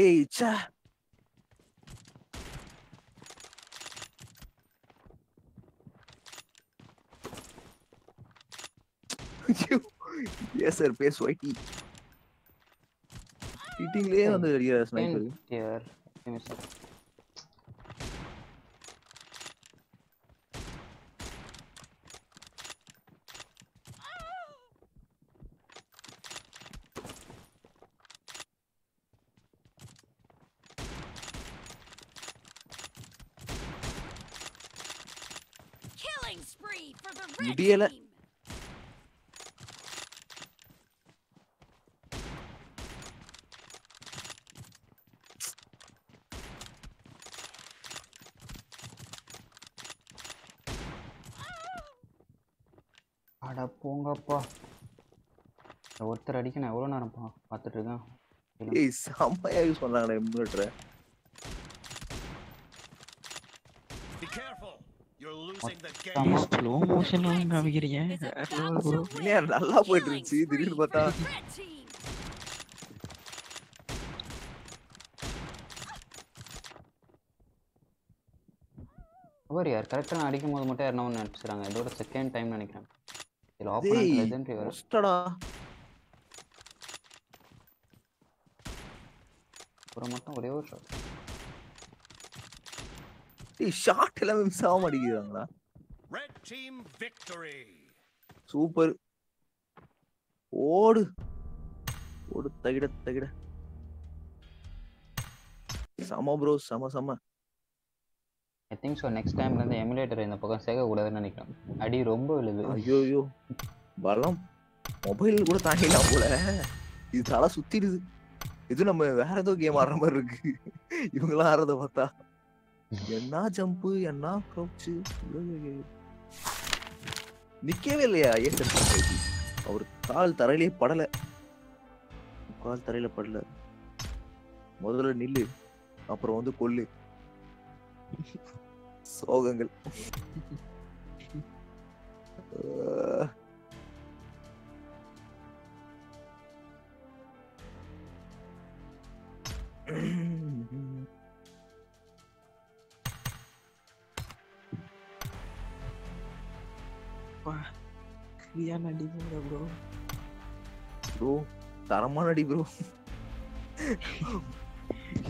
S10: ഏയ്
S1: yes
S10: sir, PS
S2: YT. டேய் ச்சே எஸ் சார் பேஸ் ஒய்டி ஹிட்டிங்லயே வந்து அடிக்கிற ஸ்னைப்பர்
S1: யார்
S10: Killing spree for the red
S2: முடியல.
S10: team.
S1: அட போங்கப்பா இந்த ஒருத்தர் அடிக்க நான் எவ்வளோ நேரம் பா பார்த்துட்டு இருக்கேன்
S2: ஏய் செம்மையா use
S4: Be careful. You're losing the game.
S3: Slow மோஷன்ல காமிக்கிறீங்க.
S10: Win.
S2: இல்லையா நல்லா போயிட்டு இருந்துச்சு திடீர்னு பார்த்தா.
S1: அவர் யார்? கரெக்டாக நான் அடிக்கும் போது மட்டும் யாருன்னா ஒன்று அடிச்சுறாங்க இதோட செகண்ட் டைம் நினைக்கிறேன். இதில் லெஜெண்டரி அப்புறம் மட்டும் ஒரே ஒரு ஷாட்
S2: டேய் ஷாட் எல்லாமே மிஸ் ஆகாம அடிக்கிறாங்களா?
S4: Red team victory.
S2: சூப்பர் ஓடு. ஓடு தகிட தகிட. சம ப்ரோ சம சம.
S1: ஐ திங்க் ஸோ நெக்ஸ்ட் டைம்லேருந்து எமுலேட்டர் இந்த பக்கம் சேர்க்கக்கூடாதுன்னு நினைக்கிறேன். அடி ரொம்ப விழுது.
S2: ஐயோ ஐயோ பலம். மொபைல் கூட தாங்கிடலாம் போல. இது தலை சுத்திடுது. இது நம்ம வேற ஏதோ கேம் ஆடுற மாதிரி இருக்கு. இவங்கெல்லாம் ஆடுறத பார்த்தா. என்ன ஜம்ப் என்ன க்ரௌச்சு நிக்கவே இல்லையா? ஏன் அவர் கால் தரையிலே படல. கால் தரையில படல. முதல்ல நில்லு அப்புறம் வந்து கொல்லு. சோகங்கள். அஹ்.
S3: ஃப்ரீயான அடிப்பீங்க ப்ரோ
S2: ப்ரோ தரமான அடி ப்ரோ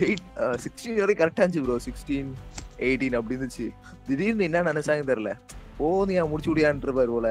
S2: எயிட் சிக்ஸ்டீன் வரைக்கும் கரெக்டாக இருந்துச்சு ப்ரோ சிக்ஸ்டீன் எயிட்டீன் அப்படி இருந்துச்சு. திடீர்னு என்ன நினைச்சாங்க தெரியல. போதியா முடிச்சு விடியான்ற பாரு போல.